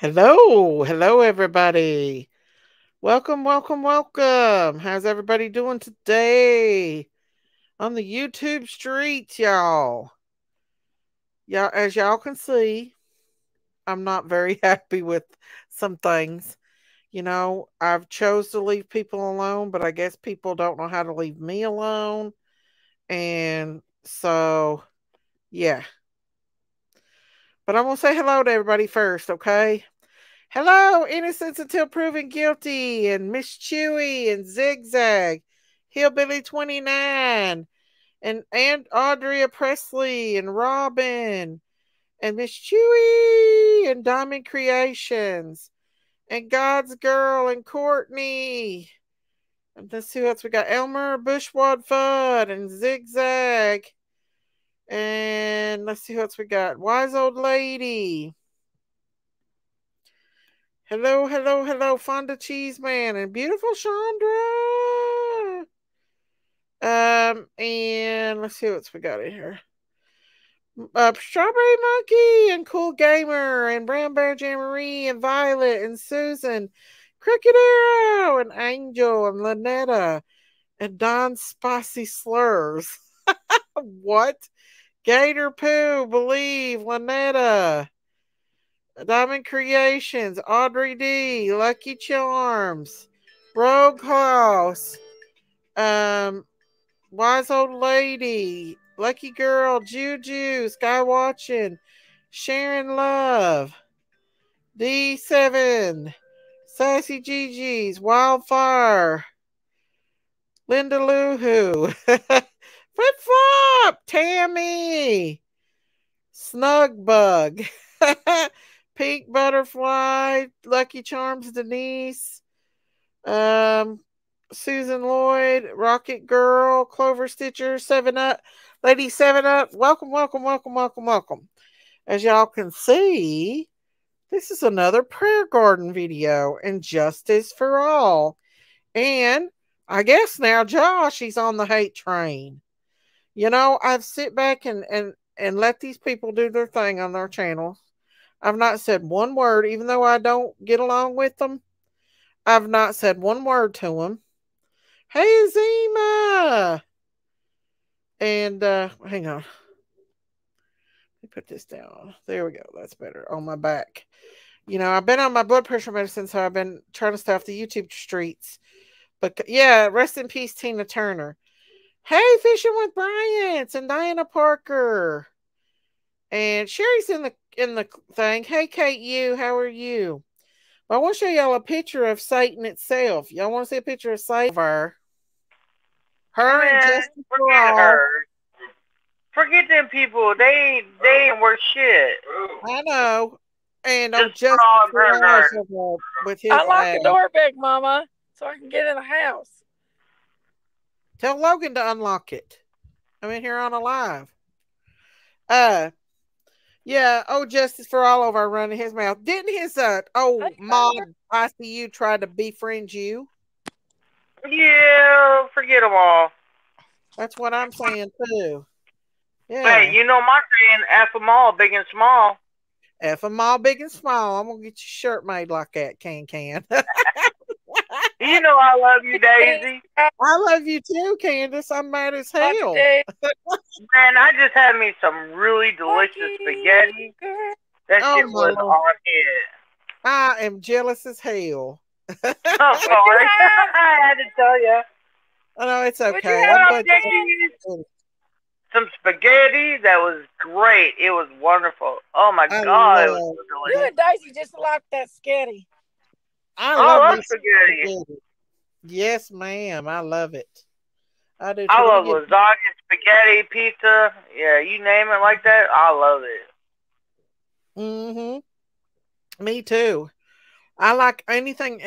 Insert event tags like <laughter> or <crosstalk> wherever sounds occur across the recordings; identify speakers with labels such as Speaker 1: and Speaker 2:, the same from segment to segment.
Speaker 1: Hello, hello, everybody. Welcome, welcome, welcome. How's everybody doing today on the YouTube streets, y'all? Y'all, as y'all can see, I'm not very <laughs> happy with some things. You know, I've chose to leave people alone, but I guess people don't know how to leave me alone. And so, yeah. But I'm going to say hello to everybody first, okay? Hello, innocence until proven guilty, and Miss Chewy and Zigzag, Hillbilly 29, and Aunt Audrey Presley and Robin, and Miss Chewy and Diamond Creations, and God's Girl and Courtney. And let's see who else we got. Elmer Bushwad Fudd and Zigzag. And let's see who else we got. Wise Old Lady. Hello, hello, hello, Fonda Cheeseman and beautiful Chandra. Um, and let's see what's we got in here. Uh, Strawberry Monkey and Cool Gamer and Brown Bear Jamboree and Violet and Susan, Cricket Arrow and Angel and Lynetta and Don Spicy Slurs. <laughs> what? Gator Poo, Believe, Lynetta. Diamond Creations, Audrey D, Lucky Charms, Rogue House, um, Wise Old Lady, Lucky Girl, Juju, Sky Watching, Sharon Love, D7, Sassy Gigi's, Wildfire, Linda Luhu, <laughs> Flip Flop, Tammy, Snug Bug. <laughs> Pink Butterfly, Lucky Charms Denise, um, Susan Lloyd, Rocket Girl, Clover Stitcher, Seven Up, Lady Seven Up. Welcome, welcome, welcome, welcome, welcome. As y'all can see, this is another prayer garden video and justice for all. And I guess now Josh, he's on the hate train. You know, I've sit back and and and let these people do their thing on their channels. I've not said one word, even though I don't get along with them. I've not said one word to them. Hey, Zima! And uh, hang on. Let me put this down. There we go. That's better. On my back. You know, I've been on my blood pressure medicine, so I've been trying to stay off the YouTube streets. But yeah, rest in peace, Tina Turner. Hey, fishing with Bryant and Diana Parker. And Sherry's in the in the thing. Hey, Kate, you, how are you? Well, I want to show y'all a picture of Satan itself. Y'all want to see a picture of Satan? Her, her
Speaker 2: Man, and Justin forget her. Forget them people. They they ain't worth shit.
Speaker 1: I know. And I'm just with
Speaker 3: his. Unlock the door, back, mama, so I can get in the house.
Speaker 1: Tell Logan to unlock it. I'm in here on a live. Uh, yeah, oh, justice for all of our running his mouth. Didn't his uh oh mod ICU try to befriend you?
Speaker 2: Yeah, forget
Speaker 4: them all.
Speaker 1: That's what I'm saying too. Yeah.
Speaker 4: Hey, you know my saying, F them all, big and small.
Speaker 1: F them all big and small. I'm gonna get your shirt made like that, can can. <laughs>
Speaker 4: You know I love you, Daisy.
Speaker 1: I love you too, Candace. I'm mad as hell.
Speaker 4: Man, I just had me some really delicious spaghetti. That
Speaker 1: Oh,
Speaker 4: shit was
Speaker 1: my.
Speaker 4: on it.
Speaker 1: I am jealous as hell. <laughs>
Speaker 4: I'm <laughs> sorry. <laughs> I had to tell you.
Speaker 1: Oh no, it's okay. I'm
Speaker 4: Well,
Speaker 1: glad
Speaker 4: I'm some spaghetti that was great. It was wonderful. Oh my
Speaker 1: I
Speaker 4: god, it was
Speaker 1: love-
Speaker 4: so
Speaker 3: You and Daisy just like that sketty.
Speaker 1: I
Speaker 4: I
Speaker 1: love me
Speaker 4: spaghetti.
Speaker 1: spaghetti. Yes, ma'am. I love it. I do.
Speaker 4: I love lasagna, spaghetti, pizza. Yeah, you name it like that. I love it.
Speaker 1: Mm-hmm. Me too. I like anything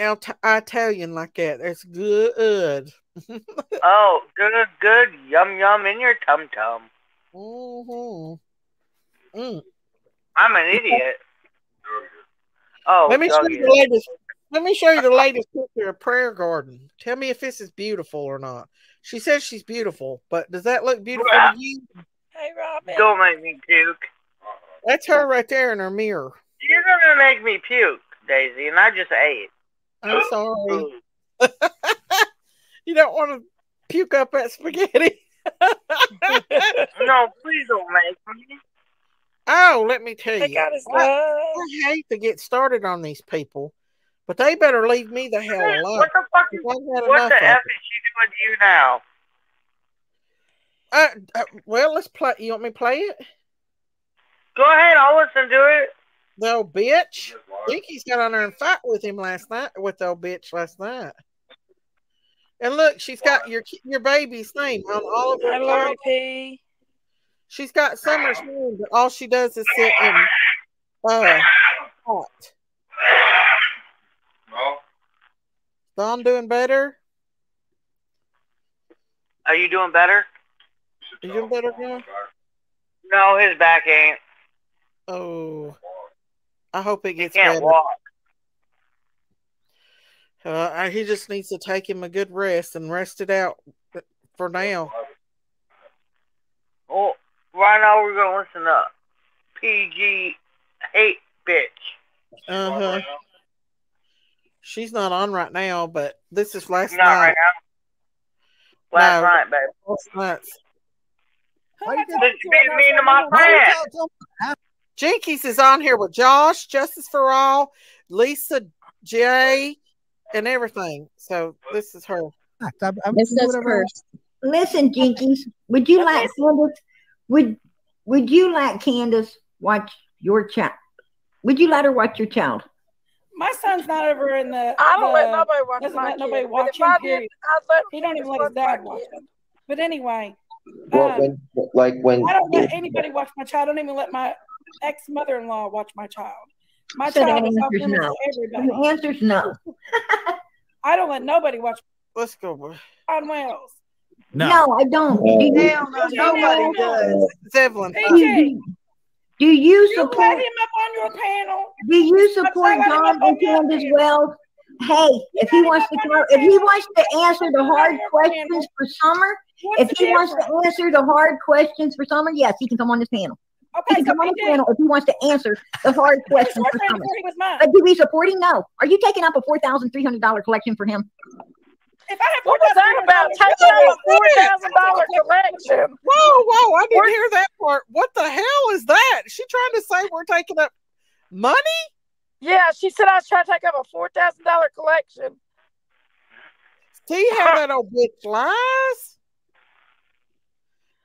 Speaker 1: Italian like that. That's good. <laughs>
Speaker 4: Oh, good, good, yum yum in your tum tum.
Speaker 1: Mm-hmm. Mm.
Speaker 4: I'm an idiot. Oh, <laughs>
Speaker 1: Let me show
Speaker 4: doggy.
Speaker 1: you the latest. Let me show you the latest picture of Prayer Garden. Tell me if this is beautiful or not. She says she's beautiful, but does that look beautiful
Speaker 4: Yeah.
Speaker 1: to you?
Speaker 3: Hey, Robin.
Speaker 4: Don't make me puke.
Speaker 1: That's her right there in her mirror.
Speaker 4: You're gonna make me puke, Daisy, and I just ate.
Speaker 1: I'm sorry. <laughs> You don't want to puke up that spaghetti.
Speaker 4: No, please don't make me.
Speaker 1: oh, let me tell
Speaker 3: They
Speaker 1: you.
Speaker 3: got his
Speaker 1: I,
Speaker 3: love.
Speaker 1: I hate to get started on these people, but they better leave me the hell alone.
Speaker 4: What the fuck? Is,
Speaker 1: 'cause
Speaker 4: what the
Speaker 1: of
Speaker 4: f
Speaker 1: it.
Speaker 4: is she doing to you now?
Speaker 1: Uh, uh, well, let's play. You want me to play it?
Speaker 4: Go ahead, I'll listen to it.
Speaker 1: The old bitch. Dinky's got on there and fight with him last night. With the old bitch last night. And look, she's got your your baby's name on all of her.
Speaker 3: Lori P.
Speaker 1: She's got Summer's name, but all she does is sit and uh hot. Don doing better?
Speaker 4: Are you doing better?
Speaker 1: You doing better now?
Speaker 4: No, his back ain't.
Speaker 1: Oh, I hope it
Speaker 4: He
Speaker 1: gets
Speaker 4: can't
Speaker 1: better.
Speaker 4: walk.
Speaker 1: Uh, he just needs to take him a good rest and rest it out for now.
Speaker 4: Well, right now we're gonna listen to PG Hate Bitch.
Speaker 1: Uh huh. She's not on right now, but this is last
Speaker 4: Not
Speaker 1: night.
Speaker 4: right now. Last
Speaker 1: No.
Speaker 4: night, babe.
Speaker 1: Last night's.
Speaker 3: Who am I
Speaker 4: Did
Speaker 3: talking
Speaker 4: you
Speaker 3: to?
Speaker 4: me to my friend?
Speaker 3: talking-
Speaker 1: Jinkies is on here with Josh, Justice for All, Lisa J, and everything. So this is her.
Speaker 5: I'm, I'm
Speaker 6: This
Speaker 5: doing
Speaker 6: says
Speaker 5: whatever I
Speaker 6: cursed.
Speaker 7: Listen, Jinkies, would you like Candace? Would Would you like Candace watch your child? Would you let her watch your child?
Speaker 8: My son's not over in the.
Speaker 3: I don't let nobody watch
Speaker 8: doesn't
Speaker 3: my
Speaker 8: let nobody
Speaker 3: kid.
Speaker 8: watch
Speaker 3: But if I
Speaker 8: him,
Speaker 3: did,
Speaker 8: period.
Speaker 3: Let
Speaker 8: He don't even let his dad watch him. But anyway,
Speaker 9: Well,
Speaker 8: um,
Speaker 9: when, like when
Speaker 8: I don't let anybody watch my child. I don't even let my ex mother in law watch my child. My
Speaker 7: So the
Speaker 8: child is off
Speaker 7: answer's
Speaker 8: limits
Speaker 7: no.
Speaker 8: to everybody.
Speaker 7: The answer's no. <laughs>
Speaker 8: I don't let nobody watch
Speaker 1: Let's go. boy.
Speaker 8: John Wells.
Speaker 5: No.
Speaker 7: No, I don't. Do you,
Speaker 1: Hell no,
Speaker 8: nobody
Speaker 1: does. Evelyn.
Speaker 7: Do you, you support?
Speaker 8: him up on your panel.
Speaker 7: Do you support John and Candace. Wells? Hey, if he wants to, if he wants to answer the hard questions for summer,
Speaker 8: What's
Speaker 7: if he wants to answer the hard questions for summer, yes, he can come on this panel. He
Speaker 8: Okay,
Speaker 7: can
Speaker 8: so
Speaker 7: come on the panel if he wants to answer the hard questions for summer.
Speaker 8: before he was mine.
Speaker 7: But do we support him? No. Are you taking up a four thousand three hundred dollar collection for him?
Speaker 8: If I have
Speaker 3: What was that about? Taking up a four thousand dollar collection.
Speaker 1: Whoa, whoa! I didn't
Speaker 3: We're-
Speaker 1: hear that part. What the hell is that? She trying to say we're taking up money?
Speaker 3: Yeah, she said I was trying to take up a four thousand dollar collection.
Speaker 1: See how <laughs> that old bitch lies?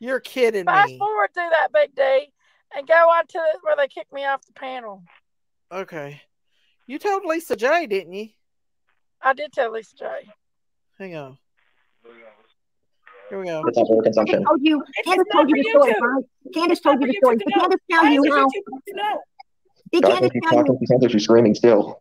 Speaker 1: You're kidding
Speaker 3: Fast
Speaker 1: me.
Speaker 3: forward through that big day and go on to where they kicked me off the panel.
Speaker 1: Okay. You told Lisa J, didn't you?
Speaker 3: I did tell Lisa J.
Speaker 1: Hang on. Here we go.
Speaker 9: it's not for
Speaker 7: Candace
Speaker 9: consumption.
Speaker 7: told you.
Speaker 8: It's
Speaker 7: Candace told you the story,
Speaker 8: to-
Speaker 7: Candace told you the story.
Speaker 8: you
Speaker 7: Did. Candace tell you
Speaker 8: is it
Speaker 7: how?
Speaker 8: YouTube to know?
Speaker 7: Did Candace
Speaker 9: keeps
Speaker 7: tell you?
Speaker 9: talking, she sounds like she's screaming still.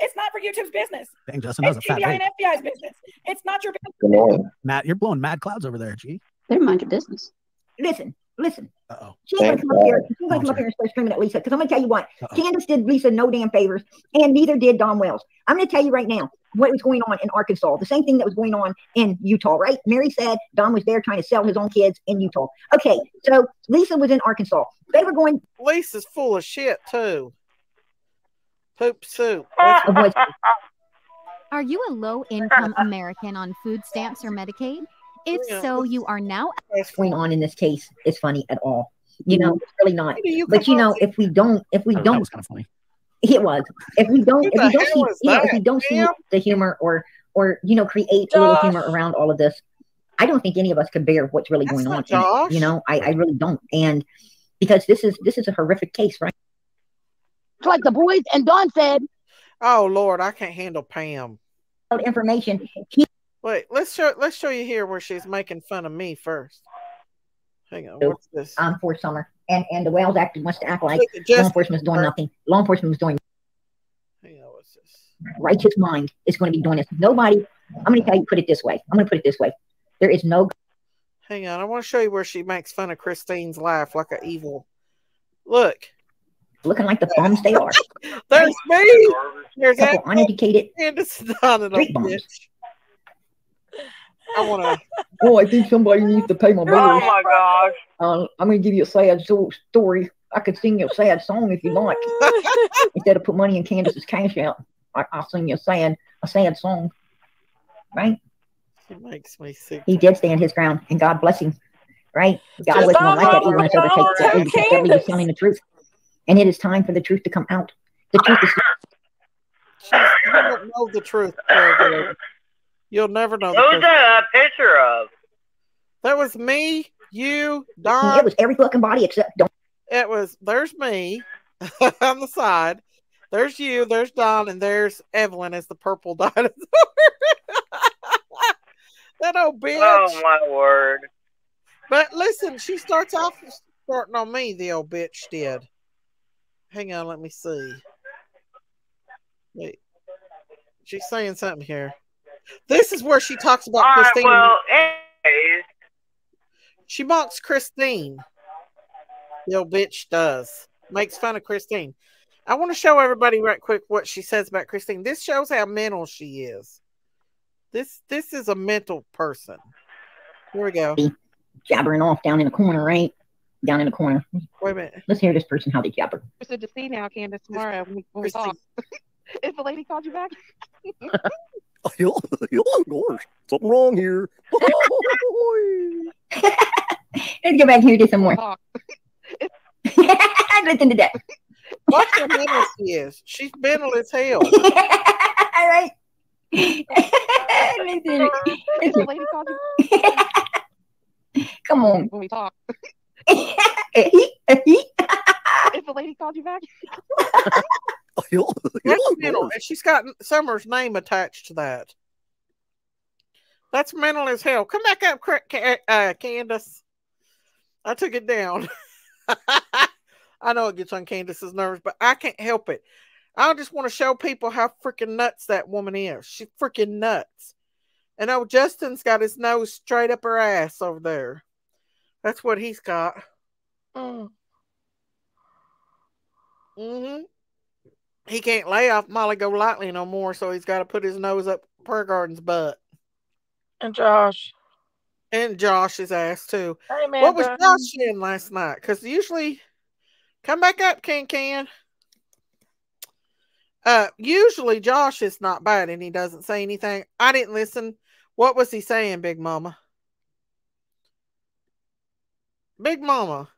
Speaker 8: It's not for YouTube's business.
Speaker 5: Dang, Justin, that was
Speaker 8: It's
Speaker 5: a fat
Speaker 8: TBI and FBI's business. It's not your business.
Speaker 9: Annoying.
Speaker 5: Matt, you're blowing mad clouds over there, G.
Speaker 6: Better mind your business.
Speaker 7: Listen, listen.
Speaker 5: Uh oh.
Speaker 7: She's gonna
Speaker 9: Thank
Speaker 7: come up here.
Speaker 9: God.
Speaker 7: She's gonna come up here and start screaming at Lisa. Because I'm gonna tell you what.
Speaker 5: Uh-oh.
Speaker 7: Candace did Lisa no damn favors, and neither did Don Wells. I'm gonna tell you right now. What was going on in Arkansas. The same thing that was going on in Utah, right? Mary said Don was there trying to sell his own kids in Utah. Okay, so Lisa was in Arkansas. They were going
Speaker 1: Lisa's full of shit too. Poop soup. <laughs> <laughs>
Speaker 10: Are you a low income American on food stamps or Medicaid? If
Speaker 1: Yeah.
Speaker 10: so, you are now
Speaker 7: what's going on in this case is funny at all. You mm-hmm. know, it's really not.
Speaker 1: You
Speaker 7: But you know, if we don't, if we
Speaker 11: That
Speaker 7: don't
Speaker 11: was kind of funny.
Speaker 7: It was. If we don't, if we don't see,
Speaker 1: is
Speaker 7: you know, if we don't see the humor or, or you know, create a little humor around all of this, I don't think any of us could bear what's really
Speaker 1: That's
Speaker 7: going on.
Speaker 1: not
Speaker 7: in it,
Speaker 1: Josh.
Speaker 7: you know, I, I really don't, and because this is this is a horrific case, right?
Speaker 12: like the boys and Don said,
Speaker 1: oh Lord, I can't handle Pam.
Speaker 7: Information. He
Speaker 1: Wait, let's show let's show you here where she's making fun of me first. Hang on, what's this?
Speaker 7: um for summer, and and the Wales Act wants to act like law enforcement is doing nothing. Law enforcement was doing
Speaker 1: Hang on, what's this?
Speaker 7: righteous mind is going to be doing this. Nobody. I'm going to tell you. Put it this way. I'm going to put it this way. There is no
Speaker 1: Hang on, I want to show you where she makes fun of Christine's laugh like a evil. Look,
Speaker 7: looking like the bums they are. <laughs>
Speaker 1: there's me. There's that
Speaker 7: Couple uneducated.
Speaker 1: Candace Donovan,
Speaker 7: Street bums.
Speaker 1: bitch. I want to.
Speaker 7: Oh, I think somebody needs to pay my bills.
Speaker 2: Oh my gosh.
Speaker 7: Uh, I'm going to give you a sad so- story. I could sing you a sad song if you like. <laughs> Instead of put money in Candace's cash out, I, I'll sing you a sad, a sad song. Right?
Speaker 1: It makes me sick.
Speaker 7: He did stand his ground, and God bless him. Right? God
Speaker 3: Just
Speaker 7: wasn't going to let that
Speaker 3: don't
Speaker 7: ignorance
Speaker 3: overtake
Speaker 7: overtake that lady, that was telling the truth. And it is time for the truth to come out. The truth is <laughs>
Speaker 1: She's, you don't know the truth. Gregory. You'll never know the
Speaker 2: Who's that a picture of?
Speaker 1: That was me, you, Don.
Speaker 7: it was every fucking body except Don.
Speaker 1: It was there's me <laughs> on the side. There's you, there's Don, and there's Evelyn as the purple <laughs> dinosaur. <laughs> that old oh, bitch.
Speaker 2: Oh my word.
Speaker 1: But listen, she starts off starting on me, the old bitch did. Hang on, let me see. Wait. She's saying something here. This is where she talks about
Speaker 2: All right,
Speaker 1: Christine.
Speaker 2: well, anyways,
Speaker 1: She mocks Christine. The old bitch does. Makes fun of Christine. I want to show everybody right quick what she says about Christine. This shows how mental she is. This this is a mental person. Here we go.
Speaker 7: jabbering off down in the corner, right? Down in the corner.
Speaker 1: Wait a minute.
Speaker 7: Let's hear this person how they jabber.
Speaker 12: interested to see now, Candace, tomorrow when we, when we talk. <laughs> If the lady called you back, <laughs>
Speaker 9: Oh, gosh, something wrong here. <laughs>
Speaker 7: Let's go back here and hear this some more. <laughs>
Speaker 12: talk.
Speaker 7: Listen to that.
Speaker 1: Watch how mental she is. She's mental as hell. <laughs>
Speaker 7: All right. Listen,
Speaker 12: If the lady called you
Speaker 7: come on.
Speaker 12: when we talk. If the lady called you back,
Speaker 1: That's mental. And she's got Summer's name attached to that. That's mental as hell. Come back up, uh, Candace. I took it down. <laughs> I know it gets on Candace's nerves, but I can't help it. I just want to show people how freaking nuts that woman is. She's freaking nuts. And oh, Justin's got his nose straight up her ass over there. That's what he's got.
Speaker 3: Mm.
Speaker 1: hmm He can't lay off Molly Go Lightly no more, so he's got to put his nose up Prayer Garden's butt.
Speaker 3: And Josh.
Speaker 1: And Josh's ass, too.
Speaker 3: Hey, man.
Speaker 1: What was Josh in last night? Because usually, come back up, Can Can. Uh, usually Josh is not bad and he doesn't say anything. I didn't listen. What was he saying, Big Mama? Big Mama,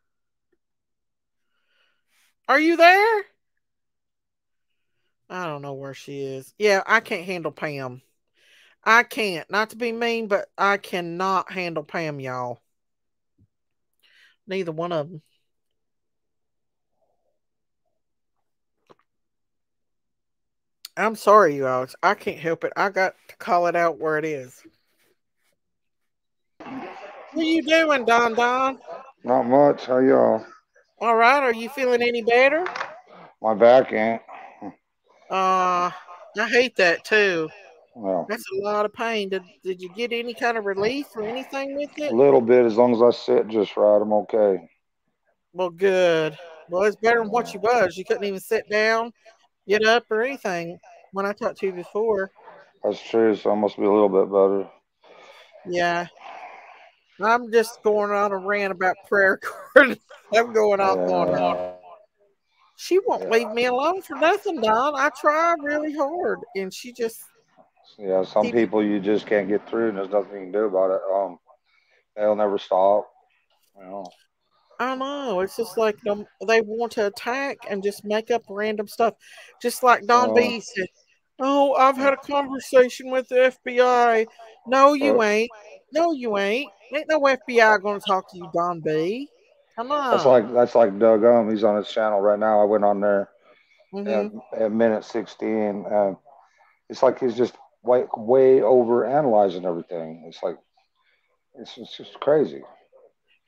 Speaker 1: are you there? I don't know where she is. Yeah, I can't handle Pam. I can't. Not to be mean, but I cannot handle Pam, y'all. Neither one of them. I'm sorry, you Alex. I can't help it. I got to call it out where it is. What are you doing, Don Don?
Speaker 13: Not much. How y'all?
Speaker 1: All right. Are you feeling any better?
Speaker 13: My back ain't.
Speaker 1: Uh, I hate that too.
Speaker 13: Well,
Speaker 1: That's a lot of pain. Did Did you get any kind of relief or anything with it?
Speaker 13: a little bit. As long as I sit just right, I'm okay.
Speaker 1: Well, good. Well, it's better than what you was. You couldn't even sit down, get up, or anything. When I talked to you before,
Speaker 13: That's true. So I must be a little bit better.
Speaker 1: Yeah. I'm just going on a rant about prayer <laughs> cord. I'm going off on.
Speaker 13: Yeah.
Speaker 1: She won't leave me alone for nothing, Don. I try really hard, and she just
Speaker 13: Yeah, some people you just can't get through, and there's nothing you can do about it. Um, they'll never stop. You know.
Speaker 1: I don't know. It's just like them, they want to attack and just make up random stuff. Just like Don
Speaker 13: Oh.
Speaker 1: B said, Oh, I've had a conversation with the FBI. No, you ain't. No, you ain't. Ain't no FBI going to talk to you, Don B. Come on.
Speaker 13: That's like that's like Doug Um. He's on his channel right now. I went on there
Speaker 1: Mhm.
Speaker 13: at, at minute sixteen, and it's like he's just way way over analyzing everything. It's like it's, it's just crazy.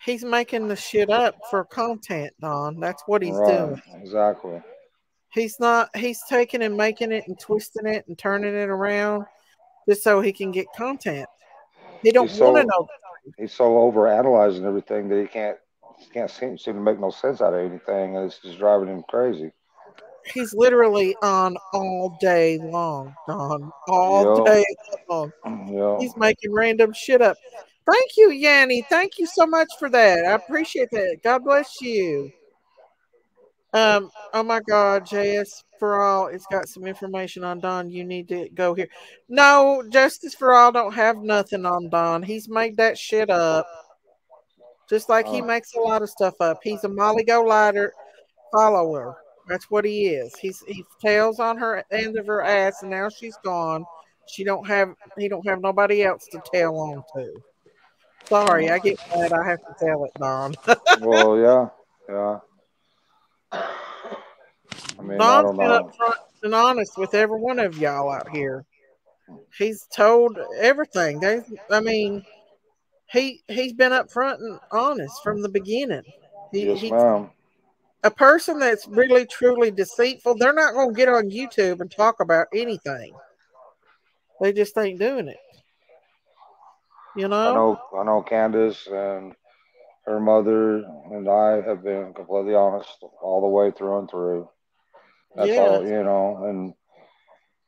Speaker 1: He's making the shit up for content, Don. That's what he's
Speaker 13: right?
Speaker 1: doing.
Speaker 13: Exactly.
Speaker 1: He's not. He's taking and making it and twisting it and turning it around just so he can get content. He don't
Speaker 13: He's
Speaker 1: want to
Speaker 13: so-
Speaker 1: know.
Speaker 13: He's so over analyzing everything that he can't can't seem, seem to make no sense out of anything, and it's just driving him crazy.
Speaker 1: He's literally on all day long, Don. All
Speaker 13: Yeah.
Speaker 1: day long.
Speaker 13: Yeah.
Speaker 1: He's making random shit up. Thank you, Yani. Thank you so much for that. I appreciate that. God bless you. Um, oh my god, JS for all, it's got some information on Don. You need to go here. No, Justice for All don't have nothing on Don. He's made that shit up. Just like he
Speaker 13: Oh.
Speaker 1: makes a lot of stuff up. He's a Molly Go Lighter follower. That's what he is. He's he tails on her end of her ass, and now she's gone. She don't have he don't have nobody else to tail on to. Sorry, I get mad. I have to tell it, Don. <laughs>
Speaker 13: well, yeah, yeah. I mean,
Speaker 1: Don's been upfront and honest with every one of y'all out here. He's told everything. There's, I mean, he he's been upfront and honest from the beginning. He,
Speaker 13: Yes,
Speaker 1: he's
Speaker 13: ma'am.
Speaker 1: a person that's really truly deceitful. They're not going to get on YouTube and talk about anything. They just ain't doing it. You know.
Speaker 13: I
Speaker 1: know?
Speaker 13: I know Candace and her mother and I have been completely honest all the way through and through. That's
Speaker 1: Yeah.
Speaker 13: all, you know, and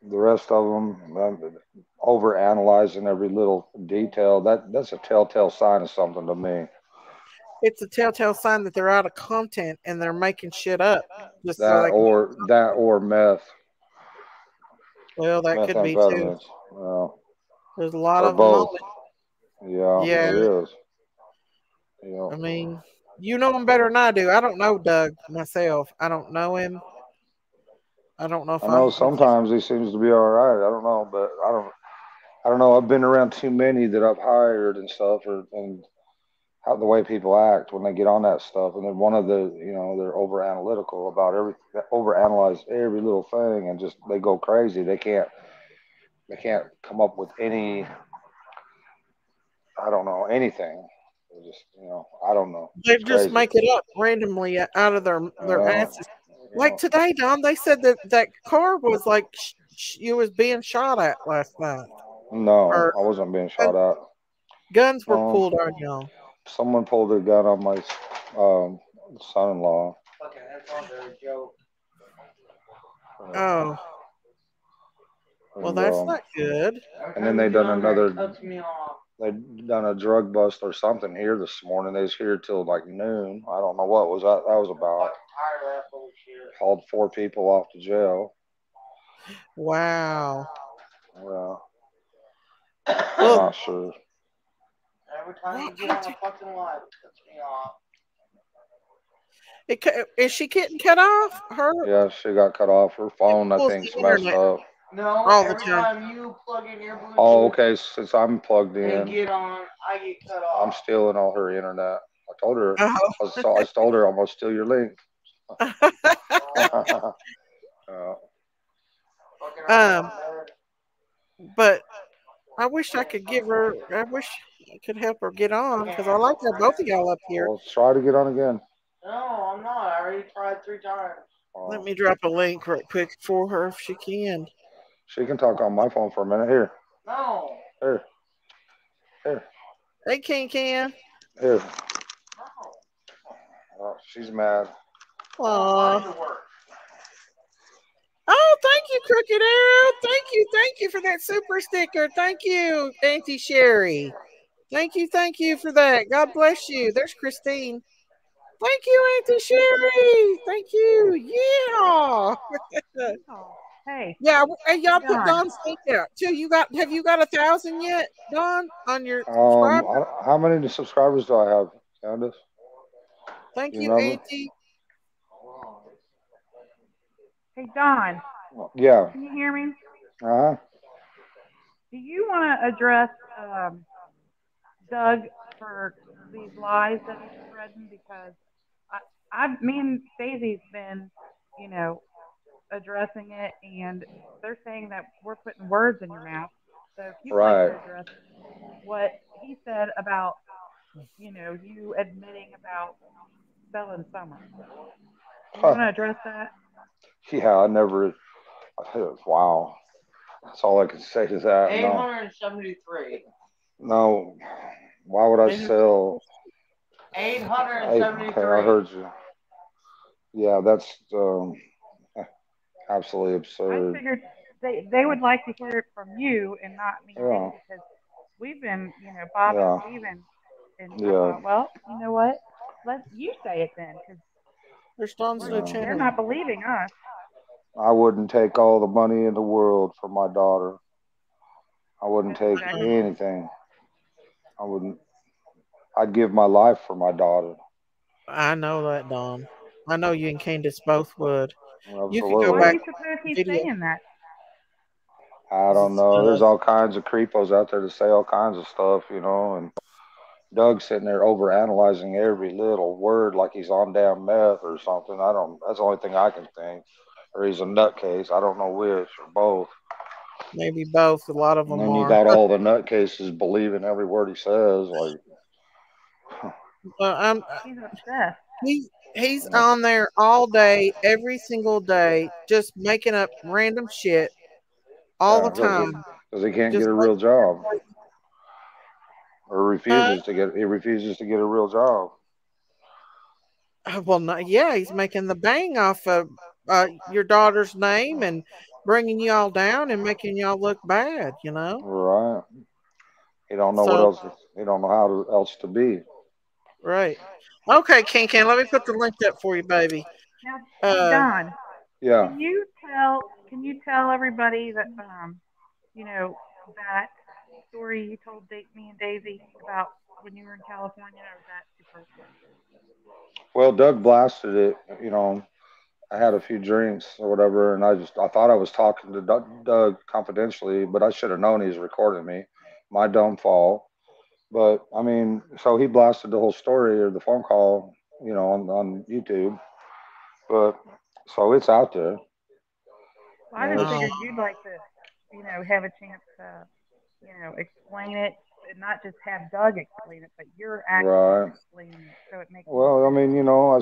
Speaker 13: the rest of them um, over analyzing every little detail. That that's a telltale sign of something to me.
Speaker 1: It's a telltale sign that they're out of content and they're making shit up. Just so
Speaker 13: That
Speaker 1: can-
Speaker 13: or that or meth,
Speaker 1: well, that could be too.
Speaker 13: Well,
Speaker 1: There's a lot of
Speaker 13: both.
Speaker 1: it.
Speaker 13: Yeah,
Speaker 1: Yeah.
Speaker 13: there is. Yeah.
Speaker 1: I mean, you know him better than I do. I don't know Doug myself. I don't know him. I don't know if
Speaker 13: I know
Speaker 1: I'm-
Speaker 13: sometimes he seems to be all right. I don't know, but I don't. I don't know. I've been around too many that I've hired and stuff, or and how the way people act when they get on that stuff, and then one of the, you know, they're over analytical about every, over analyze every little thing, and just they go crazy. They can't, they can't come up with any. I don't know anything. They just, you know, I don't know.
Speaker 1: They just
Speaker 13: crazy.
Speaker 1: make it up randomly out of their their asses. Like today, Don, they said that that car was like sh- sh- you was being shot at last night.
Speaker 13: No,
Speaker 1: or-
Speaker 13: I wasn't being shot at.
Speaker 1: Guns were
Speaker 13: Um,
Speaker 1: pulled on y'all.
Speaker 13: Someone pulled a gun on my um, son-in-law.
Speaker 2: Okay, that's all there, Joe.
Speaker 1: Oh, well, that's
Speaker 13: um,
Speaker 1: not good.
Speaker 13: And then they done another.
Speaker 2: Cuts me off.
Speaker 13: They done a drug bust or something here this morning. They was here till like noon. I don't know what was that. That was about.
Speaker 2: Tired ass old shit.
Speaker 13: Hauled four people off to jail.
Speaker 1: Wow.
Speaker 13: Yeah, I'm
Speaker 1: Well,
Speaker 13: not sure.
Speaker 2: Every time you get on the fucking live, it cuts me off.
Speaker 1: it, ca- is she getting cut off? Her?
Speaker 13: Yeah, she got cut off. Her phone, I think,
Speaker 1: the
Speaker 13: messed
Speaker 1: internet.
Speaker 13: up.
Speaker 2: No,
Speaker 1: All the
Speaker 2: every
Speaker 1: time.
Speaker 2: time. you plug in your Bluetooth
Speaker 13: Oh, okay. Since I'm plugged
Speaker 2: and
Speaker 13: in,
Speaker 2: get on, I get cut off.
Speaker 13: I'm stealing all her internet. I told her.
Speaker 1: Oh.
Speaker 13: I, was, I told her I'm gonna steal your link. Uh,
Speaker 2: Fucking
Speaker 1: Um, but I wish I could give her. I wish I could help her get on because I like to have both of y'all up here.
Speaker 13: well, try to get on again.
Speaker 2: No, I'm not. I already tried three times.
Speaker 1: Let me drop a link right quick for her if she can.
Speaker 13: She can talk on my phone for a minute. Here,
Speaker 2: No.
Speaker 13: here, here,
Speaker 1: Hey, King Can.
Speaker 13: here.
Speaker 2: No.
Speaker 13: Oh, she's mad.
Speaker 1: Aw. Oh, thank you, Crooked Arrow. Thank you, thank you for that super sticker. Thank you, Auntie Sherry. Thank you, thank you for that. God bless you. There's Christine. Thank you, Auntie Sherry. Thank you. Yeah. <laughs>
Speaker 2: Hey.
Speaker 1: Yeah, hey, y'all put Don's link out too. You got have you got a thousand yet, Don, on your
Speaker 13: Um. I, how many subscribers do I have, Candace?
Speaker 1: Thank
Speaker 13: you
Speaker 1: you. Auntie.
Speaker 2: Hey, Don,
Speaker 13: Yeah.
Speaker 2: can you hear me?
Speaker 13: Uh huh.
Speaker 2: Do you want to address um, Doug for these lies that he's spreading? Because I, I, me and Daisy's been, you know, addressing it, and they're saying that we're putting words in your mouth. So if like
Speaker 13: Right.
Speaker 2: to address what he said about, you know, you admitting about selling summer, you want to address that?
Speaker 13: Yeah, I never. Wow. That's all I can say to that.
Speaker 1: 873.
Speaker 13: No.
Speaker 1: hundred and seventy-three.
Speaker 13: No. Why would I sell?
Speaker 1: Eight hundred and
Speaker 13: okay, I heard you. Yeah, that's um, absolutely
Speaker 2: I figured they they would like to hear it from you and not me
Speaker 13: Yeah.
Speaker 2: Because we've been, you know, Bob
Speaker 13: Yeah.
Speaker 2: and Steven. And
Speaker 13: Yeah.
Speaker 2: thought, well, you know what? Let you say it then because
Speaker 1: There's Don's
Speaker 13: new
Speaker 2: they're not believing us.
Speaker 13: I wouldn't take all the money in the world for my daughter. I wouldn't take anything. I wouldn't. I'd give my life for my daughter.
Speaker 1: I know that, Don. I know you and Candace both would. You could
Speaker 13: Absolutely.
Speaker 1: go
Speaker 2: Why
Speaker 1: back.
Speaker 2: do you suppose he's
Speaker 1: video.
Speaker 2: saying that?
Speaker 13: I don't know. There's all kinds of creepos out there to say all kinds of stuff, you know. And Doug's sitting there over analyzing every little word like he's on damn meth or something. I don't. That's the only thing I can think. Or he's a nutcase. I don't know which or both.
Speaker 1: Maybe both. A lot of
Speaker 13: And
Speaker 1: them
Speaker 13: then you got all <laughs> the nutcases believing every word he says. Like,
Speaker 1: Well, I'm,
Speaker 2: He's obsessed.
Speaker 1: he he's on there all day, every single day, just making up random shit all the time.
Speaker 13: because he can't
Speaker 1: Just
Speaker 13: get a real job, or refuses to get. He refuses to get a real job.
Speaker 1: Uh, Well, no, yeah, he's making the bang off of uh, your daughter's name and bringing y'all down and making y'all look bad. You know,
Speaker 13: Right. He don't know what else. He don't know how to, else to be.
Speaker 1: right? Okay, Ken Ken, let me put the link up for you, baby.
Speaker 2: Now,
Speaker 1: Uh,
Speaker 2: Don,
Speaker 13: Yeah.
Speaker 2: can you tell can you tell everybody that um, you know, that story you told Da- me and Daisy about when you were in California, or was that too personal?
Speaker 13: Well, Doug blasted it. You know, I had a few drinks or whatever, and I just I thought I was talking to Doug, Doug confidentially, but I should have known he was recording me. My dumb fault. But I mean, so he blasted the whole story or the phone call, you know, on, on YouTube. But so it's out there.
Speaker 2: Well, I just
Speaker 13: Yes.
Speaker 2: figured you'd like to, you know, have a chance to, you know, explain it and not just have Doug explain it, but you're actually
Speaker 13: Right.
Speaker 2: explaining it, so it makes
Speaker 13: Well, I mean, you know, I,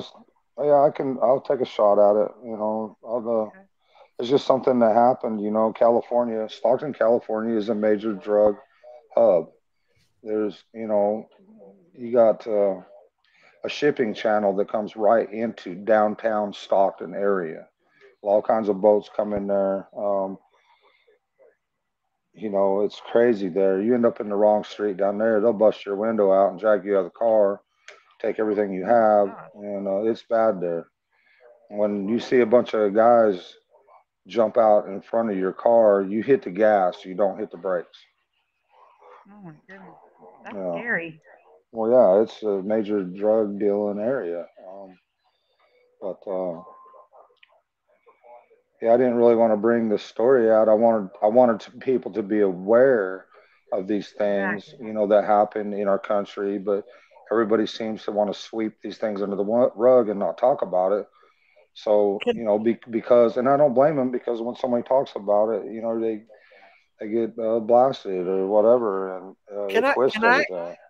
Speaker 13: yeah, I can. I'll take a shot at it. You know, I'll, uh, it's just something that happened. You know, California, Stockton, California is a major drug hub. There's, you know, you got uh, a shipping channel that comes right into downtown Stockton area. All kinds of boats come in there. Um, you know, it's crazy there. You end up in the wrong street down there, they'll bust your window out and drag you out of the car, take everything you have, and uh, it's bad there. When you see a bunch of guys jump out in front of your car, you hit the gas, you don't hit the brakes.
Speaker 2: Oh my goodness, that's
Speaker 13: Yeah.
Speaker 2: scary.
Speaker 13: Well, yeah, it's a major drug dealing area. Um, but uh, yeah, I didn't really want to bring this story out. I wanted I wanted to, people to be aware of these things, you know, that happen in our country. But everybody seems to want to sweep these things under the rug and not talk about it. So you know, be, because and I don't blame them because when somebody talks about it, you know, they they get uh, blasted or whatever, and uh,
Speaker 1: Can I can I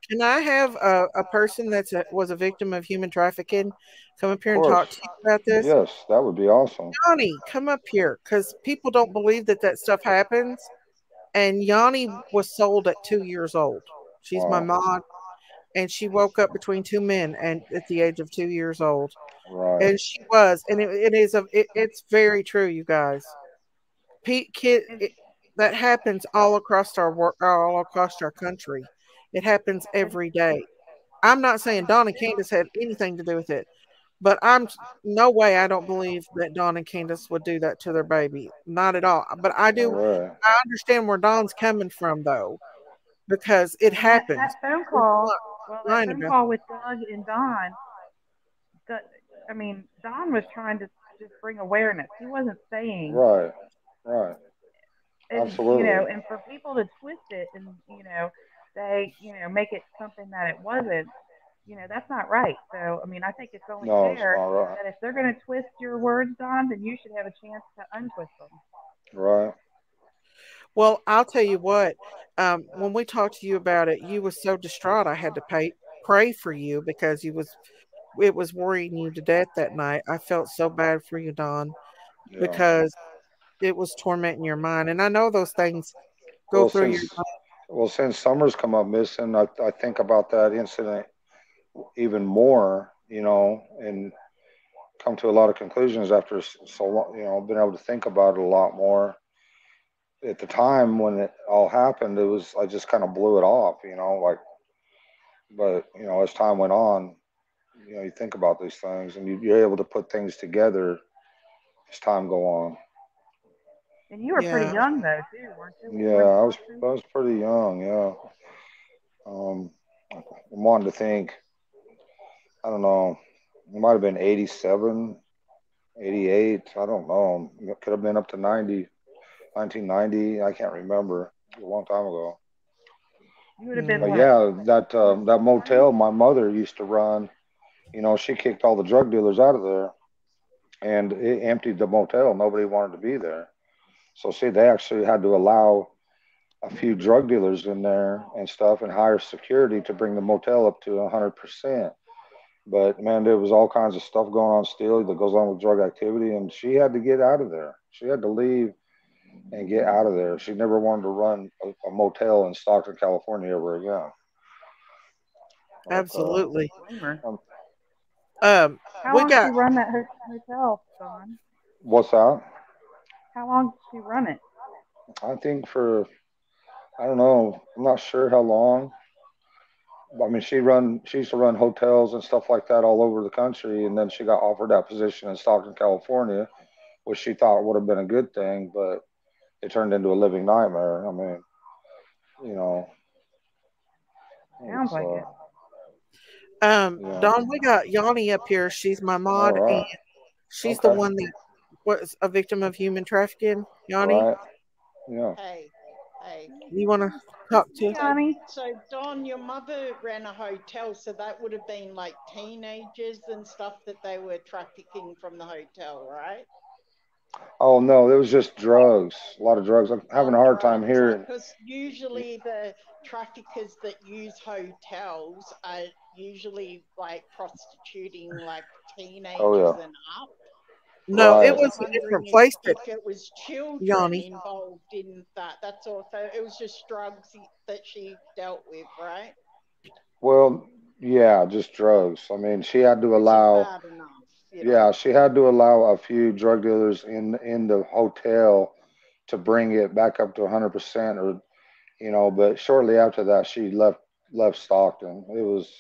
Speaker 1: can I have a, a person that's a, was a victim of human trafficking come up here and talk to you about this?
Speaker 13: Yes, that would be awesome.
Speaker 1: Yani, come up here because people don't believe that that stuff happens. And Yani was sold at two years old. She's my mom, and she woke up between two men and at the age of two years old.
Speaker 13: Right.
Speaker 1: And she was, and it, it is a, it, it's very true, you guys. Pete kid it, that happens all across our work all across our country. It happens every day. I'm not saying Don and Candace had anything to do with it, but I'm no way I don't believe that Don and Candace would do that to their baby. Not at all. But I do
Speaker 13: Right.
Speaker 1: I understand where Don's coming from though. Because it
Speaker 2: And
Speaker 1: happens.
Speaker 2: that phone call, well, that phone call with Doug and Don, the, I mean, Don was trying to just bring awareness. He wasn't saying,
Speaker 13: Right. Right.
Speaker 2: and,
Speaker 13: Absolutely.
Speaker 2: you know, and for people to twist it and, you know, they, you know, make it something that it wasn't, you know, that's not right. So, I mean, I think it's only
Speaker 13: No,
Speaker 2: fair
Speaker 13: not right.
Speaker 2: that if they're going to twist your words, Don, then you should have a chance to untwist them.
Speaker 13: Right.
Speaker 1: Well, I'll tell you what. Um, when we talked to you about it, you was so distraught. I had to pay pray for you because you was it was worrying you to death that night. I felt so bad for you, Don,
Speaker 13: Yeah.
Speaker 1: because it was tormenting your mind. And I know those things go
Speaker 13: Well,
Speaker 1: through your
Speaker 13: since well, since Summers come up missing, I, I think about that incident even more, you know, and come to a lot of conclusions after so long, you know, I've been able to think about it a lot more. At the time when it all happened, it was I just kind of blew it off, you know, like. But you know, as time went on, you know, you think about these things, and you, you're able to put things together as time go on.
Speaker 2: And you were pretty young, though, too, weren't you?
Speaker 13: Yeah, I was I was pretty young. Yeah. Um, I'm wanting to think. I don't know. It might have been 87, 88. I don't know. It could have been up to 90, 1990. I can't remember. A long time ago.
Speaker 2: You would have been
Speaker 13: But yeah, that um, that motel my mother used to run. You know, she kicked all the drug dealers out of there, and it emptied the motel. Nobody wanted to be there. So see, they actually had to allow a few drug dealers in there and stuff, and hire security to bring the motel up to hundred percent. But man, there was all kinds of stuff going on still that goes on with drug activity, and she had to get out of there. She had to leave and get out of there. She never wanted to run a, a motel in Stockton, California ever again. But, uh,
Speaker 1: absolutely.
Speaker 13: Um,
Speaker 1: Um,
Speaker 2: How
Speaker 1: we
Speaker 2: long
Speaker 1: got
Speaker 2: did you run that hotel, Don?
Speaker 13: what's that?
Speaker 2: How long did she run it?
Speaker 13: I think for I don't know. I'm not sure how long. I mean, she run she used to run hotels and stuff like that all over the country, and then she got offered that position in Stockton, California, which she thought would have been a good thing, but it turned into a living nightmare. I mean, you know.
Speaker 2: Sounds
Speaker 13: it's,
Speaker 2: like it.
Speaker 1: um
Speaker 13: Yeah.
Speaker 1: Don, we got Yani up here. She's my mod
Speaker 13: All right.
Speaker 1: and she's the one that was a victim of human trafficking. Yani,
Speaker 13: Right. Yeah.
Speaker 14: Hey, hey.
Speaker 1: you wanna talk to
Speaker 2: Yani.
Speaker 14: So, Don, your mother ran a hotel, so that would have been like teenagers and stuff that they were trafficking from the hotel, right?
Speaker 13: Oh no, it was just drugs. A lot of drugs. I'm having a hard oh, time hearing.
Speaker 14: Because usually the traffickers that use hotels are usually like prostituting like teenagers
Speaker 13: Oh, yeah.
Speaker 14: and up.
Speaker 1: No, it was a
Speaker 14: Wondering
Speaker 1: different
Speaker 14: if-
Speaker 1: place that
Speaker 14: it was children
Speaker 1: Yani.
Speaker 14: involved in that, that's also it was just drugs that she dealt with, right?
Speaker 13: Well, yeah, just drugs. I mean, she had to allow.
Speaker 14: Bad enough. you know?
Speaker 13: Yeah, she had to allow a few drug dealers in in the hotel to bring it back up to 100% or you know, but shortly after that she left left Stockton. It was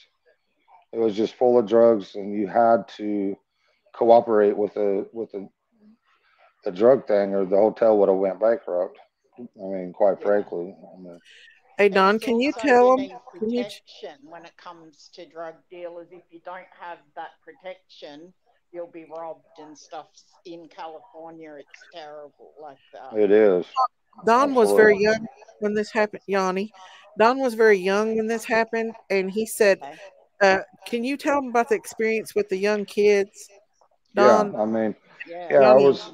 Speaker 13: it was just full of drugs and you had to cooperate with the with the the drug thing or the hotel would have went bankrupt. I mean, quite frankly. I mean,
Speaker 1: Hey Don,
Speaker 14: it's
Speaker 1: can you tell
Speaker 14: you
Speaker 1: them?
Speaker 14: need
Speaker 1: Can you?
Speaker 14: protection when it comes to drug dealers. If you don't have that protection, you'll be robbed and stuff. In California, it's terrible like that.
Speaker 13: it is.
Speaker 1: Don was very young when this happened. Yani, Don was very young when this happened, and he said,
Speaker 14: Okay.
Speaker 1: uh, "Can you tell him about the experience with the young kids?" Don,
Speaker 13: Yeah, I mean,
Speaker 14: Yeah.
Speaker 13: yeah, I was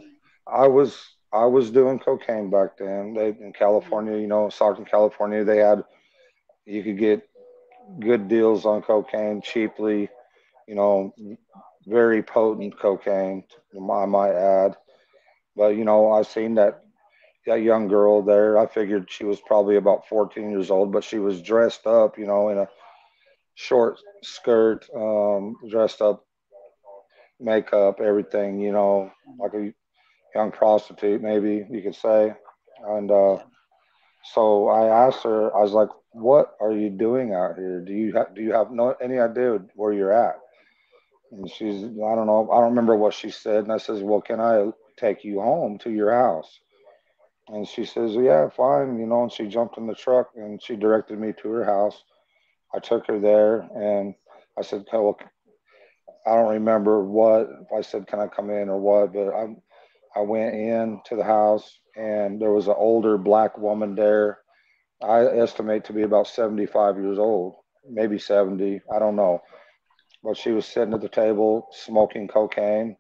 Speaker 13: I was I was doing cocaine back then. They in California, you know, Stockton, California, they had you could get good deals on cocaine cheaply, you know, very potent cocaine, I might add. But you know, I seen that that young girl there. I figured she was probably about 14 years old, but she was dressed up, you know, in a short skirt, um, dressed up, makeup, everything, you know, like a young prostitute, maybe you could say. And uh, so I asked her, I was like, "What are you doing out here? Do you ha- do you have no any idea where you're at?" And she's, I don't know, I don't remember what she said. And I says, "Well, can I take you home to your house?" And she says, "Yeah, fine," you know. And she jumped in the truck and she directed me to her house. I took her there and I said, "Okay, well, I don't remember what I said, "Can I come in?" or what, but I I went in to the house and there was an older black woman there. I estimate to be about 75 years old, maybe 70, I don't know. But she was sitting at the table smoking cocaine,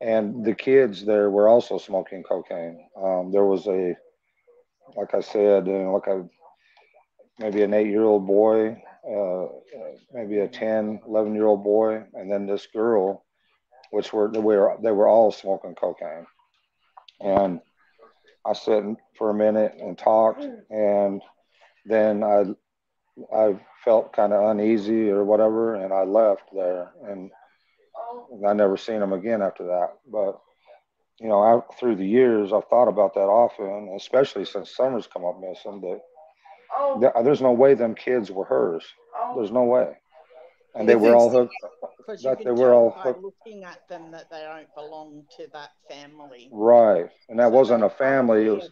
Speaker 13: and the kids there were also smoking cocaine. Um, there was a, like I said, you know, like a maybe an eight-year-old boy, uh, maybe a 10, 11-year-old boy, and then this girl, which were they were they were all smoking cocaine, and I sat for a minute and talked, and then I I felt kind of uneasy or whatever, and I left there, and I never seen him again after that. But you know, I, through the years, I've thought about that often, especially since Summer's come up missing. That th- there's no way them kids were hers. There's no way, and they were all hooked. That they were all hooked.
Speaker 14: looking at them that they don't belong to that family.
Speaker 13: Right, and that wasn't a family. It was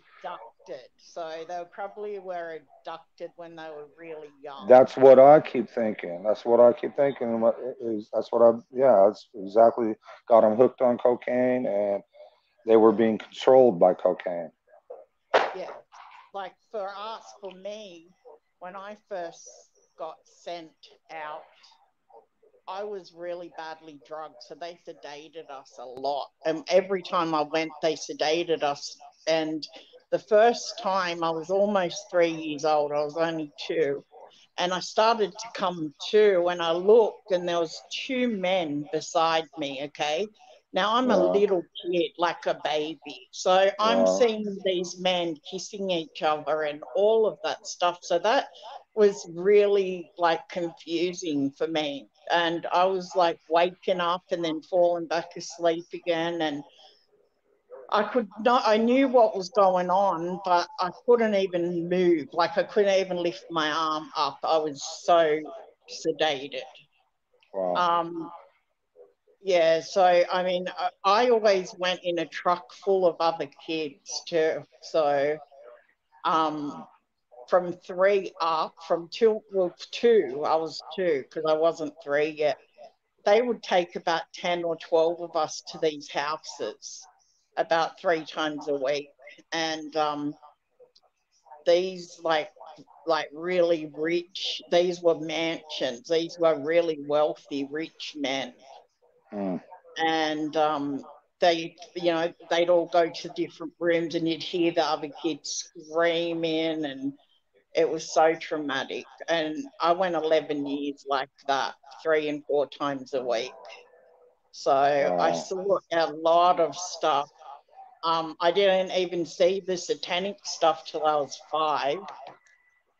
Speaker 14: Abducted. So they probably were abducted when they were really young.
Speaker 13: That's what I keep thinking. That's what I keep thinking. That's what I yeah. That's exactly got them hooked on cocaine, and they were being controlled by cocaine.
Speaker 14: yeah. Like for us, for me, when I first got sent out, I was really badly drugged. So they sedated us a lot. And every time I went, they sedated us. And the first time I was almost three years old, I was only two. And I started to come to, and I looked, and there was two men beside me. Okay, now I'm a little kid, like a baby, so I'm
Speaker 13: Wow.
Speaker 14: seeing these men kissing each other and all of that stuff. So that was really like confusing for me, and I was like waking up and then falling back asleep again, and I could not, I knew what was going on, but I couldn't even move. Like I couldn't even lift my arm up. I was so sedated.
Speaker 13: Wow.
Speaker 14: Um, yeah, so I mean, I, I always went in a truck full of other kids too. So, um, from three up, from two, well, two, I was two because I wasn't three yet. They would take about 10 or 12 of us to these houses about three times a week. And um, these, like, like really rich, these were mansions, these were really wealthy, rich men
Speaker 13: Mm.
Speaker 14: and um, they, you know, they'd all go to different rooms, and you'd hear the other kids screaming, and it was so traumatic. And I went 11 years like that, three and four times a week. So I saw a lot of stuff. Um, I didn't even see the satanic stuff till I was five,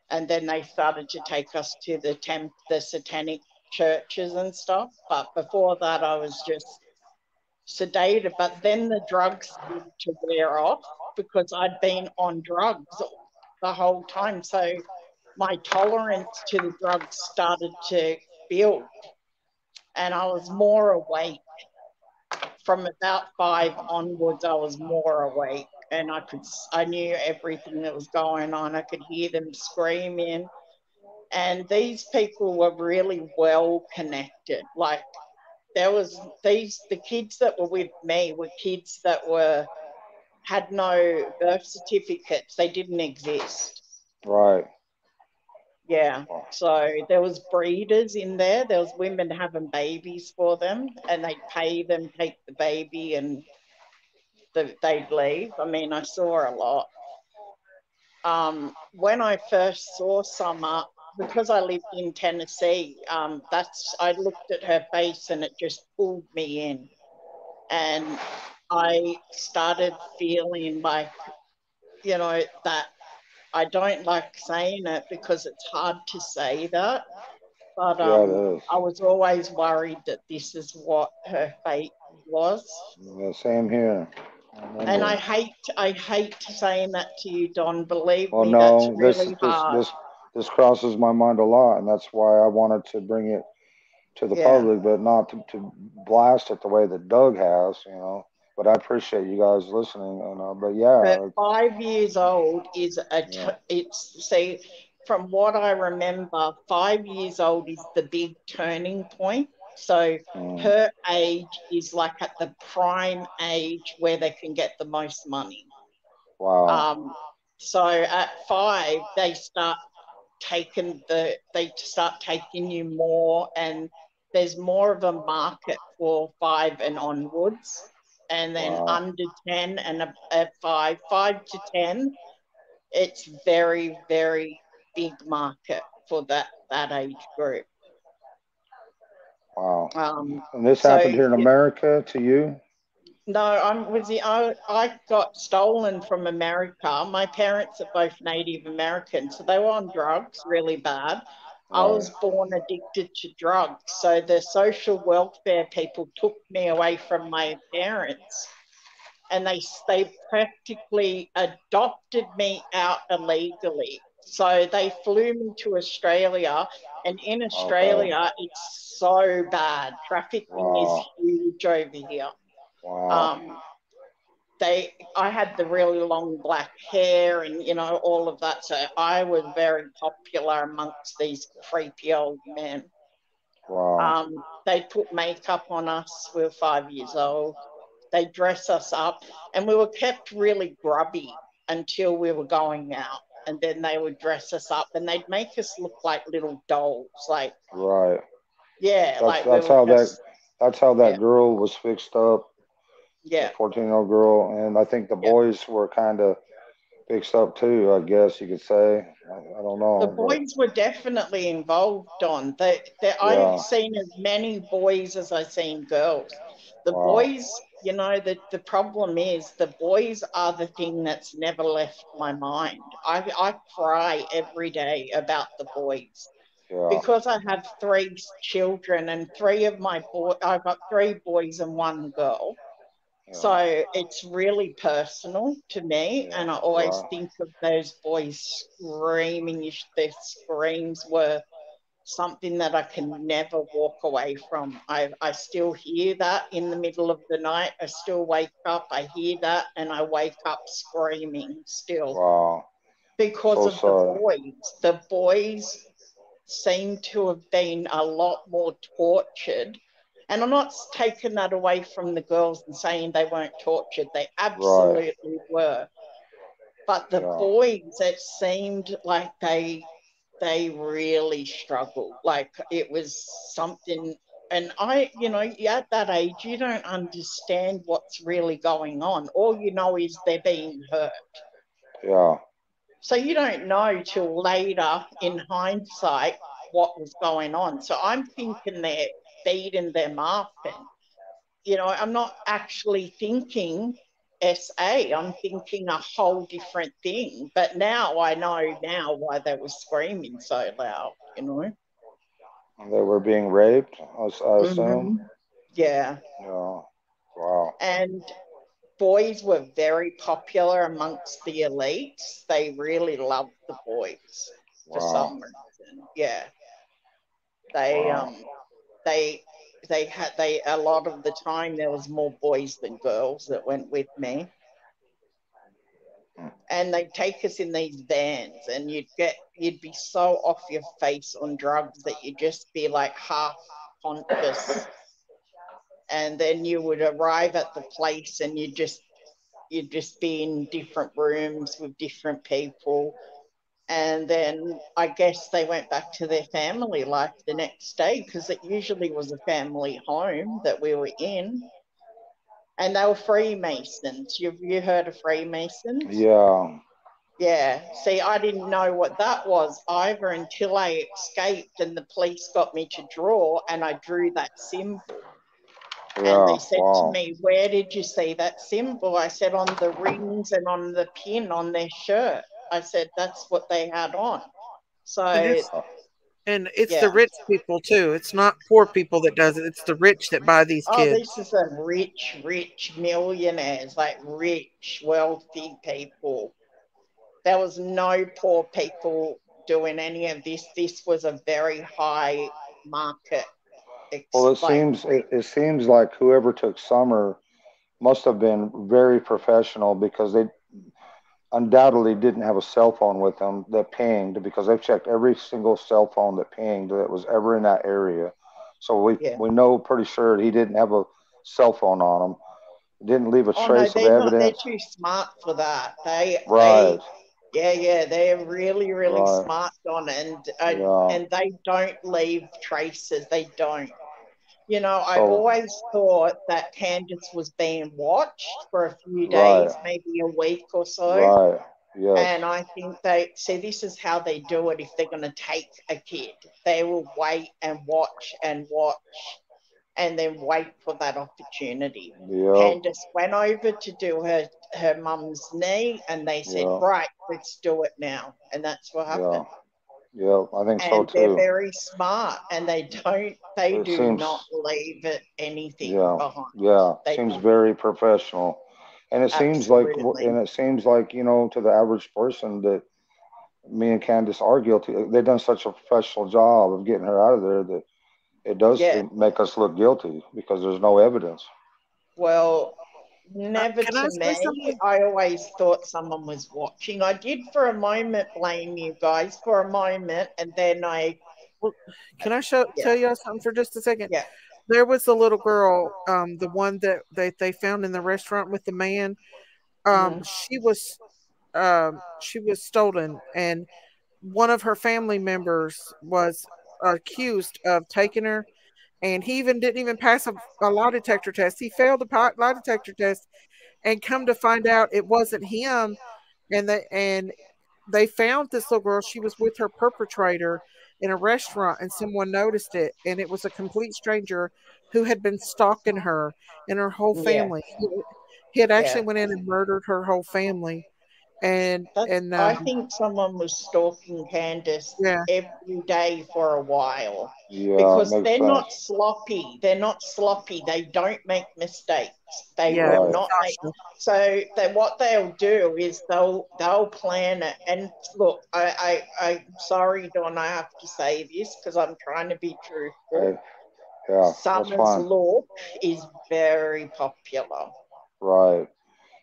Speaker 14: and then they started to take us to the temp, the satanic churches and stuff. But before that, I was just sedated. But then the drugs started to wear off because I'd been on drugs the whole time. So my tolerance to the drugs started to build, and I was more awake. From about five onwards, I was more awake, and I could I knew everything that was going on. I could hear them screaming and these people were really well connected like there was these the kids that were with me were kids that were had no birth certificates they didn't exist
Speaker 13: Right.
Speaker 14: Yeah. So there was breeders in there. There was women having babies for them and they'd pay them take the baby and the, they'd leave. I mean i saw a lot. Um, when I first saw Summer, because I lived in Tennessee, um, that's I looked at her face and it just pulled me in, and I started feeling like, you know, that I don't like saying it because it's hard to say that, but um,
Speaker 13: is.
Speaker 14: I was always worried that this is what her fate was.
Speaker 13: Yeah, same here.
Speaker 14: And I hate, I hate saying that to you, Don. Believe
Speaker 13: Well,
Speaker 14: me,
Speaker 13: no,
Speaker 14: that's
Speaker 13: this
Speaker 14: really
Speaker 13: this
Speaker 14: hard.
Speaker 13: this this crosses my mind a lot, and that's why I wanted to bring it to the
Speaker 14: Yeah.
Speaker 13: public, but not to, to blast it the way that Doug has, you know. But I appreciate you guys listening, you know. But yeah,
Speaker 14: But five years old is a, t-
Speaker 13: Yeah.
Speaker 14: it's, see, from what I remember, five years old is the big turning point. So
Speaker 13: Mm.
Speaker 14: her age is like at the prime age where they can get the most money.
Speaker 13: wow,
Speaker 14: Um, so at five, they start taking the, they start taking you more, and there's more of a market for five and onwards. And then
Speaker 13: Wow.
Speaker 14: under 10 and a, at five, five to 10, it's very, very big market for that, that age group.
Speaker 13: wow.
Speaker 14: Um,
Speaker 13: And this
Speaker 14: so
Speaker 13: happened here in. America to you?
Speaker 14: No, I'm with the I, I got stolen from America. My parents are both Native American, so they were on drugs really bad. I was born addicted to drugs, so the social welfare people took me away from my parents, and they they practically adopted me out illegally. So they flew me to Australia, and in Australia, it's so bad. Trafficking
Speaker 13: Wow.
Speaker 14: is huge over here.
Speaker 13: Wow.
Speaker 14: Um, they, I had the really long black hair and you know all of that, so I was very popular amongst these creepy old men.
Speaker 13: wow.
Speaker 14: Um, they put makeup on us. We were five years old. They dress us up, and we were kept really grubby until we were going out. And then they would dress us up, and they'd make us look like little dolls. Like,
Speaker 13: right.
Speaker 14: yeah,
Speaker 13: That's
Speaker 14: like
Speaker 13: that's
Speaker 14: were
Speaker 13: how that that's how that girl was fixed up.
Speaker 14: Yeah.
Speaker 13: Fourteen year old girl, and I think the boys were kind of fixed up too. I guess you could say. I, I don't know.
Speaker 14: The
Speaker 13: but-
Speaker 14: boys were definitely involved on they, they
Speaker 13: Yeah.
Speaker 14: I've seen as many boys as I've seen girls. The
Speaker 13: Wow.
Speaker 14: boys, you know, the, the problem is the boys are the thing that's never left my mind. I, I cry every day about the boys
Speaker 13: yeah.
Speaker 14: because I have three children and three of my boy I've got three boys and one girl. So it's really personal to me, and I always think of those boys screaming. Their screams were something that I can never walk away from. I, I still hear that in the middle of the night. I still wake up, I hear that, and I wake up screaming still
Speaker 13: Wow.
Speaker 14: because
Speaker 13: So
Speaker 14: of
Speaker 13: sorry.
Speaker 14: the boys. The boys seem to have been a lot more tortured. And I'm not taking that away from the girls and saying they weren't tortured. They absolutely were. But the boys, it seemed like they they really struggled. Like it was something and I, you know, at that age, you don't understand what's really going on. All you know is they're being hurt.
Speaker 13: Yeah.
Speaker 14: So you don't know till later in hindsight what was going on. So I'm thinking they're beating them up and you know, I'm not actually thinking SA. I'm thinking a whole different thing. But now I know now why they were screaming so loud, you know.
Speaker 13: They were being raped. I, assume.
Speaker 14: Yeah.
Speaker 13: Yeah. Wow.
Speaker 14: And boys were very popular amongst the elites. They really loved the boys for some reason. Yeah. They
Speaker 13: Wow.
Speaker 14: um they they had they a lot of the time there was more boys than girls that went with me. And they'd take us in these vans and you'd get you'd be so off your face on drugs that you'd just be like half conscious and then you would arrive at the place and you just you'd just be in different rooms with different people and then i guess they went back to their family life the next day because it usually was a family home that we were in and they were freemasons you've you heard of freemasons
Speaker 13: Yeah.
Speaker 14: yeah. See, I didn't know what that was either until I escaped and the police got me to draw and I drew that symbol.
Speaker 13: Yeah.
Speaker 14: And they said
Speaker 13: Wow.
Speaker 14: to me, Where did you see that symbol? I said, On the rings and on the pin on their shirt. I said, That's what they had on. So,
Speaker 8: Did you,
Speaker 1: And it's
Speaker 14: Yeah.
Speaker 1: the rich people too. It's not poor people that does it. It's the rich that buy these
Speaker 14: oh,
Speaker 1: kids.
Speaker 14: Oh, this is a rich, rich millionaires, like rich, wealthy people. There was no poor people doing any of this. This was a very high market. It's
Speaker 13: Well, it seems it, it seems like whoever took Summer must have been very professional because they undoubtedly didn't have a cell phone with them that pinged because they've checked every single cell phone that pinged that was ever in that area. So we
Speaker 14: Yeah.
Speaker 13: we know pretty sure he didn't have a cell phone on him. Didn't leave a
Speaker 14: Oh no,
Speaker 13: trace of
Speaker 14: they're not. They're too smart for that. They,
Speaker 13: Right.
Speaker 14: they, yeah, yeah, they're really, really
Speaker 13: Right.
Speaker 14: smart on it, and uh,
Speaker 13: Yeah.
Speaker 14: and they don't leave traces. They don't. You know, I
Speaker 13: Oh.
Speaker 14: always thought that Candace was being watched for a few days,
Speaker 13: Right.
Speaker 14: maybe a week or so.
Speaker 13: Right. Yes.
Speaker 14: And I think they see this is how they do it if they're going to take a kid. They will wait and watch and watch and then wait for that opportunity.
Speaker 13: Yep.
Speaker 14: Candace went over to do her her mum's knee and they said,
Speaker 13: Yeah.
Speaker 14: Right, let's do it now. And that's what happened.
Speaker 13: Yeah. I think so
Speaker 14: And they're very smart and they don't they
Speaker 13: It
Speaker 14: do
Speaker 13: seems-
Speaker 14: not leave it anything
Speaker 13: Yeah.
Speaker 14: behind.
Speaker 13: Yeah.
Speaker 14: They
Speaker 13: Seems
Speaker 14: don't.
Speaker 13: very professional. And it seems like, and it seems like, you know, to the average person that me and Candace are guilty. They've done such a professional job of getting her out of there that it does
Speaker 14: Yeah.
Speaker 13: make us look guilty because there's no evidence.
Speaker 14: Well, never
Speaker 1: can
Speaker 14: to me. I always thought someone was watching. I did for a moment blame you guys for a moment, and then I,
Speaker 1: Can I show
Speaker 14: Yeah.
Speaker 1: tell y'all something for just a second?
Speaker 14: Yeah.
Speaker 1: There was the little girl, um, the one that they, they found in the restaurant with the man. Um, she was um she was stolen and one of her family members was accused of taking her and he even didn't even pass a, a lie detector test. He failed the lie detector test and come to find out it wasn't him and they and they found this little girl. She was with her perpetrator in a restaurant and someone noticed it and it was a complete stranger who had been stalking her and her whole
Speaker 14: Yeah.
Speaker 1: family. He, he had actually
Speaker 14: Yeah.
Speaker 1: went in and murdered her whole family. And
Speaker 14: that's,
Speaker 1: and
Speaker 14: I
Speaker 1: um,
Speaker 14: think someone was stalking Candace
Speaker 1: Yeah.
Speaker 14: every day for a while
Speaker 13: Yeah,
Speaker 14: because they're
Speaker 13: sense.
Speaker 14: not sloppy. They're not sloppy. They don't make mistakes. They
Speaker 1: Yeah,
Speaker 14: will
Speaker 13: Right.
Speaker 14: not make. So they, what they'll do is they'll they'll plan it. And look, I I I'm sorry, Don. I have to say this because I'm trying to be truthful.
Speaker 13: Right. Yeah,
Speaker 14: Summer's
Speaker 13: fine.
Speaker 14: look is very popular.
Speaker 13: Right.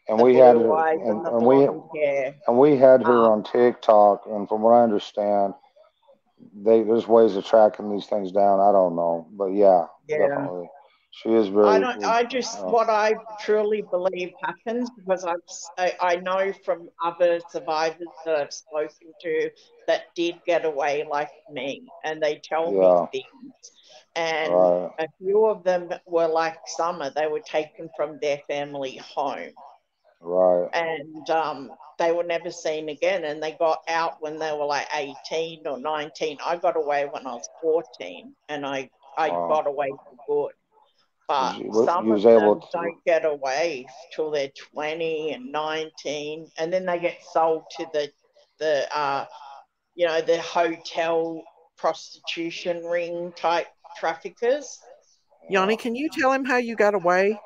Speaker 13: And we had her, and,
Speaker 14: and
Speaker 13: we
Speaker 14: hair.
Speaker 13: and we had her
Speaker 14: Um,
Speaker 13: on TikTok, and from what I understand, they there's ways of tracking these things down. I don't know, but yeah,
Speaker 14: Yeah.
Speaker 13: definitely, she is very.
Speaker 14: I don't. I just
Speaker 13: uh,
Speaker 14: what I truly believe happens because I've I, I know from other survivors that I've spoken to that did get away like me, and they tell
Speaker 13: Yeah.
Speaker 14: me things. And
Speaker 13: Right.
Speaker 14: a few of them were like Summer. They were taken from their family home,
Speaker 13: right.
Speaker 14: and um, they were never seen again. And they got out when they were like eighteen or nineteen. I got away when I was fourteen, and I I
Speaker 13: Wow.
Speaker 14: got away for good. But
Speaker 13: You- you
Speaker 14: some
Speaker 13: was
Speaker 14: of
Speaker 13: able
Speaker 14: them
Speaker 13: to-
Speaker 14: don't get away till they're 20 and 19, and then they get sold to the the uh, you know the hotel prostitution ring type traffickers.
Speaker 1: Yani, can you tell him how you got away?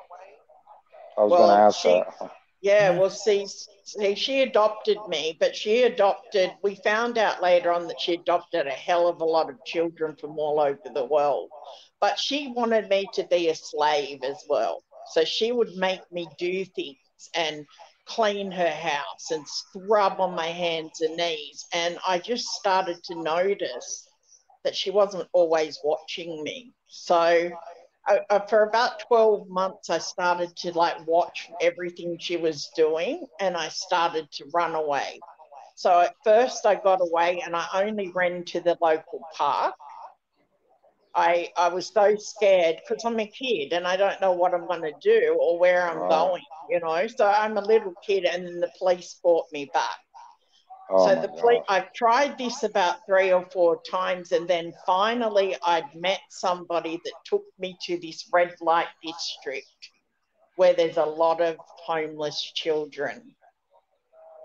Speaker 13: I was
Speaker 14: Well,
Speaker 13: going to ask
Speaker 14: she-
Speaker 13: that.
Speaker 14: Yeah, well, see, see, she adopted me, but she adopted. We found out later on that she adopted a hell of a lot of children from all over the world. But she wanted me to be a slave as well. So she would make me do things and clean her house and scrub on my hands and knees. And I just started to notice that she wasn't always watching me. So I, I, for about 12 months, I started to like watch everything she was doing and I started to run away. So at first, I got away and I only ran to the local park. I, I was so scared because I'm a kid and I don't know what I'm going to do or where I'm
Speaker 13: Right.
Speaker 14: going, you know. So I'm a little kid and then the police brought me back.
Speaker 13: Oh
Speaker 14: so the
Speaker 13: God.
Speaker 14: police, I tried this about three or four times, and then finally I'd met somebody that took me to this red light district where there's a lot of homeless children.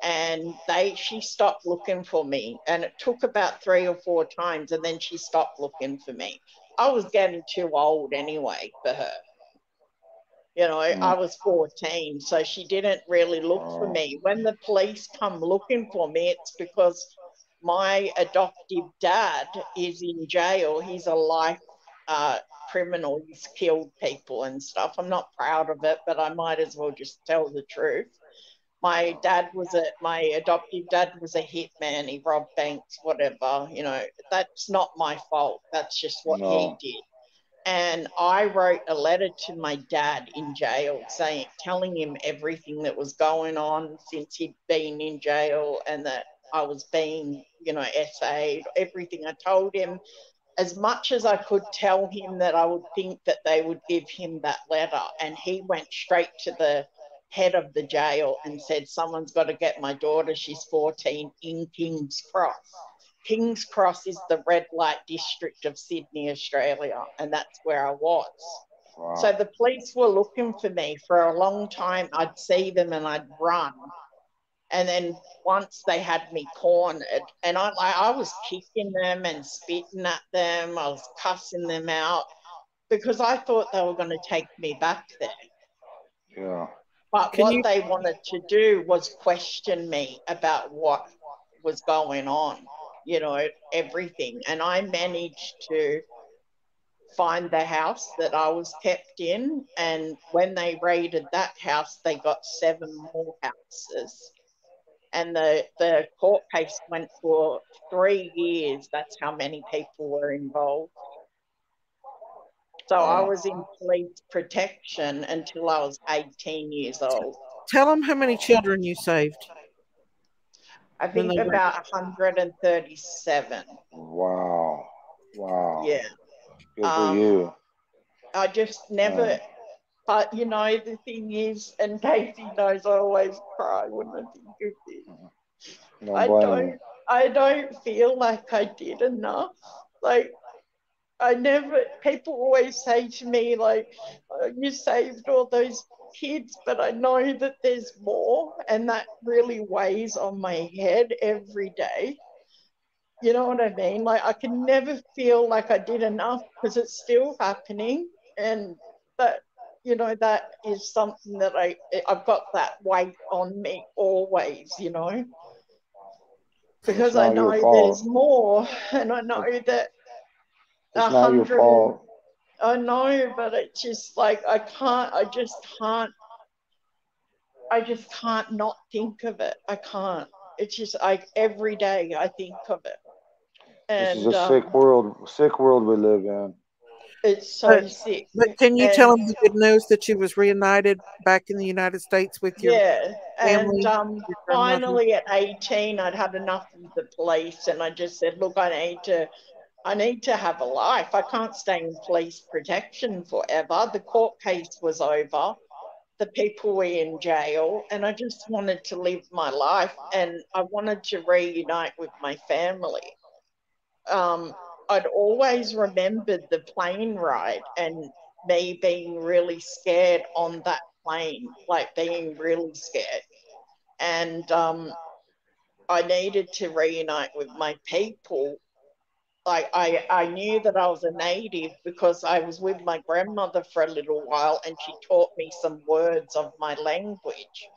Speaker 14: and they she stopped looking for me and it took about three or four times and then she stopped looking for me i was getting too old anyway for her you know
Speaker 13: Mm.
Speaker 14: i was 14 so she didn't really look for
Speaker 13: Oh.
Speaker 14: me. When the police come looking for me it's because my adoptive dad is in jail. He's a life uh, criminal. He's killed people and stuff. I'm not proud of it but i might as well just tell the truth. My dad was a my adoptive dad was a hitman. He robbed banks whatever you know. That's not my fault. That's just what
Speaker 13: No.
Speaker 14: he did and i wrote a letter to my dad in jail saying telling him everything that was going on since he'd been in jail and that i was being you know essayed everything. I told him as much as I could tell him that I would think that they would give him that letter, and he went straight to the head of the jail and said, Someone's got to get my daughter, she's 14, in King's Cross. King's Cross is the red light district of Sydney, Australia, and that's where I was.
Speaker 13: Wow.
Speaker 14: So the police were looking for me for a long time. I'd see them and I'd run. And then once they had me cornered, and I like I was kicking them and spitting at them, I was cussing them out because I thought they were going to take me back there.
Speaker 13: yeah.
Speaker 14: But
Speaker 1: Can
Speaker 14: what
Speaker 1: you-
Speaker 14: they wanted to do was question me about what was going on, you know, everything. And I managed to find the house that I was kept in. And when they raided that house, they got seven more houses. And the, the court case went for three years. That's how many people were involved. So I was in police protection until I was 18 years old.
Speaker 1: Tell them how many children you saved.
Speaker 14: I think
Speaker 1: they were-
Speaker 14: about 137.
Speaker 13: Wow. Wow.
Speaker 14: Yeah.
Speaker 13: Good for
Speaker 14: Um,
Speaker 13: you.
Speaker 14: I just never,
Speaker 13: Yeah.
Speaker 14: but you know, the thing is, and Daisy knows I always cry when I think of this.
Speaker 13: Don't
Speaker 14: I
Speaker 13: blame
Speaker 14: don't. I don't feel like I did enough. Like, I never, people always say to me, like, "Oh, you saved all those kids, but I know that there's more, and that really weighs on my head every day. You know what I mean? Like, I can never feel like I did enough because it's still happening, and that, you know, that is something that I, I've got that weight on me always, you know because I know there's more, and I know that
Speaker 13: It's not your
Speaker 14: hundred.
Speaker 13: fault.
Speaker 14: I know, but it's just like I can't. I just can't. I just can't not think of it. I can't. It's just like every day I think of it,
Speaker 13: This is
Speaker 14: and
Speaker 13: a
Speaker 14: um,
Speaker 13: sick world. Sick world we live in.
Speaker 14: it's so
Speaker 1: But,
Speaker 14: sick.
Speaker 1: but can you tell
Speaker 14: And
Speaker 1: them the good news that you was reunited back in the United States with your
Speaker 14: yeah, and um, finally at 18, I'd had enough of the police, and I just said, "Look, I need to." I need to have a life. I can't stay in police protection forever. The court case was over. The people were in jail, and I just wanted to live my life and I wanted to reunite with my family. Um, I'd always remembered the plane ride and me being really scared on that plane, like being really scared. And um, I needed to reunite with my people like I, I knew that I was a native because I was with my grandmother for a little while and she taught me some words of my language.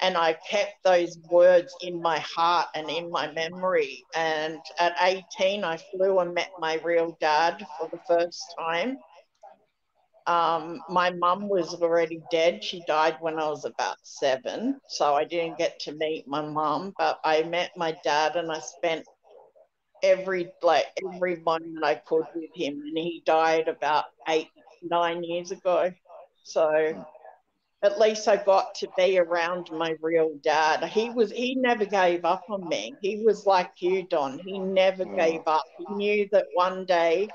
Speaker 14: And I kept those words in my heart and in my memory. And at 18, I flew and met my real dad for the first time. Um, my mum was already dead. She died when I was about seven. So I didn't get to meet my mum, but I met my dad and I spent every like every moment I could with him, and he died about eight nine years ago. So at least I got to be around my real dad. He was he never gave up on me. He was like you, Don. He never
Speaker 13: Yeah.
Speaker 14: gave up. He knew that one day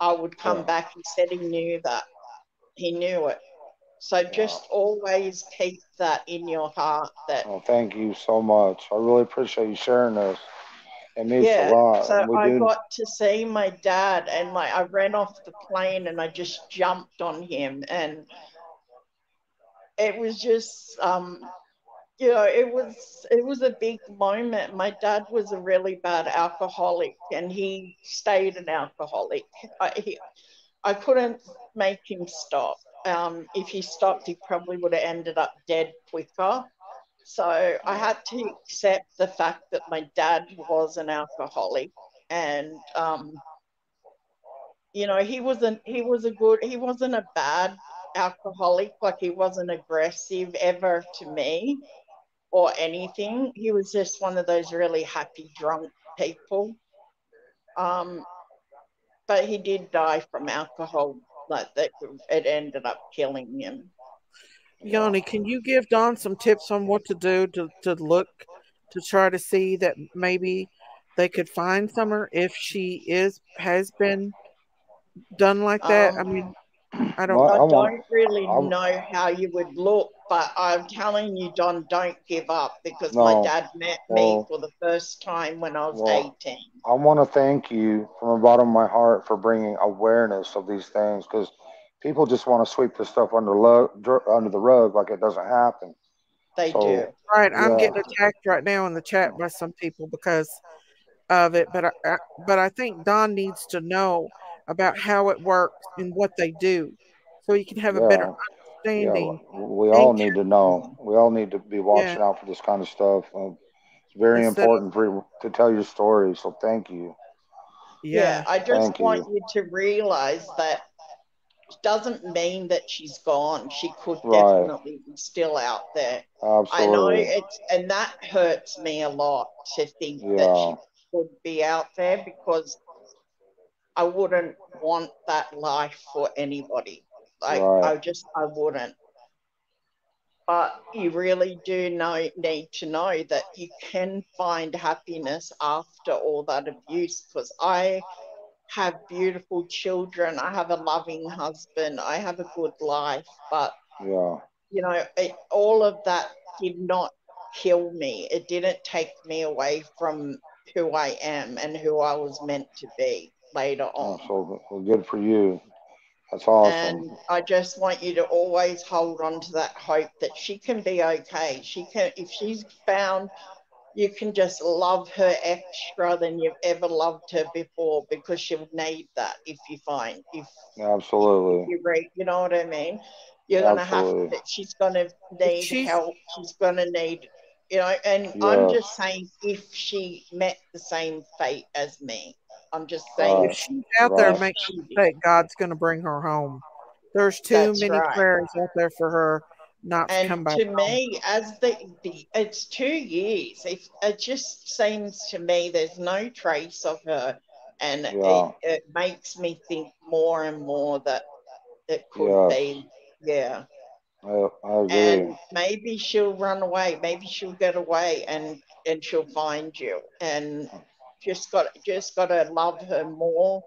Speaker 14: I would come
Speaker 13: Yeah.
Speaker 14: back. He said he knew that. He knew it. So just always keep that in your heart that
Speaker 13: Oh, thank you so much. I really appreciate you sharing this. It means
Speaker 14: Yeah,
Speaker 13: a lot.
Speaker 14: so I
Speaker 13: do.
Speaker 14: got to see my dad, and like I ran off the plane and I just jumped on him, and it was just um, you know, it was it was a big moment. My dad was a really bad alcoholic, and he stayed an alcoholic. I, he, I couldn't make him stop. Um, if he stopped, he probably would have ended up dead quicker. So I had to accept the fact that my dad was an alcoholic, and um, you know, he wasn't he was a good he wasn't a bad alcoholic, like he wasn't aggressive ever to me or anything. He was just one of those really happy drunk people. Um, but he did die from alcohol. Like that, it ended up killing him.
Speaker 1: Yani, can you give Don some tips on what to do to, to look to try to see that maybe they could find Summer if she is has been done like that?
Speaker 14: Um,
Speaker 1: I mean, I don't.
Speaker 13: Well,
Speaker 14: I
Speaker 13: I
Speaker 14: don't really
Speaker 13: I-
Speaker 14: know how you would look, but I'm telling you, Don, don't give up because my dad met
Speaker 13: Well-
Speaker 14: me for the first time when I was
Speaker 13: Well,
Speaker 14: 18.
Speaker 13: I want to thank you from the bottom of my heart for bringing awareness of these things because people just want to sweep this stuff under, lo- dr- under the rug like it doesn't happen.
Speaker 14: They
Speaker 13: So,
Speaker 14: do.
Speaker 1: Right, I'm getting attacked right now in the chat by some people because of it, but I, I but I think Don needs to know about how it works and what they do, so he can have a better
Speaker 13: Yeah, yeah, we all need to know. We all need to be watching out for this kind of stuff. Uh, it's very
Speaker 1: Instead of-
Speaker 13: important for you to tell your story. So thank you.
Speaker 14: Yeah, I just
Speaker 13: Thank
Speaker 14: want
Speaker 13: you.
Speaker 14: you to realize that it doesn't mean that she's gone. She could
Speaker 13: Right.
Speaker 14: definitely be still out there. I know
Speaker 13: Absolutely.
Speaker 14: it's, and that hurts me a lot to think that she could be out there because I wouldn't want that life for anybody. Like,
Speaker 13: Right.
Speaker 14: I just, I wouldn't. But you really do know, need to know that you can find happiness after all that abuse because I have beautiful children. I have a loving husband. I have a good life. But
Speaker 13: Yeah.
Speaker 14: you know, it, all of that did not kill me. It didn't take me away from who I am and who I was meant to be later on.
Speaker 13: Oh, so well, good for you. That's awesome.
Speaker 14: And I just want you to always hold on to that hope that she can be okay. She can, if she's found, you can just love her extra than you've ever loved her before because she'll need that if you find, if
Speaker 13: Absolutely.
Speaker 14: you read, you know what I mean? You're gonna have to, she's gonna need
Speaker 1: she's-
Speaker 14: help. She's gonna need, you know, and I'm just saying if she met the same fate as me, I'm just saying
Speaker 13: Right.
Speaker 1: If she's out there
Speaker 13: Right.
Speaker 1: making a mistake, God's going to bring her home. There's too
Speaker 14: That's
Speaker 1: many
Speaker 14: right.
Speaker 1: prayers out there for her not to come
Speaker 14: And
Speaker 1: back.
Speaker 14: to
Speaker 1: home.
Speaker 14: me, as the, the it's two years. If it just seems to me there's no trace of her, and
Speaker 13: Yeah.
Speaker 14: it, it makes me think more and more that it could
Speaker 13: Yes.
Speaker 14: be, yeah.
Speaker 13: I, I agree.
Speaker 14: And maybe she'll run away. Maybe she'll get away, and and she'll find you. And just got just got to love her more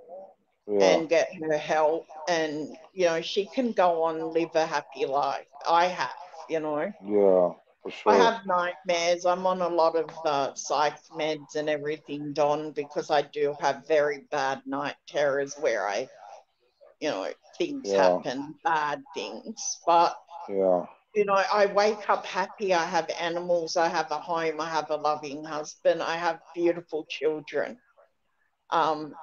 Speaker 13: yeah.
Speaker 14: and get her help. And you know she can go on live a happy life. I have, you know.
Speaker 13: yeah. For sure.
Speaker 14: I have nightmares. I'm on a lot of uh, psych meds and everything, Don, because I do have very bad night terrors where I, you know, things
Speaker 13: Yeah.
Speaker 14: happen, bad things. But,
Speaker 13: yeah.
Speaker 14: you know, I wake up happy. I have animals. I have a home. I have a loving husband. I have beautiful children. Um,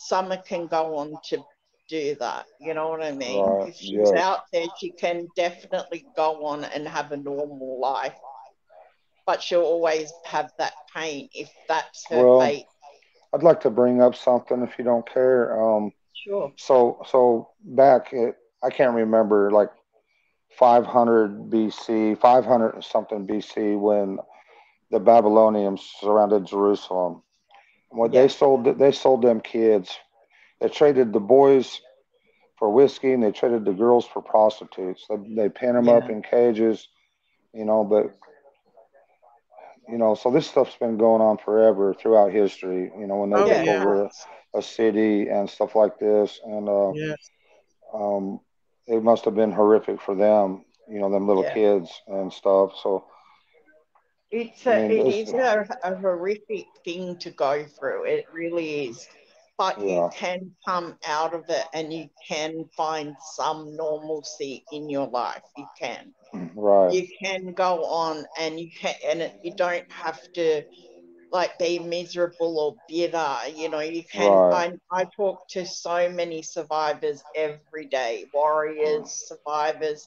Speaker 14: Summer can go on to do that. You know what I mean?
Speaker 13: Right,
Speaker 14: If she's
Speaker 13: yes.
Speaker 14: out there, she can definitely go on and have a normal life. But she'll always have that pain if that's her
Speaker 13: Well,
Speaker 14: fate.
Speaker 13: I'd like to bring up something if you don't care. Um,
Speaker 14: Sure.
Speaker 13: so so back at, I can't remember like 500 BC, 500 something BC when the Babylonians surrounded Jerusalem. When
Speaker 14: Yeah.
Speaker 13: they sold they sold them kids. They traded the boys for whiskey and they traded the girls for prostitutes. They they pin them up in cages, you know, but you know, so this stuff's been going on forever throughout history, you know, when they
Speaker 1: Oh, yeah.
Speaker 13: over a city and stuff like this and uh
Speaker 1: Yes.
Speaker 13: um, it must have been horrific for them, you know, them little
Speaker 14: Yeah.
Speaker 13: kids and stuff. So,
Speaker 14: It's
Speaker 13: I
Speaker 14: a,
Speaker 13: mean, it's-
Speaker 14: a, a horrific thing to go through. It really is. but
Speaker 13: Yeah.
Speaker 14: you can come out of it and you can find some normalcy in your life. You can.
Speaker 13: Mm, right.
Speaker 14: You can go on and you can, and it, you don't have to like be miserable or bitter. You know, you can.
Speaker 13: Right.
Speaker 14: I I talk to so many survivors every day, warriors, survivors,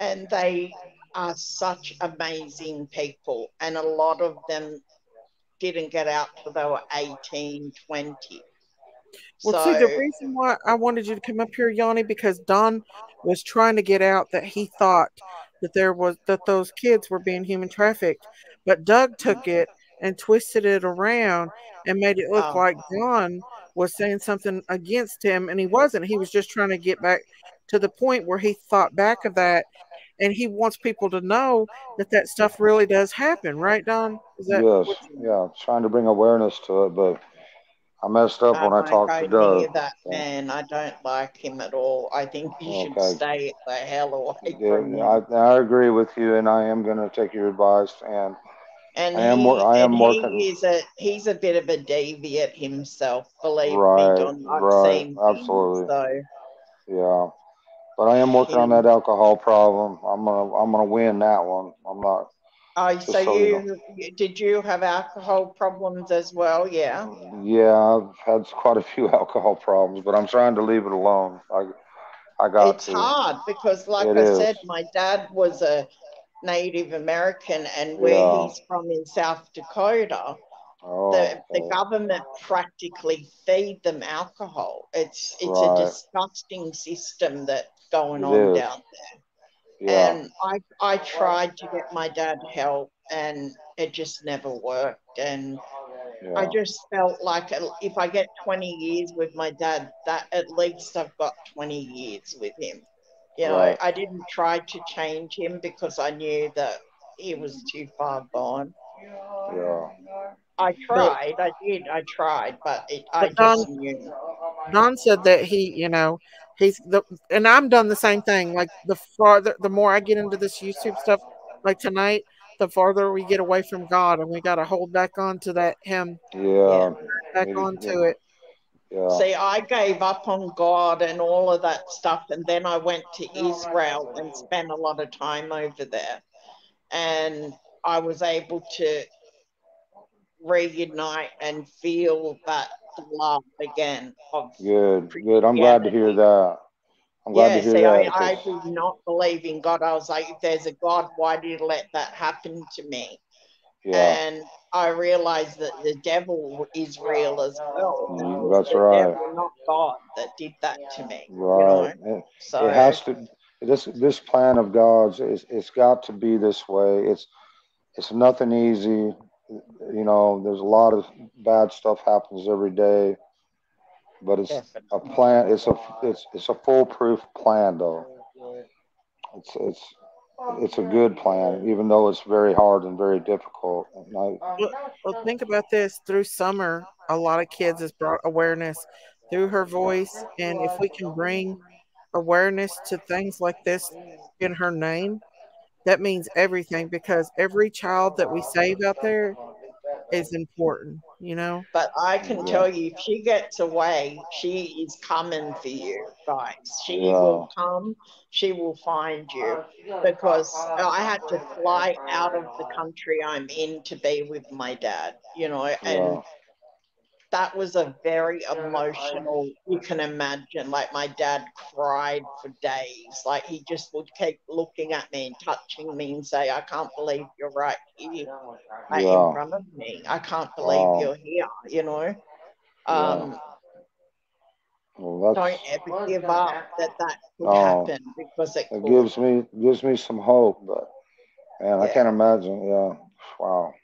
Speaker 14: and they are such amazing people, and a lot of them didn't get out till they were 18, 20.
Speaker 1: Well,
Speaker 14: so
Speaker 1: see, the reason why I wanted you to come up here, Yani, because Don was trying to get out that he thought that there was that those kids were being human trafficked, but Doug took it and twisted it around and made it look
Speaker 14: Oh.
Speaker 1: like Don was saying something against him, and he wasn't. He was just trying to get back to the point where he thought back of that, and he wants people to know that that stuff really does happen, right, Don? Is that
Speaker 13: Yes. Yeah. Trying to bring awareness to it, but I messed up when I
Speaker 14: don't
Speaker 13: talked
Speaker 14: go
Speaker 13: to
Speaker 14: near
Speaker 13: Doug.
Speaker 14: that man. I don't like him at all. I think he should
Speaker 13: Okay.
Speaker 14: stay the hell away
Speaker 13: Yeah,
Speaker 14: from him.
Speaker 13: I, I agree with you, and I am going to take your advice. And
Speaker 14: And
Speaker 13: I am
Speaker 14: he,
Speaker 13: wor- I am
Speaker 14: and
Speaker 13: working.
Speaker 14: he is a he's a bit of a deviant himself. Believe
Speaker 13: Right,
Speaker 14: me, Don. I've
Speaker 13: right,
Speaker 14: seen things,
Speaker 13: absolutely.
Speaker 14: so
Speaker 13: Yeah, but I am working on that alcohol problem. I'm gonna I'm gonna win that one. I'm not.
Speaker 14: oh,
Speaker 13: Just
Speaker 14: so
Speaker 13: so you
Speaker 14: you you- did you have alcohol problems as well? Yeah.
Speaker 13: Yeah, I've had quite a few <laughs> alcohol problems, but I'm trying to leave it alone. I I got
Speaker 14: It's
Speaker 13: to.
Speaker 14: hard because, like
Speaker 13: It
Speaker 14: I
Speaker 13: is.
Speaker 14: said, my dad was a Native American, and where
Speaker 13: Yeah.
Speaker 14: he's from in South Dakota,
Speaker 13: Oh,
Speaker 14: the the government practically feed them alcohol. It's it's
Speaker 13: Right.
Speaker 14: a disgusting system that's going on
Speaker 13: is.
Speaker 14: down there.
Speaker 13: Yeah.
Speaker 14: And I I tried to get my dad help, and it just never worked. And I just felt like if I get 20 years with my dad, that at least I've got 20 years with him. You know,
Speaker 13: Right.
Speaker 14: I didn't try to change him because I knew that he was too far gone.
Speaker 13: Yeah.
Speaker 14: I tried, I did, I tried, but it, I
Speaker 1: But Don,
Speaker 14: just knew.
Speaker 1: Don said that he, you know, he's the, and I'm done the same thing. Like the farther, the more I get into this YouTube stuff, like tonight, the farther we get away from God, and we got to hold back on to that Him,
Speaker 13: Yeah.
Speaker 1: back
Speaker 13: Maybe-
Speaker 1: onto it.
Speaker 13: Yeah.
Speaker 14: See, I gave up on God and all of that stuff, and then I went to Israel and spent a lot of time over there. And I was able to reunite and feel that love again
Speaker 13: Good. Good. I'm glad to hear that. I'm glad
Speaker 14: yeah,
Speaker 13: to hear
Speaker 14: see,
Speaker 13: that.
Speaker 14: I, I did not believe in God. I was like, if there's a God, why did you let that happen to me?
Speaker 13: yeah.
Speaker 14: And I realized that the devil is real as well.
Speaker 13: Mm, That's right.
Speaker 14: devil, not God, that did that to me.
Speaker 13: Right.
Speaker 14: You know?
Speaker 13: It,
Speaker 14: So
Speaker 13: it has to. This this plan of God's is it's got to be this way. It's it's nothing easy. You know, there's a lot of bad stuff happens every day, but it's a plan. It's a it's it's a foolproof plan though. It's it's it's a good plan, even though it's very hard and very difficult. And I,
Speaker 1: Well, well, think about this. Through summer, a lot of kids has brought awareness through her voice, and if we can bring awareness to things like this in her name, that means everything because every child that we save out there is important. You know.
Speaker 14: But I can tell you, if she gets away, she is coming for you guys. She will come. She will find you because I had to fly out of the country I'm in to be with my dad. You know, and
Speaker 13: yeah.
Speaker 14: That was a very emotional. You can imagine, like my dad cried for days. Like he just would keep looking at me and touching me and say, "I can't believe you're right here, like,
Speaker 13: Yeah.
Speaker 14: in front of me. I can't believe
Speaker 13: Wow.
Speaker 14: you're here." You know.
Speaker 13: Yeah.
Speaker 14: Um,
Speaker 13: Well,
Speaker 14: don't ever give up that that could
Speaker 13: No.
Speaker 14: happen because it
Speaker 13: it
Speaker 14: could.
Speaker 13: gives me gives me some hope, but man, I can't imagine. Yeah. Wow.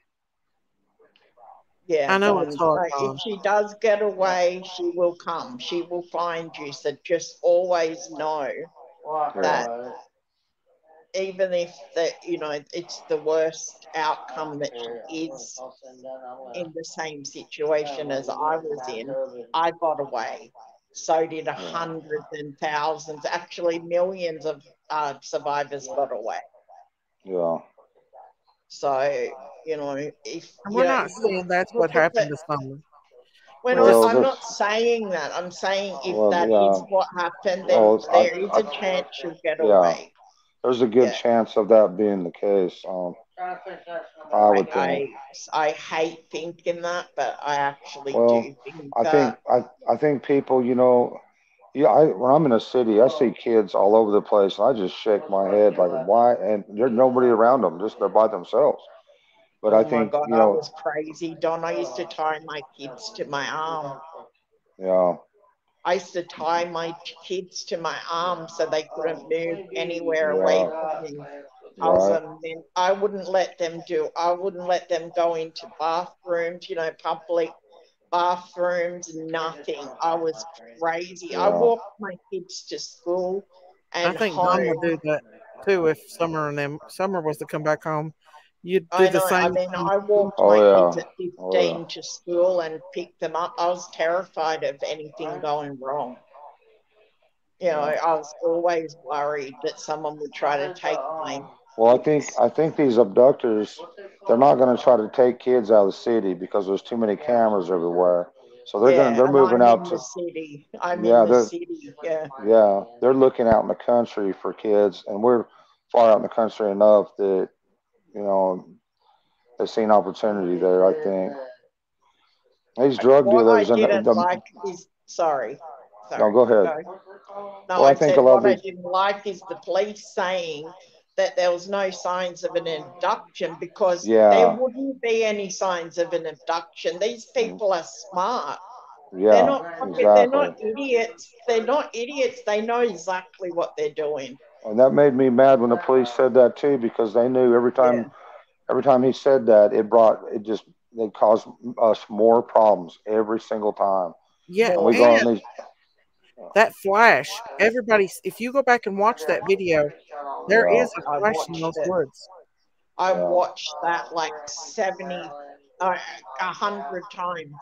Speaker 14: Yeah,
Speaker 1: I know
Speaker 14: Don.
Speaker 1: it's hard,
Speaker 14: So if she does get away, she will come. She will find you. So just always know that even if the you know it's the worst outcome that she is in the same situation as I was in, I got away. So did hundreds and thousands, actually millions of uh, survivors got away.
Speaker 13: Yeah.
Speaker 14: So you know if
Speaker 1: And we're
Speaker 14: know,
Speaker 1: not saying that's what happened
Speaker 14: the-
Speaker 1: to Summer.
Speaker 14: When
Speaker 13: Well,
Speaker 14: I, I'm not saying that. I'm saying if
Speaker 13: Well,
Speaker 14: that is
Speaker 13: yeah.
Speaker 14: what happened, then
Speaker 13: Well, I-
Speaker 14: there is
Speaker 13: I-
Speaker 14: a chance you'll get
Speaker 13: Yeah.
Speaker 14: away.
Speaker 13: There's a good
Speaker 14: Yeah.
Speaker 13: chance of that being the case. Um, I would
Speaker 14: I,
Speaker 13: think.
Speaker 14: I hate thinking that, but I actually
Speaker 13: Well,
Speaker 14: do think
Speaker 13: I
Speaker 14: that.
Speaker 13: think I I think people, you know, yeah. I when I'm in a city, I see kids all over the place, and I just shake my head like, why? And there's nobody around them, just they're by themselves. But
Speaker 14: oh
Speaker 13: I
Speaker 14: my
Speaker 13: think
Speaker 14: god,
Speaker 13: you
Speaker 14: I was crazy, Don. I used to tie my kids to my arm.
Speaker 13: yeah,
Speaker 14: I used to tie my kids to my arm so they couldn't move anywhere away from me. I was
Speaker 13: right,
Speaker 14: I wouldn't let them do. I wouldn't let them go into bathrooms, you know, public bathrooms, nothing. I was crazy. I walked my kids to school and
Speaker 1: I think
Speaker 14: home.
Speaker 1: Don would do that too if Summer and them Summer was to come back home. You'd do
Speaker 14: I
Speaker 1: the
Speaker 14: know.
Speaker 1: same.
Speaker 14: I mean,
Speaker 1: thing.
Speaker 14: I walked
Speaker 13: Oh,
Speaker 14: my
Speaker 13: yeah.
Speaker 14: kids at
Speaker 13: Oh,
Speaker 14: 15
Speaker 13: yeah.
Speaker 14: to school and picked them up. I was terrified of anything going wrong. You know, I was always worried that someone would try to take my
Speaker 13: Well, I think I think these abductors, they're not going to try to take kids out of the city because there's too many cameras everywhere. So they're going
Speaker 14: yeah,
Speaker 13: they're moving
Speaker 14: I'm
Speaker 13: out
Speaker 14: in
Speaker 13: to
Speaker 14: the city. I'm
Speaker 13: Yeah,
Speaker 14: in the city. Yeah.
Speaker 13: yeah, they're looking out in the country for kids, and we're far out in the country enough that you know they see an opportunity there. I think these drug
Speaker 14: What
Speaker 13: dealers and the, the
Speaker 14: like is sorry.
Speaker 13: no, go ahead.
Speaker 14: No,
Speaker 13: Well,
Speaker 14: I,
Speaker 13: I think a lot
Speaker 14: what I
Speaker 13: of these-
Speaker 14: didn't like is the police saying that there was no signs of an abduction because there wouldn't be any signs of an abduction. These people are smart. They're
Speaker 13: Yeah,
Speaker 14: not fucking- they're not idiots. They're not idiots. They know exactly what they're doing.
Speaker 13: And that made me mad when the police said that too, because they knew every time, every time he said that, it brought it just it caused us more problems every single time.
Speaker 1: Yeah,
Speaker 13: and we go on
Speaker 1: and
Speaker 13: these.
Speaker 1: that flash. Everybody, if you go back and watch that video, there
Speaker 13: Yeah.
Speaker 1: is a
Speaker 14: I
Speaker 1: flash in those
Speaker 14: it.
Speaker 1: woods.
Speaker 14: I
Speaker 13: Yeah.
Speaker 14: watched that like 70, uh, a hundred times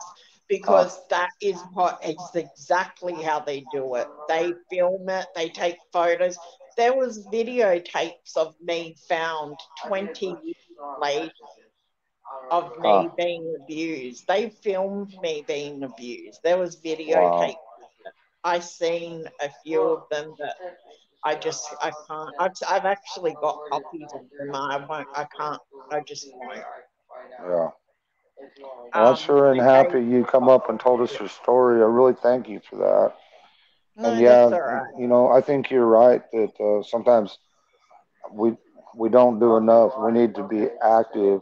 Speaker 14: because that is what is exactly how they do it. They film it, they take photos. There was videotapes of me found 20 years later of me
Speaker 13: Huh.
Speaker 14: being abused. They filmed me being abused. There was videotape. I seen a few of them, but I just I can't. I've, I've actually got copies of them. I won't. I can't. I just won't.
Speaker 13: Yeah. Well, I'm
Speaker 14: Um,
Speaker 13: sure and happy you come up and told us your story. I really thank you for that.
Speaker 14: No,
Speaker 13: and yeah,
Speaker 14: that's all right.
Speaker 13: you know, I think you're right that uh, sometimes we we don't do enough. We need to be active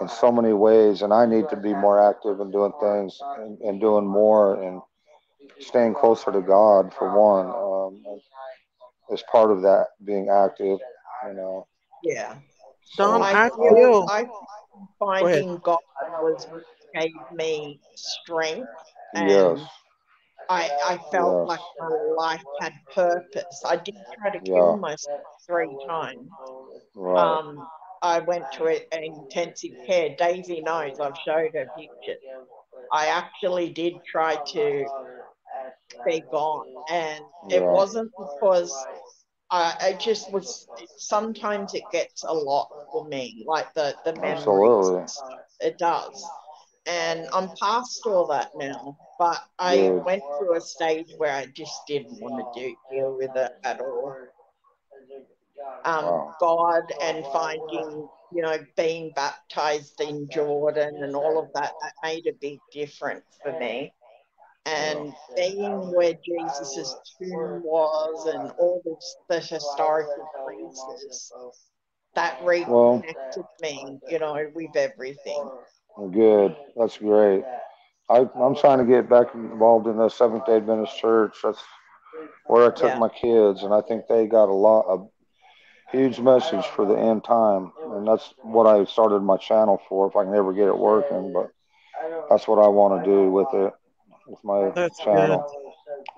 Speaker 13: in so many ways, and I need to be more active in doing things and, and doing more and staying closer to God for one. Um, as part of that, being active, you know.
Speaker 14: Yeah.
Speaker 1: Don,
Speaker 14: I
Speaker 1: I
Speaker 14: feel
Speaker 1: feel.
Speaker 14: I
Speaker 1: ahead.
Speaker 14: finding God was gave me strength and
Speaker 13: Yes.
Speaker 14: I I felt like my life had purpose. I did try to
Speaker 13: Yeah.
Speaker 14: kill myself three times.
Speaker 13: Right.
Speaker 14: Um, I went to a- an intensive care. Daisy knows. I've showed her pictures. I actually did try to be gone, and it wasn't because I, I just was. Sometimes it gets a lot for me, like the the memories.
Speaker 13: Absolutely.
Speaker 14: It does, and I'm past all that now. But I
Speaker 13: Good.
Speaker 14: went through a stage where I just didn't want to do deal with it at all um,
Speaker 13: Wow.
Speaker 14: God and finding, you know, being baptized in Jordan and all of that, that made a big difference for me. And being where Jesus' tomb was and all this, the historical places, that
Speaker 13: Well-
Speaker 14: reconnected me, you know, with everything.
Speaker 13: Good. That's great. I, I'm trying to get back involved in the Seventh Day Adventist Church. That's where I took
Speaker 14: Yeah.
Speaker 13: my kids, and I think they got a lot of huge message for the end time, and that's what I started my channel for. If I can ever get it working, but that's what I want to do with it, with my
Speaker 1: That's
Speaker 13: channel.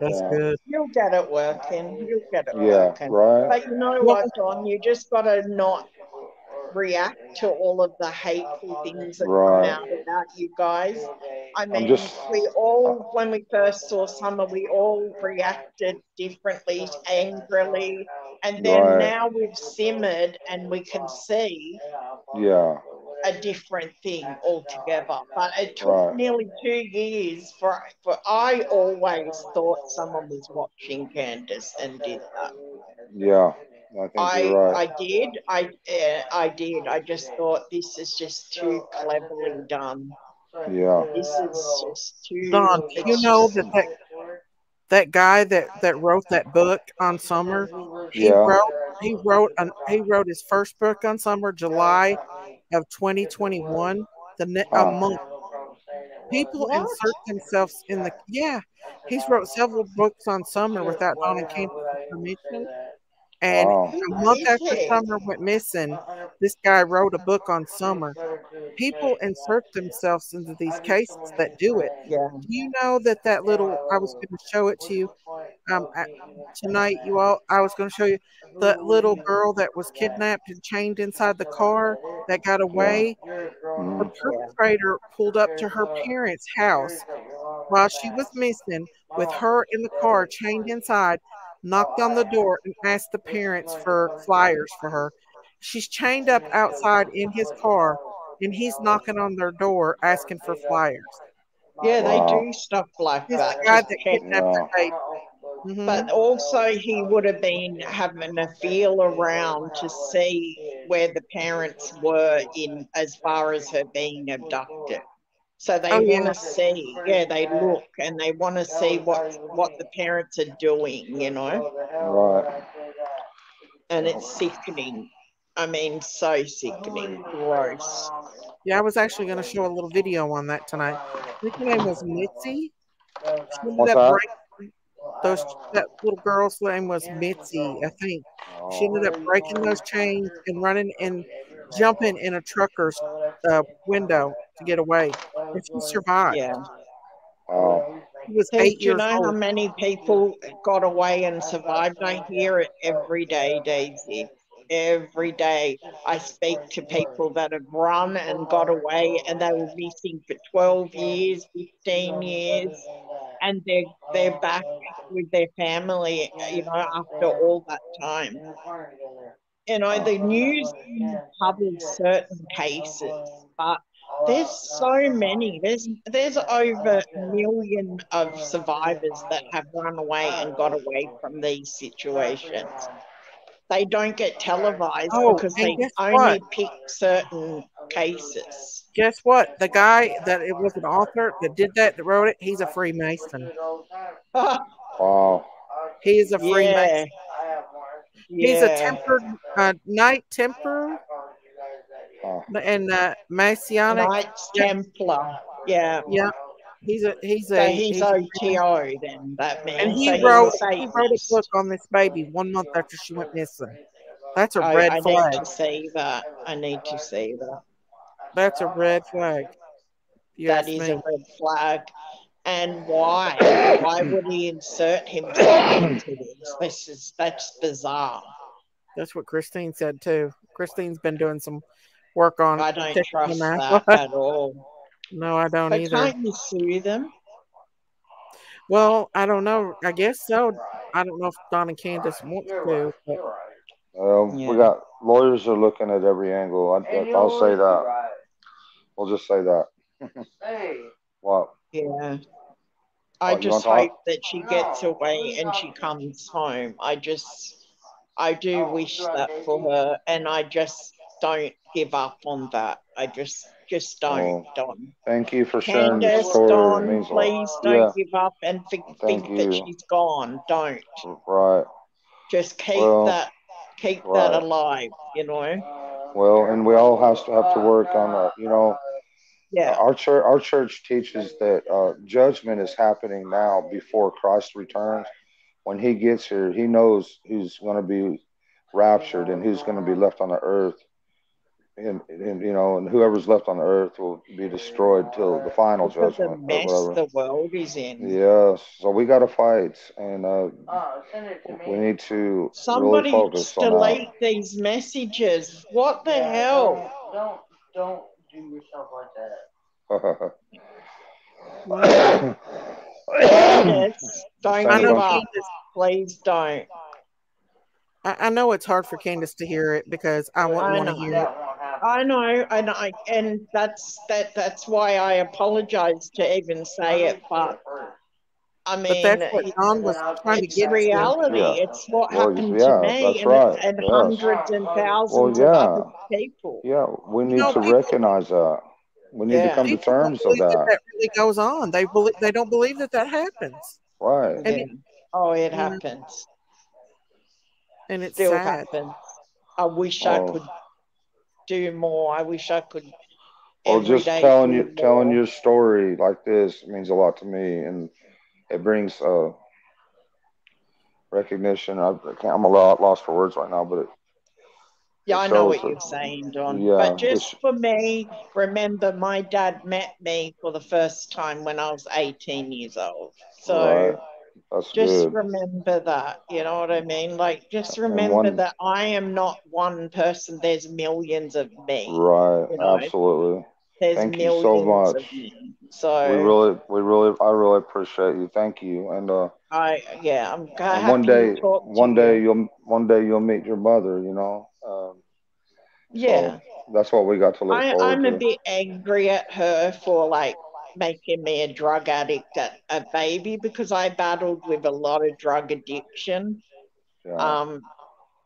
Speaker 1: That's
Speaker 13: Yeah.
Speaker 1: good.
Speaker 14: You'll get it working. You'll get it
Speaker 13: Yeah,
Speaker 14: working.
Speaker 13: right.
Speaker 14: But you know what, Don? You just got to not react to all of the hateful things that
Speaker 13: Right.
Speaker 14: come out about you guys. I mean,
Speaker 13: just-
Speaker 14: we all, when we first saw Summer, we all reacted differently, angrily. And then
Speaker 13: Right.
Speaker 14: now we've simmered and we can see
Speaker 13: Yeah.
Speaker 14: a different thing altogether. But it took
Speaker 13: Right.
Speaker 14: nearly two years for for I always thought someone was watching Candace and did that.
Speaker 13: Yeah, I think
Speaker 14: I
Speaker 13: you're right.
Speaker 14: I did. I uh, I did. I just thought this is just too cleverly done.
Speaker 13: Yeah.
Speaker 14: This is just too.
Speaker 1: Don, you know that that, that guy that, that wrote that book on summer, he
Speaker 13: Yeah.
Speaker 1: wrote he wrote an, he wrote his first book on summer, July of 2021. The ne- a month. People insert themselves in the yeah. He's wrote several books on summer without Don and Candace's permission. And
Speaker 13: Wow.
Speaker 1: a month after summer went missing, this guy wrote a book on summer. People insert themselves into these cases that do it.
Speaker 14: Yeah.
Speaker 1: Do you know that that little? I was going to show it to you um, at, tonight. You all, I was going to show you the little girl that was kidnapped and chained inside the car that got away.
Speaker 13: Mm-hmm.
Speaker 1: The perpetrator pulled up to her parents' house while she was missing, with her in the car chained inside. Knocked on the door and asked the parents for flyers for her. She's chained up outside in his car, and he's knocking on their door asking for flyers.
Speaker 14: Yeah, they
Speaker 13: Wow.
Speaker 14: do stuff like
Speaker 1: He's
Speaker 14: that.
Speaker 1: the guy that kidnapped
Speaker 13: Yeah.
Speaker 1: the baby. Mhm.
Speaker 14: But also, he would have been having a feel around to see where the parents were in as far as her being abducted. So they
Speaker 1: Oh,
Speaker 14: want
Speaker 1: yeah.
Speaker 14: to see, yeah, they look and they want to see what what the parents are doing, you know,
Speaker 13: Right.
Speaker 14: and it's sickening. I mean, so sickening, gross.
Speaker 1: Yeah, I was actually going to show a little video on that tonight. I think her name was Mitzi.
Speaker 13: What's that?
Speaker 1: breaking those that little girl's name was Mitzi, I think. She ended up breaking those chains and running and jumping in a trucker's uh, window to get away, and she survived.
Speaker 14: Yeah.
Speaker 13: Wow.
Speaker 1: She was
Speaker 14: Do,
Speaker 1: eight
Speaker 14: do you
Speaker 1: years
Speaker 14: know how many people got away and survived? I hear it every day, Daisy. Every day I speak to people that have run and got away and they were missing for 12 years, 15 years, and they're, they're back with their family, you know, after all that time. You know, the news covers certain cases, but there's so many. There's there's over a million of survivors that have run away and got away from these situations. They don't get televised
Speaker 1: Oh,
Speaker 14: because they only
Speaker 1: what?
Speaker 14: pick certain cases.
Speaker 1: Guess what? The guy that it was an author that did that, that wrote it, he's a Freemason.
Speaker 13: Wow. <laughs>
Speaker 1: He is a
Speaker 14: Yeah.
Speaker 1: Freemason. He's a
Speaker 14: Yeah.
Speaker 1: tempered uh, Knight temper
Speaker 13: Huh.
Speaker 1: and uh, Messianic.
Speaker 14: Knights Templar. Yeah.
Speaker 1: Yeah, he's a he's
Speaker 14: So
Speaker 1: a
Speaker 14: he's
Speaker 1: he's a
Speaker 14: OTO then, that means.
Speaker 1: and he
Speaker 14: so
Speaker 1: wrote
Speaker 14: a
Speaker 1: he wrote a book on this baby one month after she went missing. That's a
Speaker 14: I,
Speaker 1: red
Speaker 14: I need
Speaker 1: flag.
Speaker 14: to see that. I need to see that.
Speaker 1: That's a red flag.
Speaker 14: That
Speaker 1: ask me.
Speaker 14: a red flag. And why? Why would he insert himself into this? This is that's bizarre.
Speaker 1: That's what Christine said too. Christine's been doing some work on.
Speaker 14: I don't trust that at all.
Speaker 1: no, I don't
Speaker 14: But
Speaker 1: either.
Speaker 14: can't you sue them?
Speaker 1: Well, I don't know. I guess so. I don't know if Don and Candace want to, but
Speaker 13: Well,
Speaker 14: Yeah.
Speaker 13: we got lawyers are looking at every angle. I, I'll say that. We'll just say that. hey. What?
Speaker 14: Yeah. Oh, I
Speaker 13: What, you
Speaker 14: just hope that she gets away and she comes home. I just, I do oh, wish that for her, and I just don't give up on that. I just, just don't,
Speaker 13: Oh,
Speaker 14: Don.
Speaker 13: Thank you for sharing your
Speaker 14: Candace,
Speaker 13: story. It
Speaker 14: Don,
Speaker 13: means a lot.
Speaker 14: please don't
Speaker 13: Yeah,
Speaker 14: give up and think, that she's gone. Don't.
Speaker 13: right.
Speaker 14: Just keep
Speaker 13: Well,
Speaker 14: that, keep that alive. You know.
Speaker 13: Well, and we all has to have to work on that. You know,
Speaker 14: Yeah.
Speaker 13: our church our church teaches that uh, judgment is happening now before Christ returns. When He gets here, He knows who's going to be raptured and who's going to be left on the earth. And, and you know, and whoever's left on the earth will be destroyed till the final
Speaker 14: Look at the mess the world is in.
Speaker 13: Yes, so we got to fight, and uh, we need to really
Speaker 14: Somebody
Speaker 13: focus on
Speaker 14: delete these messages. What the hell?
Speaker 12: Don't don't do yourself like that.
Speaker 13: that.
Speaker 14: Candace, don't
Speaker 1: I know Candace.
Speaker 14: Please don't.
Speaker 1: I, I know it's hard for Candace to hear it because I wouldn't want to hear it.
Speaker 12: That won't happen.
Speaker 14: I know, and I and that's that that's why I apologize to even say it, but I mean,
Speaker 1: But that's what
Speaker 14: it's,
Speaker 1: John was trying to
Speaker 14: it's
Speaker 1: get
Speaker 14: reality.
Speaker 13: Yeah.
Speaker 14: It's what
Speaker 13: Well,
Speaker 14: happened
Speaker 13: yeah,
Speaker 14: to me
Speaker 13: that's
Speaker 14: and,
Speaker 13: right.
Speaker 14: and
Speaker 13: Yes.
Speaker 14: hundreds and
Speaker 13: Well,
Speaker 14: thousands of other people.
Speaker 13: yeah. We
Speaker 1: You
Speaker 13: need
Speaker 1: know,
Speaker 13: to
Speaker 1: people
Speaker 13: recognize that. We need to
Speaker 14: Yeah.
Speaker 13: come to
Speaker 1: people don't
Speaker 13: terms of
Speaker 1: believe that
Speaker 13: that.
Speaker 1: that really goes on. They believe they don't believe that that happens,
Speaker 13: Right.
Speaker 1: and
Speaker 14: Yeah.
Speaker 1: it,
Speaker 14: Oh, it happens.
Speaker 1: and it
Speaker 14: Still
Speaker 1: sad.
Speaker 14: happens. I wish I
Speaker 13: Oh,
Speaker 14: could do more. I wish I could
Speaker 13: well,
Speaker 14: every
Speaker 13: just telling
Speaker 14: do
Speaker 13: you telling your story like this means a lot to me, and it brings uh, recognition. I, I'm a lot lost for words right now, but it,
Speaker 14: Yeah, I know what you're saying, Don.
Speaker 13: Yeah,
Speaker 14: But just for me, remember my dad met me for the first time when I was 18 years old. So
Speaker 13: right.
Speaker 14: Just
Speaker 13: good.
Speaker 14: remember that. You know what I mean? Like, just remember
Speaker 13: one,
Speaker 14: that I am not one person. There's millions of me.
Speaker 13: right.
Speaker 14: You know,
Speaker 13: Absolutely.
Speaker 14: there's
Speaker 13: Thank you so much.
Speaker 14: Me.
Speaker 13: We
Speaker 14: So
Speaker 13: really, we really, I really appreciate you. Thank you. And uh,
Speaker 14: I, yeah, I'm
Speaker 13: one day,
Speaker 14: to
Speaker 13: one day
Speaker 14: you.
Speaker 13: you'll, one day you'll meet your mother. You know. Um,
Speaker 14: Yeah.
Speaker 13: so that's what we got to look
Speaker 14: I,
Speaker 13: forward
Speaker 14: I'm a bit angry at her for like making me a drug addict at a baby because I battled with a lot of drug addiction.
Speaker 13: Yeah.
Speaker 14: Um,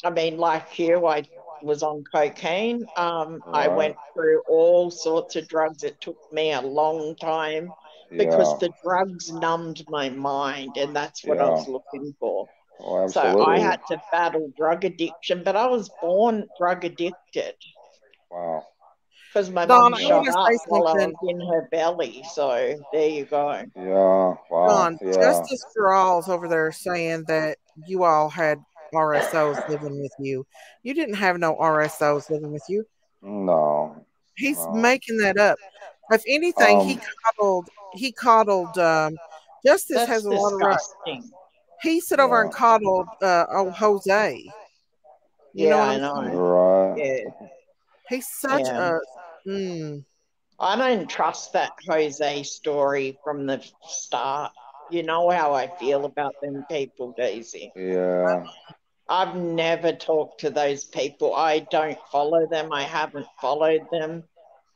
Speaker 14: I mean, like you, I was on cocaine. Um, I
Speaker 13: Right.
Speaker 14: went through all sorts of drugs. It took me a long time because
Speaker 13: Yeah.
Speaker 14: the drugs numbed my mind, and that's what I was looking for.
Speaker 13: Oh,
Speaker 14: So I had to battle drug addiction, but I was born drug addicted
Speaker 13: Wow.
Speaker 14: because my
Speaker 1: Don,
Speaker 14: mum
Speaker 1: I
Speaker 14: shot up while I was in her belly. So there you go.
Speaker 13: Yeah. Wow.
Speaker 1: Don,
Speaker 13: Yeah.
Speaker 1: Justice Rawls over there saying that you all had RSOs living with you. You didn't have no RSOs living with you.
Speaker 13: No.
Speaker 1: He's
Speaker 13: No.
Speaker 1: making that up. If anything, he
Speaker 13: Um.
Speaker 1: coddled. He coddled. Um, Justice has a lot of right.
Speaker 14: disgusting.
Speaker 1: He sit over and coddled uh, oh Jose. You know
Speaker 14: Yeah,
Speaker 1: what
Speaker 14: I
Speaker 1: I'm
Speaker 14: know.
Speaker 1: saying?
Speaker 13: Right.
Speaker 14: Yeah,
Speaker 1: He's such
Speaker 14: yeah.
Speaker 1: a. Mm,
Speaker 14: I don't trust that Jose story from the start. You know how I feel about them people, Daisy.
Speaker 13: Yeah.
Speaker 14: I've never talked to those people. I don't follow them. I haven't followed them.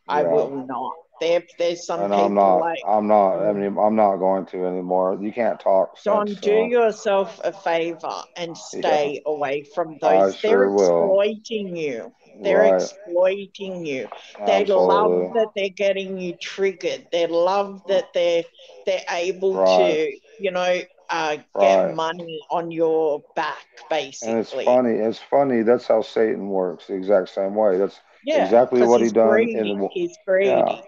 Speaker 14: I will not. There, there's some
Speaker 13: And
Speaker 14: people
Speaker 13: I'm not.
Speaker 14: like
Speaker 13: I'm not. I mean, I'm not going to anymore. You can't talk sense.
Speaker 14: do
Speaker 13: So
Speaker 14: yourself a favor and
Speaker 13: yeah.
Speaker 14: stay away from
Speaker 13: I
Speaker 14: those. They're
Speaker 13: sure will.
Speaker 14: exploiting you. They're
Speaker 13: Right.
Speaker 14: exploiting you. They love that they're getting you triggered. They love that they're they're able
Speaker 13: Right.
Speaker 14: to, you know, uh, get
Speaker 13: Right.
Speaker 14: money on your back, basically.
Speaker 13: And it's funny. It's funny. That's how Satan works. The exact same way. That's
Speaker 14: Yeah,
Speaker 13: exactly what he done in
Speaker 14: greedy.
Speaker 13: the.
Speaker 14: He's
Speaker 13: Yeah.
Speaker 14: greedy.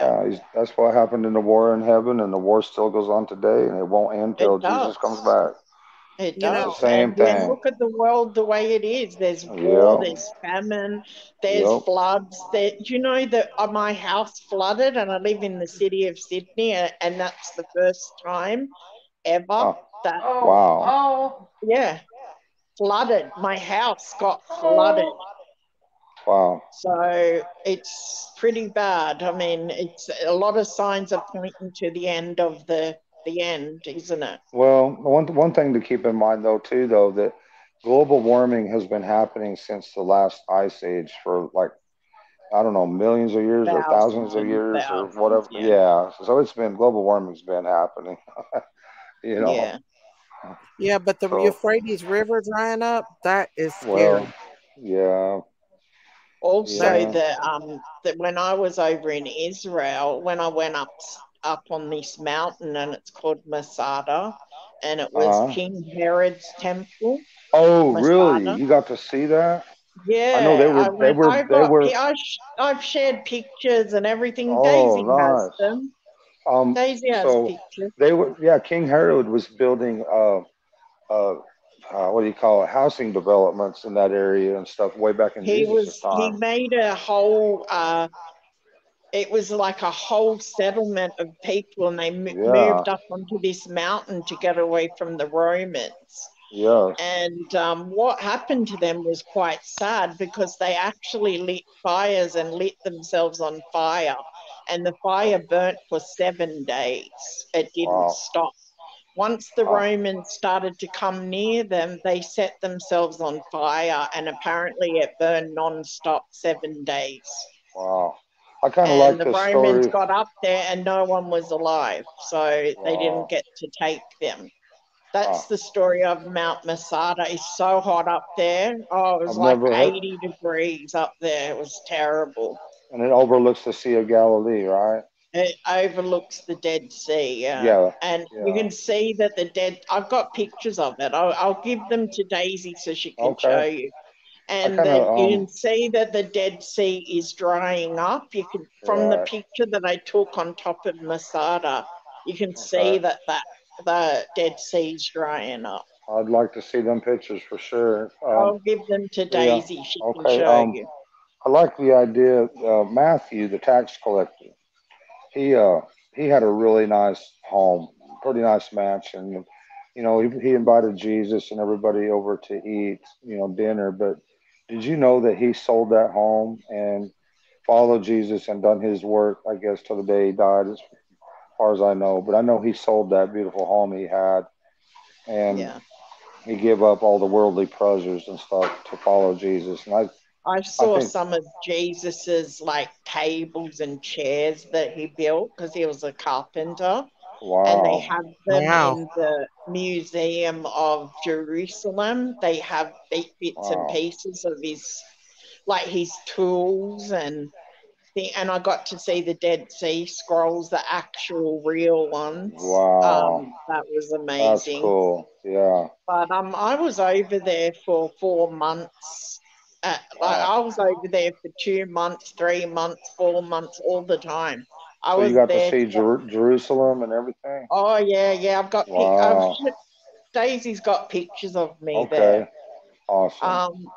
Speaker 14: Yeah,
Speaker 13: Yeah. That's what happened in the war in heaven, and the war still goes on today, and it won't end till Jesus comes back.
Speaker 14: It
Speaker 1: you
Speaker 13: It's the
Speaker 1: know,
Speaker 14: does.
Speaker 13: same
Speaker 14: And
Speaker 13: thing.
Speaker 14: look at the world the way it is. There's war,
Speaker 13: Yep.
Speaker 14: there's famine, there's
Speaker 13: Yep.
Speaker 14: floods. There, you know that uh, my house flooded and I live in the city of Sydney and, and that's the first time ever
Speaker 13: Oh,
Speaker 14: that, oh,
Speaker 13: wow. Oh.
Speaker 14: Yeah, flooded. My house got oh. flooded.
Speaker 13: Wow.
Speaker 14: So it's pretty bad. I mean, it's a lot of signs are pointing to the end of the the end, isn't it?
Speaker 13: Well, one one thing to keep in mind though too though that global warming has been happening since the last ice age for like I don't know millions of years or thousands
Speaker 14: Thousands
Speaker 13: of
Speaker 14: and
Speaker 13: years or whatever.
Speaker 14: Yeah.
Speaker 13: Yeah. So it's been global warming's been happening. <laughs> you know.
Speaker 14: Yeah.
Speaker 1: yeah, but the
Speaker 13: So
Speaker 1: Euphrates River drying up, that is
Speaker 13: well,
Speaker 1: scary.
Speaker 13: yeah,
Speaker 14: Also,
Speaker 1: That
Speaker 13: yeah,
Speaker 14: the um, that when I was over in Israel, when I went up up on this mountain, and it's called Masada, and it was
Speaker 13: uh huh.
Speaker 14: King Herod's temple,
Speaker 13: Oh, really? You got to see that? I know
Speaker 14: Yeah,
Speaker 13: they
Speaker 14: I
Speaker 13: were they were
Speaker 14: I
Speaker 13: they
Speaker 14: got.
Speaker 13: were.
Speaker 14: I sh- I've shared pictures and everything.
Speaker 13: Oh,
Speaker 14: Daisy has them.
Speaker 13: Um, so they were, yeah, King Herod was building, uh, uh, uh, what do you call it, housing developments in that area and stuff way back in
Speaker 14: He
Speaker 13: Jesus'
Speaker 14: was. He made a whole. Uh, it was like a whole settlement of people, and they mo-
Speaker 13: Yeah,
Speaker 14: moved up onto this mountain to get away from the Romans.
Speaker 13: Yeah.
Speaker 14: And um, what happened to them was quite sad because they actually lit fires and lit themselves on fire. And the fire burnt for seven days. It didn't
Speaker 13: wow,
Speaker 14: stop. Once the
Speaker 13: Wow.
Speaker 14: Romans started to come near them, they set themselves on fire, and apparently it burned non-stop seven days.
Speaker 13: Wow. I kind of like
Speaker 14: And the Romans
Speaker 13: story.
Speaker 14: got up there, and no one was alive, so they didn't get to take them. That's
Speaker 13: Wow.
Speaker 14: the story of Mount Masada. It's so hot up there. Oh, it was
Speaker 13: I've
Speaker 14: like
Speaker 13: never heard-
Speaker 14: 80 degrees up there. It was terrible.
Speaker 13: And it overlooks the Sea of Galilee, right?
Speaker 14: It overlooks the Dead Sea. Yeah.
Speaker 13: Yeah,
Speaker 14: And you can see that the dead. I've got pictures of it. I'll, I'll give them to Daisy so she can
Speaker 13: Okay.
Speaker 14: show you. And
Speaker 13: kinda,
Speaker 14: the, you
Speaker 13: um,
Speaker 14: can see that the Dead Sea is drying up. You can from the picture that I took on top of Masada, you can
Speaker 13: Okay.
Speaker 14: see that that the Dead Sea's drying up.
Speaker 13: I'd like to see them pictures for sure.
Speaker 14: I'll
Speaker 13: Um,
Speaker 14: give them to
Speaker 13: yeah,
Speaker 14: Daisy. She can show
Speaker 13: Um,
Speaker 14: you.
Speaker 13: I like the idea. Uh, Matthew, the tax collector, he uh he had a really nice home, pretty nice mansion. You know, he, he invited Jesus and everybody over to eat, you know, dinner. But did you know that he sold that home and followed Jesus and done his work? I guess till the day he died, as far as I know. But I know he sold that beautiful home he had, and
Speaker 14: Yeah.
Speaker 13: he gave up all the worldly pleasures and stuff to follow Jesus. And I
Speaker 14: I saw
Speaker 13: think-
Speaker 14: some of Jesus's like tables and chairs that he built because he was a carpenter.
Speaker 13: wow,
Speaker 14: and they have them
Speaker 1: Wow.
Speaker 14: in the Museum of Jerusalem. They have bit- bits and pieces of his, like his tools and the, and I got to see the Dead Sea Scrolls, the actual real ones.
Speaker 13: Wow.
Speaker 14: um, that was amazing.
Speaker 13: that's
Speaker 14: amazing.
Speaker 13: cool. Yeah.
Speaker 14: But um, I was over there for four months. Uh, like I was over there for two months, three months, four months, all the time. I
Speaker 13: So
Speaker 14: was
Speaker 13: you got to see
Speaker 14: for-
Speaker 13: Jer- Jerusalem and everything.
Speaker 14: Oh yeah, yeah. I've got pic- I've, Daisy's got pictures of me
Speaker 13: Okay.
Speaker 14: there.
Speaker 13: Awesome.
Speaker 14: Um,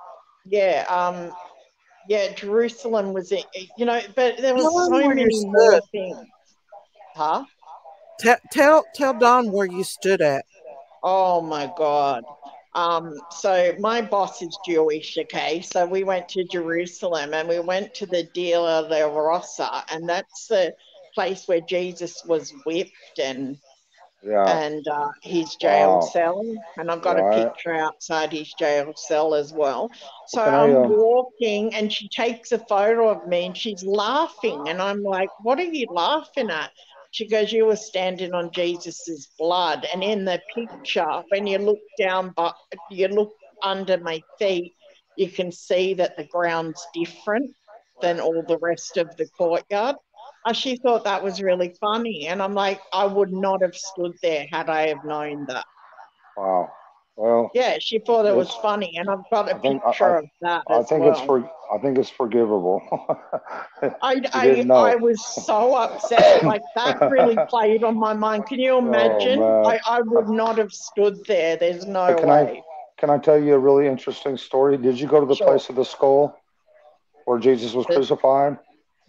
Speaker 14: yeah, um, yeah. Jerusalem was, it, you know, but there was
Speaker 1: Tell 'em
Speaker 14: so many more things. Huh?
Speaker 1: Tell tell tell Don where you stood at.
Speaker 14: Oh my God. Um, so my boss is Jewish, okay? So we went to Jerusalem and we went to the Via Dolorosa, and that's the place where Jesus was whipped and
Speaker 13: yeah.
Speaker 14: and uh, his jail
Speaker 13: Wow.
Speaker 14: cell, and I've got a picture outside his jail cell as well. So
Speaker 13: Can I,
Speaker 14: I'm
Speaker 13: um,
Speaker 14: walking, and she takes a photo of me, and she's laughing, and I'm like, "What are you laughing at?" She goes, "You were standing on Jesus's blood," and in the picture, when you look down, but you look under my feet, you can see that the ground's different than all the rest of the courtyard. Uh, she thought that was really funny, and I'm like, I would not have stood there had I have known that.
Speaker 13: Wow. Well,
Speaker 14: Yeah, she thought it was funny, and I've got a
Speaker 13: think- I-
Speaker 14: picture
Speaker 13: I-
Speaker 14: of that
Speaker 13: I think
Speaker 14: well.
Speaker 13: it's for. I think it's forgivable. <laughs>
Speaker 14: I, I. I was so upset. <coughs> Like that really played on my mind. Can you oh, imagine?
Speaker 13: Oh.
Speaker 14: I, I would not have stood there. There's no
Speaker 13: can
Speaker 14: way.
Speaker 13: I can I tell you a really interesting story? Did you go to the
Speaker 14: Sure.
Speaker 13: place of the skull where Jesus was crucified?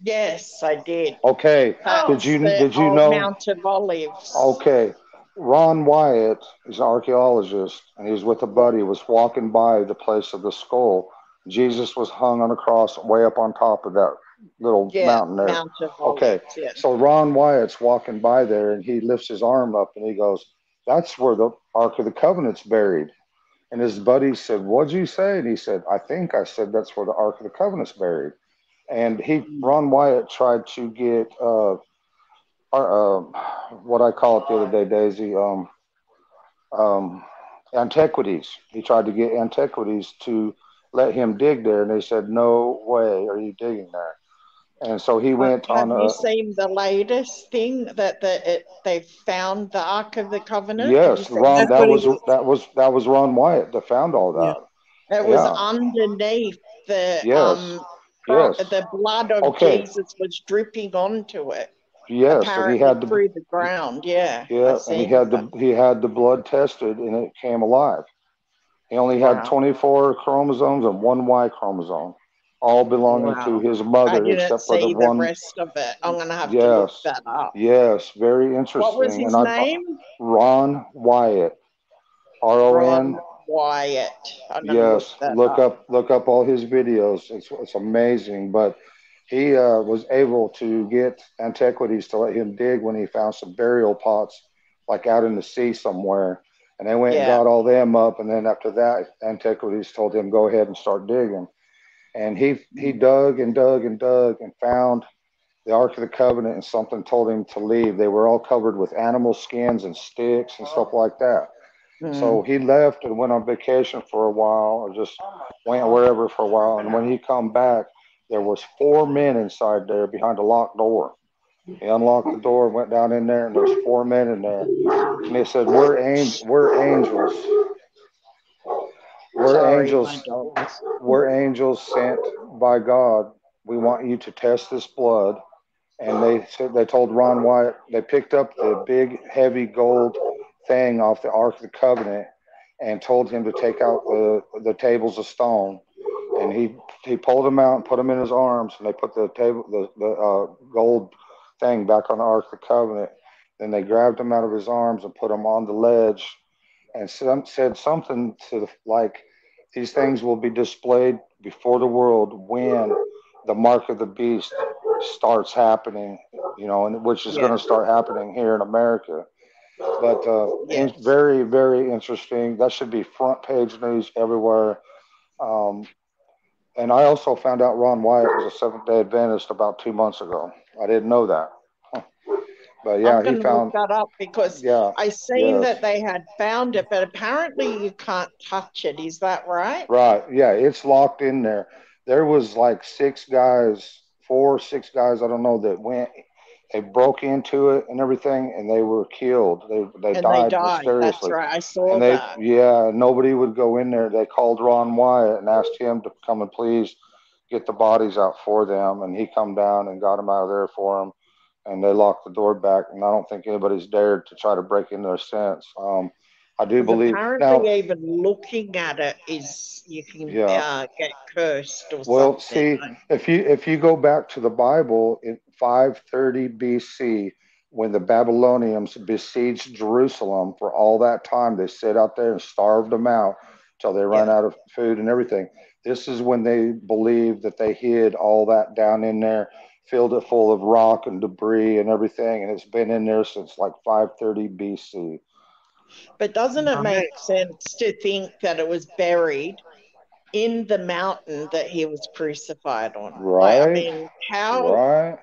Speaker 14: Yes, I did.
Speaker 13: Okay.
Speaker 14: That's
Speaker 13: did you did you know?
Speaker 14: Mount of Olives?
Speaker 13: Okay. Ron Wyatt is an archaeologist, and he was with a buddy, was walking by the place of the skull. Jesus was hung on a cross way up on top of that little
Speaker 14: Yeah,
Speaker 13: mountain there. Okay.
Speaker 14: Yeah.
Speaker 13: So Ron Wyatt's walking by there, and he lifts his arm up, and he goes, "That's where the Ark of the Covenant's buried." And his buddy said, "What'd you say?" And he said, "I think I said that's where the Ark of the Covenant's buried." And he, Ron Wyatt, tried to get uh, uh, what I call it the other day, Daisy, um, um, antiquities. He tried to get antiquities to let him dig there, and they said, "No way, are you digging there?" And so he went
Speaker 14: Have
Speaker 13: on
Speaker 14: you seen the latest thing that the, it, they found the Ark of the Covenant?
Speaker 13: Yes, Ron. That was
Speaker 1: was-
Speaker 13: that was that was Ron Wyatt that found all that.
Speaker 14: It was
Speaker 13: Yeah.
Speaker 14: underneath the
Speaker 13: Yes.
Speaker 14: um
Speaker 13: Yes.
Speaker 14: the blood of
Speaker 13: Okay.
Speaker 14: Jesus was dripping onto it.
Speaker 13: Yes, and he had the
Speaker 14: through the ground. Yeah.
Speaker 13: yeah, and he had the he had the blood tested, and it came alive. He only
Speaker 14: Wow.
Speaker 13: had 24 chromosomes and one Y chromosome, all belonging
Speaker 14: Wow.
Speaker 13: to his
Speaker 14: I
Speaker 13: mother, except for
Speaker 14: see
Speaker 13: the
Speaker 14: the
Speaker 13: one.
Speaker 14: rest of it. I'm gonna have to look
Speaker 13: Yes,
Speaker 14: that up.
Speaker 13: yes, very interesting.
Speaker 14: What was his
Speaker 13: and I, uh,
Speaker 14: name?
Speaker 13: Ron Wyatt, R O N.
Speaker 14: Wyatt.
Speaker 13: Yes,
Speaker 14: look
Speaker 13: look
Speaker 14: up.
Speaker 13: up look up all his videos. It's it's amazing. But he uh, was able to get antiquities to let him dig when he found some burial pots like out in the sea somewhere. And they went
Speaker 14: Yeah.
Speaker 13: and got all them up, and then after that, Antiquities told him go ahead and start digging. And he he dug and dug and dug and found the Ark of the Covenant, and something told him to leave. They were all covered with animal skins and sticks and stuff like that. So he left and went on vacation for a while, or just went wherever for a while. And when he come back, there was four men inside there behind a locked door. He unlocked the door, went down in there, and there's four men in there. And they said, "We're angels. We're angels. We're
Speaker 14: Sorry,
Speaker 13: angels. We're angels sent by God. We want you to test this blood." And they said they told Ron Wyatt they picked up the big heavy gold thing off the Ark of the Covenant and told him to take out the the tables of stone. And he he pulled them out and put them in his arms, and they put the table the the uh, gold thing back on the Ark of the Covenant. Then they grabbed him out of his arms and put him on the ledge, and some, said something to the, like, "These things will be displayed before the world when the mark of the beast starts happening." You know, and which is going to start happening here in America. But uh, in- very, very interesting. That should be front page news everywhere. Um, and I also found out Ron Wyatt was a Seventh Day Adventist about two months ago. I didn't know that. <laughs> But yeah,
Speaker 14: I'm
Speaker 13: he found.
Speaker 14: look that up because
Speaker 13: Yeah,
Speaker 14: I seen
Speaker 13: yes.
Speaker 14: that they had found it, but apparently you can't touch it. Is that right?
Speaker 13: Right. Yeah, it's locked in there. There was like six guys, four, or six guys, I don't know, that went. They broke into it and everything, and they were killed. They they
Speaker 14: and
Speaker 13: died
Speaker 14: they died. That's right. I saw
Speaker 13: And they,
Speaker 14: that.
Speaker 13: yeah, nobody would go in there. They called Ron Wyatt and asked him to come and please get the bodies out for them, and he come down and got them out of there for them. And they locked the door back, and I don't think anybody's dared to try to break in there since. Um, I do believe
Speaker 14: Apparently,
Speaker 13: now.
Speaker 14: even looking at it is you can
Speaker 13: Yeah.
Speaker 14: uh, get cursed or
Speaker 13: Well,
Speaker 14: something.
Speaker 13: Well, see, if you if you go back to the Bible in 530 BC, when the Babylonians besieged Jerusalem for all that time, they sit out there and starved them out till they ran out of food and everything. This is when they believed that they hid all that down in there, filled it full of rock and debris and everything, and it's been in there since like 530 BC.
Speaker 14: But doesn't it make sense to think that it was buried in the mountain that he was crucified on? Like, I mean, how
Speaker 13: Right?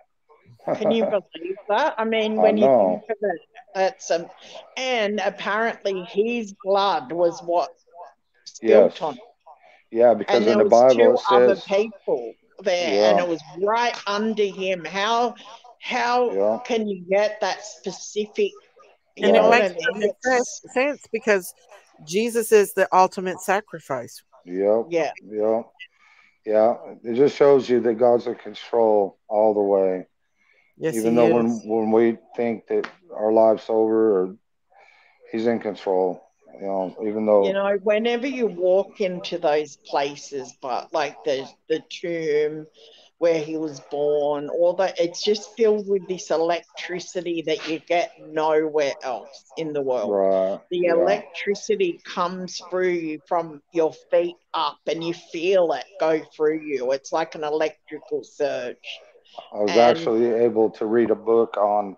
Speaker 14: Can you <laughs> believe that? I mean,
Speaker 13: I
Speaker 14: when you think of it, that's um, and apparently his blood was what spilt
Speaker 13: Yes.
Speaker 14: on it.
Speaker 13: Yeah, because
Speaker 14: and
Speaker 13: in
Speaker 14: there
Speaker 13: the
Speaker 14: was
Speaker 13: Bible
Speaker 14: two
Speaker 13: it
Speaker 14: other people there, and it was right under him. How how
Speaker 13: Yeah.
Speaker 14: can you get that specific? You
Speaker 1: And
Speaker 14: know
Speaker 1: it makes
Speaker 14: mean?
Speaker 1: sense, sense because Jesus is the ultimate sacrifice.
Speaker 13: Yep.
Speaker 14: Yeah.
Speaker 13: Yep. Yeah. It just shows you that God's in control all the way.
Speaker 1: Yes,
Speaker 13: Even though when
Speaker 1: is.
Speaker 13: when we think that our life's over or he's in control. You know, even though
Speaker 14: You know, whenever you walk into those places, but like the the tomb where he was born, all that, it's just filled with this electricity that you get nowhere else in the world.
Speaker 13: right.
Speaker 14: The
Speaker 13: yeah.
Speaker 14: electricity comes through you from your feet up, and you feel it go through you. It's like an electrical surge.
Speaker 13: I was
Speaker 14: and-
Speaker 13: actually able to read a book on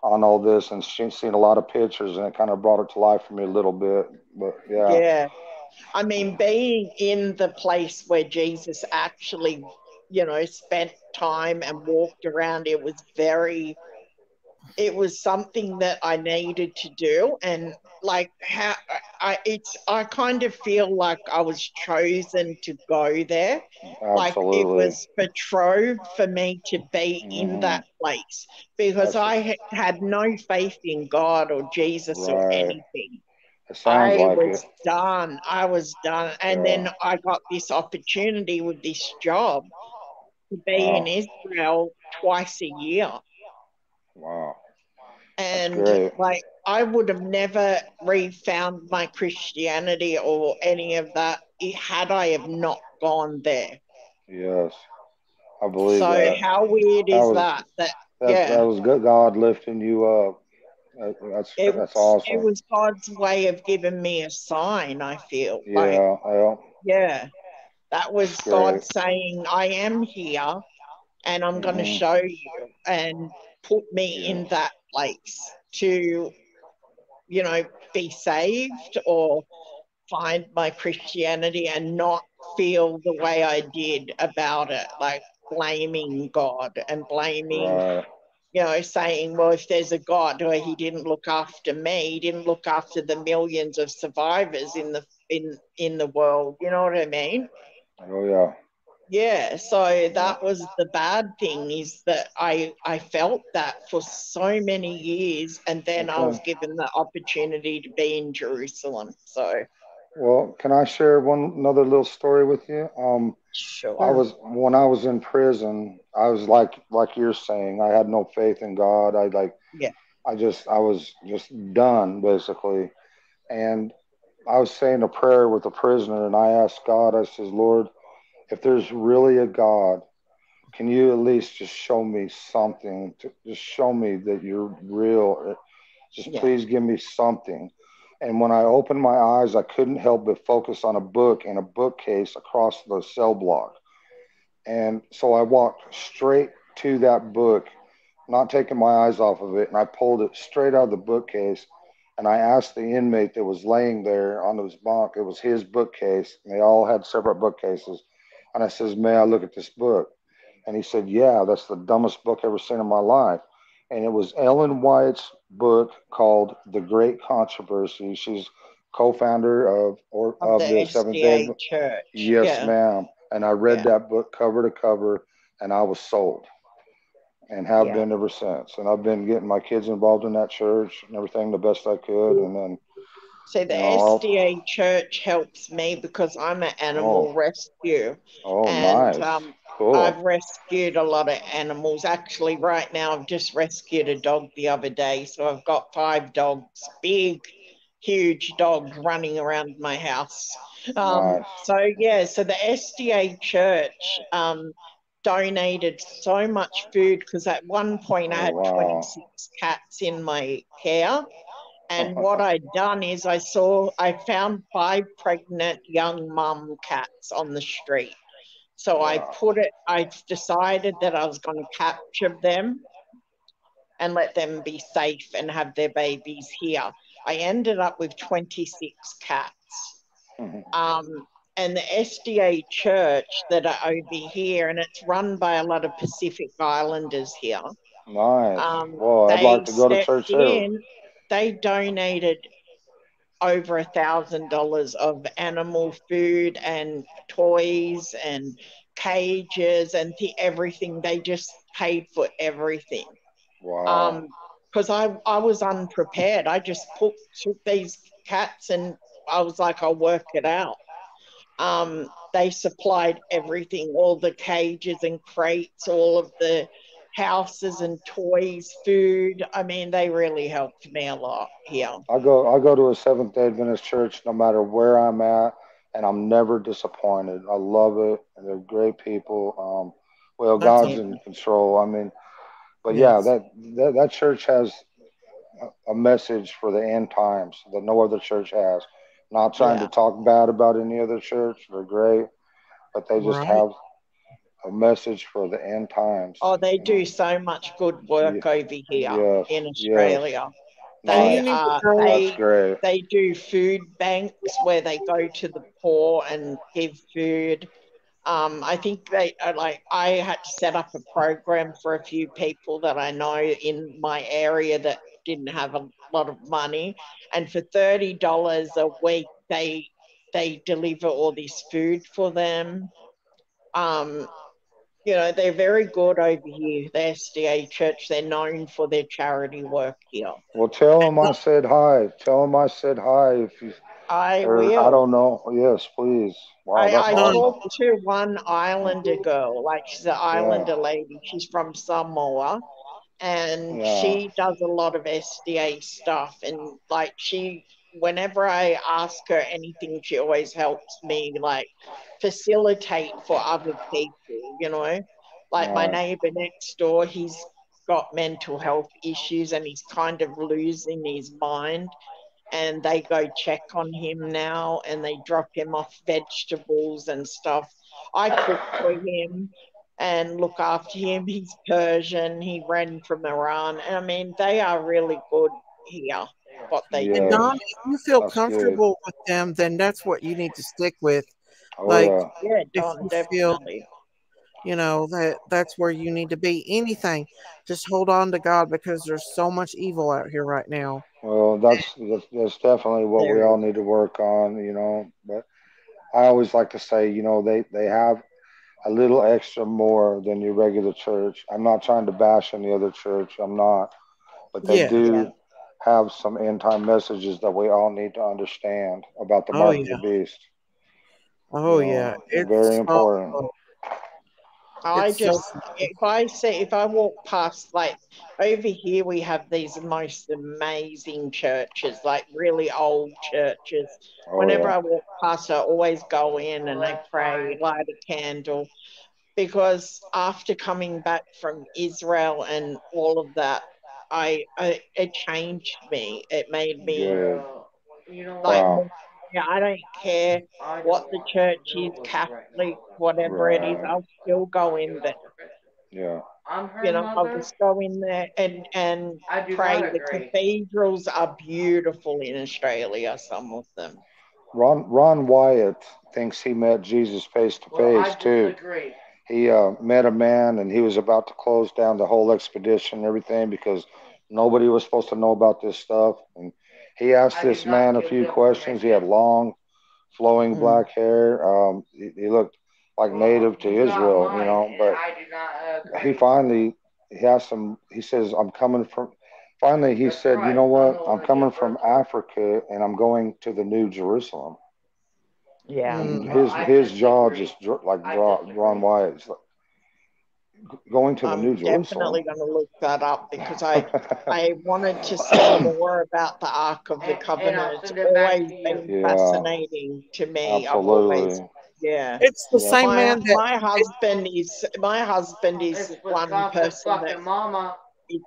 Speaker 13: on all this and she- seen a lot of pictures and it kind of brought it to life for me a little bit. But yeah.
Speaker 14: Yeah. I mean, being in the place where Jesus actually, you know, spent time and walked around, it was very, it was something that I needed to do. And like how I, it's, I kind of feel like I was chosen to go there. Absolutely. Like it was betrothed for me to be in
Speaker 13: Mhm.
Speaker 14: that place because I ha- had no faith in God or Jesus or anything.
Speaker 13: It sounds
Speaker 14: I
Speaker 13: like
Speaker 14: was
Speaker 13: it.
Speaker 14: done. I was done. And
Speaker 13: Yeah.
Speaker 14: then I got this opportunity with this job to be in Israel twice a year.
Speaker 13: Wow.
Speaker 14: And like I would have never refound my Christianity or any of that had I have not gone there.
Speaker 13: Yes. I believe
Speaker 14: So
Speaker 13: that.
Speaker 14: how weird is
Speaker 13: That was-
Speaker 14: that? That,
Speaker 13: That,
Speaker 14: yeah.
Speaker 13: that was good. God lifting you up. That's
Speaker 14: it
Speaker 13: that's
Speaker 14: was,
Speaker 13: awesome.
Speaker 14: it was God's way of giving me a sign, I feel.
Speaker 13: yeah,
Speaker 14: Like
Speaker 13: yeah,
Speaker 14: Yeah, that was God saying, I am here and I'm going to
Speaker 13: Mhm.
Speaker 14: show you and put me in that place to you know, be saved or find my Christianity and not feel the way I did about it, like blaming God and blaming,
Speaker 13: Right.
Speaker 14: you know, saying, well, if there's a God, well, he didn't look after me, he didn't look after the millions of survivors in the in in the world. You know what I mean?
Speaker 13: Oh yeah.
Speaker 14: Yeah, so that was the bad thing is that I I felt that for so many years and then I was given the opportunity to be in Jerusalem. So
Speaker 13: Well, can I share one another little story with you? Um,
Speaker 14: sure.
Speaker 13: I was when I was in prison. I was like like you're saying. I had no faith in God. I like
Speaker 14: Yeah.
Speaker 13: I just I was just done basically, and I was saying a prayer with a prisoner, and I asked God. I says, Lord, if there's really a God, can you at least just show me something? To, just show me that you're real. Just
Speaker 14: Yeah.
Speaker 13: please give me something. And when I opened my eyes, I couldn't help but focus on a book in a bookcase across the cell block. And so I walked straight to that book, not taking my eyes off of it, and I pulled it straight out of the bookcase. And I asked the inmate that was laying there on his bunk, it was his bookcase, and they all had separate bookcases. And I says, May I look at this book? And he said, Yeah, that's the dumbest book I've ever seen in my life. And it was Ellen White's book called The Great Controversy. She's co-founder of or
Speaker 14: of
Speaker 13: of
Speaker 14: the
Speaker 13: the Seventh Day.
Speaker 14: Church.
Speaker 13: Yes,
Speaker 14: yeah.
Speaker 13: ma'am. And I read
Speaker 14: Yeah.
Speaker 13: that book cover to cover, and I was sold, and have
Speaker 14: Yeah.
Speaker 13: been ever since. And I've been getting my kids involved in that church and everything the best I could. And then,
Speaker 14: So the
Speaker 13: you
Speaker 14: SDA church helps me because I'm an animal
Speaker 13: Oh.
Speaker 14: rescue.
Speaker 13: oh,
Speaker 14: and
Speaker 13: nice,
Speaker 14: um,
Speaker 13: cool.
Speaker 14: I've rescued a lot of animals. Actually, right now, I've just rescued a dog the other day. So I've got five dogs, big, huge dogs running around my house. Um,
Speaker 13: Nice.
Speaker 14: so, yeah, so the SDA church um, donated so much food because at one point I
Speaker 13: Oh,
Speaker 14: had
Speaker 13: wow.
Speaker 14: 26 cats in my care. And what I'd done is I saw, I found five pregnant young mum cats on the street. So I put it, I decided that I was going to capture them and let them be safe and have their babies here. I ended up with 26 cats.
Speaker 13: Mhm.
Speaker 14: Um, and the SDA church that are over here, and it's run by a lot of Pacific Islanders here.
Speaker 13: Nice.
Speaker 14: Um,
Speaker 13: well, I'd like to go to church
Speaker 14: in, they donated over a thousand dollars of animal food and toys and cages and the, everything. They just paid for everything.
Speaker 13: Wow.
Speaker 14: Um, because I I was unprepared. I just put took these cats and I was like, I'll work it out. Um, they supplied everything, all the cages and crates, all of the houses and toys, food. I mean, they really helped me a lot here.
Speaker 13: I go I go to a Seventh Day Adventist church no matter where I'm at, and I'm never disappointed. I love it, and they're great people. Um, well, God's in control. I mean, but yeah, that, that that church has a- a message for the end times that no other church has. Not trying
Speaker 14: Yeah.
Speaker 13: to talk bad about any other church; they're great, but they just
Speaker 1: Right.
Speaker 13: have a message for the end times.
Speaker 14: Oh, they do so much good work over here
Speaker 13: Yes,
Speaker 14: in. Australia.
Speaker 13: Nice.
Speaker 14: They
Speaker 1: You
Speaker 14: are
Speaker 1: go-
Speaker 14: they they do food banks where they go to the poor and give food. Um, I think they are like I had to set up a program for a few people that I know in my area that didn't have a lot of money, and for thirty dollars a week they they deliver all this food for them. Um, you know they're very good over here. The SDA Church they're known for their charity work here.
Speaker 13: Well, tell them I said hi. Tell them I said hi. If you,
Speaker 14: I
Speaker 13: or
Speaker 14: will.
Speaker 13: I don't know. Yes, please. Wow,
Speaker 14: I, I talked to one Islander girl, like she's an Islander lady. She's from Samoa, and
Speaker 13: Yeah.
Speaker 14: she does a lot of SDA stuff. And like she, whenever I ask her anything, she always helps me like facilitate for other people. You know, like my neighbor next door, he's got mental health issues and he's kind of losing his mind and they go check on him now and they drop him off vegetables and stuff. I cook for him and look after him. He's Persian, he ran from Iran. And I mean, they are really good here. what they
Speaker 13: Yeah.
Speaker 14: do.
Speaker 1: And Don, if you feel
Speaker 13: That's good.
Speaker 1: comfortable with them, then that's what you need to stick with.
Speaker 13: Oh,
Speaker 1: like
Speaker 13: yeah.
Speaker 14: Yeah,
Speaker 1: if
Speaker 14: Don,
Speaker 1: you feel you know that that's where you need to be. Anything, just hold on to God because there's so much evil out here right now.
Speaker 13: Well, that's, that's that's definitely what we all need to work on, you know. But I always like to say, you know, they they have a little extra more than your regular church. I'm not trying to bash any other church. I'm not, but they
Speaker 1: Yeah.
Speaker 13: do
Speaker 14: Yeah.
Speaker 13: have some end time messages that we all need to understand about the
Speaker 1: Oh
Speaker 13: mark of the beast.
Speaker 1: Oh
Speaker 13: You know,
Speaker 1: yeah. It's
Speaker 13: very
Speaker 1: so
Speaker 13: important.
Speaker 14: I
Speaker 1: it's so
Speaker 14: just, if I see, if I walk past, like over here, we have these most amazing churches, like really old churches.
Speaker 13: Oh
Speaker 14: Whenever
Speaker 13: yeah.
Speaker 14: I walk past, I always go in and I pray, light a candle, because after coming back from Israel and all of that, I, I it changed me. It made me
Speaker 13: Good.
Speaker 14: like
Speaker 13: Wow.
Speaker 14: Yeah, I don't care what the church is, Catholic, whatever it is, I'll still go in there.
Speaker 13: Yeah.
Speaker 14: You know, I'll just go in there and and pray. The cathedrals are beautiful in Australia, some of them.
Speaker 13: Ron Ron Wyatt thinks he met Jesus face to face too. He uh, met a man and he was about to close down the whole expedition and everything because nobody was supposed to know about this stuff. And he asked this man a few questions. He had long, flowing
Speaker 14: Mm.
Speaker 13: black hair. Um, he, he looked like native to Israel, you know. But he finally he asked him. He says, "I'm coming from." Finally, he said, "You know what? I'm coming from Africa and I'm going to the New Jerusalem."
Speaker 14: Yeah.
Speaker 13: And
Speaker 1: Mm.
Speaker 13: his his jaw just dro- like draw, Ron Wyatt. It's like, going to the
Speaker 14: I'm
Speaker 13: New Jerusalem.
Speaker 14: definitely going to look that up because I <laughs> I wanted to see more about the Ark of the Covenant. It's always been
Speaker 13: Yeah.
Speaker 14: fascinating to me. I've always,
Speaker 13: Absolutely.
Speaker 14: yeah.
Speaker 1: it's the
Speaker 13: Yeah.
Speaker 1: same
Speaker 14: My
Speaker 1: man that
Speaker 14: my husband is my husband is one person that is,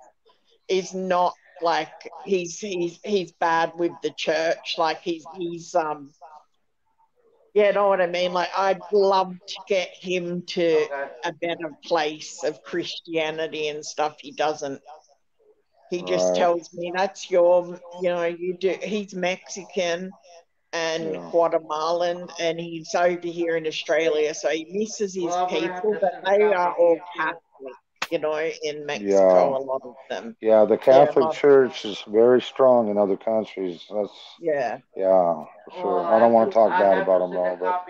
Speaker 14: is not like he's he's he's bad with the church. Like he's he's um yeah, know what I mean? Like I'd love to get him to a better place of Christianity and stuff. He doesn't. He just
Speaker 13: Right.
Speaker 14: tells me that's your, you know, you do. He's Mexican and
Speaker 13: Yeah.
Speaker 14: Guatemalan, and he's over here in Australia, so he misses his people, but they are all Catholic, you know, in Mexico,
Speaker 13: Yeah.
Speaker 14: a lot of them.
Speaker 13: Yeah, the Catholic
Speaker 14: love-
Speaker 13: Church is very strong in other countries. That's
Speaker 14: Yeah.
Speaker 13: yeah, for sure. I don't want to talk bad about them though, but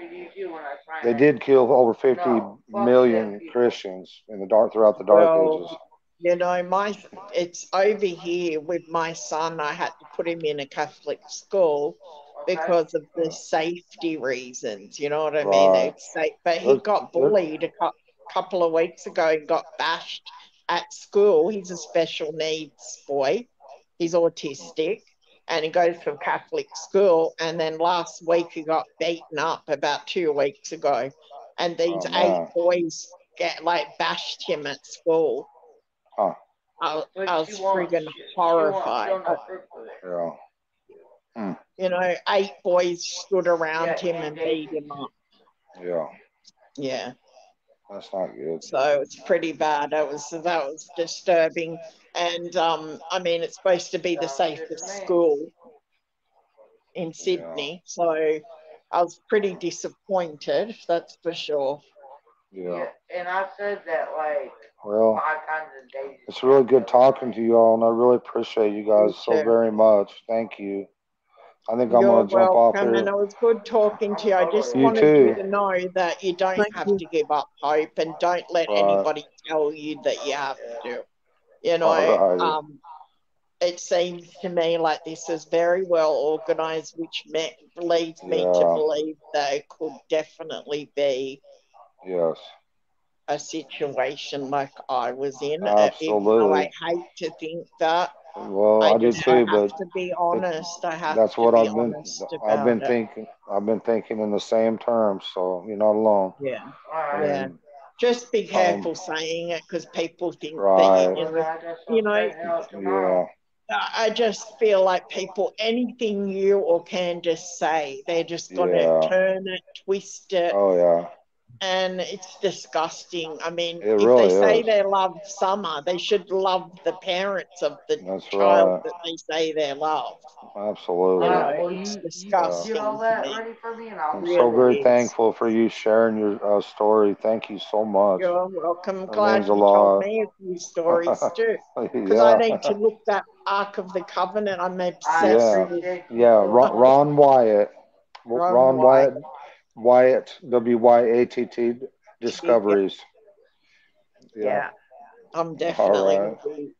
Speaker 13: they did kill over 50 million Christians in the dark throughout the Dark
Speaker 14: Well,
Speaker 13: Ages.
Speaker 14: You know, my it's over here with my son. I had to put him in a Catholic school because of the safety reasons. You know what I mean?
Speaker 13: Right.
Speaker 14: It's safe, but he got bullied a cou- couple of weeks ago. He got bashed at school. He's a special needs boy. He's autistic, and he goes to a Catholic school. And then last week he got beaten up about two weeks ago, and these
Speaker 13: Oh,
Speaker 14: eight
Speaker 13: man.
Speaker 14: boys get like bashed him at school.
Speaker 13: Huh.
Speaker 14: I, I was friggin' horrified.
Speaker 13: Yeah. Hmm.
Speaker 14: You know, eight boys stood around him and beat him up.
Speaker 13: Yeah.
Speaker 14: Yeah,
Speaker 13: That's not good.
Speaker 14: so it's pretty bad. That was that was disturbing. And um, I mean, it's supposed to be the safest school in Sydney, so I was pretty disappointed. That's for sure.
Speaker 13: Yeah.
Speaker 12: And I said that like
Speaker 13: Well,
Speaker 12: five times a day.
Speaker 13: it's really good talking to you all, and I really appreciate you guys so
Speaker 14: too.
Speaker 13: very much. Thank you. I think I'm
Speaker 14: You're
Speaker 13: gonna jump off
Speaker 14: welcome, and it was good talking to you. I just
Speaker 13: You
Speaker 14: wanted you to know that you don't
Speaker 1: Thank
Speaker 14: have
Speaker 1: you.
Speaker 14: to give up hope, and don't let
Speaker 13: Right.
Speaker 14: anybody tell you that you have to. You know,
Speaker 13: Alrighty.
Speaker 14: um, it seems to me like this is very well organized, which me- leads me to believe that it could definitely be
Speaker 13: Yes.
Speaker 14: a situation like I was in. uh, Even though I hate to think that,
Speaker 13: Well,
Speaker 14: I
Speaker 13: I
Speaker 14: I
Speaker 13: too, but
Speaker 14: to be honest. I have
Speaker 13: that's
Speaker 14: to
Speaker 13: what
Speaker 14: be
Speaker 13: I've been I've been
Speaker 14: it.
Speaker 13: thinking I've been thinking in the same terms, so you're not alone.
Speaker 14: Yeah.
Speaker 12: Alright.
Speaker 14: Yeah. Just be
Speaker 13: um
Speaker 14: careful saying it because people think
Speaker 13: right.
Speaker 14: you, you know, you know,
Speaker 12: say hell tomorrow.
Speaker 13: Yeah.
Speaker 14: I I just feel like people, anything you or Candace say, they're just gonna
Speaker 13: Yeah.
Speaker 14: turn it, twist it,
Speaker 13: Oh yeah.
Speaker 14: And it's disgusting. I mean,
Speaker 13: It
Speaker 14: if
Speaker 13: really
Speaker 14: they say
Speaker 13: is.
Speaker 14: they love Summer, they should love the parents of the
Speaker 13: That's
Speaker 14: child
Speaker 13: right.
Speaker 14: that they say they love.
Speaker 13: Absolutely.
Speaker 14: You
Speaker 2: well,
Speaker 14: it's
Speaker 2: you, you
Speaker 14: disgusting
Speaker 2: get all that ready for me, and I'll
Speaker 13: I'm so very
Speaker 14: is.
Speaker 13: thankful for you sharing your uh, story. Thank you so much.
Speaker 14: You're welcome.
Speaker 13: That
Speaker 14: Glad
Speaker 13: means a
Speaker 14: you
Speaker 13: lot.
Speaker 14: told me a few <laughs> stories too, because I need to look that Ark of the Covenant. I'm obsessed
Speaker 13: Yeah.
Speaker 14: with
Speaker 2: appreciate you
Speaker 13: Yeah. Ron. Ron Wyatt.
Speaker 14: Ron
Speaker 13: Ron
Speaker 14: White.
Speaker 13: Wyatt. Wyatt. W Y A T T Discoveries. Yeah.
Speaker 14: Yeah, I'm definitely
Speaker 13: right.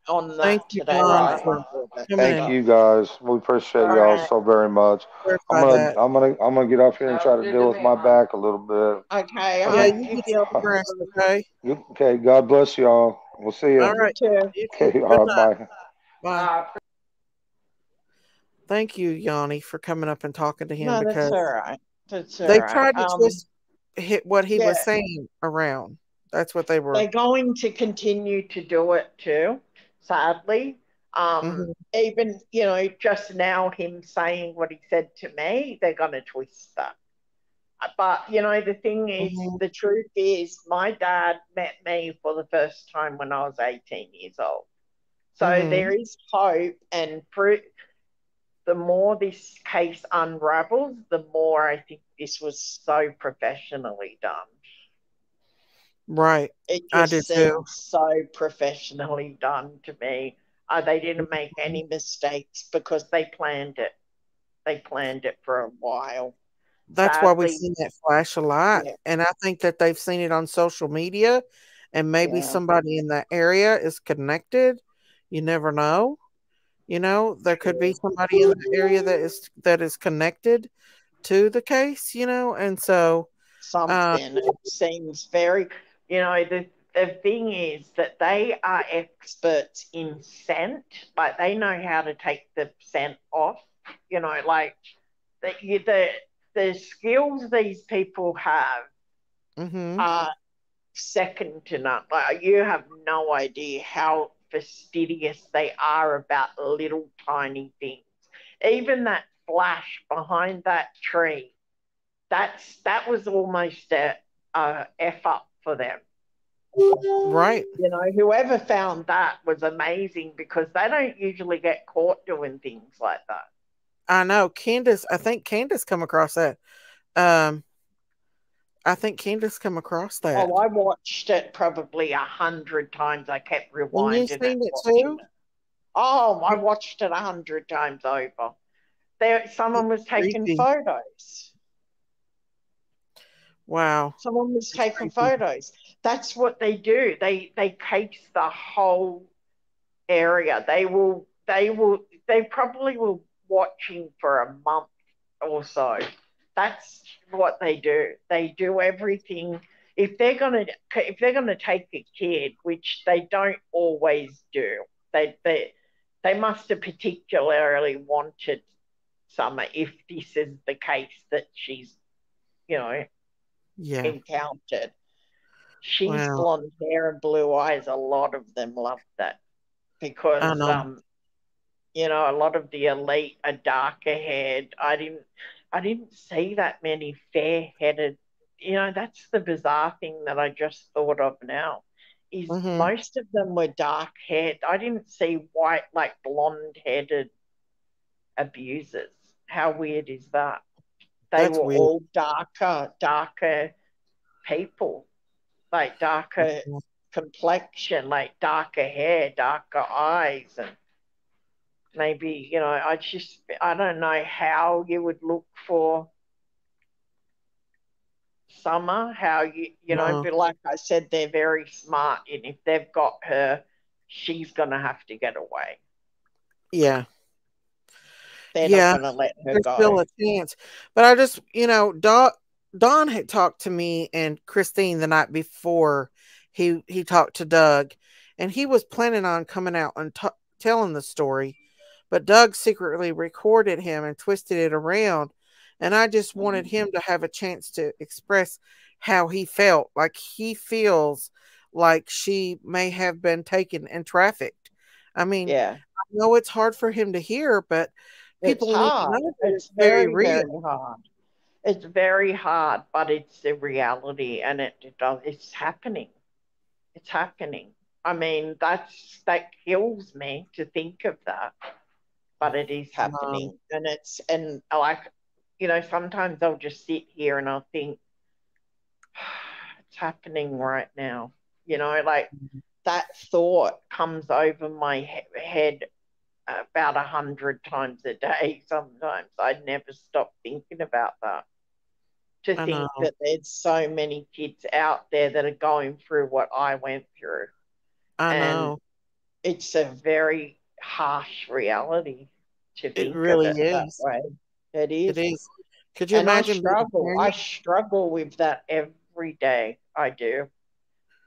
Speaker 14: on that
Speaker 1: Thank you,
Speaker 14: today.
Speaker 1: Ron,
Speaker 2: Right.
Speaker 1: for
Speaker 14: looking for that
Speaker 1: coming
Speaker 13: Thank you guys. We appreciate
Speaker 14: All
Speaker 13: y'all
Speaker 14: right.
Speaker 13: so very much. I'm gonna
Speaker 1: that.
Speaker 13: I'm gonna I'm gonna get off here and try to deal with my back a little bit.
Speaker 14: Okay, I
Speaker 1: Yeah, you
Speaker 14: you
Speaker 1: get
Speaker 14: feel
Speaker 1: some rest, okay?
Speaker 13: Okay. God bless y'all. We'll see you.
Speaker 1: All right.
Speaker 14: you too.
Speaker 1: You too.
Speaker 13: Okay.
Speaker 1: Good
Speaker 13: All
Speaker 1: night.
Speaker 13: right. Bye.
Speaker 1: Bye. Thank you, Yani, for coming up and talking to him
Speaker 14: No, that's
Speaker 1: because
Speaker 14: all right. That's all
Speaker 1: they tried to
Speaker 14: Um,
Speaker 1: twist hit what he
Speaker 14: yeah,
Speaker 1: was saying around. That's what they were.
Speaker 14: they're going to continue to do it too, sadly. Um,
Speaker 1: Mhm.
Speaker 14: even, you know, just now him saying what he said to me, they're going to twist that. Uh, But, you know, the thing is,
Speaker 1: Mhm.
Speaker 14: the truth is, my dad met me for the first time when I was 18 years old. So
Speaker 1: Mhm.
Speaker 14: there is hope, and pro- the more this case unravels, the more I think this was so professionally done.
Speaker 1: Right.
Speaker 14: It
Speaker 1: I
Speaker 14: just
Speaker 1: do too.
Speaker 14: seems so professionally done to me. Uh, they didn't make any mistakes because they planned it. They planned it for a while.
Speaker 1: That's why we've seen that flash a lot.
Speaker 14: yeah,
Speaker 1: And I think that they've seen it on social media and maybe
Speaker 14: yeah.
Speaker 1: somebody in that area is connected. You never know. You know, there could be somebody in the area that is that is connected to the case, you know, and so uh
Speaker 14: something. It seems very, you know, the the thing is that they are experts in scent. Like they know how to take the scent off. You know, like the the the skills these people have
Speaker 1: mhm.
Speaker 14: are second to none. Like you have no idea how fastidious they are about little tiny things. Even that flash behind that tree, that's that was almost a, a f up for them.
Speaker 1: Right.
Speaker 14: You know, whoever found that was amazing because they don't usually get caught doing things like that.
Speaker 1: I know Candace, I think Candace come across that. Um I think Candace come across that.
Speaker 14: Oh, I watched it probably a hundred times. I kept
Speaker 1: And you
Speaker 14: rewinding
Speaker 1: seen it too?
Speaker 14: it. Oh, I watched it a hundred times over. There, someone was taking
Speaker 1: Creepy.
Speaker 14: photos.
Speaker 1: Wow.
Speaker 14: Someone was taking
Speaker 1: creepy.
Speaker 14: photos. That's what they do. They they case the whole area. They will they will they probably were watching for a month or so. That's what they do. They do everything. If they're gonna if they're gonna take a kid, which they don't always do, they they they must have particularly wanted Summer if this is the case that she's, you know,
Speaker 1: Yeah.
Speaker 14: encountered. She's
Speaker 1: Wow.
Speaker 14: blonde hair and blue eyes. A lot of them love that because, um, you know, a lot of the elite are darker haired. I didn't, I didn't see that many fair-headed. You know, that's the bizarre thing that I just thought of now. Is
Speaker 1: Mhm.
Speaker 14: most of them were dark haired. I didn't see white, like blonde headed abusers. How weird is that? They
Speaker 1: That's
Speaker 14: were
Speaker 1: weird.
Speaker 14: all darker, darker people, like darker complexion, like darker hair, darker eyes, and maybe, you know, I just, I don't know how you would look for Summer, how you, you know,
Speaker 1: No.
Speaker 14: but like I said, they're very smart, and if they've got her, she's gonna have to get away.
Speaker 1: Yeah.
Speaker 14: They're
Speaker 1: Yeah.
Speaker 14: not gonna let her
Speaker 1: There's
Speaker 14: go.
Speaker 1: still a chance. But I just, you know, Don, Don had talked to me and Christine the night before he he talked to Doug, and he was planning on coming out and t- telling the story, but Doug secretly recorded him and twisted it around, and I just wanted him mm-hmm. to have a chance to express how he felt, like he feels like she may have been taken and trafficked. I mean,
Speaker 14: Yeah.
Speaker 1: I know it's hard for him to hear, but
Speaker 14: It's
Speaker 1: people to
Speaker 14: hard.
Speaker 1: know
Speaker 14: It's
Speaker 1: it's very
Speaker 14: very,
Speaker 1: real.
Speaker 14: very hard. it's very hard, but it's the reality, and it, it does. It's happening. It's happening. I mean, that's that kills me to think of that, but it is happening, and it's and like, you know, sometimes I'll just sit here and I'll think, <sighs> it's happening right now. You know, like mm-hmm. that thought comes over my he- head about a hundred times a day. <laughs> Sometimes I never stop thinking about that. To
Speaker 1: I
Speaker 14: think
Speaker 1: know.
Speaker 14: that there's so many kids out there that are going through what I went through.
Speaker 1: I
Speaker 14: And
Speaker 1: know.
Speaker 14: It's a very harsh reality think
Speaker 1: really
Speaker 14: of it. It is.
Speaker 1: It is. Could you
Speaker 14: and
Speaker 1: imagine
Speaker 14: I struggle. I struggle with that every day. I do.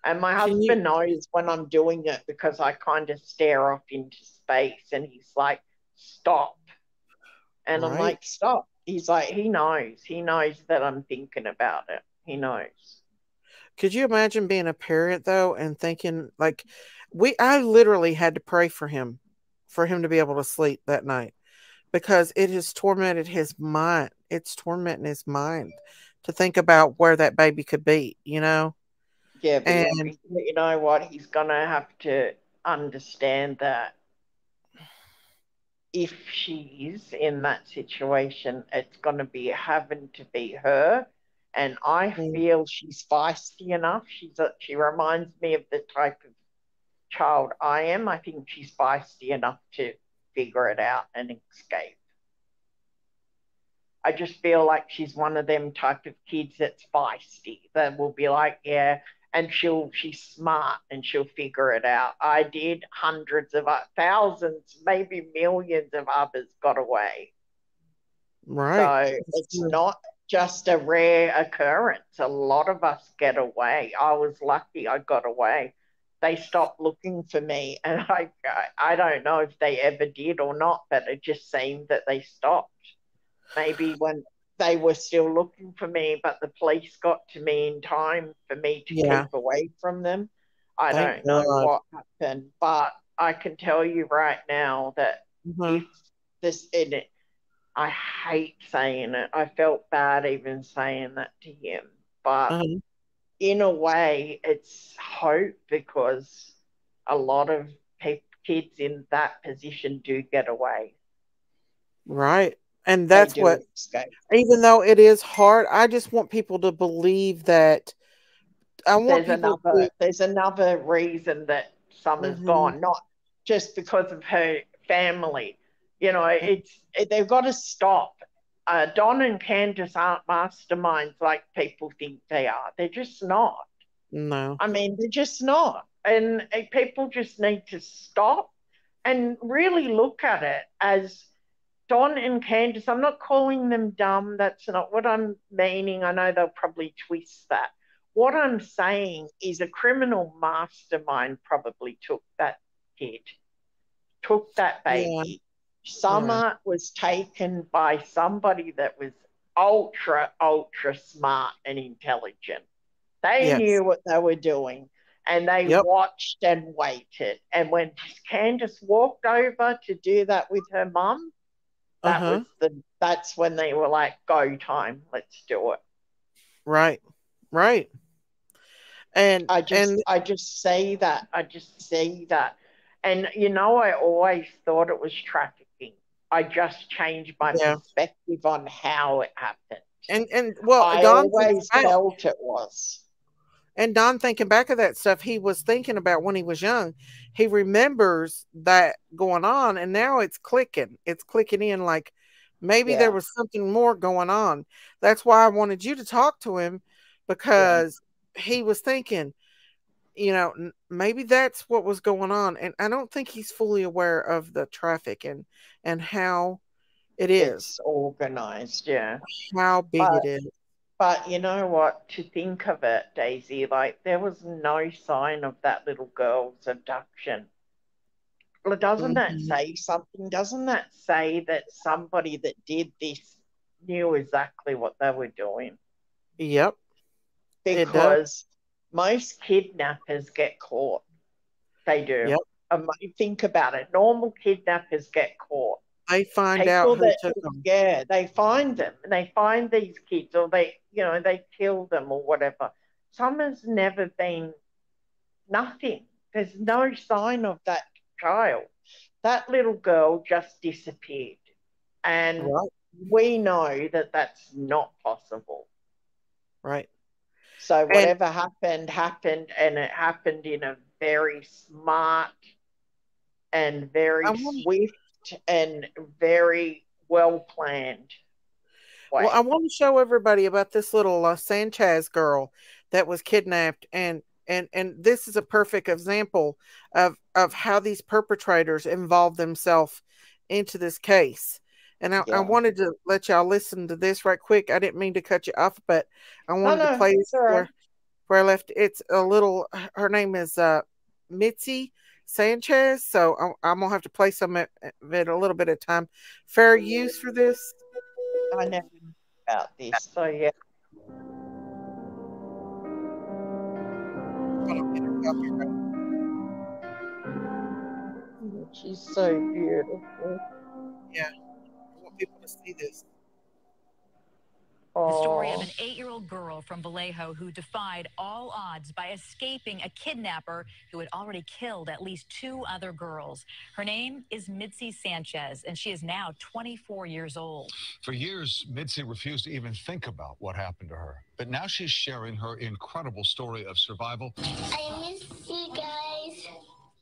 Speaker 14: And my
Speaker 1: Can you-
Speaker 14: husband knows when I'm doing it because I kind of stare off into space and he's like, stop. And I'm like, stop. He's like, he knows. He knows that I'm thinking about it. He knows.
Speaker 1: Could you imagine being a parent though and thinking like we I literally had to pray for him for him to be able to sleep that night because it has tormented his mind. It's tormenting his mind to think about where that baby could be, you know?
Speaker 14: Yeah,
Speaker 1: And
Speaker 14: you know what? He's going to have to understand that if she's in that situation, it's going to be having to be her. And I mm. feel she's feisty enough. She's a, she reminds me of the type of child I am. I think she's feisty enough to figure it out and escape. I just feel like she's one of them type of kids that's feisty that will be like, yeah, and she'll she's smart and she'll figure it out. I did hundreds of uh, thousands, maybe millions of others got away.
Speaker 1: right.
Speaker 14: So it's not just a rare occurrence. A lot of us get away. I was lucky I got away. They stopped looking for me, and I I don't know if they ever did or not, but it just seemed that they stopped. Maybe when they were still looking for me, but the police got to me in time for me to
Speaker 1: Yeah.
Speaker 14: keep away from them. I
Speaker 1: Thank
Speaker 14: don't know
Speaker 1: God.
Speaker 14: what happened, but I can tell you right now that
Speaker 1: Mhm.
Speaker 14: if this in it, I hate saying it. I felt bad even saying that to him, but
Speaker 1: Uh-huh.
Speaker 14: In a way, it's hope because a lot of pe- kids in that position do get away.
Speaker 1: Right. And that's what
Speaker 14: escape.
Speaker 1: even though it is hard, I just want people to believe that I want
Speaker 14: There's
Speaker 1: people
Speaker 14: another
Speaker 1: to
Speaker 14: there's another reason that Summer's
Speaker 1: Mhm.
Speaker 14: gone, not just because of her family. You know, it's it, they've got to stop. Uh, Don and Candace aren't masterminds like people think they are. They're just not.
Speaker 1: no.
Speaker 14: I mean, they're just not. And uh, people just need to stop and really look at it as Don and Candace. I'm not calling them dumb. That's not what I'm meaning. I know they'll probably twist that. What I'm saying is a criminal mastermind probably took that kid, took that baby. Summer was taken by somebody that was ultra, ultra smart and intelligent. They
Speaker 1: Yes.
Speaker 14: knew what they were doing and they
Speaker 1: Yep.
Speaker 14: watched and waited. And when Candace walked over to do that with her mum, that
Speaker 1: Uh-huh.
Speaker 14: was the that's when they were like, go time, let's do it.
Speaker 1: Right. Right. And
Speaker 14: I just
Speaker 1: and
Speaker 14: I just say that. I just say that. And you know, I always thought it was trafficking. I just changed my
Speaker 1: Yeah.
Speaker 14: perspective on how it happened.
Speaker 1: and and well,
Speaker 14: I
Speaker 1: Don
Speaker 14: always felt it was.
Speaker 1: And Don thinking back of that stuff he was thinking about when he was young, he remembers that going on, and now it's clicking. It's clicking in like maybe
Speaker 14: Yeah.
Speaker 1: there was something more going on. That's why I wanted you to talk to him because he was thinking, you know, maybe that's what was going on. And I don't think he's fully aware of the traffic and and how it is,
Speaker 14: It's organized, yeah.
Speaker 1: how big
Speaker 14: But-
Speaker 1: it is.
Speaker 14: But you know what? To think of it, Daisy, like there was no sign of that little girl's abduction. Well, doesn't that
Speaker 1: Mhm.
Speaker 14: say something? Doesn't that say that somebody that did this knew exactly what they were doing?
Speaker 1: Yep. It does.
Speaker 14: Because most kidnappers get caught. They do.
Speaker 1: Yep.
Speaker 14: Think about it. Normal kidnappers get caught.
Speaker 1: They find out who
Speaker 14: that
Speaker 1: took them.
Speaker 14: yeah they find them and they find these kids or they you know they kill them or whatever summer's never been nothing there's no sign of that child that little girl just disappeared and
Speaker 1: Right.
Speaker 14: we know that that's not possible
Speaker 1: Right.
Speaker 14: So
Speaker 1: And-
Speaker 14: whatever happened happened and it happened in a very smart and very
Speaker 1: I
Speaker 14: swift and very well planned way.
Speaker 1: Well, I want to show everybody about this little uh, Sanchez girl that was kidnapped, and and and this is a perfect example of of how these perpetrators involve themselves into this case. And I,
Speaker 14: Yeah.
Speaker 1: I wanted to let y'all listen to this right quick. I didn't mean to cut you off, but I wanted
Speaker 14: no,
Speaker 1: to play this
Speaker 14: all right.
Speaker 1: where, where I left. It's a little. Her name is uh, Mitzi Sanchez. So I'm, I'm gonna have to play some of it a little bit of time. Fair use for this.
Speaker 14: I never knew about this, so yeah. She's so beautiful.
Speaker 1: Yeah, I want people to see this.
Speaker 15: The story of an eight year old girl from Vallejo who defied all odds by escaping a kidnapper who had already killed at least two other girls. Her name is Mitzi Sanchez, and she is now 24 years old.
Speaker 16: For years, Mitzi refused to even think about what happened to her. But now she's sharing her incredible story of survival.
Speaker 17: I miss you guys.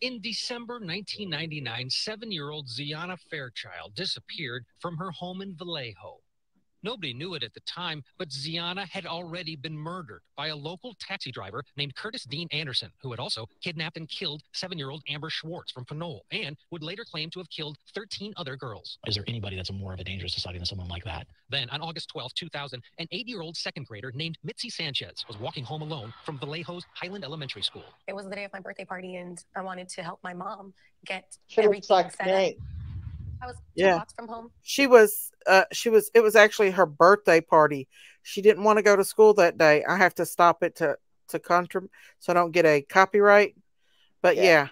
Speaker 18: In December 1999, seven year old Xiana Fairchild disappeared from her home in Vallejo. Nobody knew it at the time, but Xiana had already been murdered by a local taxi driver named Curtis Dean Anderson, who had also kidnapped and killed seven year old Amber Schwartz from Pinole and would later claim to have killed 13 other girls.
Speaker 19: Is there anybody that's more of a danger to society than someone like that?
Speaker 18: Then, on August 12, 2000, an eight year old second grader named Mitzi Sanchez was walking home alone from Vallejo's Highland Elementary School.
Speaker 20: It was the day of my birthday party, and I wanted to help my mom get
Speaker 14: She looks
Speaker 20: everything
Speaker 14: like
Speaker 20: set up. I was
Speaker 1: Yeah.
Speaker 20: blocks from home.
Speaker 1: She was uh she was it was actually her birthday party. She didn't want to go to school that day. I have to stop it to to contra so I don't get a copyright. But yeah.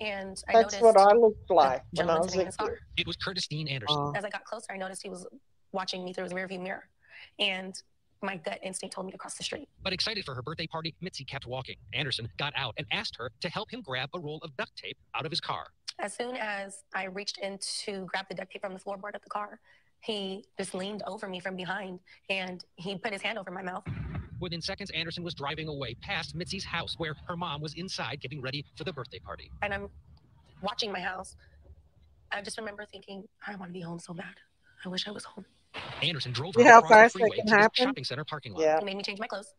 Speaker 20: And I
Speaker 14: That's
Speaker 20: noticed
Speaker 14: what I looked like when I was a
Speaker 20: in car.
Speaker 14: kid.
Speaker 18: It was Curtis Dean Anderson.
Speaker 1: Uh,
Speaker 20: As I got closer, I noticed he was watching me through his rearview mirror, and my gut instinct told me to cross the street.
Speaker 18: But excited for her birthday party, Mitzi kept walking. Anderson got out and asked her to help him grab a roll of duct tape out of his car.
Speaker 20: As soon as I reached in to grab the duct tape from the floorboard of the car, he just leaned over me from behind and he put his hand over my mouth.
Speaker 18: Within seconds, Anderson was driving away past Mitzi's house, where her mom was inside getting ready for the birthday party.
Speaker 20: And I'm watching my house. I just remember thinking, I want to be home so bad. I wish I was home.
Speaker 18: Anderson drove
Speaker 1: See
Speaker 18: her
Speaker 1: how
Speaker 18: across the
Speaker 1: fast
Speaker 18: freeway
Speaker 1: can
Speaker 18: to the shopping center parking lot.
Speaker 14: Yeah.
Speaker 20: He made me change my clothes.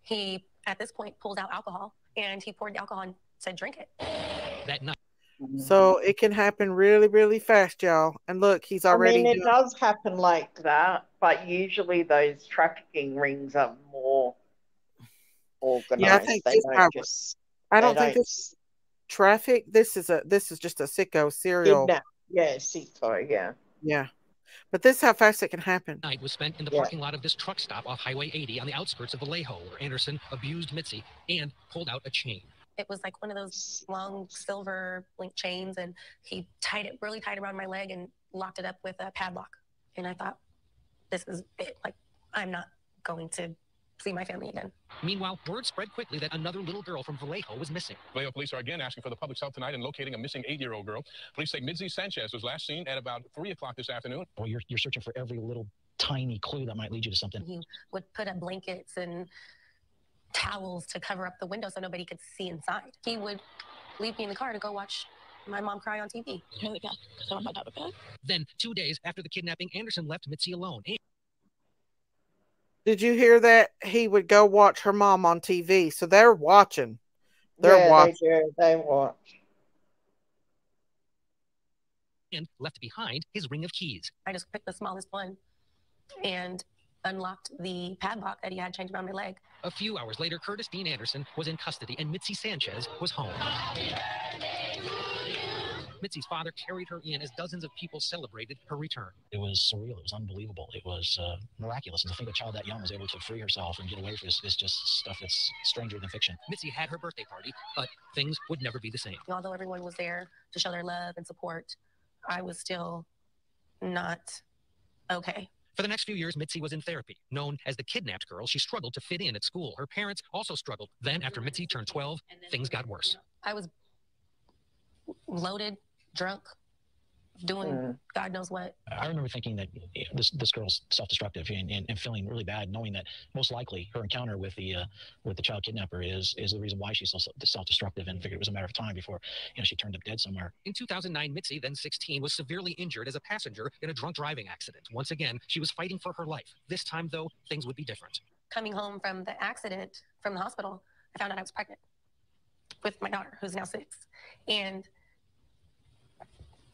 Speaker 20: He, at this point, pulled out alcohol and he poured the alcohol and said, drink it.
Speaker 18: That night, Mm-hmm.
Speaker 1: So it can happen really, really fast, y'all. And look, he's already.
Speaker 14: I
Speaker 1: already
Speaker 14: mean, it
Speaker 1: doing-
Speaker 14: does happen like that, but usually those trafficking rings are more organized.
Speaker 1: Yeah, I think
Speaker 14: they
Speaker 1: this
Speaker 14: don't just.
Speaker 1: I don't
Speaker 14: they
Speaker 1: think this traffic. This is a this is just a sicko serial.
Speaker 14: Kidnap. Yeah, Sicko, yeah.
Speaker 1: Yeah. But this is how fast it can happen.
Speaker 18: night was spent in the
Speaker 14: Yeah.
Speaker 18: parking lot of this truck stop off Highway 80 on the outskirts of Vallejo, where Anderson abused Mitzi and pulled out a chain.
Speaker 20: It was like one of those long silver link chains, and he tied it really tight around my leg and locked it up with a padlock. And I thought, this is it. Like, I'm not going to see my family again.
Speaker 18: Meanwhile, word spread quickly that another little girl from Vallejo was missing.
Speaker 21: Vallejo police are again asking for the public's help tonight in locating a missing eight-year-old girl. Police say Mitzi Sanchez was last seen at about 3 o'clock this afternoon.
Speaker 19: Well, you're, you're searching for every little tiny clue that might lead you to something.
Speaker 20: He would put up blankets and towels to cover up the window so nobody could see inside. He would leave me in the car to go watch my mom cry on TV. Really bad, because I'm about to have.
Speaker 18: Then, two days after the kidnapping, Anderson left Mitzi alone. And
Speaker 1: Did you hear that? He would go watch her mom on TV. So they're watching. They're
Speaker 14: yeah,
Speaker 1: watching.
Speaker 14: they do. They watch.
Speaker 18: and left behind his ring of keys.
Speaker 20: I just picked the smallest one and unlocked the padlock that he had chained around my leg.
Speaker 18: A few hours later, Curtis Dean Anderson was in custody and Mitzi Sanchez was home. Mitzi's father carried her in as dozens of people celebrated her return.
Speaker 19: It was surreal. It was unbelievable. It was uh, miraculous. And to think a child that young was able to free herself and get away from this is just stuff that's stranger than fiction.
Speaker 18: Mitzi had her birthday party, but things would never be the same.
Speaker 20: Although everyone was there to show their love and support, I was still not okay.
Speaker 18: For the next few years, Mitzi was in therapy. Known as the kidnapped girl, she struggled to fit in at school. Her parents also struggled. Then, after Mitzi turned 12, things got worse.
Speaker 20: I was loaded, drunk, doing
Speaker 19: Mm.
Speaker 20: God knows what.
Speaker 19: I remember thinking that you know, this this girl's self-destructive and, and, and feeling really bad, knowing that most likely her encounter with the uh, with the child kidnapper is is the reason why she's so self-destructive, and figured it was a matter of time before you know she turned up dead somewhere.
Speaker 18: In 2009, Mitzi, then 16, was severely injured as a passenger in a drunk driving accident. Once again, she was fighting for her life. This time, though, things would be different.
Speaker 20: Coming home from the accident from the hospital, I found out I was pregnant with my daughter, who's now six. And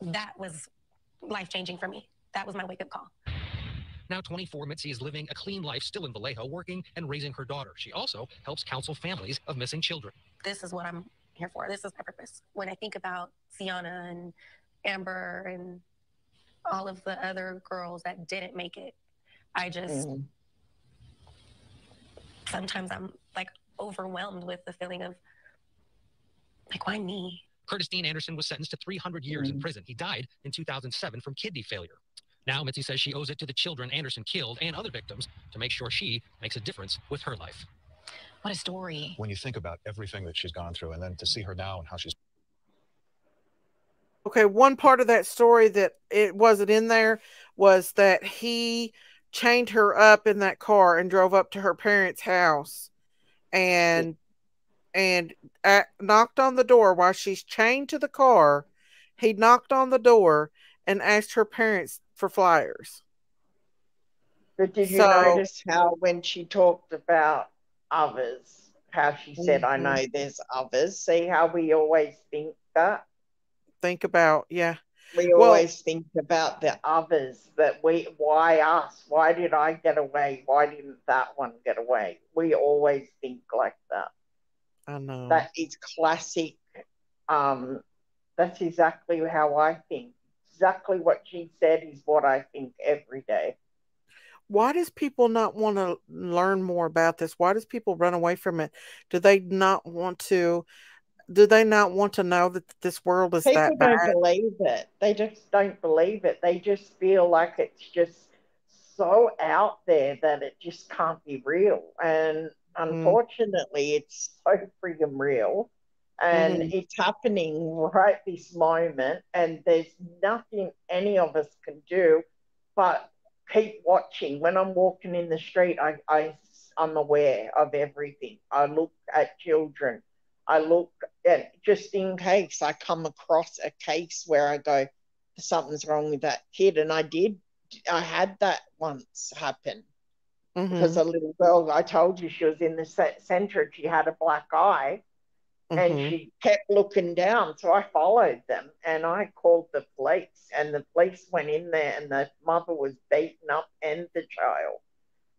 Speaker 20: that was life changing for me. That was my wake up call.
Speaker 18: Now 24, Mitzi is living a clean life still in Vallejo, working and raising her daughter. She also helps counsel families of missing children.
Speaker 20: This is what I'm here for. This is my purpose. When I think about Sienna and Amber and all of the other girls that didn't make it, I just
Speaker 14: Mhm.
Speaker 20: sometimes I'm like overwhelmed with the feeling of like, why me?
Speaker 18: Curtis Dean Anderson was sentenced to 300 years in mm-hmm. prison. He died in 2007 from kidney failure. Now, Mitzi says she owes it to the children Anderson killed and other victims to make sure she makes a difference with her life.
Speaker 20: What a story.
Speaker 16: When you think about everything that she's gone through and then to see her now and how she's
Speaker 1: Okay, one part of that story that it wasn't in there was that he chained her up in that car and drove up to her parents' house and and uh knocked on the door while she's chained to the car. He knocked on the door and asked her parents for flyers.
Speaker 14: But did you
Speaker 1: So-
Speaker 14: notice how when she talked about others, how she said, I
Speaker 1: Mhm.
Speaker 14: know there's others? See how we always think that?
Speaker 1: Think about, yeah.
Speaker 14: We
Speaker 1: Well-
Speaker 14: always think about the others that we, why us? Why did I get away? Why didn't that one get away? We always think like that.
Speaker 1: I know.
Speaker 14: That is classic. Um, that's exactly how I think. Exactly what she said is what I think every day.
Speaker 1: why does people not want to learn more about this why does people run away from it do they not want to do they not want to know that this world is
Speaker 14: People
Speaker 1: that
Speaker 14: don't believe it. They just don't believe it. They just feel like it's just so out there that it just can't be real. And unfortunately, it's so freaking real. And
Speaker 1: Mhm.
Speaker 14: it's happening right this moment. And there's nothing any of us can do but keep watching. When I'm walking in the street, I, I, I'm aware of everything. I look at children. I look at just in case I come across a case where I go, something's wrong with that kid. And I did, I had that once happen because
Speaker 1: Mhm.
Speaker 14: a little girl, I told you she was in the ce- center and she had a black eye and
Speaker 1: Mhm.
Speaker 14: she kept looking down. So I followed them and I called the police, and the police went in there, and the mother was beaten up and the child.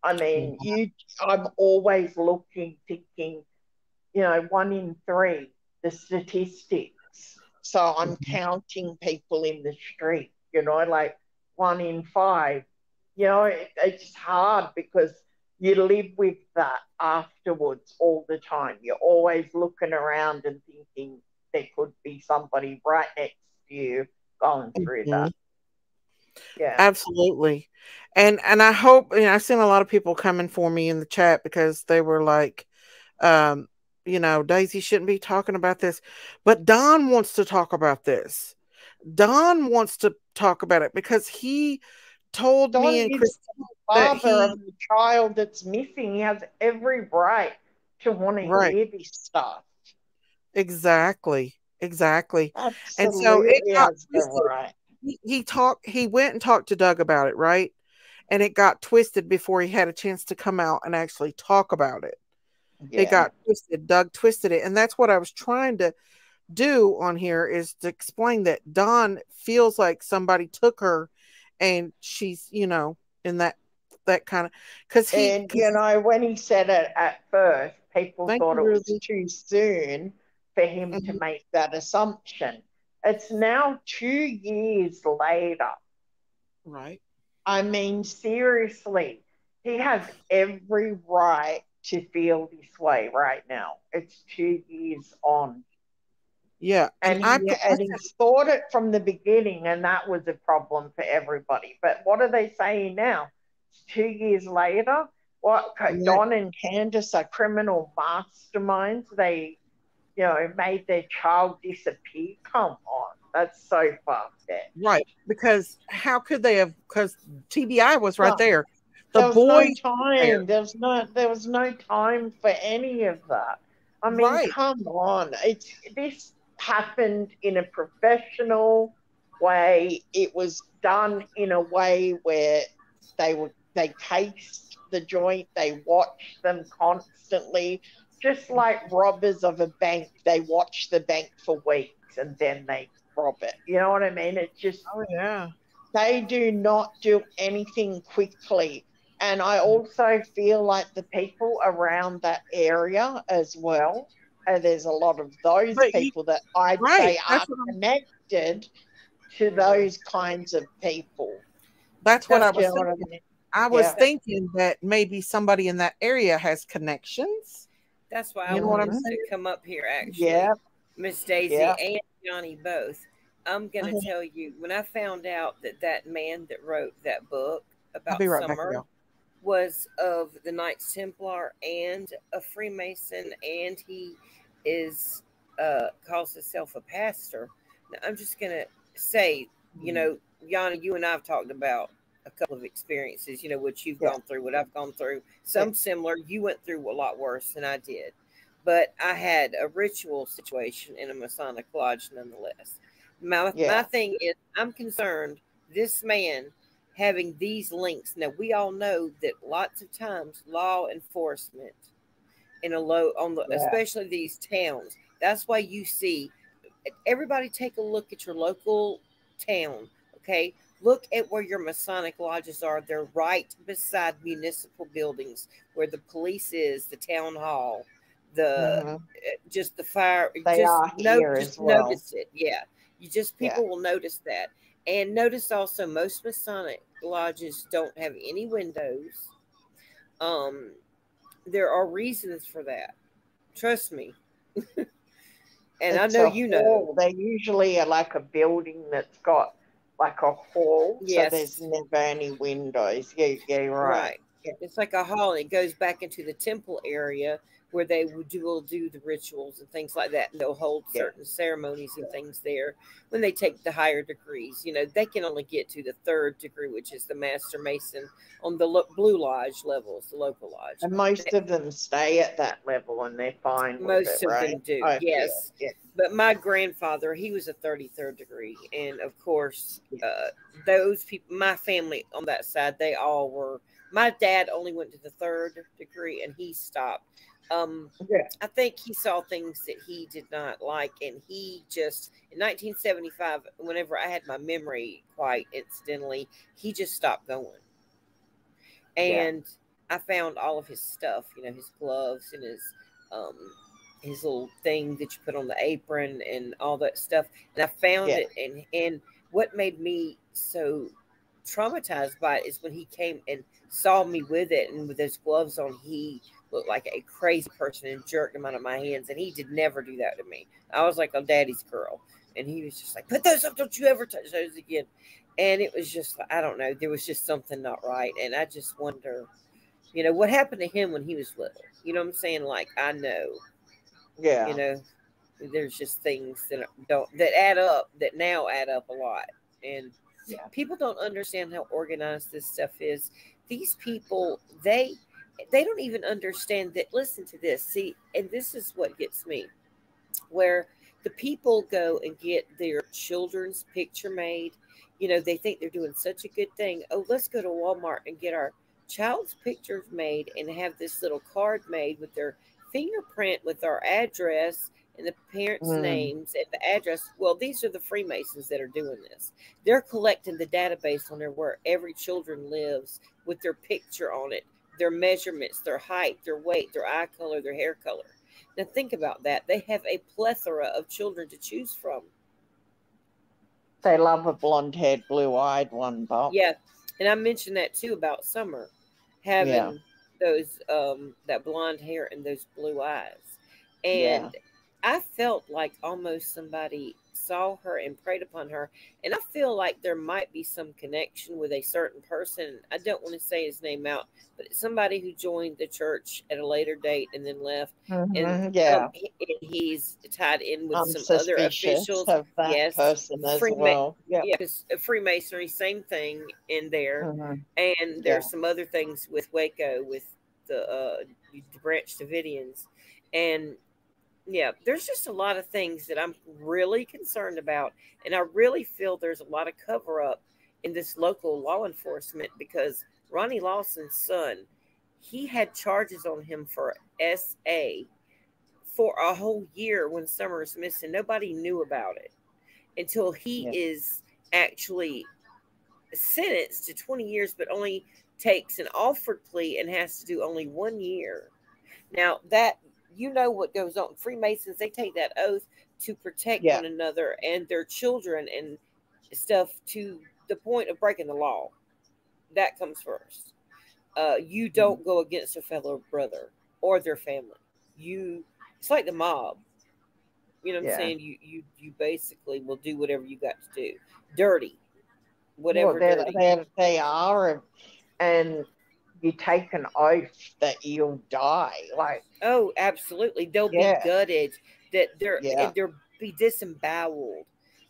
Speaker 14: I mean, you. I'm always looking, thinking, you know, one in three, the statistics. So I'm counting people in the street, you know, like one in five. You know, it, it's hard because you live with that afterwards all the time. You're always looking around and thinking there could be somebody right next to you going through that. Yeah.
Speaker 1: absolutely and and i hope you know i've seen a lot of people coming for me in the chat because they were like um you know daisy shouldn't be talking about this but don wants to talk about this don wants to talk about it because he told
Speaker 14: Don
Speaker 1: me and
Speaker 14: is
Speaker 1: Christine
Speaker 14: the father
Speaker 1: he
Speaker 14: of the child that's missing. He has every right to want to
Speaker 1: Right.
Speaker 14: hear this stuff.
Speaker 1: exactly exactly and so it got twisted.
Speaker 14: right.
Speaker 1: he, he talked he went and talked to doug about it right and it got twisted before he had a chance to come out and actually talk about it
Speaker 14: Yeah.
Speaker 1: it got twisted doug twisted it and that's what i was trying to do on here is to explain that don feels like somebody took her and she's you know in that that kind of because he
Speaker 14: And you know, when he said it at first, people thought it was too soon for him to
Speaker 1: Mhm.
Speaker 14: make that assumption. It's now two years later.
Speaker 1: right
Speaker 14: I mean, seriously, he has every right to feel this way right now. It's two years on.
Speaker 1: Yeah,
Speaker 14: and,
Speaker 1: I
Speaker 14: he, and he thought it from the beginning, and that was a problem for everybody. But what are they saying now? Two years later, what Don and Candace are criminal masterminds. They, you know, made their child disappear. Come on, that's so far fetched.
Speaker 1: right because how could they have? Because TBI was right
Speaker 14: No.
Speaker 1: there. The
Speaker 14: There was
Speaker 1: boy
Speaker 14: no time. There was no. There was no time for any of that. I mean,
Speaker 1: Right.
Speaker 14: come on. It's this happened in a professional way. It was done in a way where they were they taste the joint. They watch them constantly, just like robbers of a bank. They watch the bank for weeks and then they rob it. You know what I mean? It's just
Speaker 1: oh yeah.
Speaker 14: they do not do anything quickly. And I also feel like the people around that area as well, uh, there's a lot of those
Speaker 1: But you-
Speaker 14: people that I'd
Speaker 1: Right,
Speaker 14: say are
Speaker 1: I'm-
Speaker 14: connected to those kinds of people.
Speaker 1: That's what I was
Speaker 14: know what I
Speaker 1: thinking.
Speaker 14: mean?
Speaker 1: I was
Speaker 14: Yeah.
Speaker 1: thinking that maybe somebody in that area has connections.
Speaker 22: That's why I
Speaker 1: You I'm
Speaker 22: wanted to come up here actually.
Speaker 14: Yeah.
Speaker 22: Miss Daisy
Speaker 14: Yeah.
Speaker 22: and Johnny both. I'm gonna
Speaker 1: Uh-huh.
Speaker 22: tell you when I found out that that man that wrote that book about
Speaker 1: be right
Speaker 22: summer
Speaker 1: y'all.
Speaker 22: was of the Knights Templar and a Freemason, and he is uh, calls himself a pastor. Now, I'm just gonna say, you know, Yana, you and I have talked about a couple of experiences. You know, what you've
Speaker 14: Yeah.
Speaker 22: gone through, what I've gone through. Some similar. You went through a lot worse than I did, but I had a ritual situation in a Masonic lodge nonetheless. My my thing is, I'm concerned this man having these links. Now we all know that lots of times law enforcement in a low on the
Speaker 14: Yeah.
Speaker 22: especially these towns. That's why you see everybody take a look at your local town. Okay, look at where your Masonic lodges are. They're right beside municipal buildings where the police is, the town hall, the
Speaker 14: Mhm.
Speaker 22: uh, just the fire.
Speaker 14: They
Speaker 22: just
Speaker 14: are
Speaker 22: no-
Speaker 14: here
Speaker 22: just
Speaker 14: as well.
Speaker 22: notice it. Yeah, you just
Speaker 14: Yeah.
Speaker 22: people will notice that. And notice also most Masonic lodges don't have any windows. Um, there are reasons for that. Trust me. <laughs> and
Speaker 14: It's
Speaker 22: I know you know.
Speaker 14: They usually are like a building that's got like a hall,
Speaker 22: Yes.
Speaker 14: so there's never any windows. Yeah, yeah, right.
Speaker 22: Right. It's like a hall, and it goes back into the temple area where they will do, will do the rituals and things like that. And they'll hold
Speaker 14: Yeah.
Speaker 22: certain ceremonies and things there when they take the higher degrees. You know, they can only get to the third degree, which is the Master Mason on the lo- Blue Lodge levels, the local lodge.
Speaker 14: And most of them stay at that level and they're fine
Speaker 22: Most
Speaker 14: it,
Speaker 22: of
Speaker 14: right?
Speaker 22: them do,
Speaker 14: feel,
Speaker 22: yes.
Speaker 14: yeah.
Speaker 22: But my grandfather, he was a 33rd degree. And of course, uh, those people, my family on that side, they all were. My dad only went to the third degree and he stopped. Um,
Speaker 14: Yeah.
Speaker 22: I think he saw things that he did not like. And he just, in 1975, whenever I had my memory quite incidentally, he just stopped going.
Speaker 14: Yeah.
Speaker 22: And I found all of his stuff, you know, his gloves and his um his little thing that you put on the apron and all that stuff. And I found
Speaker 14: Yeah.
Speaker 22: it and and what made me so traumatized by it is when he came and saw me with it and with those gloves on, he looked like a crazy person and jerked them out of my hands. And he did never do that to me. I was like a daddy's girl. And he was just like, put those up, don't you ever touch those again. And it was just, I don't know, there was just something not right. And I just wonder, you know, what happened to him when he was little? You know what I'm saying? Like, I know,
Speaker 14: Yeah.
Speaker 22: you know, there's just things that don't, that add up, that now add up a lot. And
Speaker 14: Yeah.
Speaker 22: people don't understand how organized this stuff is. These people, they, they don't even understand that. Listen to this. See, and this is what gets me where the people go and get their children's picture made. You know, they think they're doing such a good thing. Oh, let's go to Walmart and get our child's pictures made and have this little card made with their fingerprint, with our address and the parents'
Speaker 14: Mm.
Speaker 22: names and the address. Well, these are the Freemasons that are doing this. They're collecting the database on there where every children lives with their picture on it, their measurements, their height, their weight, their eye color, their hair color. Now think about that. They have a plethora of children to choose from.
Speaker 14: They love a blonde haired, blue eyed one, Bob.
Speaker 22: Yeah. And I mentioned that too about Summer having
Speaker 14: Yeah.
Speaker 22: those um that blonde hair and those blue eyes.
Speaker 14: Yeah.
Speaker 22: And I felt like almost somebody saw her and preyed upon her. And I feel like there might be some connection with a certain person. I don't want to say his name out, but it's somebody who joined the church at a later date and then left. And
Speaker 14: Mhm, yeah.
Speaker 22: um, he- and he's tied in with
Speaker 14: I'm
Speaker 22: some other officials.
Speaker 14: of that
Speaker 22: yes,
Speaker 14: person as
Speaker 22: Freema-
Speaker 14: well. Yeah.
Speaker 22: yeah, Freemasonry, same thing in there.
Speaker 14: Mhm.
Speaker 22: And there's
Speaker 14: Yeah.
Speaker 22: some other things with Waco with the uh, the Branch Davidians, and yeah, there's just a lot of things that I'm really concerned about, and I really feel there's a lot of cover up in this local law enforcement because Ronnie Lawson's son, he had charges on him for SA for a whole year when Summer Summer's missing. Nobody knew about it until he
Speaker 14: Yeah.
Speaker 22: is actually sentenced to 20 years, but only takes an offered plea and has to do only one year. Now, that you know what goes on. Freemasons, they take that oath to protect
Speaker 14: Yeah.
Speaker 22: one another and their children and stuff to the point of breaking the law. That comes first. Uh, you don't go against a fellow brother or their family. You, it's like the mob. You know what
Speaker 14: Yeah.
Speaker 22: I'm saying? You you you basically will do whatever you got to do. Dirty, whatever
Speaker 14: well, they're,
Speaker 22: dirty.
Speaker 14: they're, they are, and you take an oath that you'll die. Like,
Speaker 22: Oh, absolutely. They'll
Speaker 14: Yeah.
Speaker 22: be gutted. That they're
Speaker 14: Yeah.
Speaker 22: they'll be disemboweled.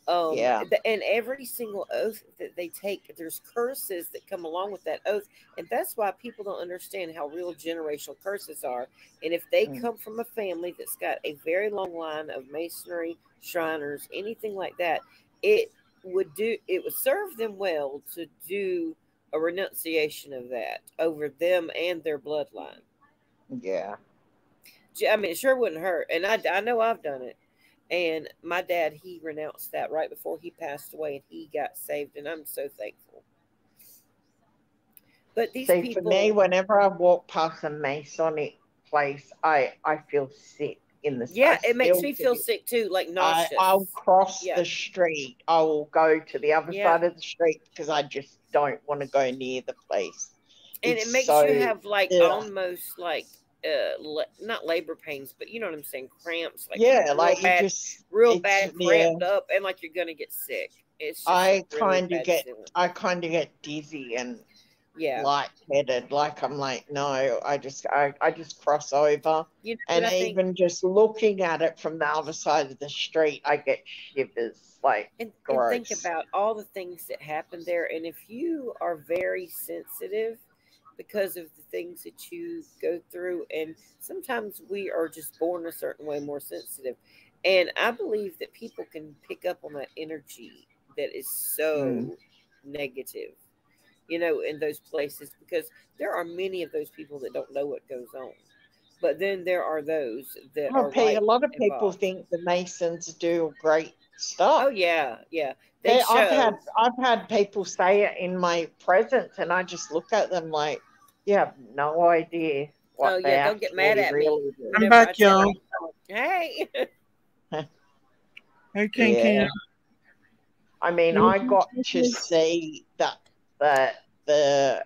Speaker 22: Um,
Speaker 14: Yeah.
Speaker 22: and every single oath that they take, there's curses that come along with that oath, and that's why people don't understand how real generational curses are. And if they
Speaker 14: Mm.
Speaker 22: come from a family that's got a very long line of masonry, Shriners, anything like that, it would do it would serve them well to do a renunciation of that over them and their bloodline.
Speaker 14: yeah.
Speaker 22: I mean, it sure wouldn't hurt. And I, I know I've done it. And my dad, he renounced that right before he passed away and he got saved. And I'm so thankful. But these
Speaker 14: See,
Speaker 22: people,
Speaker 14: for me, whenever I walk past a Masonic place, I I feel sick in the.
Speaker 22: yeah,
Speaker 14: I
Speaker 22: it makes me feel sick too, like
Speaker 14: I,
Speaker 22: nauseous.
Speaker 14: I'll cross
Speaker 22: Yeah.
Speaker 14: the street. I will go to the other
Speaker 22: Yeah.
Speaker 14: side of the street because I just don't want to go near the place.
Speaker 22: and
Speaker 14: It's
Speaker 22: it makes
Speaker 14: so-
Speaker 22: you have like
Speaker 14: yeah.
Speaker 22: almost like uh la- not labor pains, but you know what I'm saying, cramps. Like
Speaker 14: yeah,
Speaker 22: real
Speaker 14: like
Speaker 22: bad,
Speaker 14: just
Speaker 22: real bad,
Speaker 14: yeah.
Speaker 22: up, and like you're gonna get sick. It's just
Speaker 14: I
Speaker 22: really
Speaker 14: kind of get. I kind of get dizzy and
Speaker 22: yeah.
Speaker 14: light-headed. Like I'm like, no, I just I, I just cross over.
Speaker 22: You know
Speaker 14: And
Speaker 22: think?
Speaker 14: even just looking at it from the other side of the street, I get shivers. Like
Speaker 22: and, and think about all the things that happen there. And if you are very sensitive because of the things that you go through, and sometimes we are just born a certain way, more sensitive. And I believe that people can pick up on that energy that is so
Speaker 14: Mm.
Speaker 22: negative, you know, in those places because there are many of those people that don't know what goes on. But then there are those that
Speaker 14: Well,
Speaker 22: are
Speaker 14: pe- a lot of people think the Masons do great stuff.
Speaker 22: Oh yeah, yeah. They
Speaker 14: They- I've had I've had people say it in my presence, and I just look at them like, you have no idea what
Speaker 22: Oh yeah, don't get mad
Speaker 14: actually
Speaker 22: at me.
Speaker 14: really do.
Speaker 1: I'm
Speaker 22: Whenever I
Speaker 1: back, y'all.
Speaker 22: them, Hey. <laughs>
Speaker 1: Hey, Ken
Speaker 14: Yeah.
Speaker 1: Ken.
Speaker 14: I mean, I mm-hmm. got to see that that the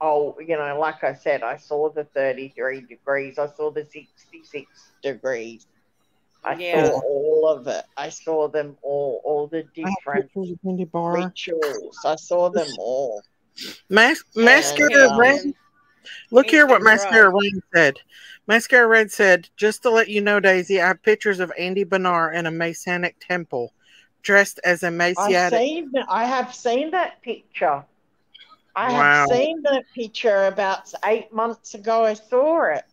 Speaker 14: oh, you know, like I said, I saw the 33 degrees, I saw the 66 degrees. I
Speaker 22: Yeah.
Speaker 14: saw all of it. I saw them all, all the different
Speaker 1: pictures of
Speaker 14: rituals. I saw them all.
Speaker 1: Mas-
Speaker 14: And
Speaker 1: Mascara
Speaker 14: um,
Speaker 1: Red. Look
Speaker 22: He's
Speaker 1: here what
Speaker 22: been
Speaker 1: Mascara
Speaker 22: right.
Speaker 1: Red said. Mascara Red said, just to let you know, Daisy, I have pictures of Andy Benar in a Masonic temple, dressed as a
Speaker 14: I've
Speaker 1: Messianic.
Speaker 14: seen I have seen that picture. I
Speaker 1: Wow.
Speaker 14: have seen that picture about eight months ago. I saw it.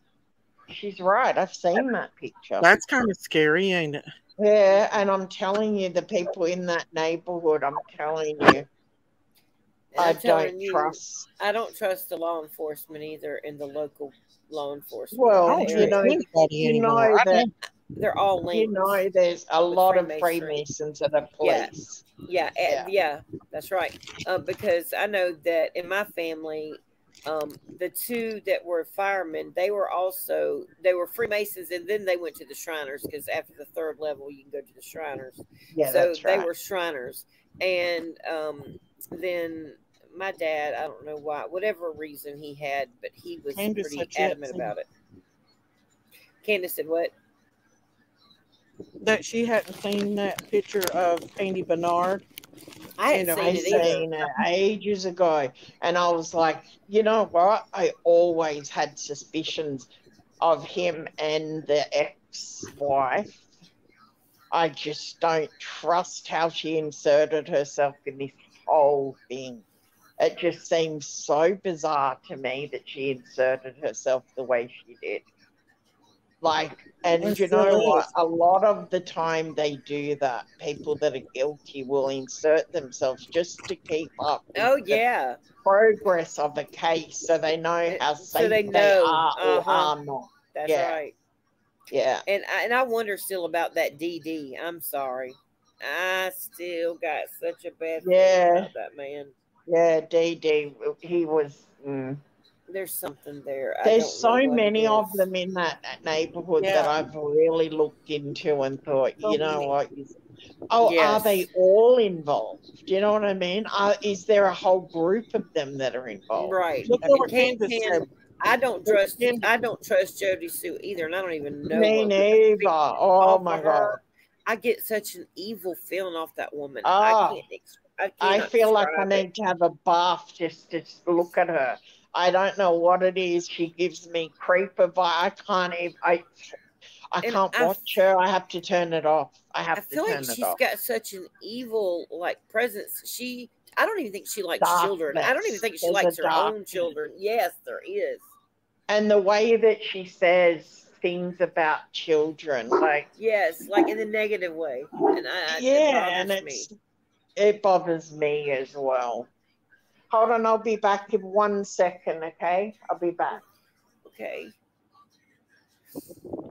Speaker 14: She's right. I've seen that picture.
Speaker 1: That's kind of scary, ain't it?
Speaker 14: Yeah, and I'm telling you, the people in that neighborhood, I'm telling you, I don't
Speaker 22: you,
Speaker 14: trust.
Speaker 22: I don't trust the law enforcement either in the local law enforcement.
Speaker 14: Well,
Speaker 1: I don't
Speaker 14: you know, you know that
Speaker 1: don't-
Speaker 22: They're all linked.
Speaker 14: you know there's a lot of Freemasons at the
Speaker 22: Yeah. Yeah, eh,
Speaker 14: Yeah.
Speaker 22: yeah, that's right. Uh, because I know that in my family, um, the two that were firemen, they were also they were Freemasons, and then they went to the Shriners because after the third level, you can go to the Shriners.
Speaker 14: Yeah,
Speaker 22: so
Speaker 14: that's
Speaker 22: they were Shriners, and um, then my dad, I don't know why, whatever reason he had, but he was
Speaker 1: Candace
Speaker 22: pretty
Speaker 1: said she hadn't
Speaker 22: adamant about it. Candace said what?
Speaker 1: That she hadn't seen that picture of Andy Bernard.
Speaker 22: I
Speaker 1: You know,
Speaker 22: seen
Speaker 14: I
Speaker 22: it either.
Speaker 14: seen it ages ago, and I was like, you know what? I always had suspicions of him and the ex-wife. I just don't trust how she inserted herself in this whole thing. It just seems so bizarre to me that she inserted herself the way she did. Like, and
Speaker 1: It
Speaker 14: you know
Speaker 1: still
Speaker 14: what?
Speaker 1: is.
Speaker 14: A lot of the time they do that. People that are guilty will insert themselves just to keep up. with
Speaker 22: Oh
Speaker 14: the
Speaker 22: yeah.
Speaker 14: Progress of a case, so they know how safe
Speaker 22: So they
Speaker 14: they,
Speaker 22: know.
Speaker 14: are
Speaker 22: Uh-huh.
Speaker 14: are not.
Speaker 22: That's
Speaker 14: Yeah.
Speaker 22: right.
Speaker 14: Yeah.
Speaker 22: And I, and I wonder still about that DD. I'm sorry. I still got such a bad feeling
Speaker 14: Yeah.
Speaker 22: about that man.
Speaker 14: Yeah, DD, he was. Mm.
Speaker 22: There's something there. I
Speaker 14: There's so
Speaker 22: know what it
Speaker 14: many of them in that neighborhood that I've really looked into and thought,
Speaker 1: So
Speaker 14: you know
Speaker 1: many.
Speaker 14: what? is- Oh, are they all involved? Do you know what I mean? Are, is there a whole group of them that are involved?
Speaker 22: Right.
Speaker 1: Look
Speaker 22: I
Speaker 1: at
Speaker 22: mean,
Speaker 1: what
Speaker 22: can, can. I don't trust.
Speaker 1: Candace-
Speaker 22: I don't trust Jody Sue either, and I don't even know.
Speaker 14: Me neither. Oh my god.
Speaker 22: her. I get such an evil feeling off that woman.
Speaker 14: Ah.
Speaker 22: I can't. I,
Speaker 14: I feel like I
Speaker 22: describe it.
Speaker 14: need to have a bath just to look at her. I don't know what it is. She gives me creeper. I can't even. I, I
Speaker 22: And
Speaker 14: can't
Speaker 22: I
Speaker 14: watch her. I have to turn it off. I have
Speaker 22: I
Speaker 14: to
Speaker 22: feel
Speaker 14: turn
Speaker 22: like
Speaker 14: it
Speaker 22: she's
Speaker 14: off.
Speaker 22: got such an evil like presence. She. I don't even think she likes children. I don't even think she
Speaker 14: There's
Speaker 22: likes her own children. Yes, there is.
Speaker 14: And the way that she says things about children, like
Speaker 22: Yes, like in the negative way. And I, I
Speaker 14: yeah,
Speaker 22: it
Speaker 14: and
Speaker 22: me.
Speaker 14: it bothers me as well. Hold on, I'll be back in one second. Okay, I'll be back.
Speaker 22: Okay.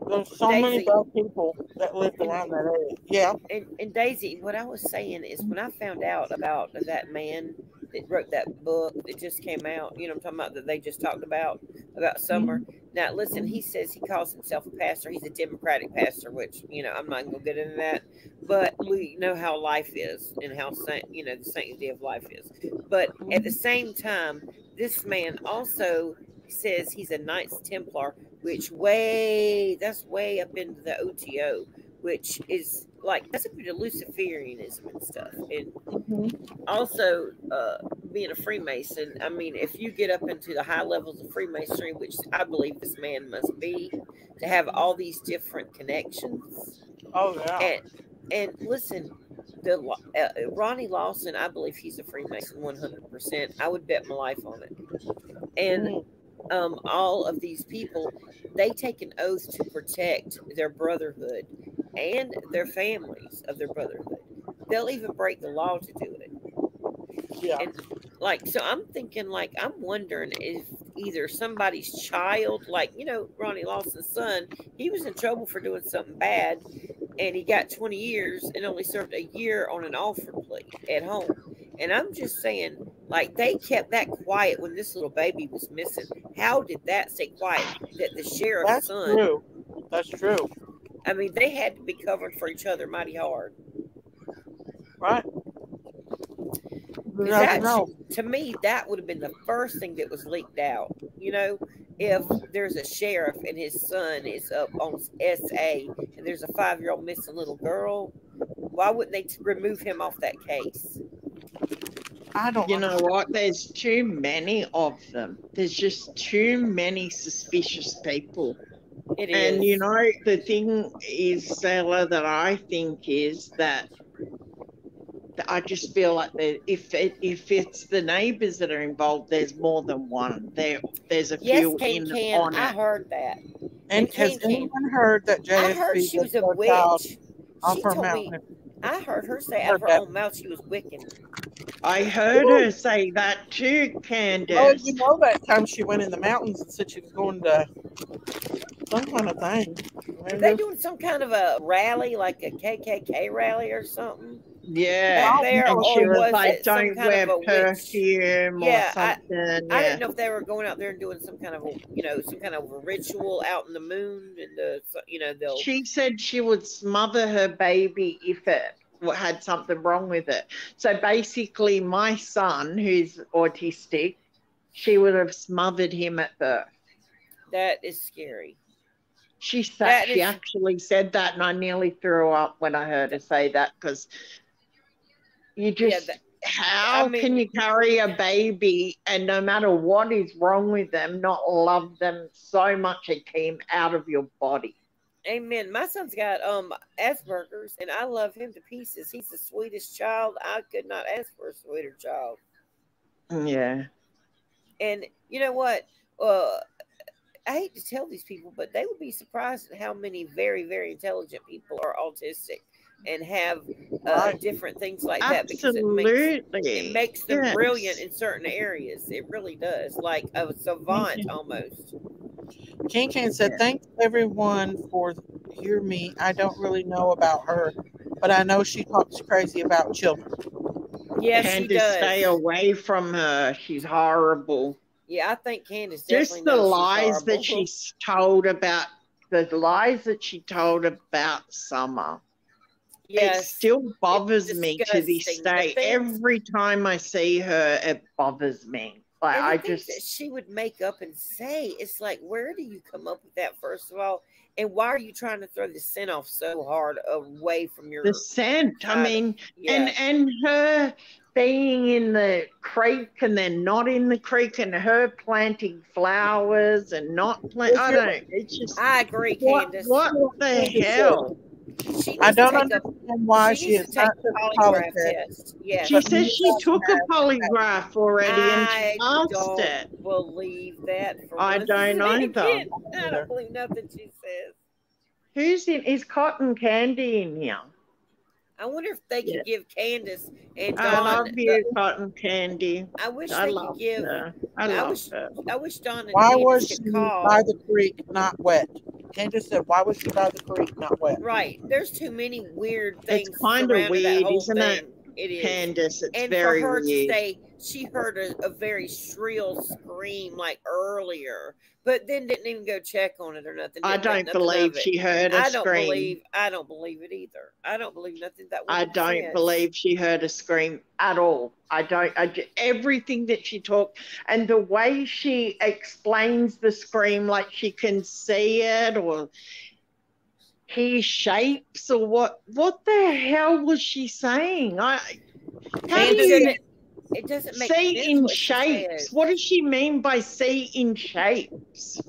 Speaker 1: There's so many bad people that lived around that area. Yeah.
Speaker 22: And, and Daisy, what I was saying is when I found out about that man that wrote that book that just came out, you know, I'm talking about that they just talked about about summer. Mm-hmm. Now, listen, he says he calls himself a pastor. He's a Democratic pastor, which you know I'm not gonna get into that. But we know how life is and how saint, you know the sanctity of life is. But at the same time, this man also says he's a Knights Templar, which way that's way up into the OTO, which is like that's up into Luciferianism and stuff. And also uh, being a Freemason, I mean, if you get up into the high levels of Freemasonry, which I believe this man must be, to have all these different connections.
Speaker 1: Oh yeah.
Speaker 22: And and listen, the uh, Ronnie Lawson, I believe he's a Freemason, one hundred percent. I would bet my life on it. And um, all of these people, they take an oath to protect their brotherhood and their families of their brotherhood. They'll even break the law to do it.
Speaker 1: Yeah.
Speaker 22: And like, so I'm thinking, like, I'm wondering if either somebody's child, like, you know, Ronnie Lawson's son, he was in trouble for doing something bad and he got 20 years and only served a year on an offer plea at home. And I'm just saying, like, they kept that quiet when this little baby was missing. How did that stay quiet? That the sheriff's
Speaker 1: That's
Speaker 22: son.
Speaker 1: true. That's true.
Speaker 22: I mean, they had to be covering for each other mighty hard.
Speaker 1: Right.
Speaker 22: That
Speaker 1: never
Speaker 22: to me, that would have been the first thing that was leaked out. You know, if there's a sheriff and his son is up on SA and there's a five year old missing little girl, why wouldn't they t- remove him off that case?
Speaker 1: I don't.
Speaker 14: You know what? There's too many of them. There's just too many suspicious people.
Speaker 22: It
Speaker 14: and
Speaker 22: is.
Speaker 14: you know, the thing is, Stella, that I think is that that I just feel like that if it, if it's the neighbours that are involved, there's more than one. There, there's a
Speaker 22: Yes,
Speaker 14: few
Speaker 22: Can
Speaker 14: in
Speaker 22: Can.
Speaker 14: on
Speaker 22: I
Speaker 14: it.
Speaker 22: heard that.
Speaker 1: And
Speaker 22: And
Speaker 1: has
Speaker 22: Can Can.
Speaker 1: anyone heard that
Speaker 22: I heard she was
Speaker 1: was
Speaker 22: a witch.
Speaker 1: off
Speaker 22: She
Speaker 1: her
Speaker 22: told me. I heard her say out of her
Speaker 1: that.
Speaker 22: own mouth she was wicked.
Speaker 14: I heard her say that too, Candace.
Speaker 1: Oh, you know that time she went in the mountains and said she was going to some kind of thing.
Speaker 22: Are they doing some kind of a rally, like a KKK rally or something?
Speaker 14: Yeah,
Speaker 22: back there,
Speaker 14: and she
Speaker 22: or
Speaker 14: was
Speaker 22: was
Speaker 14: like,
Speaker 22: it some
Speaker 14: "Don't
Speaker 22: kind
Speaker 14: wear
Speaker 22: of a witch?"
Speaker 14: perfume or
Speaker 22: Yeah, I,
Speaker 14: something."
Speaker 22: I
Speaker 14: yeah.
Speaker 22: didn't know if they were going out there and doing some kind of, a, you know, some kind of a ritual out in the moon, and the, you know, they'll.
Speaker 14: She said she would smother her baby if it had something wrong with it. So basically, my son, who's autistic, she would have smothered him at birth.
Speaker 22: That is scary.
Speaker 14: She said
Speaker 22: That
Speaker 14: she
Speaker 22: is-
Speaker 14: actually said that, and I nearly threw up when I heard her say that because you just how
Speaker 22: I mean-
Speaker 14: can you carry a baby and no matter what is wrong with them, not love them so much it came out of your body?
Speaker 22: Amen. My son's got um Asperger's, and I love him to pieces. He's the sweetest child. I could not ask for a sweeter child.
Speaker 14: Yeah.
Speaker 22: And you know what? Uh, I hate to tell these people, but they would be surprised at how many very, very intelligent people are autistic and have uh,
Speaker 14: Right.
Speaker 22: different things like that because it makes,
Speaker 14: Absolutely.
Speaker 22: it makes them
Speaker 14: Yes.
Speaker 22: brilliant in certain areas. It really does, like a savant almost.
Speaker 1: King King said, Thanks everyone for hear me. I don't really know about her, but I know she talks crazy about children.
Speaker 22: Yes, she
Speaker 14: Candace,
Speaker 22: does.
Speaker 14: stay away from her. She's horrible.
Speaker 22: Yeah, I think Candace
Speaker 14: Just the lies that she's told about the lies that she told about Summer. It still bothers me to this day. Every time I see her, it bothers me. Like I just
Speaker 22: she would make up and say, it's like, where do you come up with that? First of all, and why are you trying to throw the scent off so hard away from your
Speaker 14: the scent. I mean,
Speaker 22: Yeah.
Speaker 14: and and her being in the creek and then not in the creek, and her planting flowers and not plant. I don't. know. It's just.
Speaker 22: I agree,
Speaker 14: What,
Speaker 22: Candace.
Speaker 14: what the hell?
Speaker 1: I don't
Speaker 22: take a-
Speaker 1: understand why
Speaker 22: she
Speaker 1: she is
Speaker 22: to take
Speaker 1: not
Speaker 22: the
Speaker 1: took the
Speaker 22: polygraph
Speaker 1: polygraph.
Speaker 22: test. Yeah,
Speaker 14: She says she took a polygraph already and
Speaker 22: I
Speaker 14: she passed
Speaker 22: don't
Speaker 14: it.
Speaker 22: believe that. For
Speaker 14: I don't <laughs> either.
Speaker 22: second. I don't believe nothing she says.
Speaker 14: Who's in? Is Cotton Candy in here?
Speaker 22: I wonder if they could
Speaker 14: Yeah.
Speaker 22: give Candace and
Speaker 14: I
Speaker 22: Dawn.
Speaker 14: love
Speaker 22: the-
Speaker 14: you, Cotton Candy.
Speaker 22: I wish
Speaker 14: I
Speaker 22: they could give.
Speaker 14: her. I
Speaker 22: I wish.
Speaker 14: her.
Speaker 22: I wish Dawn and
Speaker 1: Why
Speaker 22: Candace
Speaker 1: was she
Speaker 22: call.
Speaker 1: by the creek not wet? Candace said, Why was she by the creek not wet?
Speaker 22: Right. There's too many weird things.
Speaker 14: It's kind of
Speaker 22: that
Speaker 14: weird,
Speaker 22: whole
Speaker 14: isn't
Speaker 22: thing.
Speaker 14: it?
Speaker 22: It is.
Speaker 14: Candace, it's
Speaker 22: and
Speaker 14: very
Speaker 22: for her
Speaker 14: weird.
Speaker 22: to say she heard a, a very shrill scream like earlier, but then didn't even go check on it or nothing.
Speaker 14: I
Speaker 22: didn't think
Speaker 14: don't believe she heard a
Speaker 22: I don't
Speaker 14: scream.
Speaker 22: believe. I don't believe it either. I don't believe nothing that.
Speaker 14: I don't
Speaker 22: says.
Speaker 14: believe she heard a scream at all. I don't. I everything that she talked and the way she explains the scream, like she can see it or hear shapes or what? What the hell was she saying? I. How do you
Speaker 22: it, it doesn't make
Speaker 14: see
Speaker 22: sense
Speaker 14: in
Speaker 22: what
Speaker 14: shapes?
Speaker 22: says.
Speaker 14: What does she mean by see in shapes?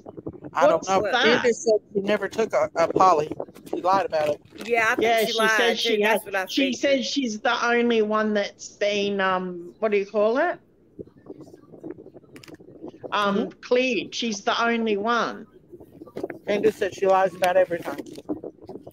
Speaker 1: I
Speaker 14: What's
Speaker 1: don't know.
Speaker 14: that?
Speaker 1: Said she never took a, a poly. She lied about it.
Speaker 22: Yeah, I think
Speaker 14: Yeah,
Speaker 22: she,
Speaker 14: she
Speaker 22: lied.
Speaker 14: says she has.
Speaker 22: what I
Speaker 14: She
Speaker 22: figured.
Speaker 14: says she's the only one that's been um. What do you call it? Um,
Speaker 22: Mm-hmm.
Speaker 14: cleared. She's the only one.
Speaker 1: Candace said she lies about everything.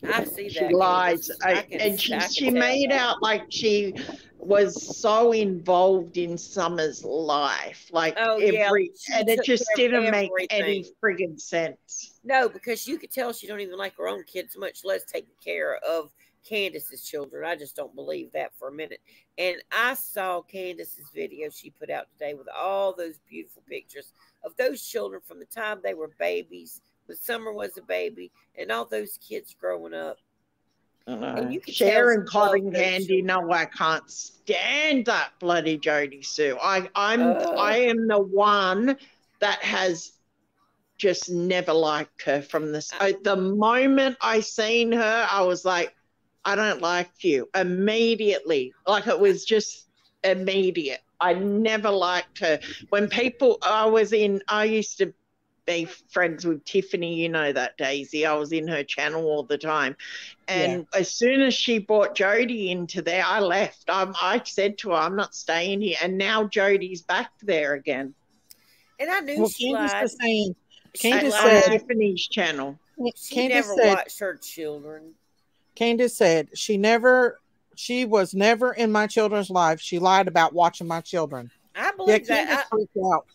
Speaker 22: I see
Speaker 14: She
Speaker 22: that.
Speaker 14: lies,
Speaker 22: I
Speaker 14: I-
Speaker 22: can-
Speaker 14: and she she made
Speaker 22: that.
Speaker 14: out like she was so involved in Summer's life, like
Speaker 22: Oh, yeah,
Speaker 14: every,
Speaker 22: she
Speaker 14: and it just didn't make any friggin' sense.
Speaker 22: No, because you could tell she don't even like her own kids, much less taking care of Candace's children. I just don't believe that for a minute. And I saw Candace's video she put out today with all those beautiful pictures of those children from the time they were babies, when Summer was a baby, and all those kids growing up. And you could tell
Speaker 14: Sharon
Speaker 22: she loved
Speaker 14: Cotton Candy, no, I can't stand that bloody Jody Sue. I, I'm,
Speaker 22: Ugh.
Speaker 14: I am the one that has just never liked her from this.
Speaker 22: Uh,
Speaker 14: I, the moment I seen her, I was like, I don't like you immediately. Like it was just immediate. I never liked her. When people, I was in, I used to be friends with Tiffany, you know that Daisy. I was in her channel all the time. And as soon as she brought Jody into there, I left. i I said to her, I'm not staying here. And now Jody's back there again.
Speaker 22: And I knew
Speaker 1: Well,
Speaker 22: she
Speaker 1: Candace was saying,
Speaker 22: She
Speaker 1: Candace
Speaker 22: lied.
Speaker 1: said,
Speaker 14: Tiffany's channel.
Speaker 22: She
Speaker 1: Candace
Speaker 22: never
Speaker 1: said,
Speaker 22: watched her children.
Speaker 1: Candace said she never, she was never in my children's life. She lied about watching my children.
Speaker 22: I believe
Speaker 1: Candace
Speaker 22: that. I,
Speaker 1: freaked out.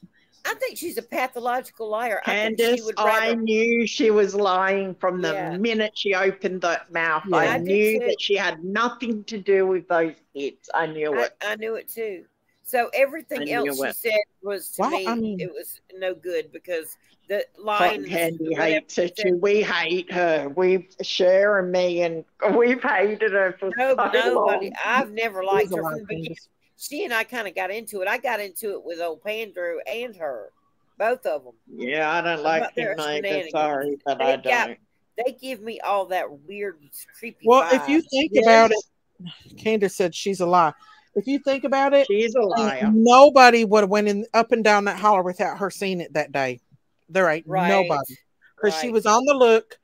Speaker 22: I think she's a pathological liar. I think she
Speaker 14: Candace, I
Speaker 22: rather.
Speaker 14: knew she was lying from the
Speaker 22: Yeah.
Speaker 14: minute she opened that mouth.
Speaker 1: Yeah.
Speaker 14: I,
Speaker 22: I
Speaker 14: knew that she had nothing to do with those kids. I knew
Speaker 22: I,
Speaker 14: it.
Speaker 22: I knew it too. So everything
Speaker 14: I
Speaker 22: else she
Speaker 14: it.
Speaker 22: said was to
Speaker 1: Well,
Speaker 22: me,
Speaker 1: I mean-
Speaker 22: it was no good because the line.
Speaker 14: Candy hates her too. We hate her. We share and me and <laughs> we've hated her for
Speaker 22: No,
Speaker 14: so
Speaker 22: nobody.
Speaker 14: long.
Speaker 22: I've never liked her from the beginning.
Speaker 1: Candace.
Speaker 22: She and I kind of got into it. I got into it with old Pandrew and her, both of them.
Speaker 14: Yeah, I don't like
Speaker 22: their
Speaker 14: him Sorry, but
Speaker 22: But
Speaker 14: I
Speaker 22: it got-
Speaker 14: don't.
Speaker 22: They give me all that weird, creepy.
Speaker 1: Well, if you
Speaker 22: vibes.
Speaker 1: think about it, Candace said she's a lie. If you think about it,
Speaker 14: she's a liar.
Speaker 1: Nobody would have went in up and down that holler without her seeing it that day. There ain't
Speaker 22: Right.
Speaker 1: nobody because she was on the look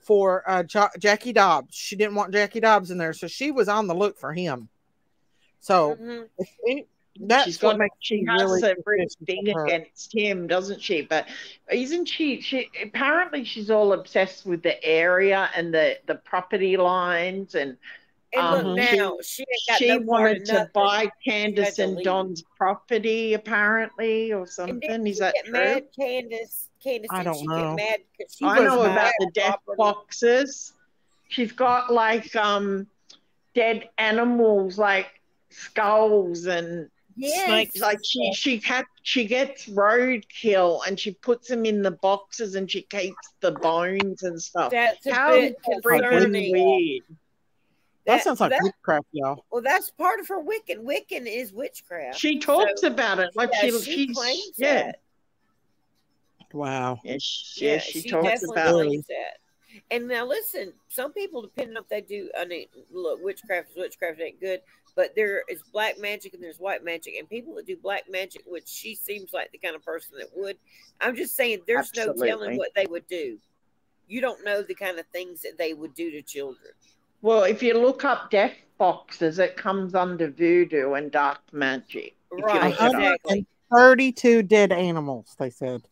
Speaker 1: for uh, Ja- Jackie Dobbs. She didn't want Jackie Dobbs in there, so she was on the look for him. So
Speaker 22: Mm-hmm.
Speaker 1: if any, that's
Speaker 14: she's
Speaker 1: what
Speaker 14: got
Speaker 1: makes
Speaker 14: she
Speaker 1: me
Speaker 14: has
Speaker 1: really
Speaker 14: everything
Speaker 1: suspicious of her.
Speaker 14: against him, doesn't she? But isn't she? She apparently she's all obsessed with the area and the the property lines and.
Speaker 22: And look
Speaker 14: um,
Speaker 22: now, she ain't got
Speaker 14: she
Speaker 22: no
Speaker 14: wanted to
Speaker 22: nothing.
Speaker 14: buy Candace
Speaker 22: had to
Speaker 14: and
Speaker 22: leave.
Speaker 14: Don's property, apparently, or something. Is that true?
Speaker 22: mad, Candace? Candace,
Speaker 1: I don't
Speaker 22: she
Speaker 1: know.
Speaker 22: mad she
Speaker 14: I know
Speaker 22: buying
Speaker 14: about the death
Speaker 22: property?
Speaker 14: boxes. She's got like um dead animals like skulls and
Speaker 22: Yes.
Speaker 14: snakes. Like she she had she gets roadkill and she puts them in the boxes and she keeps the bones and stuff.
Speaker 22: That's a
Speaker 14: How
Speaker 22: bit
Speaker 14: freaking
Speaker 22: concerning.
Speaker 14: weird.
Speaker 1: That,
Speaker 22: That-
Speaker 1: sounds like
Speaker 22: that-
Speaker 1: witchcraft, y'all.
Speaker 22: Well, that's part of her Wiccan. Wiccan is witchcraft.
Speaker 14: She talks
Speaker 22: So,
Speaker 14: about it like
Speaker 22: yeah,
Speaker 14: she
Speaker 22: she
Speaker 14: she's
Speaker 22: claims
Speaker 14: yeah.
Speaker 22: that.
Speaker 1: Wow.
Speaker 14: Yeah, she,
Speaker 22: Yeah,
Speaker 14: yeah, she,
Speaker 22: she
Speaker 14: talks
Speaker 22: definitely
Speaker 14: about it.
Speaker 22: that. And now listen, some people, depending on if they do, I mean, look, witchcraft is witchcraft ain't good, but there is black magic and there's white magic, and people that do black magic, which she seems like the kind of person that would. I'm just saying, there's no telling what they would do. You don't know the kind of things that they would do to children.
Speaker 14: Well, if you look up death boxes, it comes under voodoo and dark magic.
Speaker 22: Right,
Speaker 14: look
Speaker 22: exactly.
Speaker 1: 32 dead animals, they said.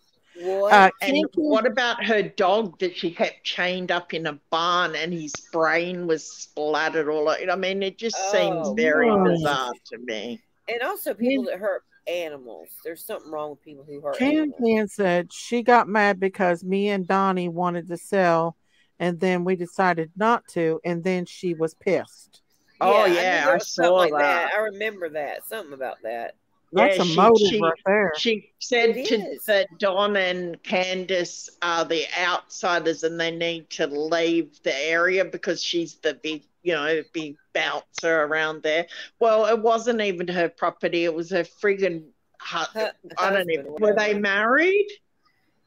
Speaker 22: What?
Speaker 1: Uh,
Speaker 14: And what about her dog that she kept chained up in a barn and his brain was splattered all over? I mean, it just seems
Speaker 22: Oh,
Speaker 14: very
Speaker 1: right.
Speaker 14: bizarre to me.
Speaker 22: and also people that hurt animals. There's something wrong with people who hurt
Speaker 1: Can
Speaker 22: animals.
Speaker 1: Can said she got mad because me and Donnie wanted to sell, and then we decided not to, and then she was pissed.
Speaker 14: Oh,
Speaker 22: I
Speaker 14: yeah,
Speaker 22: there
Speaker 14: I
Speaker 22: was
Speaker 14: saw
Speaker 22: like
Speaker 14: that.
Speaker 22: I remember that. Something about that.
Speaker 1: That's
Speaker 14: Yeah,
Speaker 1: a
Speaker 14: she-
Speaker 1: motive
Speaker 14: she-
Speaker 1: right there.
Speaker 14: She said to, that Don and Candace are the outsiders and they need to leave the area because she's the big, you know, big bouncer around there. Well, it wasn't even her property, it was her friggin' hu-
Speaker 22: Hu-
Speaker 14: I don't even. Were they married?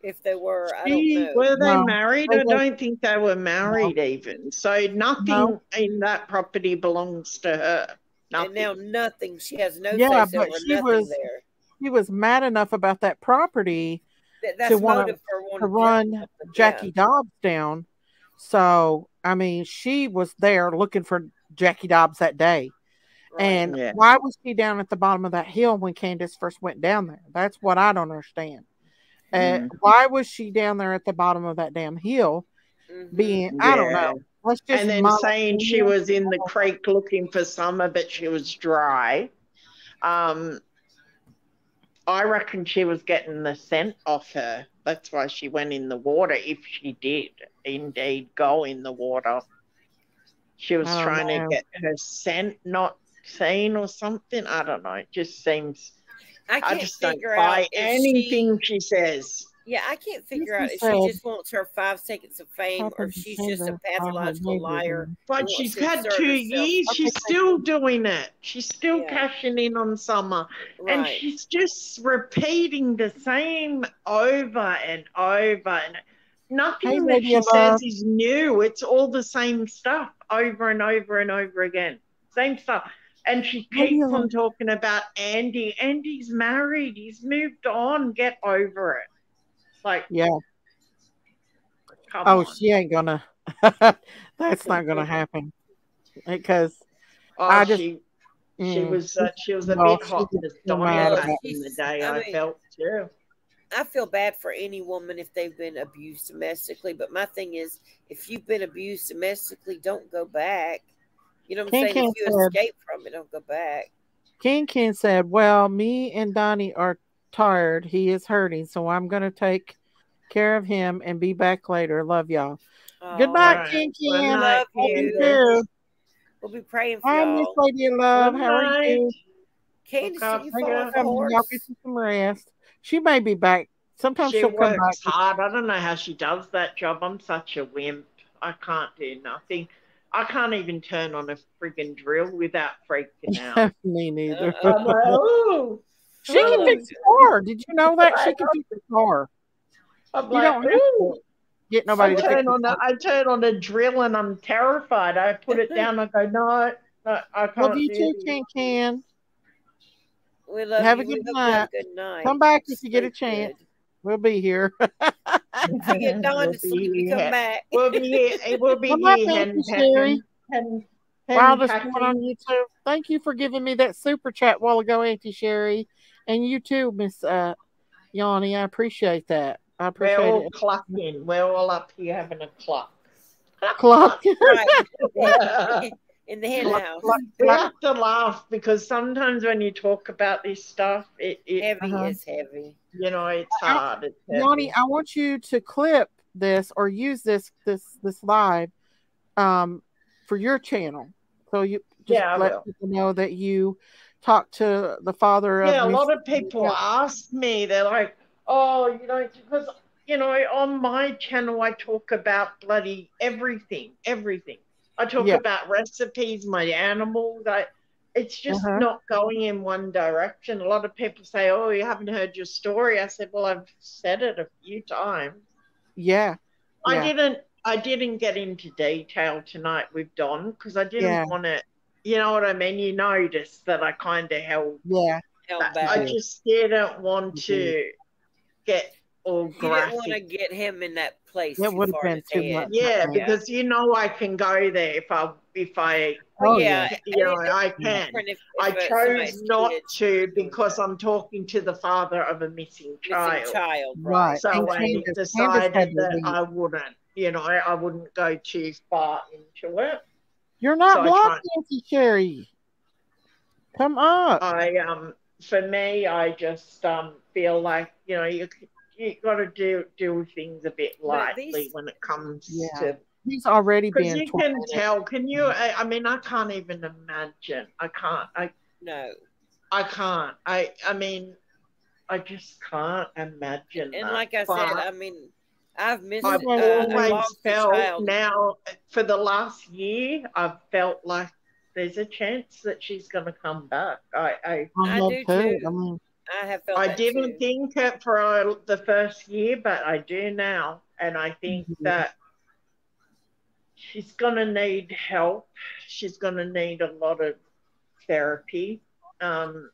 Speaker 22: If they were, I
Speaker 14: She-
Speaker 22: don't know.
Speaker 14: Were they
Speaker 1: No,
Speaker 14: married?
Speaker 1: they
Speaker 14: I don't think they were married even. So nothing
Speaker 1: No.
Speaker 14: in that property belongs to her.
Speaker 22: And
Speaker 14: Nothing.
Speaker 22: now nothing. She has no
Speaker 1: Yeah, but she was
Speaker 22: there.
Speaker 1: she was mad enough about that property
Speaker 22: That, that's
Speaker 1: to want
Speaker 22: motive for
Speaker 1: to
Speaker 22: to
Speaker 1: run
Speaker 22: run
Speaker 1: Jackie Dobbs down. So I mean, she was there looking for Jackie Dobbs that day. And
Speaker 14: Yeah.
Speaker 1: why was she down at the bottom of that hill when Candace first went down there? That's what I don't understand. Uh,
Speaker 14: Mm.
Speaker 1: why was she down there at the bottom of that damn hill?
Speaker 22: Mm-hmm.
Speaker 1: Being, I don't know. Let's just
Speaker 14: and then
Speaker 1: my
Speaker 14: saying she was in the creek looking for summer, but she was dry. Um, I reckon she was getting the scent off her. That's why she went in the water, if she did indeed go in the water. She was
Speaker 1: I
Speaker 14: trying
Speaker 1: know.
Speaker 14: to get her scent not seen or something. I don't know. It just seems.
Speaker 22: I
Speaker 14: I,
Speaker 22: can't
Speaker 14: just don't buy
Speaker 22: out if
Speaker 14: anything she says.
Speaker 22: Yeah, I can't figure out if
Speaker 1: sad.
Speaker 22: she just wants her five seconds of fame or if she's just a
Speaker 1: Sandra by her
Speaker 22: pathological liar.
Speaker 14: But she's had two
Speaker 22: herself.
Speaker 14: years. She's still doing it. She's still
Speaker 22: Yeah.
Speaker 14: cashing in on summer. And she's just repeating the same over and over. And nothing
Speaker 1: Hey,
Speaker 14: that she
Speaker 1: of
Speaker 14: says is new. It's all the same stuff over and over and over again. Same stuff. And she keeps
Speaker 1: of
Speaker 14: on talking about Andy. Andy's married. He's moved on. Get over it. Like,
Speaker 1: Yeah. Oh,
Speaker 14: on.
Speaker 1: she ain't gonna. <laughs> That's not gonna happen because
Speaker 14: Oh,
Speaker 1: I just.
Speaker 14: she, she
Speaker 1: mm,
Speaker 14: was uh, she was a
Speaker 1: no,
Speaker 14: bit
Speaker 1: she
Speaker 14: hot
Speaker 1: gets
Speaker 14: as
Speaker 1: so
Speaker 14: back in the day.
Speaker 22: I
Speaker 14: I,
Speaker 22: mean-
Speaker 14: felt too.
Speaker 22: I feel bad for any woman if they've been abused domestically, but my thing is, if you've been abused domestically, don't go back. You know what I'm
Speaker 1: Ken
Speaker 22: saying? If you
Speaker 1: said-
Speaker 22: escape from it, don't go back.
Speaker 1: King Ken said, "Well, me and Donnie are tired. He is hurting, so I'm gonna take care of him and be back later. Love y'all. Good
Speaker 22: Oh,
Speaker 1: night,
Speaker 14: right.
Speaker 1: King
Speaker 14: Good night,
Speaker 1: Love you
Speaker 14: Candace.
Speaker 1: too.
Speaker 22: We'll be praying for
Speaker 1: Hi, Miss. Lady of Love.
Speaker 14: Good
Speaker 1: How are
Speaker 14: night.
Speaker 1: you?
Speaker 22: Candace,
Speaker 14: Look
Speaker 22: you
Speaker 14: up,
Speaker 22: fall off
Speaker 14: look
Speaker 22: the
Speaker 14: up.
Speaker 1: Y'all get some rest. She may be back. Sometimes
Speaker 14: She
Speaker 1: she'll come back.
Speaker 14: works hard. I don't know how she does that job. I'm such a wimp. I can't do nothing. I can't even turn on a friggin' drill without freaking <laughs> out.
Speaker 1: Me neither. <laughs> <laughs>
Speaker 14: I'm like,
Speaker 1: she can fix a car. Did you know that she can fix a car?
Speaker 14: I'm
Speaker 1: You
Speaker 14: like,
Speaker 1: don't have to. get nobody
Speaker 14: I
Speaker 1: to fix
Speaker 14: turn on the. I turn on the drill and I'm terrified. I put it down. I go, no, no, I can't
Speaker 1: Love you
Speaker 14: do
Speaker 1: too,
Speaker 14: this."
Speaker 1: Can Can.
Speaker 22: We love
Speaker 1: Have a
Speaker 22: you. We
Speaker 1: good
Speaker 22: hope have
Speaker 1: night.
Speaker 22: a good night.
Speaker 1: Come back if you get a chance.
Speaker 22: good.
Speaker 1: We'll be here. <laughs>
Speaker 22: If you get Dawn
Speaker 14: We'll
Speaker 22: to sleep,
Speaker 14: be
Speaker 22: you come back.
Speaker 14: We'll be here. <laughs> We'll be
Speaker 1: Come back,
Speaker 14: here,
Speaker 1: Auntie
Speaker 14: hen,
Speaker 1: Sherry.
Speaker 14: hen, hen,
Speaker 1: Wow, this one on. YouTube. Thank you for giving me that super chat while ago, Auntie Sherry. And you too, Miss uh, Yani. I appreciate that. I appreciate
Speaker 14: We're
Speaker 1: appreciate
Speaker 14: all
Speaker 1: it.
Speaker 14: clucking. We're all up here having a cluck.
Speaker 1: Clock. <laughs>
Speaker 22: Right. <laughs> <laughs> In the hen house.
Speaker 14: We have to laugh because sometimes when you talk about this stuff, it, it
Speaker 22: Heavy
Speaker 1: Uh-huh.
Speaker 22: is heavy.
Speaker 14: you know it's
Speaker 1: I-
Speaker 14: hard. It's Yani.
Speaker 1: I want you to clip this or use this this this live um for your channel. So you just
Speaker 14: Yeah,
Speaker 1: let people know that you talked to the father
Speaker 14: Yeah, a lot of people ask me, they're like, oh, you know, because, you know, on my channel, I talk about bloody everything, everything. I talk
Speaker 1: Yeah.
Speaker 14: about recipes, my animals. I, it's just
Speaker 1: Uh-huh.
Speaker 14: not going in one direction. A lot of people say, oh, you haven't heard your story. I said, well, I've said it a few times.
Speaker 1: Yeah.
Speaker 14: I
Speaker 1: yeah.
Speaker 14: didn't, I didn't get into detail tonight with Don because I didn't
Speaker 1: Yeah.
Speaker 14: want to, you know what I mean? You noticed that I kind of held
Speaker 1: Yeah.
Speaker 22: Held
Speaker 14: I-
Speaker 22: back.
Speaker 14: I just didn't want to get all
Speaker 22: You didn't want to get him in that place.
Speaker 1: That would have been too
Speaker 22: head.
Speaker 1: much.
Speaker 14: Yeah, because you know I can go there if I if I
Speaker 22: Oh,
Speaker 1: oh
Speaker 22: yeah.
Speaker 1: yeah.
Speaker 14: you know I can.
Speaker 22: different If,
Speaker 14: I chose not
Speaker 22: kid
Speaker 14: to because I'm talking to the father of a missing child.
Speaker 22: missing
Speaker 14: child.
Speaker 22: child,
Speaker 1: Right.
Speaker 22: right?
Speaker 14: So
Speaker 1: And
Speaker 14: I
Speaker 1: Candace- Candace
Speaker 14: decided
Speaker 1: had to
Speaker 14: that. I wouldn't, you know, I, I wouldn't go too far into it.
Speaker 1: You're not
Speaker 14: So I
Speaker 1: blocked,
Speaker 14: try-
Speaker 1: Auntie Sherry. Come up.
Speaker 14: I um for me I just um feel like you know you you got to do do things a bit lightly
Speaker 22: these-
Speaker 14: when it comes
Speaker 1: Yeah.
Speaker 14: to
Speaker 1: He's already
Speaker 14: because
Speaker 1: being
Speaker 14: you can tell. Can you? I, I mean, I can't even imagine. I can't. I
Speaker 22: No.
Speaker 14: I can't. I I mean, I just can't imagine.
Speaker 22: And
Speaker 14: that.
Speaker 22: like I
Speaker 14: But
Speaker 22: said, I mean, I've missed.
Speaker 14: I've
Speaker 22: uh,
Speaker 14: always felt now for the last year, I've felt like there's a chance that she's going to come back. I I,
Speaker 1: I
Speaker 22: I
Speaker 1: love
Speaker 22: do
Speaker 1: too.
Speaker 22: too.
Speaker 1: I mean,
Speaker 22: I have felt
Speaker 14: I didn't
Speaker 22: too.
Speaker 14: think it for uh, the first year, but I do now, and I think
Speaker 1: Mhm.
Speaker 14: that she's going to need help. She's going to need a lot of therapy, um,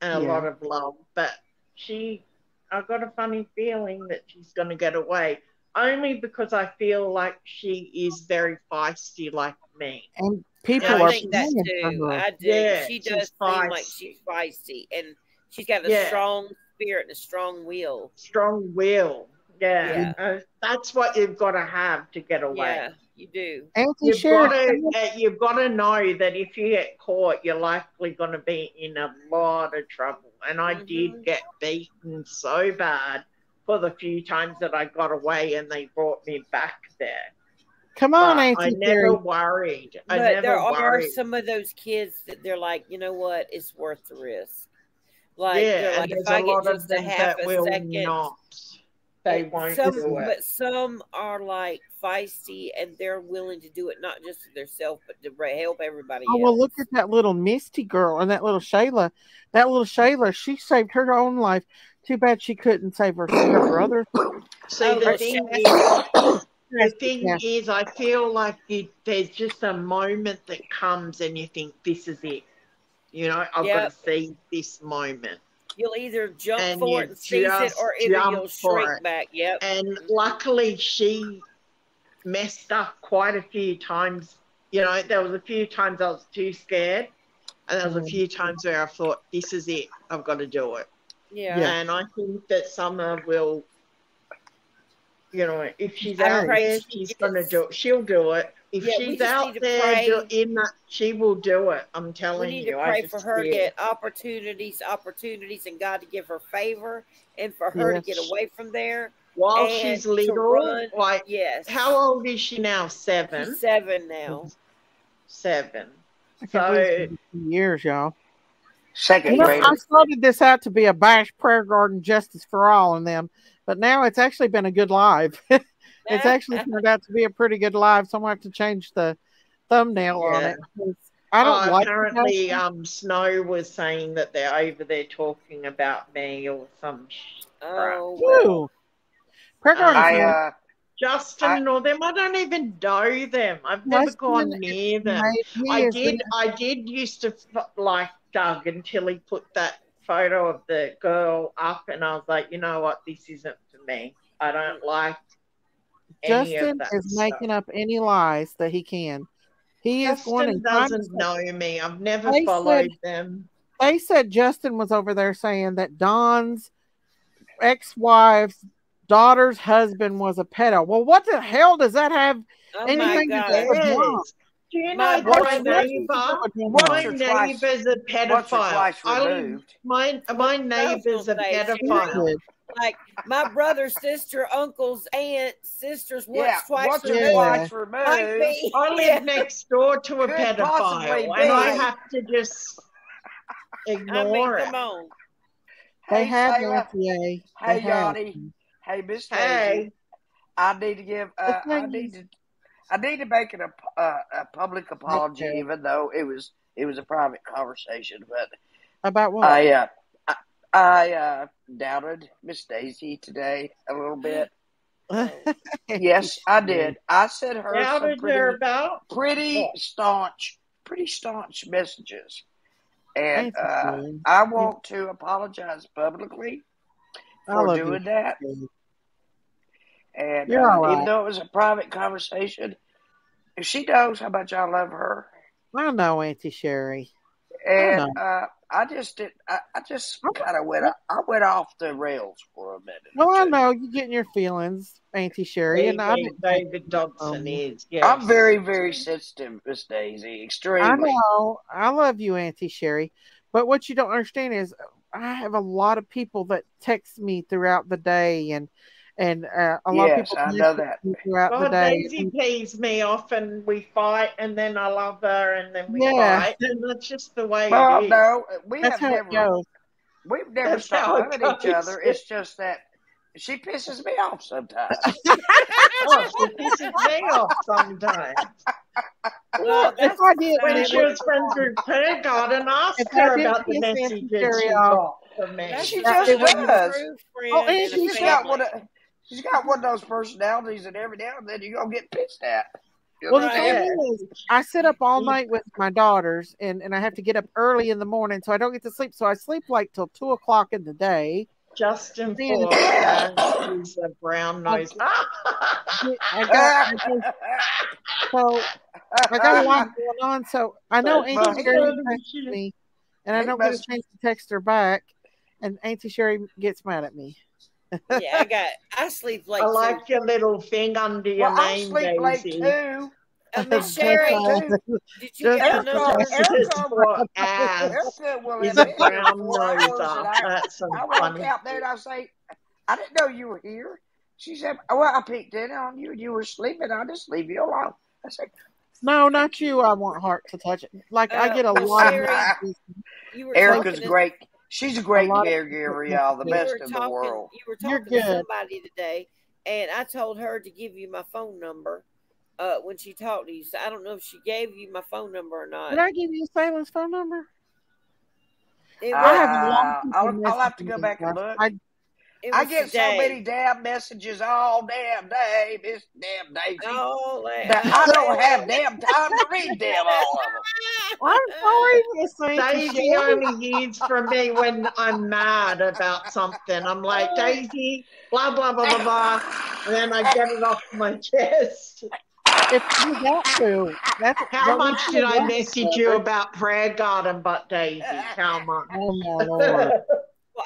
Speaker 14: and a
Speaker 1: Yeah.
Speaker 14: lot of love. But she, I've got a funny feeling that she's going to get away, only because I feel like she is very feisty, like me.
Speaker 1: and people
Speaker 14: Yeah,
Speaker 22: I
Speaker 1: are
Speaker 22: think that
Speaker 1: praying for
Speaker 22: too.
Speaker 1: her.
Speaker 22: I do.
Speaker 14: Yeah,
Speaker 22: she
Speaker 14: she's
Speaker 22: does seem like she's feisty, and she's got a
Speaker 14: Yeah.
Speaker 22: strong spirit and a strong will.
Speaker 14: Strong will. Yeah,
Speaker 22: Yeah.
Speaker 14: Uh, that's what you've got to have to get away.
Speaker 22: Yeah, you do.
Speaker 1: Auntie
Speaker 14: You've
Speaker 1: Sherry,
Speaker 14: got to uh, you've got to know that if you get caught, you're likely going to be in a lot of trouble. And I
Speaker 22: Mhm.
Speaker 14: did get beaten so bad for the few times that I got away, and they brought me back there.
Speaker 1: come on,
Speaker 14: I never worried. I
Speaker 22: But
Speaker 14: never
Speaker 22: there are
Speaker 14: worried.
Speaker 22: some of those kids that they're like, you know what, it's worth the risk. Like,
Speaker 14: yeah,
Speaker 22: they're
Speaker 14: and
Speaker 22: like,
Speaker 14: there's
Speaker 22: if
Speaker 14: a
Speaker 22: I
Speaker 14: lot
Speaker 22: get
Speaker 14: of
Speaker 22: just a half
Speaker 14: that
Speaker 22: a
Speaker 14: will
Speaker 22: second,
Speaker 14: not. They won't
Speaker 22: some,
Speaker 14: do it.
Speaker 22: but some are like feisty and they're willing to do it not just for themselves but to help everybody
Speaker 1: Oh
Speaker 22: else.
Speaker 1: well, look at that little Misty girl and that little Shayla. That little Shayla, she saved her own life. Too bad she couldn't save her, her <coughs> brother.
Speaker 14: See,
Speaker 22: Oh,
Speaker 14: the
Speaker 22: her
Speaker 14: thing is, <coughs> the thing
Speaker 1: Yeah.
Speaker 14: is, I feel like you, there's just a moment that comes and you think, this is it. You know, I've got to see this moment.
Speaker 22: You'll either jump
Speaker 14: And
Speaker 22: for it and seize it, or either you'll shrink
Speaker 14: it.
Speaker 22: back. Yep.
Speaker 14: And luckily, she messed up quite a few times. You know, there was a few times I was too scared, and there was a
Speaker 1: Mm.
Speaker 14: few times where I thought, this is it. I've got to do it.
Speaker 22: Yeah.
Speaker 1: Yeah.
Speaker 14: And I think that Summer will, you know, if she's
Speaker 22: I
Speaker 14: out there,
Speaker 22: she
Speaker 14: she's going to do it. She'll do it. If
Speaker 22: Yeah,
Speaker 14: she's out there do, in that, she will do it. I'm telling you.
Speaker 22: We
Speaker 14: telling
Speaker 22: need
Speaker 14: you.
Speaker 22: to pray for her to get opportunities, opportunities, and God to give her favor, and for her
Speaker 1: Yes.
Speaker 22: to get away from there.
Speaker 14: While
Speaker 22: and
Speaker 14: she's
Speaker 22: legal.
Speaker 14: little, like,
Speaker 22: Yes.
Speaker 14: how old is she now? Seven?
Speaker 22: She's seven now.
Speaker 14: Seven.
Speaker 1: I
Speaker 14: So,
Speaker 1: it's been two years, y'all.
Speaker 23: Second
Speaker 1: You know,
Speaker 23: grade.
Speaker 1: I started this out to be a bash prayer garden justice for all in them, but now it's actually been a good live. <laughs> it's actually turned out to be a pretty good live, so I'm gonna have to change the thumbnail on
Speaker 14: it.
Speaker 1: it. 'cause I don't
Speaker 14: oh,
Speaker 1: like
Speaker 14: apparently, um, Snow was saying that they're over there talking about me or some sh- crap.
Speaker 22: Oh, well.
Speaker 1: Ooh.
Speaker 14: Um,
Speaker 23: I uh
Speaker 14: Justin and all them. I don't even know them. I've never
Speaker 1: Justin
Speaker 14: gone near them. I did. I did used to f- like Doug until he put that photo of the girl up, and I was like, you know what, this isn't for me. I don't like any of
Speaker 1: Justin is
Speaker 14: stuff.
Speaker 1: making up any lies that he can. He is going
Speaker 14: Justin
Speaker 1: and trying to
Speaker 14: doesn't know me. I've never
Speaker 1: They
Speaker 14: followed
Speaker 1: said-
Speaker 14: them.
Speaker 1: They said Justin was over there saying that Don's ex-wife's daughter's husband was a pedo. Well, what the hell does that have
Speaker 22: Oh
Speaker 1: anything to do with
Speaker 14: Yes.
Speaker 1: Don?
Speaker 14: Do you
Speaker 22: My
Speaker 14: know
Speaker 22: brother-
Speaker 14: my neighbor?
Speaker 22: Once
Speaker 14: My
Speaker 22: or twice-
Speaker 14: neighbor's a pedophile.
Speaker 22: twice
Speaker 14: I my my neighbor's a pedophile.
Speaker 22: Was Like my brother, sister, uncles, aunt, sisters, once,
Speaker 14: Yeah,
Speaker 22: twice,
Speaker 14: once or
Speaker 22: removed.
Speaker 14: twice
Speaker 22: Might be.
Speaker 14: I live next door to a
Speaker 22: Could
Speaker 14: pedophile,
Speaker 22: possibly
Speaker 14: and I have to just
Speaker 22: I mean,
Speaker 14: ignore it.
Speaker 1: They
Speaker 23: Hey,
Speaker 1: have
Speaker 23: Sarah.
Speaker 1: They
Speaker 23: Hey,
Speaker 1: have.
Speaker 23: Hey, Miss
Speaker 14: Hey.
Speaker 23: I need to give. Uh, I need to. I need to make an, ap- uh, a public apology,
Speaker 1: Okay.
Speaker 23: even though it was it was a private conversation. But
Speaker 1: About what?
Speaker 23: I uh, I, I uh, doubted Miss Daisy today a little bit. <laughs> Yes, I did. I sent her some pretty,
Speaker 14: about
Speaker 23: pretty
Speaker 14: what?
Speaker 23: staunch, pretty staunch messages, and
Speaker 1: Thanks,
Speaker 23: uh, I want to apologize publicly
Speaker 1: I
Speaker 23: for
Speaker 1: love you.
Speaker 23: doing that. And
Speaker 1: You're
Speaker 23: uh,
Speaker 1: all right.
Speaker 23: even though it was a private conversation, if she knows how much I love her,
Speaker 1: I know, Auntie Sherry.
Speaker 23: and
Speaker 1: know.
Speaker 23: uh, I just did, I, I just kind of went, I went off the rails for a minute.
Speaker 1: Well, I know you're getting your feelings, Auntie Sherry, and I.
Speaker 14: David Dodson
Speaker 1: um,
Speaker 14: is. Yes.
Speaker 23: I'm very, very sensitive, Miss Daisy, Extremely.
Speaker 1: I know. I love you, Auntie Sherry. But what you don't understand is I have a lot of people that text me throughout the day and and uh, a lot of people
Speaker 23: I know that.
Speaker 1: throughout
Speaker 14: Well,
Speaker 1: the day.
Speaker 14: Daisy pees me off, and we fight, and then I love her, and then we
Speaker 1: Yeah.
Speaker 14: fight, and that's just the way
Speaker 23: Well,
Speaker 14: it is.
Speaker 23: no, we
Speaker 1: That's
Speaker 23: have
Speaker 1: how it
Speaker 23: never,
Speaker 1: goes.
Speaker 23: we've never
Speaker 14: That's
Speaker 23: stopped
Speaker 14: it
Speaker 23: loving each other. It's just that she pisses me off sometimes. <laughs>
Speaker 14: Oh, she pisses me off sometimes. <laughs>
Speaker 1: Well, if I did,
Speaker 14: when she was friends with her, God, and asked
Speaker 1: I
Speaker 14: her about the
Speaker 1: piss Auntie
Speaker 14: messages she got from me.
Speaker 23: She
Speaker 22: just
Speaker 23: just does.
Speaker 1: Oh, and
Speaker 22: and a
Speaker 23: She's got
Speaker 22: family.
Speaker 23: one of she's got one of those personalities that every now and then you're gonna get pissed at. You
Speaker 1: Well, the thing is, I sit up all night with my daughters, and, and I have to get up early in the morning, so I don't get to sleep. So I sleep like till two o'clock in the day.
Speaker 14: Justin
Speaker 1: Then-
Speaker 14: Ford is a brown noise.
Speaker 1: I got, I <laughs> just, so I got a lot <laughs> going on. So I know Auntie Sherry
Speaker 23: must-
Speaker 1: texts me, and I don't get a
Speaker 23: must-
Speaker 1: chance to text her back, and Auntie Sherry gets mad at me.
Speaker 22: Yeah, I got. I sleep late
Speaker 14: I
Speaker 22: too.
Speaker 14: like your little thing under your
Speaker 23: Well, I
Speaker 14: name,
Speaker 23: sleep late
Speaker 14: Daisy.
Speaker 23: too.
Speaker 22: Uh, Miss Sherry, did you get my
Speaker 23: Erica,
Speaker 22: number?
Speaker 14: Ass.
Speaker 23: Erica will
Speaker 14: He's
Speaker 23: admit that
Speaker 14: brown nose off.
Speaker 23: I,
Speaker 14: That's some
Speaker 23: I walk
Speaker 14: funny.
Speaker 23: out there and I say, I didn't know you were here. She said, Oh, well, I peeked in on you and you were sleeping. I'll just leave you alone. I said,
Speaker 1: No, not you. I want Heart to touch it. Like I
Speaker 22: Uh,
Speaker 1: get a
Speaker 22: Miss
Speaker 1: lot of
Speaker 22: Sherry,
Speaker 1: messages.
Speaker 22: you were
Speaker 23: Erica's great. She's a great
Speaker 1: lot of
Speaker 23: caregiver,
Speaker 1: people
Speaker 23: y'all. The best
Speaker 22: were
Speaker 23: in the world.
Speaker 22: You were
Speaker 1: You're
Speaker 22: talking to
Speaker 1: good.
Speaker 22: somebody today, and I told her to give you my phone number. Uh, when she talked to you, so I don't know if she gave you my phone number or not.
Speaker 1: Did I give you Salem's phone number?
Speaker 22: It
Speaker 1: I
Speaker 22: was,
Speaker 1: have a lot of
Speaker 23: Uh,
Speaker 1: people
Speaker 23: I'll, I'll have to go back and look.
Speaker 1: I,
Speaker 22: it
Speaker 23: I
Speaker 22: was
Speaker 23: get
Speaker 22: today.
Speaker 23: so many damn messages all damn day, Miss Damn Daisy,
Speaker 22: Oh,
Speaker 23: that I don't <laughs> have damn time to read damn all of them. <laughs>
Speaker 1: I'm sorry, Miss Auntie
Speaker 14: Daisy
Speaker 1: Sherry. <laughs>
Speaker 14: only hears from me when I'm mad about something. I'm like, Daisy, blah, blah, blah, blah, blah. And then I get it off my chest.
Speaker 1: If you got to, that's
Speaker 14: How much did I message you about prayer garden, but Daisy? How much?
Speaker 1: Oh my lord!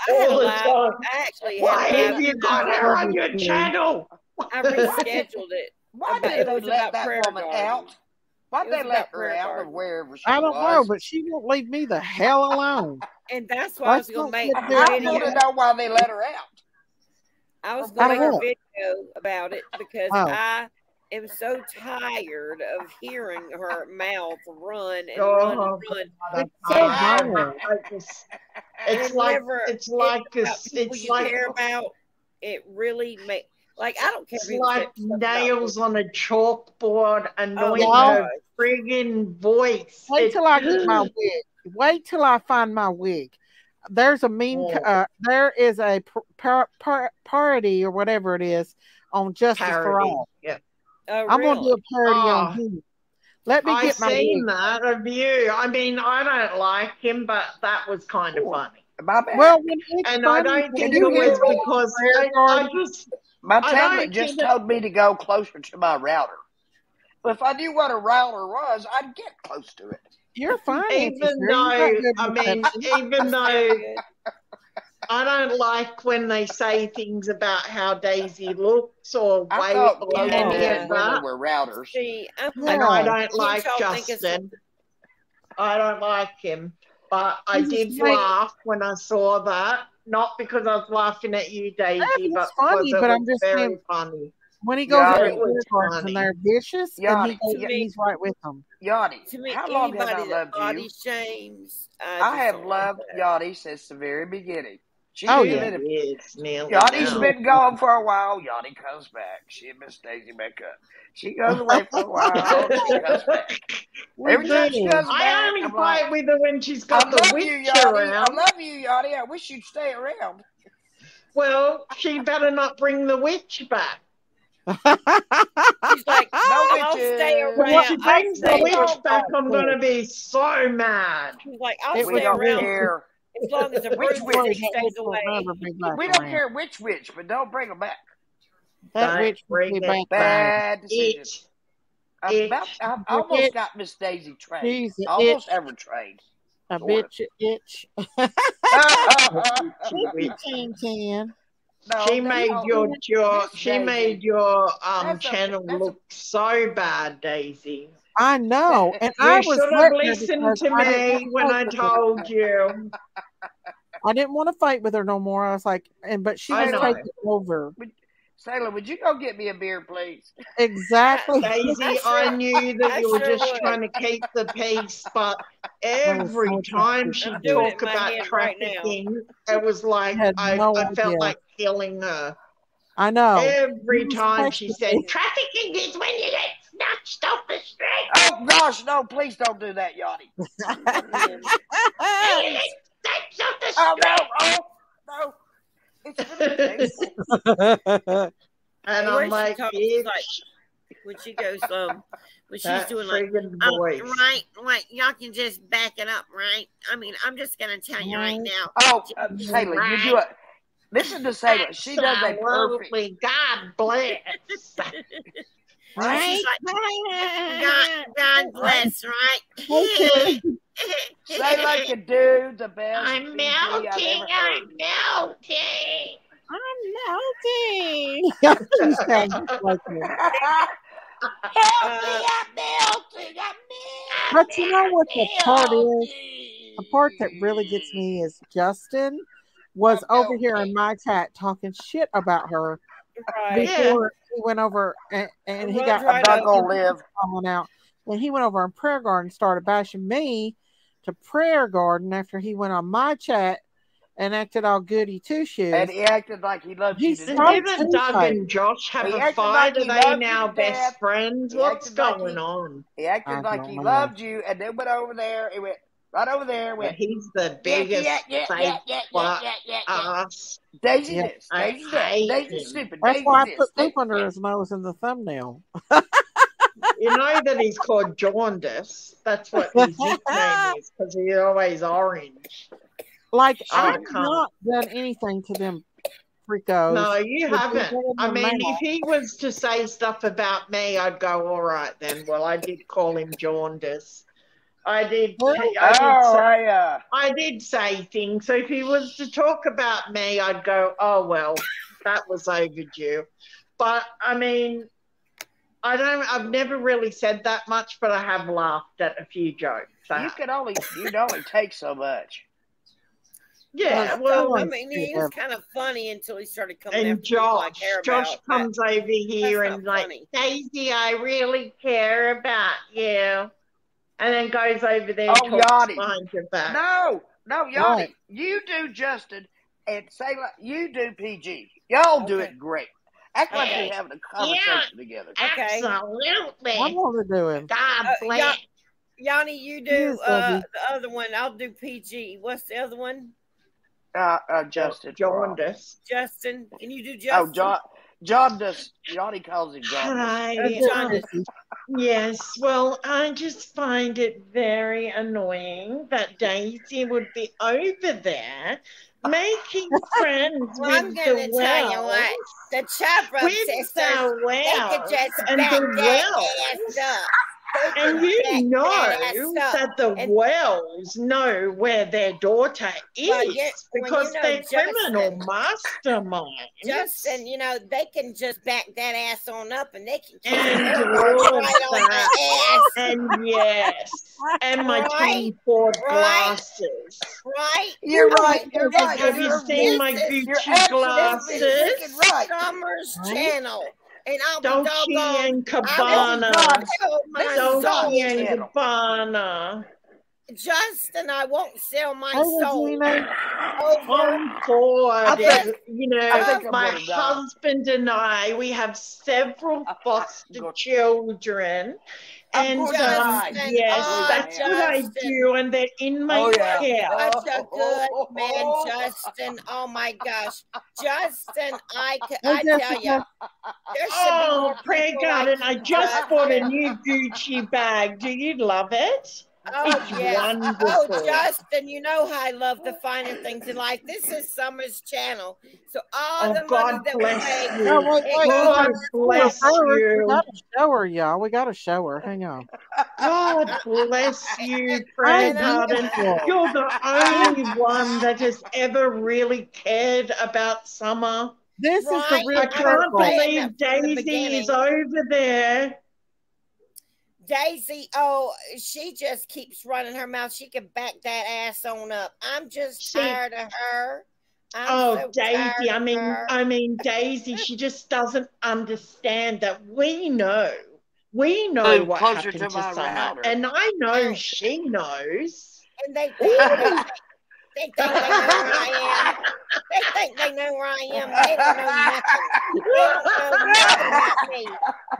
Speaker 22: Well, I had a
Speaker 14: the
Speaker 22: live.
Speaker 14: time.
Speaker 22: I actually
Speaker 14: Why have
Speaker 22: live.
Speaker 14: you got her on your mm-hmm. channel?
Speaker 22: I rescheduled it.
Speaker 23: Why
Speaker 22: About,
Speaker 23: did they let that
Speaker 22: prayer
Speaker 23: woman
Speaker 22: garden.
Speaker 23: out? Why did they let her
Speaker 22: prayer
Speaker 23: out of wherever she
Speaker 1: I don't know, but she won't leave me the hell alone. <laughs>
Speaker 22: And that's why I was gonna make
Speaker 1: get
Speaker 22: a
Speaker 1: there.
Speaker 23: I
Speaker 22: video.
Speaker 23: want to know why they let her out.
Speaker 22: I was gonna
Speaker 1: of
Speaker 22: make a video about it because
Speaker 1: Oh.
Speaker 22: I am so tired of hearing her mouth run and
Speaker 14: Oh,
Speaker 22: run and run.
Speaker 14: God,
Speaker 1: so
Speaker 14: I, <laughs>
Speaker 1: bad.
Speaker 14: I, I it's like
Speaker 22: never
Speaker 14: it's
Speaker 22: it's
Speaker 14: like a,
Speaker 22: about
Speaker 14: it's
Speaker 22: you
Speaker 14: like
Speaker 22: care about. It really make like I don't care
Speaker 14: it's like
Speaker 22: stuff about
Speaker 14: nails on a chalkboard annoying
Speaker 22: Oh,
Speaker 1: Y'all,
Speaker 14: her friggin' voice.
Speaker 1: wait
Speaker 14: It,
Speaker 1: till I get my wig. Wait till I find my wig. There's a meme.
Speaker 14: Oh.
Speaker 1: Uh, there is a par- par- par- parody or whatever it is on Justice for All.
Speaker 14: Yeah.
Speaker 22: Oh,
Speaker 1: I'm gonna do a parody
Speaker 14: Oh.
Speaker 1: on him. Let me
Speaker 14: I
Speaker 1: get my
Speaker 14: seen
Speaker 1: wig.
Speaker 14: that of you. I mean, I don't like him, but that was kind of funny.
Speaker 23: My bad.
Speaker 1: Well, when it's
Speaker 14: and I don't think it was because I, I just
Speaker 23: My
Speaker 14: I
Speaker 23: tablet just
Speaker 14: think it-
Speaker 23: told me to go closer to my router. But if I knew what a router was, I'd get close to it.
Speaker 1: You're fine.
Speaker 14: even though
Speaker 1: You're not good
Speaker 14: I mean, even <laughs> though I don't like when they say things about how Daisy looks or
Speaker 23: I
Speaker 14: weight
Speaker 23: thought
Speaker 14: or
Speaker 23: both
Speaker 14: any
Speaker 23: men
Speaker 14: of
Speaker 23: and women
Speaker 14: that.
Speaker 23: were routers.
Speaker 22: See, I'm
Speaker 14: And I don't like
Speaker 22: y'all think it's-
Speaker 14: Justin. I don't like him. But I did
Speaker 1: just like-
Speaker 14: laugh when I saw that. Not because I was laughing at you, Daisy,
Speaker 1: it's
Speaker 14: but
Speaker 1: funny,
Speaker 14: because it
Speaker 1: but I'm
Speaker 14: was
Speaker 1: just
Speaker 14: very
Speaker 1: saying-
Speaker 14: funny.
Speaker 1: When he goes
Speaker 23: Yeah,
Speaker 1: over to
Speaker 14: was
Speaker 1: and they're vicious, and he goes
Speaker 22: to
Speaker 1: and
Speaker 22: me-
Speaker 1: he's right with them.
Speaker 23: Yani,
Speaker 22: to me,
Speaker 23: how long have I loved
Speaker 22: body
Speaker 23: you?
Speaker 22: shames, I,
Speaker 23: I have loved
Speaker 22: like that.
Speaker 23: Yani since the very beginning. She
Speaker 1: Oh,
Speaker 23: knew
Speaker 1: yeah.
Speaker 23: that if
Speaker 14: Yes, nearly
Speaker 23: Yani's
Speaker 14: now.
Speaker 23: been gone for a while. Yani comes back. She and Miss Daisy make up. She goes away for a while. <laughs> She comes back. Every time she comes
Speaker 14: I
Speaker 23: back,
Speaker 14: only
Speaker 23: I'm
Speaker 14: fight
Speaker 23: like,
Speaker 14: with her when she's got the witch
Speaker 23: you, Yani. I love you, Yani. I wish you'd stay around.
Speaker 14: Well, she better not bring the witch back.
Speaker 22: She's like,
Speaker 23: No <laughs>
Speaker 22: I'll stay
Speaker 23: witches.
Speaker 14: When
Speaker 22: around.
Speaker 14: she
Speaker 22: I'll
Speaker 14: brings the
Speaker 22: stay
Speaker 14: witch
Speaker 22: around.
Speaker 14: back, I'm gonna be so mad.
Speaker 22: She's like, I'll
Speaker 1: It
Speaker 23: We
Speaker 1: was
Speaker 22: stay around
Speaker 23: care.
Speaker 22: As long as the
Speaker 23: Which
Speaker 22: broomstick
Speaker 23: witch?
Speaker 22: stays away.
Speaker 1: never be
Speaker 23: We don't care which witch, but don't bring them back.
Speaker 1: That
Speaker 14: Don't
Speaker 1: witch will
Speaker 14: bring
Speaker 1: be back around.
Speaker 23: Bad decision.
Speaker 14: It,
Speaker 23: I about, I
Speaker 1: It-
Speaker 23: almost got Miss Daisy trained.
Speaker 1: She's
Speaker 23: Almost
Speaker 1: itch,
Speaker 23: ever trained.
Speaker 1: a
Speaker 23: Sort
Speaker 1: bitch itch.
Speaker 14: witch.
Speaker 1: Tan tan.
Speaker 23: no,
Speaker 14: She made
Speaker 23: call
Speaker 14: your your she
Speaker 23: Daisy.
Speaker 14: made your um
Speaker 23: That's
Speaker 14: channel
Speaker 23: that's a
Speaker 14: look so bad, Daisy.
Speaker 1: I know, and I was
Speaker 14: should have listened to me
Speaker 1: want
Speaker 14: when I
Speaker 1: fight with her.
Speaker 14: told you.
Speaker 1: I didn't want to fight with her no more. I was like, and but she
Speaker 14: I
Speaker 1: was taking over.
Speaker 23: Would- Sailor, would you go get me a beer, please?
Speaker 1: Exactly. <laughs>
Speaker 14: Daisy,
Speaker 22: I
Speaker 14: I knew that
Speaker 22: I
Speaker 14: you were just
Speaker 22: would.
Speaker 14: trying to keep the peace, but every
Speaker 1: so
Speaker 14: time she
Speaker 1: to
Speaker 22: I'm
Speaker 1: do
Speaker 22: doing
Speaker 1: it.
Speaker 22: it
Speaker 14: talked about
Speaker 22: hand right now.
Speaker 14: trafficking, it was like
Speaker 1: I
Speaker 14: I,
Speaker 1: no
Speaker 14: I felt like killing her.
Speaker 1: I know.
Speaker 14: Every time she said, trafficking is when you get snatched off the street.
Speaker 23: Oh gosh, no! Please don't do that, Yani.
Speaker 14: When you get snatched off the
Speaker 23: Oh no! Oh no! It's really. <laughs>
Speaker 14: And
Speaker 22: The
Speaker 14: I'm
Speaker 22: she
Speaker 14: like,
Speaker 22: talks
Speaker 14: bitch,
Speaker 22: when she goes, um, when she's
Speaker 14: that
Speaker 22: doing like,
Speaker 14: friggin'
Speaker 22: um, right, right, y'all can just back it up, right? I mean, I'm just gonna tell you right now.
Speaker 23: Oh, uh, Sailor, you do it. Listen to Sailor. She does a perfect.
Speaker 14: God bless. <laughs>
Speaker 22: And she's like, God, God bless, right?
Speaker 1: Okay.
Speaker 23: Sailor can do the best.
Speaker 14: I'm
Speaker 23: PG I've
Speaker 14: melting.
Speaker 23: ever <laughs> <laughs>
Speaker 14: I'm melting.
Speaker 1: I'm melting. she sounds just like.
Speaker 23: Help
Speaker 22: Uh,
Speaker 23: me! I'm melting. I'm melting.
Speaker 1: But you know what the part is? The part that really gets me is Justin was
Speaker 23: I'm
Speaker 1: over here in my chat talking shit about her
Speaker 22: right.
Speaker 1: Before he went over and, and he got
Speaker 22: right
Speaker 23: I'm not live.
Speaker 1: calling out. And he went over in prayer garden started bashing me to prayer garden after he went on my chat and acted all goody two shoes.
Speaker 23: And he acted like he loved you
Speaker 1: He's
Speaker 23: to
Speaker 14: So
Speaker 23: death.
Speaker 1: Right.
Speaker 14: didn't Doug and Josh have
Speaker 23: He
Speaker 14: a fight?
Speaker 23: like
Speaker 14: Are they now best
Speaker 23: death.
Speaker 14: friends?
Speaker 23: He
Speaker 14: What's
Speaker 23: acted like
Speaker 14: going
Speaker 23: he
Speaker 14: on?
Speaker 23: he
Speaker 1: I
Speaker 23: acted like
Speaker 1: don't
Speaker 23: he
Speaker 1: know.
Speaker 23: loved you, and then went over there. and went right over there.
Speaker 14: But
Speaker 23: Went
Speaker 14: he's the biggest
Speaker 23: yeah, yeah,
Speaker 14: fake
Speaker 23: yeah, yeah, yeah, yeah, yeah, yeah.
Speaker 14: ass.
Speaker 23: Daisy
Speaker 1: Yeah.
Speaker 23: this,
Speaker 14: I
Speaker 23: Daisy that,
Speaker 14: hate
Speaker 23: Daisy
Speaker 14: him.
Speaker 23: stupid,
Speaker 1: That's
Speaker 23: Daisy
Speaker 1: why I put
Speaker 23: Daisy
Speaker 1: poop under his nose in the thumbnail.
Speaker 14: You know that he's called Jaundice. That's what his <laughs> nickname is because he's always orange.
Speaker 1: Like
Speaker 14: I
Speaker 1: I've
Speaker 14: can't.
Speaker 1: done anything to them freakos.
Speaker 14: No, you
Speaker 1: But
Speaker 14: haven't. I mean,
Speaker 1: mouth.
Speaker 14: if he was to say stuff about me, I'd go, all right then. Well, I did call him Jaundice. I did.
Speaker 1: Well,
Speaker 14: I did
Speaker 23: Oh,
Speaker 14: say,
Speaker 23: I uh,
Speaker 14: I did say things. So if he was to talk about me, I'd go, oh well, that was overdue. But I mean, I don't. I've never really said that much, but I have laughed at a few jokes.
Speaker 23: You
Speaker 14: have.
Speaker 23: can only you can only take so much.
Speaker 14: Yeah,
Speaker 1: Well,
Speaker 14: well,
Speaker 22: I mean, he was kind of funny until he started coming
Speaker 14: and
Speaker 22: after people I
Speaker 14: Josh,
Speaker 22: care
Speaker 14: Josh
Speaker 22: about. but
Speaker 14: comes over here
Speaker 22: that's
Speaker 14: and like,
Speaker 22: funny.
Speaker 14: Daisy, I really care about you, and then goes over there and
Speaker 23: Oh,
Speaker 14: talks
Speaker 23: Yani.
Speaker 14: behind your back.
Speaker 23: No, no, Yani,
Speaker 1: Right.
Speaker 23: you do Justin and say like you do PG. Y'all do it great. Act like
Speaker 22: Okay.
Speaker 23: you're having a conversation together.
Speaker 22: Okay.
Speaker 14: Absolutely.
Speaker 1: I'm gonna do him.
Speaker 14: God
Speaker 22: Uh,
Speaker 14: bless.
Speaker 22: Ya- Yani, you do
Speaker 1: Yes,
Speaker 22: uh, the other one. I'll do PG. What's the other one?
Speaker 23: Uh, uh, Justin.
Speaker 14: Jaundice.
Speaker 22: Justin. Can you do
Speaker 23: Oh,
Speaker 22: Justin?
Speaker 23: John, John does. Johnny calls him John.
Speaker 14: Hi.
Speaker 23: John.
Speaker 14: yes, well, I just find it very annoying that Daisy would be over there making <laughs> friends
Speaker 22: Well,
Speaker 14: with
Speaker 22: I'm gonna
Speaker 14: the
Speaker 22: tell you what. The Chopra
Speaker 14: With
Speaker 22: sisters,
Speaker 14: the
Speaker 22: they could just
Speaker 14: and
Speaker 22: back
Speaker 14: the
Speaker 22: that ass up. They
Speaker 14: And you know
Speaker 22: that
Speaker 14: that the
Speaker 22: And-
Speaker 14: Wells know where their daughter is
Speaker 22: Well, yeah, well, you
Speaker 14: because
Speaker 22: know,
Speaker 14: they're criminal
Speaker 22: Justin-
Speaker 14: masterminds.
Speaker 22: Justin, you know, they can just back that ass on up and they can kiss
Speaker 14: and
Speaker 22: their
Speaker 14: all
Speaker 22: ass
Speaker 14: of
Speaker 22: right on
Speaker 14: that.
Speaker 22: the ass. <laughs>
Speaker 14: And yes, and my
Speaker 22: Right,
Speaker 14: Tom Ford
Speaker 22: right.
Speaker 14: glasses.
Speaker 22: Right?
Speaker 23: You're right. You're right.
Speaker 14: Have you
Speaker 23: You're-
Speaker 14: seen my
Speaker 22: This
Speaker 14: Gucci glasses?
Speaker 23: freaking right.
Speaker 22: Summer's
Speaker 14: Right?
Speaker 22: channel. And I'll be doggone.
Speaker 14: and
Speaker 22: I will
Speaker 14: Gabbana.
Speaker 22: sell my
Speaker 23: This is
Speaker 22: soul.
Speaker 14: Dolce and
Speaker 23: channel.
Speaker 14: Gabbana.
Speaker 22: Justin, I won't sell my
Speaker 1: Hey,
Speaker 22: soul
Speaker 1: Regina.
Speaker 22: over.
Speaker 14: Tom Ford,
Speaker 23: I think-
Speaker 14: you know,
Speaker 23: I think
Speaker 14: my husband and I, we have several foster children. And
Speaker 23: gonna
Speaker 14: um, yes,
Speaker 22: Oh,
Speaker 14: that's what I do, and they're in my
Speaker 23: Oh, yeah.
Speaker 14: care.
Speaker 22: Such a good man, <laughs> Justin. Oh my gosh, Justin! I ca-
Speaker 1: Hey,
Speaker 22: I tell you, there should be
Speaker 14: Oh, pray God,
Speaker 22: like
Speaker 14: and I just bought a new Gucci bag. Do you love it?
Speaker 22: Oh
Speaker 14: It's
Speaker 22: yes.
Speaker 14: Oh, wonderful.
Speaker 22: Oh, Justin, you know how I love the finer things in life. This is Summer's channel, so all
Speaker 14: Oh,
Speaker 22: the money
Speaker 14: God
Speaker 22: that we
Speaker 14: bless
Speaker 22: make,
Speaker 14: you.
Speaker 1: Oh, wait,
Speaker 22: it
Speaker 1: wait,
Speaker 14: God
Speaker 22: goes.
Speaker 14: bless
Speaker 1: We
Speaker 14: you.
Speaker 1: gotta show her, y'all. We gotta show her. Hang on.
Speaker 14: God bless you,
Speaker 1: I'm
Speaker 14: Fred Garden. You're the only one that has ever really cared about summer.
Speaker 1: This is the real
Speaker 14: I
Speaker 22: I've
Speaker 14: can't believe
Speaker 22: that from the
Speaker 14: Daisy is over there.
Speaker 22: Daisy, oh, she just keeps running her mouth. She can back that ass on up. I'm just
Speaker 14: She-
Speaker 22: tired of her. I'm
Speaker 14: Oh,
Speaker 22: so
Speaker 14: Daisy! I mean,
Speaker 22: her.
Speaker 14: I mean, Daisy. She just doesn't understand that we know. We know
Speaker 23: Move
Speaker 14: what happened
Speaker 23: to
Speaker 14: to
Speaker 23: my
Speaker 14: Summer,
Speaker 23: router.
Speaker 14: and I know she knows.
Speaker 22: and they <laughs> think they, they think they know where I am. They think they know where I am. They don't know nothing. They don't know <laughs> nothing about me.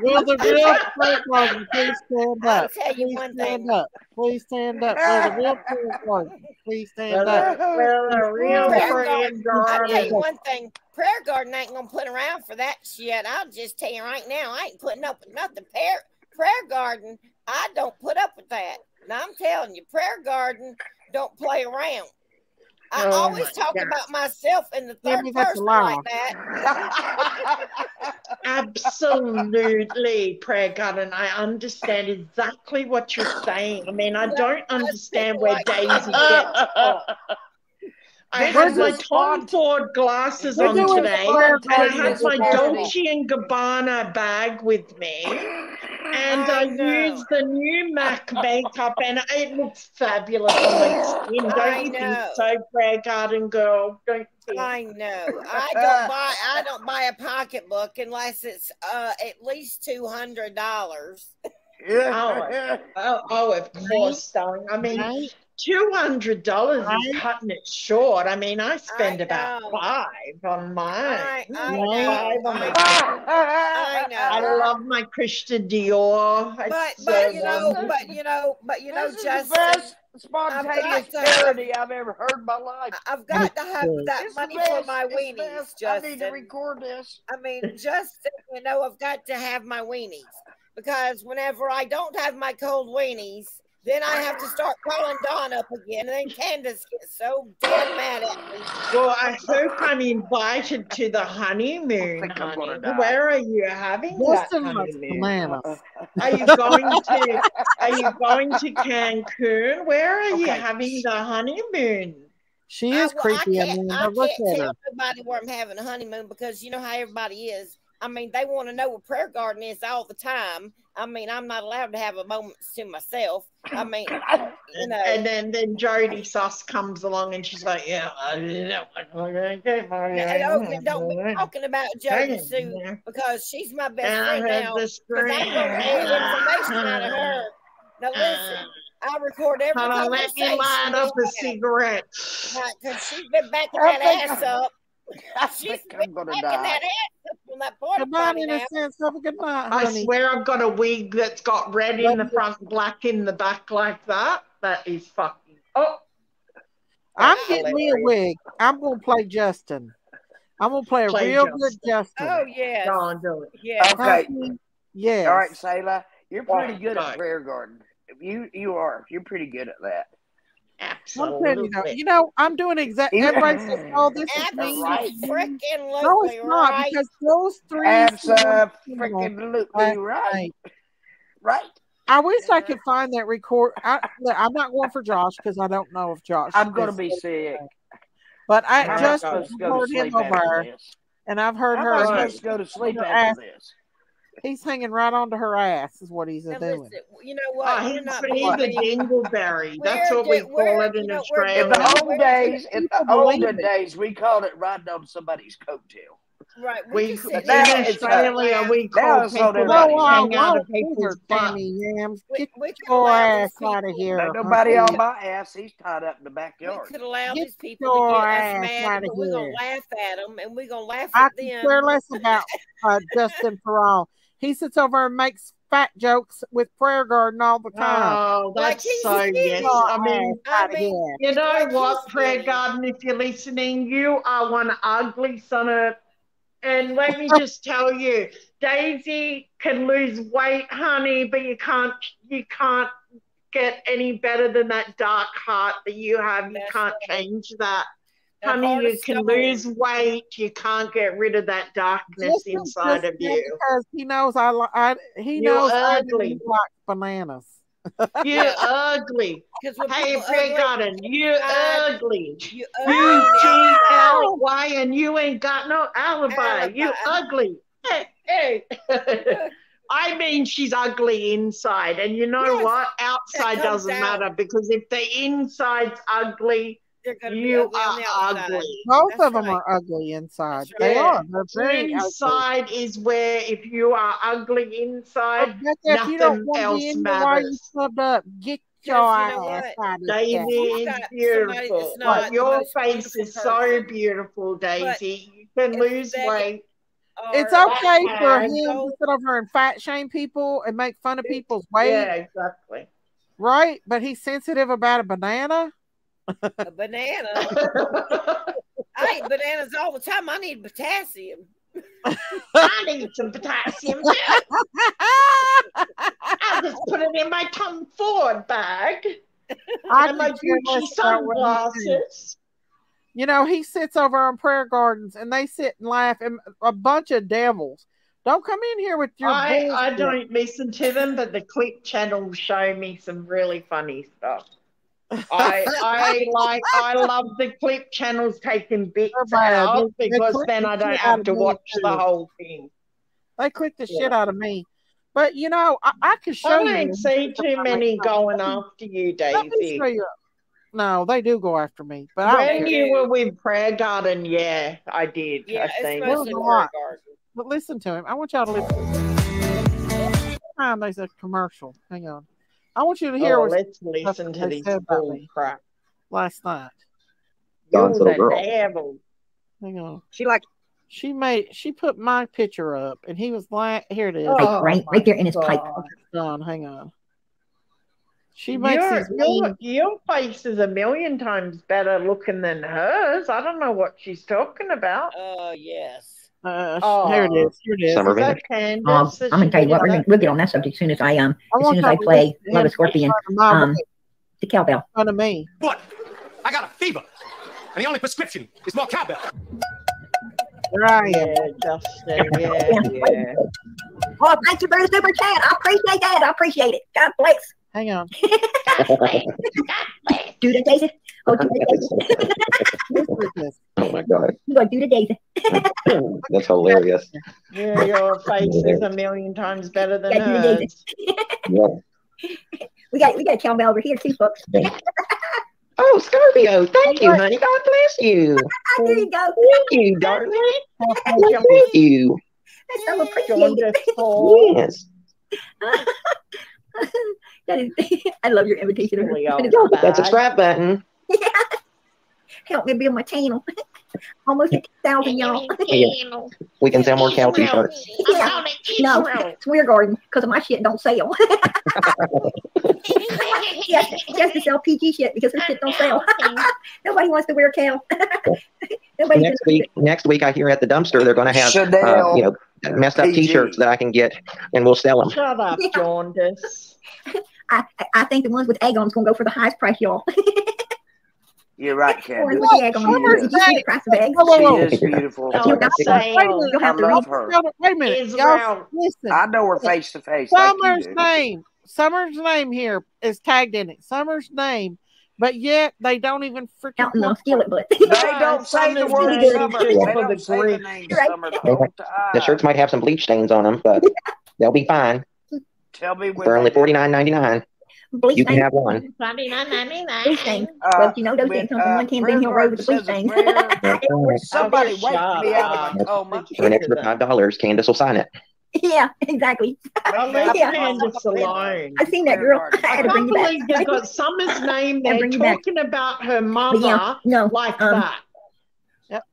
Speaker 1: Will the real Frank Garden please stand up?
Speaker 22: I'll
Speaker 1: up?
Speaker 22: tell you
Speaker 1: Please
Speaker 22: one
Speaker 1: stand
Speaker 22: thing.
Speaker 1: up. Please stand up. Will the real Frank Garden please stand up?
Speaker 14: the, well, the real
Speaker 22: Prayer
Speaker 14: Fred
Speaker 22: garden. I'll tell you one thing. Prayer garden ain't gonna put around for that shit. I'll just tell you right now, I ain't putting up with nothing. Prayer prayer garden, I don't put up with that. Now I'm telling you, prayer garden don't play around. I
Speaker 14: Oh,
Speaker 22: always talk
Speaker 14: God.
Speaker 22: about myself in the third
Speaker 1: Maybe that's a
Speaker 22: person
Speaker 1: lie.
Speaker 22: like that. <laughs>
Speaker 14: Absolutely, Prayer Garden. I understand exactly what you're saying. I mean, I don't understand where Daisy gets off. I
Speaker 23: had
Speaker 14: my Tom Ford glasses on today, and I
Speaker 1: had
Speaker 14: my. Dolce and Gabbana bag with me, and
Speaker 22: I
Speaker 14: I
Speaker 22: know.
Speaker 14: use the new <laughs> MAC makeup, and it looks fabulous on my skin.
Speaker 22: I
Speaker 14: Don't you think so, Prayer Garden girl? Don't you?
Speaker 22: I know. I <laughs> don't buy I don't buy a pocketbook unless it's uh at least two hundred dollars.
Speaker 14: Oh, oh, oh, of course, darling. I mean,
Speaker 1: Right?
Speaker 14: Two hundred dollars is cutting it short. I mean, I spend
Speaker 22: I
Speaker 14: about five on mine.
Speaker 22: I I
Speaker 14: Five
Speaker 22: know.
Speaker 14: on my.
Speaker 22: I know.
Speaker 14: I love my Christian Dior. It's
Speaker 22: But
Speaker 14: so
Speaker 22: but you know but you know but you know
Speaker 23: This is the best
Speaker 22: I've
Speaker 23: spontaneous
Speaker 22: got to have
Speaker 23: parody I've ever heard in my life.
Speaker 22: I've got to have that
Speaker 23: It's the
Speaker 22: money for my
Speaker 23: It's
Speaker 22: weenies,
Speaker 23: best. I need to record this.
Speaker 22: I mean, Justin, you know, I've got to have my weenies because whenever I don't have my cold weenies, then I have to start calling Dawn up again, and then Candace gets so damn mad at me.
Speaker 14: Well, I hope I'm invited to the honeymoon,
Speaker 23: think I'm
Speaker 14: honey. Where are you having that
Speaker 1: Justin
Speaker 14: honeymoon? Are you going to Are you going to Cancun? Where are you having the honeymoon?
Speaker 1: She
Speaker 22: I,
Speaker 1: is
Speaker 22: well,
Speaker 1: creepy. I
Speaker 22: can't,
Speaker 1: mean,
Speaker 22: I can't tell
Speaker 1: her.
Speaker 22: nobody where I'm having a honeymoon because you know how everybody is. I mean, they want to know where prayer garden is all the time. I mean, I'm not allowed to have a moment to myself. I <coughs> mean, you
Speaker 14: And,
Speaker 22: know,
Speaker 14: and then then Jody Suss comes along and she's like, yeah, I don't
Speaker 22: no, don't, don't be talking about Jody Sue because she's my best
Speaker 14: I
Speaker 22: friend now. Because I'm to get information out of her. Now uh, listen, I record every
Speaker 14: Hold on, let me light up a cigarette.
Speaker 22: Because she's been backing that ass up. <laughs>
Speaker 23: I
Speaker 22: She's
Speaker 23: think
Speaker 22: been
Speaker 23: I'm gonna die.
Speaker 22: that ass on that porta
Speaker 1: Good night,
Speaker 22: potty now.
Speaker 1: innocence. Have a good night,
Speaker 14: I
Speaker 1: honey.
Speaker 14: swear I've got a wig that's got red in the front, black in the back like that. That is fucking. Oh,
Speaker 1: I'm getting me a wig. I'm gonna play Justin. I'm gonna play a real
Speaker 23: Justin.
Speaker 1: good Justin.
Speaker 22: Oh yeah.
Speaker 14: Go on, do it.
Speaker 22: Yes.
Speaker 23: Okay.
Speaker 1: Yes.
Speaker 23: All right, Sayla, you're pretty
Speaker 14: Oh,
Speaker 23: good
Speaker 14: right.
Speaker 23: at prayer garden. You you are. You're pretty good at that.
Speaker 1: I'm you, though,
Speaker 14: Absolutely.
Speaker 1: you know, I'm doing exactly. Everybody says, "Oh, this is me."
Speaker 22: Right. Freaking
Speaker 1: No, it's not
Speaker 22: right.
Speaker 1: because those three.
Speaker 23: Absolutely
Speaker 1: Last
Speaker 23: right. Right.
Speaker 1: I wish I could find that record. I, I'm not going for Josh because I don't know if Josh.
Speaker 23: I'm gonna be sick.
Speaker 1: But I
Speaker 23: I'm
Speaker 1: just
Speaker 23: supposed to go to
Speaker 1: heard him over, and I've heard
Speaker 23: I'm
Speaker 1: her.
Speaker 23: not supposed to go to sleep after
Speaker 1: ass-
Speaker 23: this.
Speaker 1: He's hanging right onto her ass, is what he's
Speaker 22: Now
Speaker 1: doing.
Speaker 22: listen, you know what?
Speaker 14: Oh, he's,
Speaker 22: not
Speaker 14: he's a
Speaker 22: being-
Speaker 14: dingleberry. That's what we
Speaker 22: we're-
Speaker 14: call it in
Speaker 22: you know,
Speaker 23: In the old days, in the
Speaker 1: People
Speaker 23: olden days, we called it riding on somebody's coattail.
Speaker 22: Right.
Speaker 14: We,
Speaker 22: We
Speaker 14: in
Speaker 23: now
Speaker 22: there
Speaker 14: Australia,
Speaker 22: laugh.
Speaker 14: we
Speaker 23: Now
Speaker 14: call
Speaker 23: it's
Speaker 14: people that hang out of
Speaker 1: won't
Speaker 14: people's butt.
Speaker 1: Yams.
Speaker 22: We,
Speaker 1: Get
Speaker 22: we could
Speaker 1: your ass out of here.
Speaker 23: Ain't nobody on my ass. He's tied up in the
Speaker 22: We
Speaker 23: backyard.
Speaker 22: could allow
Speaker 1: Get
Speaker 22: these people to
Speaker 1: your
Speaker 22: get us
Speaker 1: ass
Speaker 22: mad,
Speaker 1: outta
Speaker 22: but we're gonna laugh at them, and we're gonna laugh
Speaker 1: I
Speaker 22: at
Speaker 1: could
Speaker 22: them.
Speaker 1: care less about uh, Justin Perron. He sits over and makes fat jokes with Prayer Garden all the time.
Speaker 14: Oh, that's
Speaker 22: he's
Speaker 14: so yes. I mean,
Speaker 1: oh,
Speaker 22: I mean,
Speaker 14: you know
Speaker 22: like
Speaker 14: what, Prayer
Speaker 22: sitting.
Speaker 14: Garden, if you're listening, you are one ugly son of. And let me <laughs> just tell you, Daisy can lose weight, honey, but you can't you can't get any better than that dark heart that you have. You
Speaker 22: That's
Speaker 14: can't
Speaker 22: right.
Speaker 14: change that.
Speaker 22: That
Speaker 14: Honey, you can
Speaker 22: stone.
Speaker 14: lose weight. You can't get rid of that darkness
Speaker 1: Justin
Speaker 14: inside
Speaker 1: just
Speaker 14: of you.
Speaker 1: because he knows I, li- I he
Speaker 14: You're
Speaker 1: knows I
Speaker 14: ugly.
Speaker 1: do like bananas. <laughs>
Speaker 14: You're ugly.
Speaker 22: Because when
Speaker 14: Hey,
Speaker 22: people
Speaker 14: Prayer Garden, you're ugly.
Speaker 22: you
Speaker 14: You
Speaker 22: ugly
Speaker 14: G
Speaker 22: outside.
Speaker 14: L Y, and you ain't got no alibi. You ugly. Hey, hey. <laughs> I mean, she's ugly inside, and you know
Speaker 22: Yes,
Speaker 14: what? Outside doesn't
Speaker 22: out.
Speaker 14: matter because if the inside's ugly,
Speaker 22: They're gonna be
Speaker 14: you
Speaker 22: ugly
Speaker 14: are ugly.
Speaker 1: Both
Speaker 22: That's
Speaker 1: of them
Speaker 22: right.
Speaker 1: are ugly inside.
Speaker 22: That's
Speaker 1: They
Speaker 14: Yeah.
Speaker 1: are. They're very ugly.
Speaker 14: Inside is where if you are ugly inside,
Speaker 1: bet you if you don't
Speaker 14: nothing
Speaker 1: want
Speaker 14: else
Speaker 1: be in the way you
Speaker 14: matters.
Speaker 1: clubbed up, get your
Speaker 22: Because you know
Speaker 1: ass out of
Speaker 14: Daisy
Speaker 1: here.
Speaker 22: You've
Speaker 14: is
Speaker 22: got somebody
Speaker 14: beautiful.
Speaker 22: that's not
Speaker 14: your face
Speaker 22: wonderful
Speaker 14: is so
Speaker 22: person.
Speaker 14: beautiful,
Speaker 22: But
Speaker 14: Daisy. You can lose weight.
Speaker 1: It's okay for him to
Speaker 22: so
Speaker 1: sit over and fat shame people and make fun of people's weight,
Speaker 14: yeah, exactly.
Speaker 1: right? But he's sensitive about a banana.
Speaker 22: A banana. <laughs> I eat bananas all the time. I need potassium.
Speaker 14: I need some potassium too. I just put it in my Tom Ford bag
Speaker 1: I
Speaker 14: and my
Speaker 1: could
Speaker 14: Gucci
Speaker 1: less about what he thinks.
Speaker 14: sunglasses.
Speaker 1: You know, he sits over on prayer gardens and they sit and laugh and a bunch of devils. Don't come in here with your
Speaker 14: I, I don't listen to them, but the clip channel show me some really funny stuff. I <laughs> I like I love the clip channels taking bits
Speaker 1: oh They're
Speaker 14: out
Speaker 1: They- they
Speaker 14: because
Speaker 1: clip
Speaker 14: then I don't have to
Speaker 1: me,
Speaker 14: watch the whole thing.
Speaker 1: They click the
Speaker 14: Yeah.
Speaker 1: shit out of me. But you know, I, I could show
Speaker 14: I
Speaker 1: you.
Speaker 14: don't
Speaker 1: them.
Speaker 14: see too many going after you,
Speaker 1: Let
Speaker 14: Daisy.
Speaker 1: you. No, they do go after me, but I don't
Speaker 14: When
Speaker 1: care.
Speaker 14: you were with Prayer Garden, yeah, I did.
Speaker 22: Yeah,
Speaker 14: I seen
Speaker 1: Well,
Speaker 22: especially
Speaker 1: a
Speaker 14: it.
Speaker 22: prayer
Speaker 1: But listen to him. I want y'all to listen. Time there's a commercial. Hang on. I want you to hear
Speaker 14: Oh,
Speaker 1: what
Speaker 14: let's listen to
Speaker 1: they
Speaker 14: this
Speaker 1: said about
Speaker 14: bull crap.
Speaker 1: last night.
Speaker 14: You're
Speaker 9: little
Speaker 14: the
Speaker 9: girl.
Speaker 14: devil.
Speaker 1: Hang on.
Speaker 7: She like
Speaker 1: She made she put my picture up and he was like here it is.
Speaker 7: right,
Speaker 14: Oh,
Speaker 7: right, right there in his pipe.
Speaker 14: God.
Speaker 1: Done. Hang on. She makes
Speaker 14: Your, your, your face is a million times better looking than hers. I don't know what she's talking about.
Speaker 22: Uh, yes.
Speaker 1: Uh,
Speaker 14: Oh.
Speaker 1: here it is. Here it is.
Speaker 9: Summer
Speaker 14: Is that
Speaker 9: Vintage.
Speaker 7: Um,
Speaker 14: Candace?
Speaker 7: I'm gonna tell you what, we're
Speaker 14: that?
Speaker 7: gonna, we'll get on that subject as soon as I um
Speaker 1: I
Speaker 7: as soon as I play Love a Scorpion.
Speaker 1: make fun of my
Speaker 7: Um,
Speaker 1: voice,
Speaker 7: the cowbell.
Speaker 1: fun of me.
Speaker 24: But I got a fever, and the only prescription is more cowbell.
Speaker 1: There I am.
Speaker 14: Yeah, Justin. Yeah, yeah.
Speaker 7: Oh, thank you for the super chat. I appreciate that. I appreciate it. God bless.
Speaker 1: Hang on. <laughs> <laughs>
Speaker 7: Do the Daisy. Oh, do the Daisy.
Speaker 1: Listen to this. <laughs>
Speaker 9: Oh my god,
Speaker 7: You gonna do the Daisy? <laughs>
Speaker 9: that's hilarious.
Speaker 14: Yeah, your face is a million times better than
Speaker 7: Yeah, do the Daisy.
Speaker 14: hers.
Speaker 9: Yeah.
Speaker 7: We got we got a cowbell over here too, folks.
Speaker 9: Oh, Scorpio, thank you, honey. God bless you. <laughs>
Speaker 7: there you go.
Speaker 9: Thank you, darling. Thank you.
Speaker 7: That's so appreciated.
Speaker 9: Yes.
Speaker 7: That is, <laughs> I love your invitation. <laughs>
Speaker 9: Oh That's
Speaker 14: a
Speaker 9: strap button. Yeah. <laughs>
Speaker 7: Help me build my channel. Almost a thousand, y'all.
Speaker 9: Yeah. We can sell more cow t-shirts.
Speaker 7: Yeah. No, it's weird garden because my shit don't sell. yes, just to sell PG shit because her shit don't sell. Nobody wants to wear cow. Nobody
Speaker 9: next week, next week I hear at the dumpster they're going to have uh, you know messed up t-shirts that I can get and we'll sell them.
Speaker 25: Shut up, yeah. jaundice.
Speaker 7: I, I think the ones with egg on is going to go for the highest price, y'all. <laughs>
Speaker 23: You're right, Candace.
Speaker 7: Look,
Speaker 23: she.
Speaker 1: She, she
Speaker 23: is beautiful.
Speaker 7: Oh,
Speaker 23: I love her.
Speaker 1: Wait a minute. Y'all, listen.
Speaker 23: I know her face to face.
Speaker 1: Summer's
Speaker 23: like
Speaker 1: name. Summer's name here is tagged in it. Summer's name. But yet they don't even freaking know.
Speaker 7: out no, steal it, but
Speaker 23: they don't say the word summer. They don't say the name
Speaker 7: right.
Speaker 23: summer. <laughs> The
Speaker 9: shirts might have some bleach stains on them, but they'll be fine.
Speaker 23: Tell me when.
Speaker 9: They're only forty nine ninety nine.
Speaker 7: Bleak
Speaker 9: you can have one.
Speaker 7: Probably
Speaker 23: not
Speaker 7: my you know those things come from one
Speaker 23: campaign
Speaker 7: hill over the
Speaker 9: bleak things. <laughs>
Speaker 23: Somebody wake me out of my coma.
Speaker 9: For an extra five dollars, Candace will sign it.
Speaker 7: Yeah, exactly.
Speaker 25: Well, <laughs>
Speaker 7: yeah.
Speaker 25: Candace alone.
Speaker 7: I seen that girl. I, <laughs>
Speaker 25: I can't believe they've got Summer's name.
Speaker 7: They're talking back.
Speaker 25: about her mother
Speaker 7: yeah, no,
Speaker 25: like
Speaker 7: um,
Speaker 25: that. Yep.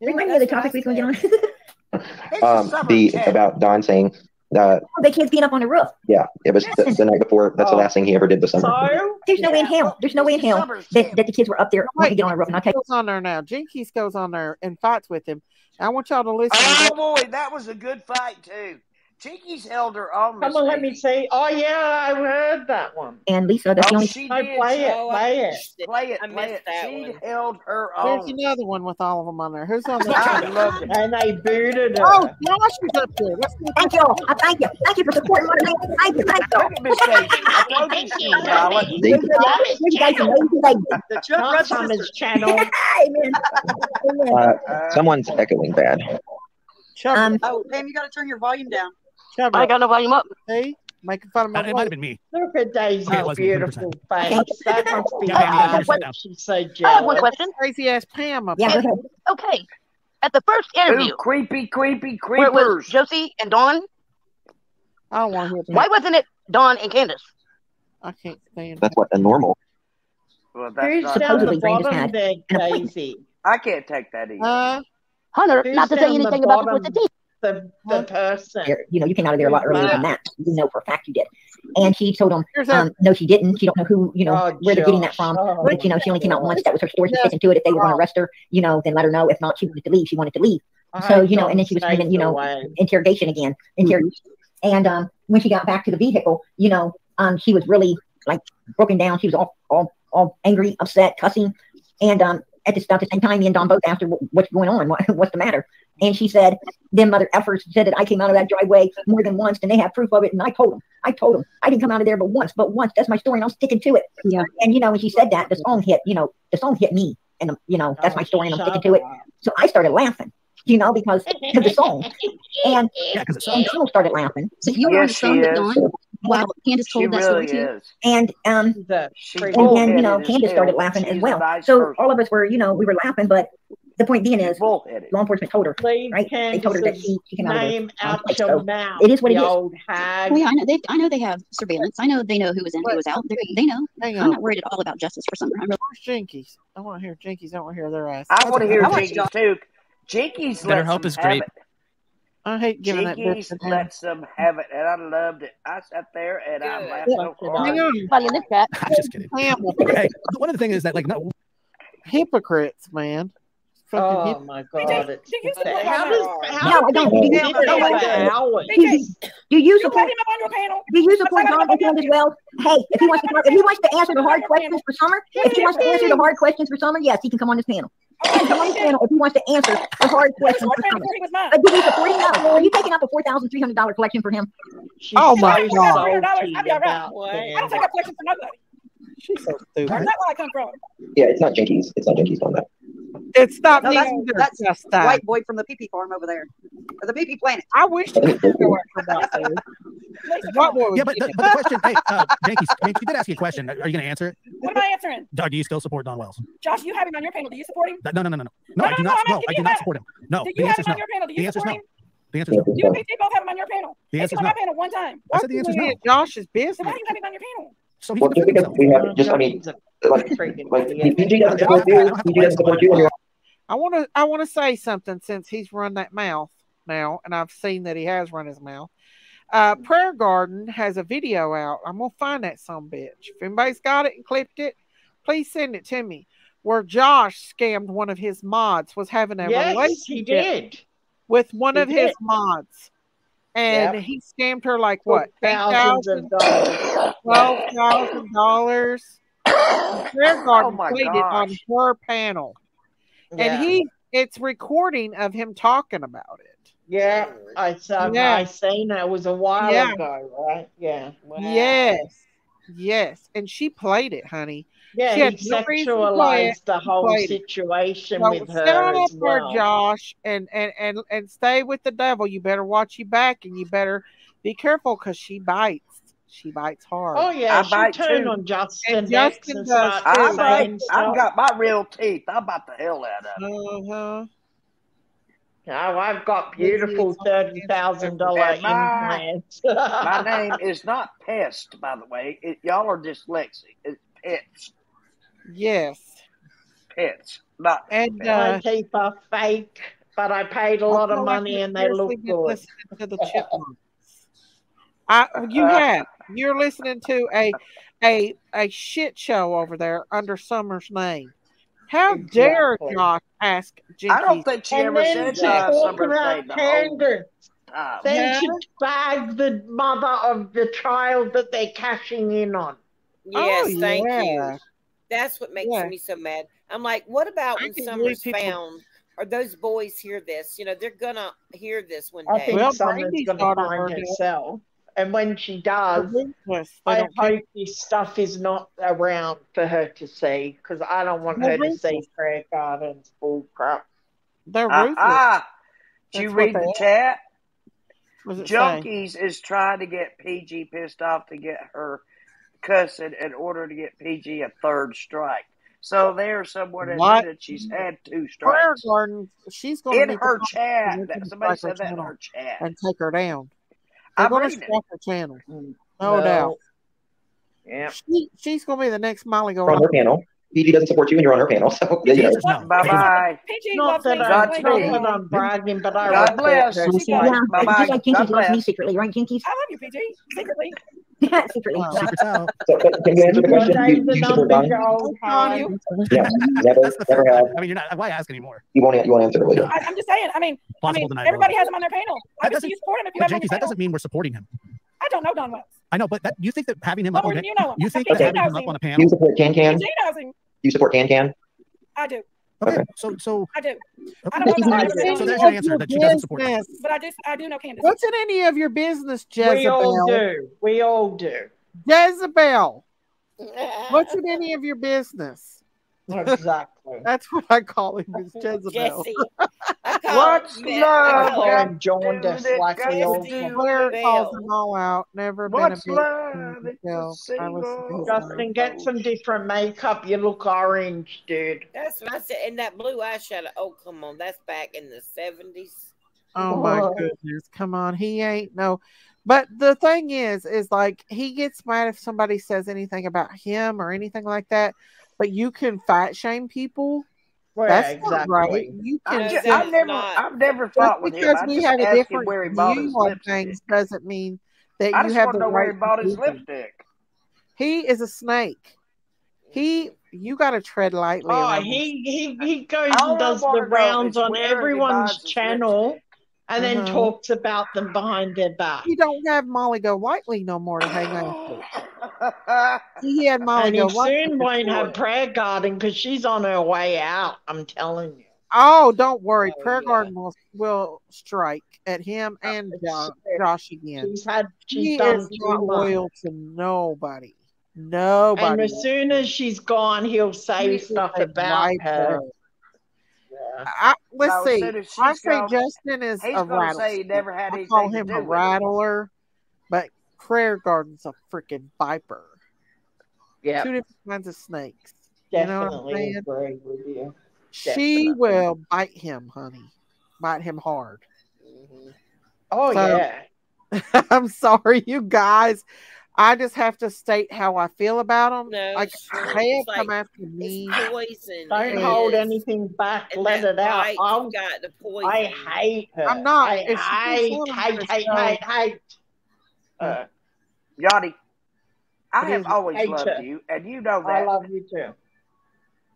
Speaker 7: Remind me of the topic we were going to get on.
Speaker 9: um, the about Don saying uh,
Speaker 7: oh, kids they can't up on the roof.
Speaker 9: Yeah, it was the, the night before. That's oh. the last thing he ever did this summer.
Speaker 25: So,
Speaker 7: There's no yeah. way in hell. There's no way in hell that, that the kids were up there. Wait, get on the roof.
Speaker 1: Goes on there now. Jinkies goes on there and fights with him. I want y'all to listen.
Speaker 23: Oh
Speaker 1: to
Speaker 23: boy, that was a good fight too. Tiki's Elder
Speaker 25: Almond. Someone let me see. oh yeah, I heard that one.
Speaker 7: And Lisa, that's
Speaker 23: oh, the
Speaker 7: only
Speaker 23: she did.
Speaker 25: Play,
Speaker 12: oh, it,
Speaker 25: play it,
Speaker 23: play it,
Speaker 12: I
Speaker 23: play it.
Speaker 12: That
Speaker 23: she
Speaker 12: one.
Speaker 23: held her
Speaker 1: own.
Speaker 23: There's
Speaker 1: another one with all of them on there. Here's <laughs> the
Speaker 23: other
Speaker 1: I
Speaker 23: loved it.
Speaker 25: And they booted her.
Speaker 1: Oh, Josh is up there.
Speaker 7: Thank you. I thank you. Thank you for supporting my name. Thank you. Thank you.
Speaker 23: Look at Miss Daisy.
Speaker 25: Channel. <laughs>
Speaker 9: Uh, someone's echoing bad.
Speaker 1: Chuck.
Speaker 7: Um,
Speaker 12: oh, Pam, you got to turn your volume down.
Speaker 1: Camera.
Speaker 3: I got no volume up.
Speaker 1: Hey, Mike, follow my.
Speaker 5: Uh, it might have been me.
Speaker 25: Look at Daisy's
Speaker 5: okay,
Speaker 25: beautiful 100%. face. That must be
Speaker 5: yeah, What
Speaker 25: she so jealous.
Speaker 3: I have one question.
Speaker 1: Crazy ass Pam.
Speaker 7: Yeah.
Speaker 3: Okay. At the first interview,
Speaker 23: Ooh, creepy, creepy,
Speaker 3: creepers. Where was Josie and Dawn?
Speaker 1: I don't want to hear.
Speaker 3: Why wasn't it Dawn and Candace?
Speaker 1: I can't stand.
Speaker 9: That's what a normal.
Speaker 23: Well, that's
Speaker 25: Who's
Speaker 23: not
Speaker 25: down the bottom there, Daisy? <laughs>
Speaker 23: I can't take that either.
Speaker 1: Uh,
Speaker 3: Hunter,
Speaker 25: Who's
Speaker 3: not to say anything about it
Speaker 25: with
Speaker 3: the teeth
Speaker 25: the, the person.
Speaker 7: You know, you came out of there a lot earlier wow. than
Speaker 25: that.
Speaker 7: You know for a fact you did. And he told him, um, no, she didn't. She don't know who, you know,
Speaker 25: oh,
Speaker 7: where they're getting that from.
Speaker 25: Oh,
Speaker 7: but, you know, she only came out oh. once. That was her story. She sticking to it. If they were going to arrest her, you know, then let her know. If not, she wanted to leave. She wanted to leave. So, you know, and then she was given, you know,
Speaker 25: way.
Speaker 7: interrogation again. Interrogation. Mm-hmm. And um, when she got back to the vehicle, you know, um, she was really like broken down. She was all, all, all angry, upset, cussing. And um, at, this, about the same time, me and Don both asked her, what's going on? What, <laughs> what's the matter? And she said, them mother effers said that I came out of that driveway more than once and they have proof of it. And I told them, I told them I didn't come out of there but once, but once. That's my story and I'm sticking to it.
Speaker 6: Yeah.
Speaker 7: And, you know, when she said that, the song hit, you know, the song hit me. And, you know, that's my story and I'm sticking to it. So I started laughing you know, because of the song. <laughs> And,
Speaker 5: yeah,
Speaker 7: and started laughing.
Speaker 6: So you were
Speaker 23: yes, on
Speaker 6: the Wow, Candace told that
Speaker 23: really
Speaker 6: story
Speaker 23: too.
Speaker 7: And um and then, you know, Candace started laughing as well. So all of us were, you know, we were laughing, but the point being is law enforcement told her,
Speaker 25: Please
Speaker 7: right? They told her that she, she came out
Speaker 25: out
Speaker 7: so. It is what it is.
Speaker 6: Well, yeah, I know they I know they have surveillance. I know they know who was in, who was out. They they know. I'm not worried at all about justice for Summer. I'm really-
Speaker 1: Jinkies. I want to hear Jinkies. I want to hear their ass.
Speaker 23: I want to hear Jinkies too. Jinkies.
Speaker 5: Better
Speaker 23: help
Speaker 5: is great.
Speaker 1: I hate giving
Speaker 23: Jinkies
Speaker 1: that bitch
Speaker 23: lets them have it, and I loved it. I sat there and I laughed
Speaker 25: yeah. so
Speaker 23: hard.
Speaker 1: Hang on,
Speaker 3: look at. <laughs>
Speaker 5: I'm just kidding. hey, one of the things is that like no
Speaker 1: hypocrites, man fucking
Speaker 25: oh my god!
Speaker 8: Did you,
Speaker 25: did
Speaker 8: you
Speaker 25: how does how
Speaker 7: no? I don't. Do you, no, no, you use you
Speaker 8: a
Speaker 7: point? You use
Speaker 8: a
Speaker 7: point
Speaker 8: guard
Speaker 7: defend as well. Hey, if he wants to, if he wants to answer the hard questions for summer, if he wants to answer the hard questions for summer, yes, he can come on this panel. Come on this panel if he wants to answer the hard questions for summer. But did he supporting that? Are you taking up a four thousand three hundred dollar collection for him?
Speaker 1: Oh my god!
Speaker 8: I don't take up collections for nobody.
Speaker 1: She's so stupid.
Speaker 8: That's where I come from.
Speaker 9: Yeah, it's not Jinkies. It's not Jinkies on that.
Speaker 1: It's not
Speaker 12: no,
Speaker 1: me.
Speaker 12: That's,
Speaker 1: either,
Speaker 12: that's
Speaker 1: just that.
Speaker 12: white boy from the PP farm over there, or the PP planet.
Speaker 1: I wish you could that.
Speaker 5: yeah, but the, but the question, hey, uh, Yankees, you she did ask you a question. Are you going to answer it?
Speaker 8: What am I answering?
Speaker 5: Doug, do you still support Don Wells?
Speaker 8: Josh, you have him on your panel. Do you support him?
Speaker 5: No, no, no, no, no. No, I do not. No, I do not support him. No,
Speaker 8: do you have him on your panel? Do you support him?
Speaker 5: The answer is no.
Speaker 8: You and they both have him on your panel.
Speaker 5: The answer is
Speaker 8: no. on my panel one time.
Speaker 5: I said the answer is no.
Speaker 1: Josh
Speaker 8: is
Speaker 1: busy.
Speaker 8: So why do you have him on your panel?
Speaker 5: So he
Speaker 9: well,
Speaker 5: can
Speaker 9: we have, just, I mean,
Speaker 5: I
Speaker 1: want to I want to say something since he's run that mouth now, and I've seen that he has run his mouth. Uh, Prayer Garden has a video out. I'm gonna find that some bitch. If anybody's got it and clipped it, please send it to me. Where Josh scammed one of his mods was having a
Speaker 14: yes,
Speaker 1: relationship with one
Speaker 14: he
Speaker 1: of
Speaker 14: did.
Speaker 1: his mods, and
Speaker 14: yep.
Speaker 1: he scammed her like what For
Speaker 14: thousands of dollars,
Speaker 1: twelve thousand dollars. Prayer <laughs> Garden
Speaker 23: Oh my
Speaker 1: played it on her panel.
Speaker 14: Yeah.
Speaker 1: And he it's recording of him talking about it.
Speaker 14: Yeah, I saw.
Speaker 1: Yeah.
Speaker 14: I seen that It was a while
Speaker 1: Yeah.
Speaker 14: ago, right? Yeah.
Speaker 1: Yes. Yes. And she played it, honey.
Speaker 14: Yeah,
Speaker 1: She had
Speaker 14: he
Speaker 1: no reason to play it.
Speaker 14: sexualized the whole
Speaker 1: played
Speaker 14: situation
Speaker 1: So
Speaker 14: with
Speaker 1: sit
Speaker 14: her
Speaker 1: on up
Speaker 14: as
Speaker 1: there,
Speaker 14: well.
Speaker 1: Josh, and, and and and stay with the devil. You better watch your back, and you better be careful because she bites. She bites hard.
Speaker 14: Oh yeah,
Speaker 23: I
Speaker 14: she
Speaker 23: bite
Speaker 14: turned
Speaker 23: too.
Speaker 14: on Justin
Speaker 1: And
Speaker 14: next
Speaker 1: Justin
Speaker 14: and
Speaker 1: does
Speaker 14: started
Speaker 23: I bite, I've got my real teeth. I bite the hell out of it.
Speaker 1: Uh huh.
Speaker 14: Oh, I've got beautiful thirty thousand dollar
Speaker 23: my
Speaker 14: implants. <laughs>
Speaker 23: my <laughs> name is not Pest, by the way. It, y'all are dyslexic. It's Pets.
Speaker 1: Yes.
Speaker 23: Pets. Not
Speaker 1: And
Speaker 23: Pets.
Speaker 1: uh,
Speaker 14: My teeth are fake, but I paid a lot of money and they look good.
Speaker 1: listening to the chipmunks. I, uh, you uh, have. You're listening to a a a shit show over there under Summer's name. How dare
Speaker 14: Exactly.
Speaker 1: Josh ask Jinkies?
Speaker 23: I don't think she
Speaker 14: And
Speaker 23: ever
Speaker 14: then
Speaker 23: said
Speaker 14: to
Speaker 23: that
Speaker 14: talk
Speaker 23: Summer's name the whole
Speaker 14: Then
Speaker 1: Yeah.
Speaker 14: to bag the mother of the child that they're cashing in on.
Speaker 22: Yes,
Speaker 1: Oh,
Speaker 22: thank
Speaker 1: yeah.
Speaker 22: you. That's what makes
Speaker 1: Yeah.
Speaker 22: me so mad. I'm like, what about
Speaker 1: I
Speaker 22: when Summers
Speaker 1: people-
Speaker 22: found or those boys hear this? You know, they're gonna hear this one day.
Speaker 14: I think
Speaker 1: Well,
Speaker 14: Summer's going to find
Speaker 1: heard it.
Speaker 14: herself. And when she does,
Speaker 1: They're ruthless. They
Speaker 14: I hope this stuff is not around for her to see because I don't want
Speaker 1: They're
Speaker 14: her to see prayer gardens bull crap.
Speaker 1: They're
Speaker 23: Ah,
Speaker 1: ruthless.
Speaker 23: ah. Did you read the chat?
Speaker 1: What's it say?
Speaker 23: Junkies is trying to get PG pissed off to get her cussing in order to get PG a third strike. So there's someone
Speaker 1: What?
Speaker 23: admitted she's had two strikes.
Speaker 1: Prayer
Speaker 23: strikes.
Speaker 1: Garden. She's going to
Speaker 23: In
Speaker 1: need
Speaker 23: her chat, that- somebody said that in her chat.
Speaker 1: and take her down. They're
Speaker 23: I'm
Speaker 1: going to
Speaker 23: reading
Speaker 1: her channel.
Speaker 14: Mm,
Speaker 1: No doubt.
Speaker 14: Yeah.
Speaker 1: She, she's going to be the next Molly Go
Speaker 9: on her panel. PG doesn't support you, and you're on her panel. So yeah, you know.
Speaker 23: Bye bye.
Speaker 8: PG
Speaker 14: Not
Speaker 8: loves me.
Speaker 14: that,
Speaker 8: so
Speaker 14: I'm,
Speaker 23: Godspeed.
Speaker 14: not that. I'm bragging, but I
Speaker 23: God bless.
Speaker 14: her
Speaker 23: You
Speaker 14: straight.
Speaker 23: guys-
Speaker 7: Yeah,
Speaker 23: Bye-bye.
Speaker 7: you
Speaker 23: God
Speaker 7: loves me
Speaker 23: bless.
Speaker 7: secretly, right, Jinkies?
Speaker 8: I love you, PG. Secretly.
Speaker 7: Secretly.
Speaker 1: Wow.
Speaker 9: So, can can you answer the question? You,
Speaker 14: are
Speaker 9: you support
Speaker 14: numbered,
Speaker 9: Bonnie?
Speaker 14: your old
Speaker 1: Connie.
Speaker 14: time.
Speaker 9: Yeah, never,
Speaker 5: That's the
Speaker 9: never have.
Speaker 5: I mean, you're not. Why ask anymore?
Speaker 9: You won't. You won't answer it later.
Speaker 8: I, I'm just saying. I mean, I
Speaker 5: Plausible
Speaker 8: mean, everybody has him on their panel.
Speaker 5: That
Speaker 8: Obviously,
Speaker 5: doesn't-
Speaker 8: you support him if you have him
Speaker 5: Jinkies, that
Speaker 8: panel.
Speaker 5: doesn't mean we're supporting him.
Speaker 8: I don't know Don West.
Speaker 5: I know, but that you think that having him
Speaker 8: No
Speaker 5: up on
Speaker 8: you know him.
Speaker 5: you think
Speaker 8: PG
Speaker 5: that having him up on a
Speaker 9: Do you support Can Can?
Speaker 8: PG knows.
Speaker 9: You support Can Can?
Speaker 8: I do.
Speaker 5: Okay,
Speaker 9: Okay.
Speaker 5: so so
Speaker 8: I do.
Speaker 5: okay.
Speaker 8: I don't know Don
Speaker 14: I do.
Speaker 5: So there's your answer that she doesn't support him.
Speaker 1: business?
Speaker 8: But I just, I do know Candace.
Speaker 1: What's in any of your business,
Speaker 14: We all do. We all do.
Speaker 1: Jezebel. <laughs> What's in any of your business?
Speaker 14: Exactly.
Speaker 1: That's what I call him, is <laughs> Jezebel.
Speaker 22: Jesse. <laughs>
Speaker 23: What's
Speaker 22: him,
Speaker 23: love
Speaker 14: I
Speaker 22: I
Speaker 14: call
Speaker 22: call
Speaker 14: jaundice
Speaker 23: to do
Speaker 14: like
Speaker 23: got
Speaker 14: we
Speaker 23: to
Speaker 14: all
Speaker 23: do
Speaker 14: do.
Speaker 1: Blair calls them all out. Never been a
Speaker 23: What's
Speaker 1: big
Speaker 23: love? It's a
Speaker 1: until I listened to
Speaker 23: single
Speaker 1: his
Speaker 14: Justin, get some different makeup. You look orange, dude.
Speaker 22: That's what I said. And that blue eyeshadow. Oh, come on. That's back in the 70s.
Speaker 1: Oh my
Speaker 14: Oh.
Speaker 1: goodness. Come on. He ain't no but the thing is, is like he gets mad if somebody says anything about him or anything like that. But you can fat shame people.
Speaker 14: Well,
Speaker 1: That's not right. You can
Speaker 22: No,
Speaker 23: ju- I've never,
Speaker 22: not.
Speaker 23: I've never
Speaker 1: just
Speaker 23: fought with
Speaker 1: because
Speaker 23: I
Speaker 1: we have a different
Speaker 23: where he bought
Speaker 1: view on things doesn't mean that
Speaker 23: I
Speaker 1: you
Speaker 23: just
Speaker 1: have the
Speaker 23: to know where he bought his
Speaker 1: do
Speaker 23: lipstick.
Speaker 1: He is a snake. He you gotta tread lightly
Speaker 14: Oh, he he he goes and does the rounds on everyone's
Speaker 23: buys his
Speaker 14: channel and then
Speaker 1: Uh-huh.
Speaker 14: talks about them behind their back.
Speaker 1: He don't have Molly Go Lightly no more to hang out with. He had Molly
Speaker 14: And
Speaker 1: Go Lightly
Speaker 14: soon won't have prayer garden because she's on her way out. I'm telling you.
Speaker 1: Oh, don't worry.
Speaker 14: Oh,
Speaker 1: Prayer
Speaker 14: yeah.
Speaker 1: Garden will will strike at him and Jo- Josh again.
Speaker 14: She's had she's
Speaker 1: He
Speaker 14: done
Speaker 1: is not loyal to nobody. Nobody.
Speaker 14: And as soon as she's gone, he'll say
Speaker 1: is
Speaker 14: stuff about her.
Speaker 1: viper.
Speaker 14: Yeah.
Speaker 1: I, let's
Speaker 23: No,
Speaker 1: see.
Speaker 23: soon
Speaker 1: I
Speaker 23: she's
Speaker 1: say
Speaker 23: gone,
Speaker 1: Justin is a
Speaker 23: gonna say he never had
Speaker 1: I call him a rattler, but Prayer Garden's a freaking viper.
Speaker 14: Yeah,
Speaker 1: Two different kinds of snakes. You know what I'm
Speaker 14: definitely
Speaker 1: saying?
Speaker 14: agree with you.
Speaker 1: She
Speaker 14: Definitely.
Speaker 1: will bite him, honey. Bite him hard. Mm-hmm.
Speaker 14: Oh
Speaker 1: So-
Speaker 14: yeah. <laughs>
Speaker 1: I'm sorry, you guys. I just have to state how I feel about them.
Speaker 22: No,
Speaker 1: like
Speaker 22: sure.
Speaker 1: they have
Speaker 22: It's
Speaker 1: come
Speaker 22: like-
Speaker 1: after me.
Speaker 22: Poison.
Speaker 14: Don't
Speaker 22: It
Speaker 14: hold
Speaker 22: is.
Speaker 14: anything back.
Speaker 22: And
Speaker 14: Let it out. I'll,
Speaker 22: got the poison.
Speaker 14: I hate her.
Speaker 1: I'm not.
Speaker 14: I
Speaker 1: If she puts
Speaker 14: hate, hate, hate, hate, hate. Uh,
Speaker 23: Yachty, I
Speaker 1: It
Speaker 23: have always
Speaker 14: Hate
Speaker 23: loved
Speaker 14: her.
Speaker 23: you, and you know that.
Speaker 14: I love you too.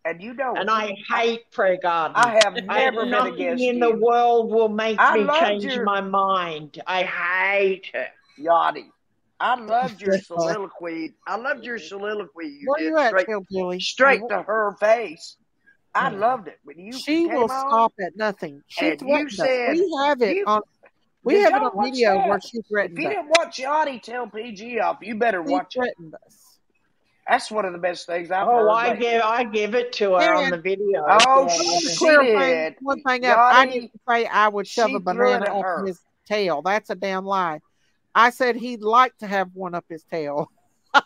Speaker 23: and you know,
Speaker 14: And. I hate prayer garden.
Speaker 23: I have
Speaker 14: I
Speaker 23: never been
Speaker 14: nothing
Speaker 23: against
Speaker 14: in
Speaker 23: you.
Speaker 14: the world will make
Speaker 23: I
Speaker 14: me change
Speaker 23: your-
Speaker 14: my mind. I hate it.
Speaker 23: Yachty. I loved your soliloquy. I loved your soliloquy. You
Speaker 1: Where
Speaker 23: did
Speaker 1: you at,
Speaker 23: straight,
Speaker 1: Hillbilly?
Speaker 23: straight to her face. I mm. loved it when you
Speaker 1: She
Speaker 23: came
Speaker 1: will
Speaker 23: on.
Speaker 1: stop at nothing. She
Speaker 23: And you
Speaker 1: threatened us.
Speaker 23: said-
Speaker 1: We have it
Speaker 23: you-
Speaker 1: on. We have it on video
Speaker 23: that?
Speaker 1: where she threatened.
Speaker 23: If you
Speaker 1: us.
Speaker 23: didn't watch Yachty tell PG off, you better
Speaker 1: She
Speaker 23: watch it.
Speaker 1: threatened us.
Speaker 23: That's one of the best things I've
Speaker 14: Oh,
Speaker 23: heard.
Speaker 14: I
Speaker 23: lately.
Speaker 14: give I give it to her on the video.
Speaker 23: Oh,
Speaker 14: Yeah.
Speaker 23: she
Speaker 1: clear
Speaker 23: did.
Speaker 1: one thing up. I
Speaker 23: Yachty,
Speaker 1: didn't say I would shove
Speaker 23: she
Speaker 1: a banana
Speaker 23: at
Speaker 1: up
Speaker 23: her.
Speaker 1: his tail. That's a damn lie. I said he'd like to have one up his tail. <laughs>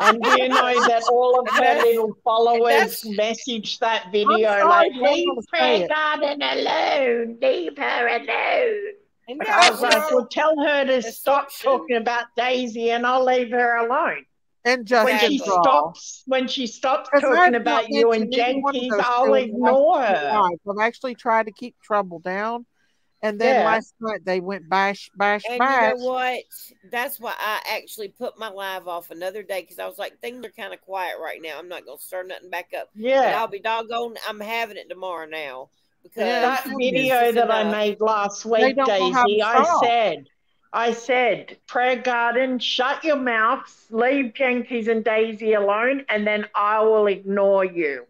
Speaker 14: And do you know that all of her little followers messaged that video like, leave prayer garden alone, leave her alone.
Speaker 26: And
Speaker 14: I was like, well, tell her to stop talking about Daisy and I'll leave her alone.
Speaker 1: And
Speaker 14: just
Speaker 1: When
Speaker 14: she.
Speaker 1: Shaw.
Speaker 14: stops, when she stops talking about you and
Speaker 1: mentioned any one of
Speaker 14: Jenkins, I'll ignore her.
Speaker 1: I've actually tried to keep trouble down. And then
Speaker 14: Yeah.
Speaker 1: last night they went bash, bash,
Speaker 22: And
Speaker 1: bash.
Speaker 22: you know what? That's why I actually put my live off another day because I was like, things are kind of quiet right now. I'm not gonna start nothing back up. And
Speaker 14: Yeah.
Speaker 22: I'll be doggone. I'm having it tomorrow now because
Speaker 1: Yeah,
Speaker 14: that video
Speaker 22: is
Speaker 14: that I made last week,
Speaker 1: don't know how to
Speaker 14: Daisy, I said, I said, prayer garden, shut your mouths, leave Jenkins and Daisy alone, and then I will ignore you,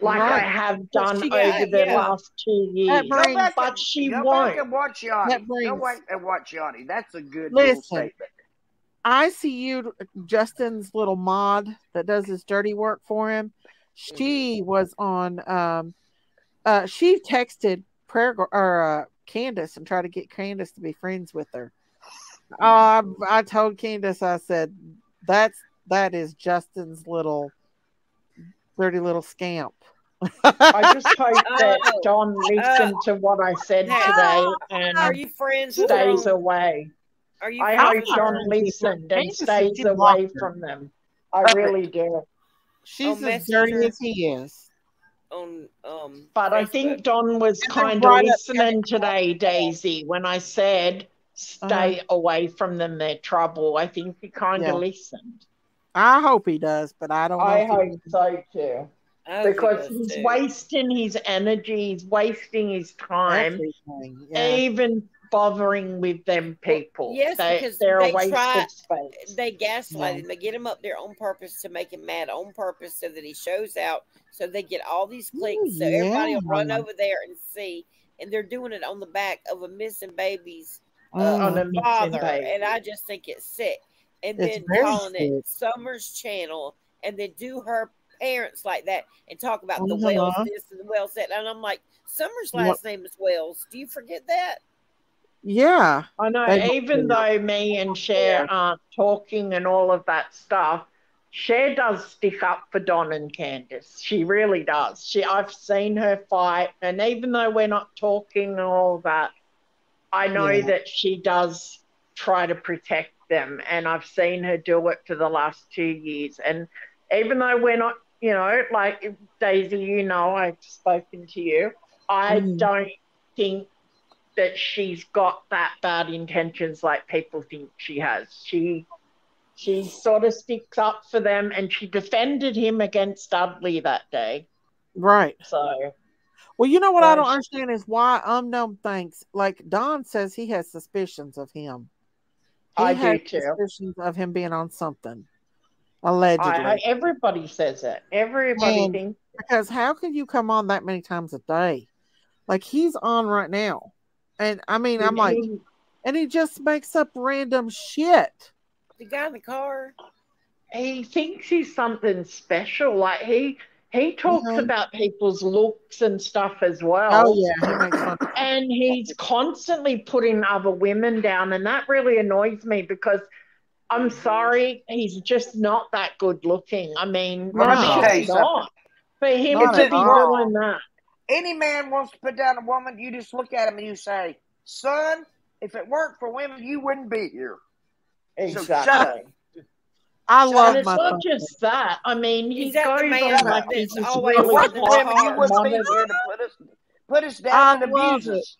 Speaker 14: like I have done
Speaker 22: she
Speaker 14: over
Speaker 22: got-
Speaker 14: the
Speaker 22: yeah.
Speaker 14: last two
Speaker 1: That
Speaker 14: years.
Speaker 23: Go
Speaker 1: brings,
Speaker 23: back
Speaker 14: But
Speaker 23: and
Speaker 14: she
Speaker 23: go
Speaker 14: won't.
Speaker 23: back and watch
Speaker 1: that
Speaker 23: Yachty. Go back and watch Yachty. That's a good
Speaker 1: listen,
Speaker 23: statement.
Speaker 1: I see you, Justin's little mod that does his dirty work for him. She was on, um, uh, she texted prayer or uh, Candace and tried to get Candace to be friends with her. Uh, I told Candace, I said, that's that is Justin's little dirty little scamp.
Speaker 14: I just <laughs> hope that
Speaker 22: Oh,
Speaker 14: Don listened to what I said
Speaker 22: now,
Speaker 14: today
Speaker 22: are
Speaker 14: and
Speaker 22: you friends with
Speaker 14: stays
Speaker 22: on-
Speaker 14: away.
Speaker 22: Are you
Speaker 14: I hope? Don listened and stays away
Speaker 1: her.
Speaker 14: from them. I
Speaker 23: Perfect.
Speaker 14: really do.
Speaker 1: She's
Speaker 22: On
Speaker 1: as dirty as he is.
Speaker 22: on um
Speaker 14: But I think Don was kind of listening today, Daisy, when I said stay away from them, they're trouble. I think he kind
Speaker 1: Yeah.
Speaker 14: of listened.
Speaker 1: I hope he does, but I don't know.
Speaker 14: I
Speaker 1: if he
Speaker 14: hope so too.
Speaker 22: I hope he
Speaker 14: Because he's
Speaker 22: too.
Speaker 14: wasting his energy, he's wasting his time.
Speaker 1: Yeah.
Speaker 14: even bothering with them people.
Speaker 22: Yes,
Speaker 14: they,
Speaker 22: because
Speaker 14: they're
Speaker 22: they
Speaker 14: a waste
Speaker 22: try-
Speaker 14: of space.
Speaker 22: They gaslight
Speaker 1: Yeah.
Speaker 22: him. They get him up there on purpose to make him mad, on purpose so that he shows out, so they get all these clicks, so everybody will run over there and see. And they're doing it on the back of a missing baby's uh,
Speaker 14: On a
Speaker 1: Mm.
Speaker 14: missing
Speaker 22: father,
Speaker 14: baby.
Speaker 22: and I just think it's sick. And
Speaker 1: It's
Speaker 22: then
Speaker 1: very
Speaker 22: calling it. Summer's Channel, and then do her parents like that and talk about the
Speaker 1: Uh-huh.
Speaker 22: Wells this and the Wells that, and I'm like, Summer's
Speaker 1: What-
Speaker 22: last name is Wells. Do you forget that?
Speaker 1: Yeah.
Speaker 14: I know,
Speaker 1: They-
Speaker 14: even though me and Cher aren't talking and all of that stuff, Cher does stick up for Don and Candace. She really does. She I've seen her fight, and even though we're not talking and all that, I know
Speaker 1: Yeah.
Speaker 14: that she does try to protect them, and I've seen her do it for the last two years. And even though we're not, you know, like Daisy, you know, I've spoken to you, I
Speaker 1: Mhm.
Speaker 14: don't think that she's got that bad intentions like people think she has. She she sort of sticks up for them and she defended him against Dudley that day.
Speaker 1: Right.
Speaker 14: So
Speaker 1: Well, you know what I don't understand is why unknown thinks like Don says he has suspicions of him. He
Speaker 14: I do
Speaker 1: has
Speaker 14: too.
Speaker 1: of him being on something. Allegedly.
Speaker 14: I, I, everybody says it. Everybody
Speaker 1: And-
Speaker 14: thinks
Speaker 1: because how can you come on that many times a day? Like he's on right now. And I mean, I'm like, and he just makes up random shit.
Speaker 22: The guy in the car.
Speaker 14: he thinks he's something special. Like he he talks
Speaker 1: Mhm.
Speaker 14: about people's looks and stuff as well.
Speaker 1: Oh yeah, he makes fun.
Speaker 14: and he's constantly putting other women down, and that really annoys me because I'm sorry, he's just not that good looking. I mean,
Speaker 1: No.
Speaker 14: I mean,
Speaker 23: Let me tell
Speaker 14: not. For him
Speaker 1: Not
Speaker 14: to be
Speaker 1: all.
Speaker 14: doing that,
Speaker 23: Any man wants to put down a woman, you just look at him and you say, "Son, if it weren't for women, you wouldn't be here." So shut up.
Speaker 14: exactly.
Speaker 1: I
Speaker 14: and
Speaker 1: love
Speaker 14: it's
Speaker 1: my
Speaker 14: not
Speaker 1: son.
Speaker 14: just that. I mean, he
Speaker 22: Is that
Speaker 14: goes on
Speaker 22: that-
Speaker 14: like
Speaker 22: that's
Speaker 14: he's this
Speaker 22: always
Speaker 23: If
Speaker 14: really
Speaker 23: weren't women, you wouldn't be
Speaker 14: modern-
Speaker 23: to put us put us
Speaker 1: I
Speaker 23: down and
Speaker 1: love
Speaker 23: abuse
Speaker 1: it.
Speaker 23: us.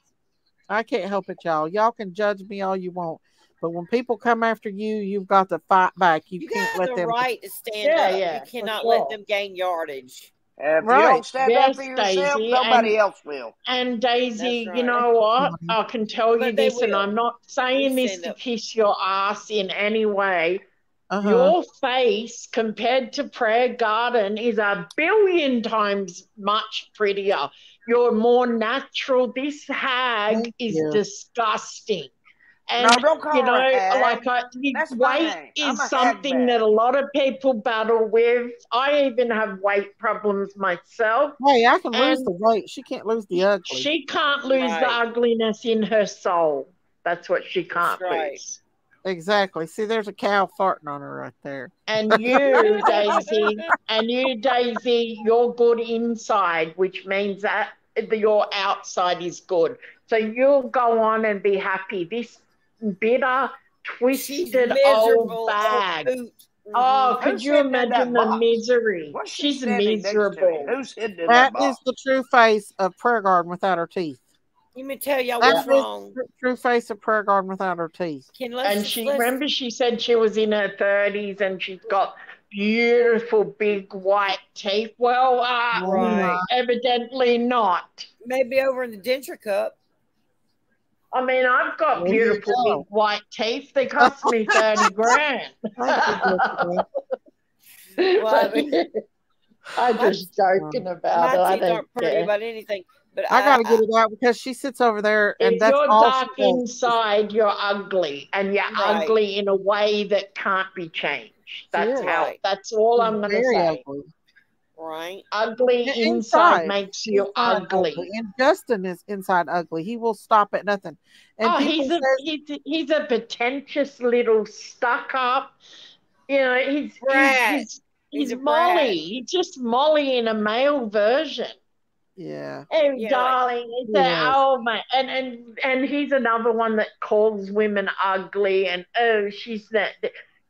Speaker 1: I can't help it, y'all. Y'all can judge me all you want, but when people come after you, you've got to fight back. You,
Speaker 22: You
Speaker 1: can't let
Speaker 22: the
Speaker 1: them.
Speaker 22: right to stand
Speaker 14: Yeah,
Speaker 22: up.
Speaker 14: yeah,
Speaker 22: you cannot
Speaker 14: sure.
Speaker 22: let them gain yardage.
Speaker 23: And if you
Speaker 14: Right.
Speaker 23: don't stand
Speaker 14: Yes,
Speaker 23: up for yourself,
Speaker 14: Daisy,
Speaker 23: nobody
Speaker 14: and-
Speaker 23: else will.
Speaker 14: And Daisy,
Speaker 23: That's
Speaker 14: you know what? Mm-hmm. I can tell you
Speaker 22: But they
Speaker 14: this, and. I'm not saying this to
Speaker 22: up.
Speaker 14: kiss your ass in any way.
Speaker 1: Uh-huh.
Speaker 14: Your face compared to Prayer Garden is a billion times much prettier. You're more natural. This hag is
Speaker 23: you.
Speaker 14: disgusting.
Speaker 23: No,
Speaker 14: And
Speaker 23: don't call
Speaker 14: you know,
Speaker 23: a
Speaker 14: like I, you-
Speaker 23: That's my
Speaker 14: weight
Speaker 23: name.
Speaker 14: Is something that a lot of people battle with. I even have weight problems myself.
Speaker 1: Hey, I can lose the weight. She can't lose the ugly.
Speaker 14: she can't lose the ugliness in her soul. That's what she can't
Speaker 22: right.
Speaker 14: lose.
Speaker 1: Exactly. See, there's a cow farting on her right there.
Speaker 14: And you, <laughs> Daisy, and you, Daisy, you're good inside, which means that your outside is good. So you'll go on and be happy. This bitter, twisted
Speaker 22: miserable,
Speaker 14: old bag.
Speaker 22: old
Speaker 14: Oh, mm-hmm.
Speaker 23: Who's
Speaker 14: could you
Speaker 23: sitting in that
Speaker 14: imagine the
Speaker 23: box?
Speaker 14: misery?
Speaker 23: What's
Speaker 14: She's
Speaker 23: standing next to?
Speaker 14: miserable.
Speaker 23: Who's hidden in
Speaker 1: That
Speaker 23: that
Speaker 1: is
Speaker 23: box?
Speaker 1: the true face of Prayer Garden without her teeth.
Speaker 22: Let me tell y'all what's wrong.
Speaker 1: true face of Prayer Garden without her teeth.
Speaker 22: Can let's
Speaker 14: And she
Speaker 22: let's-
Speaker 14: remember she said she was in her thirties and she's got beautiful big white teeth. Well, uh,
Speaker 22: Right.
Speaker 14: evidently not.
Speaker 22: maybe over in the denture cup.
Speaker 14: I mean, I've got
Speaker 22: There
Speaker 14: beautiful
Speaker 22: go.
Speaker 14: big white teeth. They cost me <laughs> thirty grand.
Speaker 22: Well,
Speaker 14: I'm <laughs> just joking about it.
Speaker 22: My
Speaker 14: I
Speaker 22: teeth
Speaker 14: don't
Speaker 22: aren't pretty
Speaker 14: care.
Speaker 22: about anything. But
Speaker 1: I gotta get it out because she sits over there and
Speaker 14: If
Speaker 1: that's
Speaker 14: you're
Speaker 1: all
Speaker 14: dark inside, you're ugly, and you're
Speaker 22: Right.
Speaker 14: ugly in a way that can't be changed. That's
Speaker 1: is.
Speaker 14: how.
Speaker 22: Right.
Speaker 14: That's all I'm going to
Speaker 1: Very
Speaker 14: say.
Speaker 1: ugly.
Speaker 22: right.
Speaker 14: Ugly
Speaker 1: And
Speaker 14: inside, makes you
Speaker 1: inside
Speaker 14: ugly.
Speaker 1: And Justin is inside ugly. He will stop at nothing. And
Speaker 14: oh, he's a
Speaker 1: says-
Speaker 14: he's he's a pretentious little stuck up. You know, he's
Speaker 22: Brat.
Speaker 14: he's he's,
Speaker 22: He's
Speaker 14: he's
Speaker 22: a brat.
Speaker 14: Molly. He's just Molly in a male version.
Speaker 1: Yeah.
Speaker 14: Oh,
Speaker 22: Yeah,
Speaker 14: darling, it's a,
Speaker 1: Yes.
Speaker 14: oh my, and and and he's another one that calls women ugly, and oh, she's that.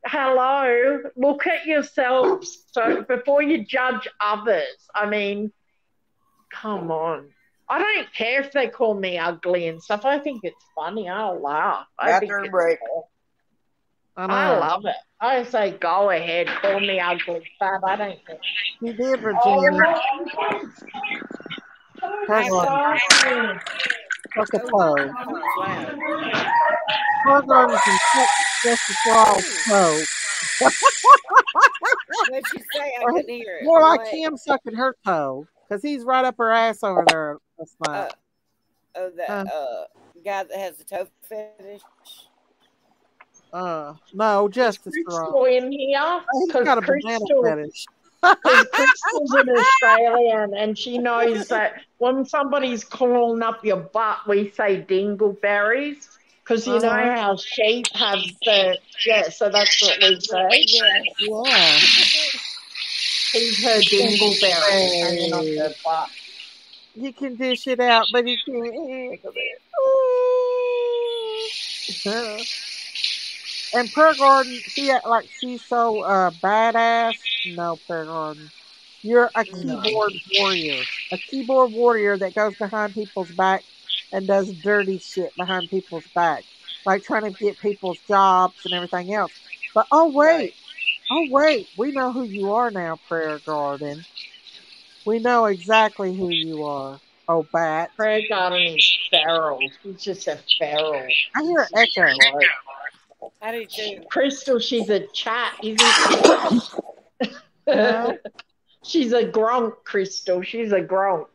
Speaker 14: Hello, look at yourselves so before you judge others. I mean, come on. I don't care if they call me ugly and stuff. I think it's funny. I'll laugh. I think
Speaker 23: Bathroom
Speaker 14: it's
Speaker 23: break.
Speaker 14: cool.
Speaker 1: I
Speaker 14: I love it. I say, go ahead, call me ugly, fat. I don't care.
Speaker 1: You did, Virginia. Prayer Garden.
Speaker 14: Oh,
Speaker 1: Fuck a toe. Prayer Garden can suck just as well toe. <laughs>
Speaker 22: What'd she say? I
Speaker 1: Or
Speaker 22: couldn't hear it.
Speaker 1: More like
Speaker 22: What?
Speaker 1: him sucking her toe. Because he's right up her ass over there last
Speaker 22: Uh,
Speaker 1: night.
Speaker 22: oh, that uh, guy that has the toe fetish.
Speaker 1: Uh, no, Justice Wrong.
Speaker 14: in here because
Speaker 1: got a
Speaker 14: Crystal,
Speaker 1: fetish.
Speaker 14: Crystal's an Australian and she knows that when somebody's crawling up your butt, we say dingleberries. Because you know
Speaker 1: Uh-huh.
Speaker 14: how sheep have the yeah, so that's what we say.
Speaker 22: Yeah.
Speaker 1: Yeah.
Speaker 14: He's her dingleberry on her butt.
Speaker 1: He can dish it out, but he can't. Ooh. <laughs> and Prayer Garden, she act like she's so uh, badass. No, Prayer Garden. You're a keyboard warrior. A keyboard warrior that goes behind people's back and does dirty shit behind people's back. Like trying to get people's jobs and everything else. But oh wait. Oh wait. We know who you are now, Prayer Garden. We know exactly who you are. Oh bat.
Speaker 14: Prayer Garden is feral. He's just a feral.
Speaker 1: I hear an echo.
Speaker 22: I do too.
Speaker 14: Crystal, she's a chat, isn't she? <laughs> she's a gronk, Crystal. She's a gronk.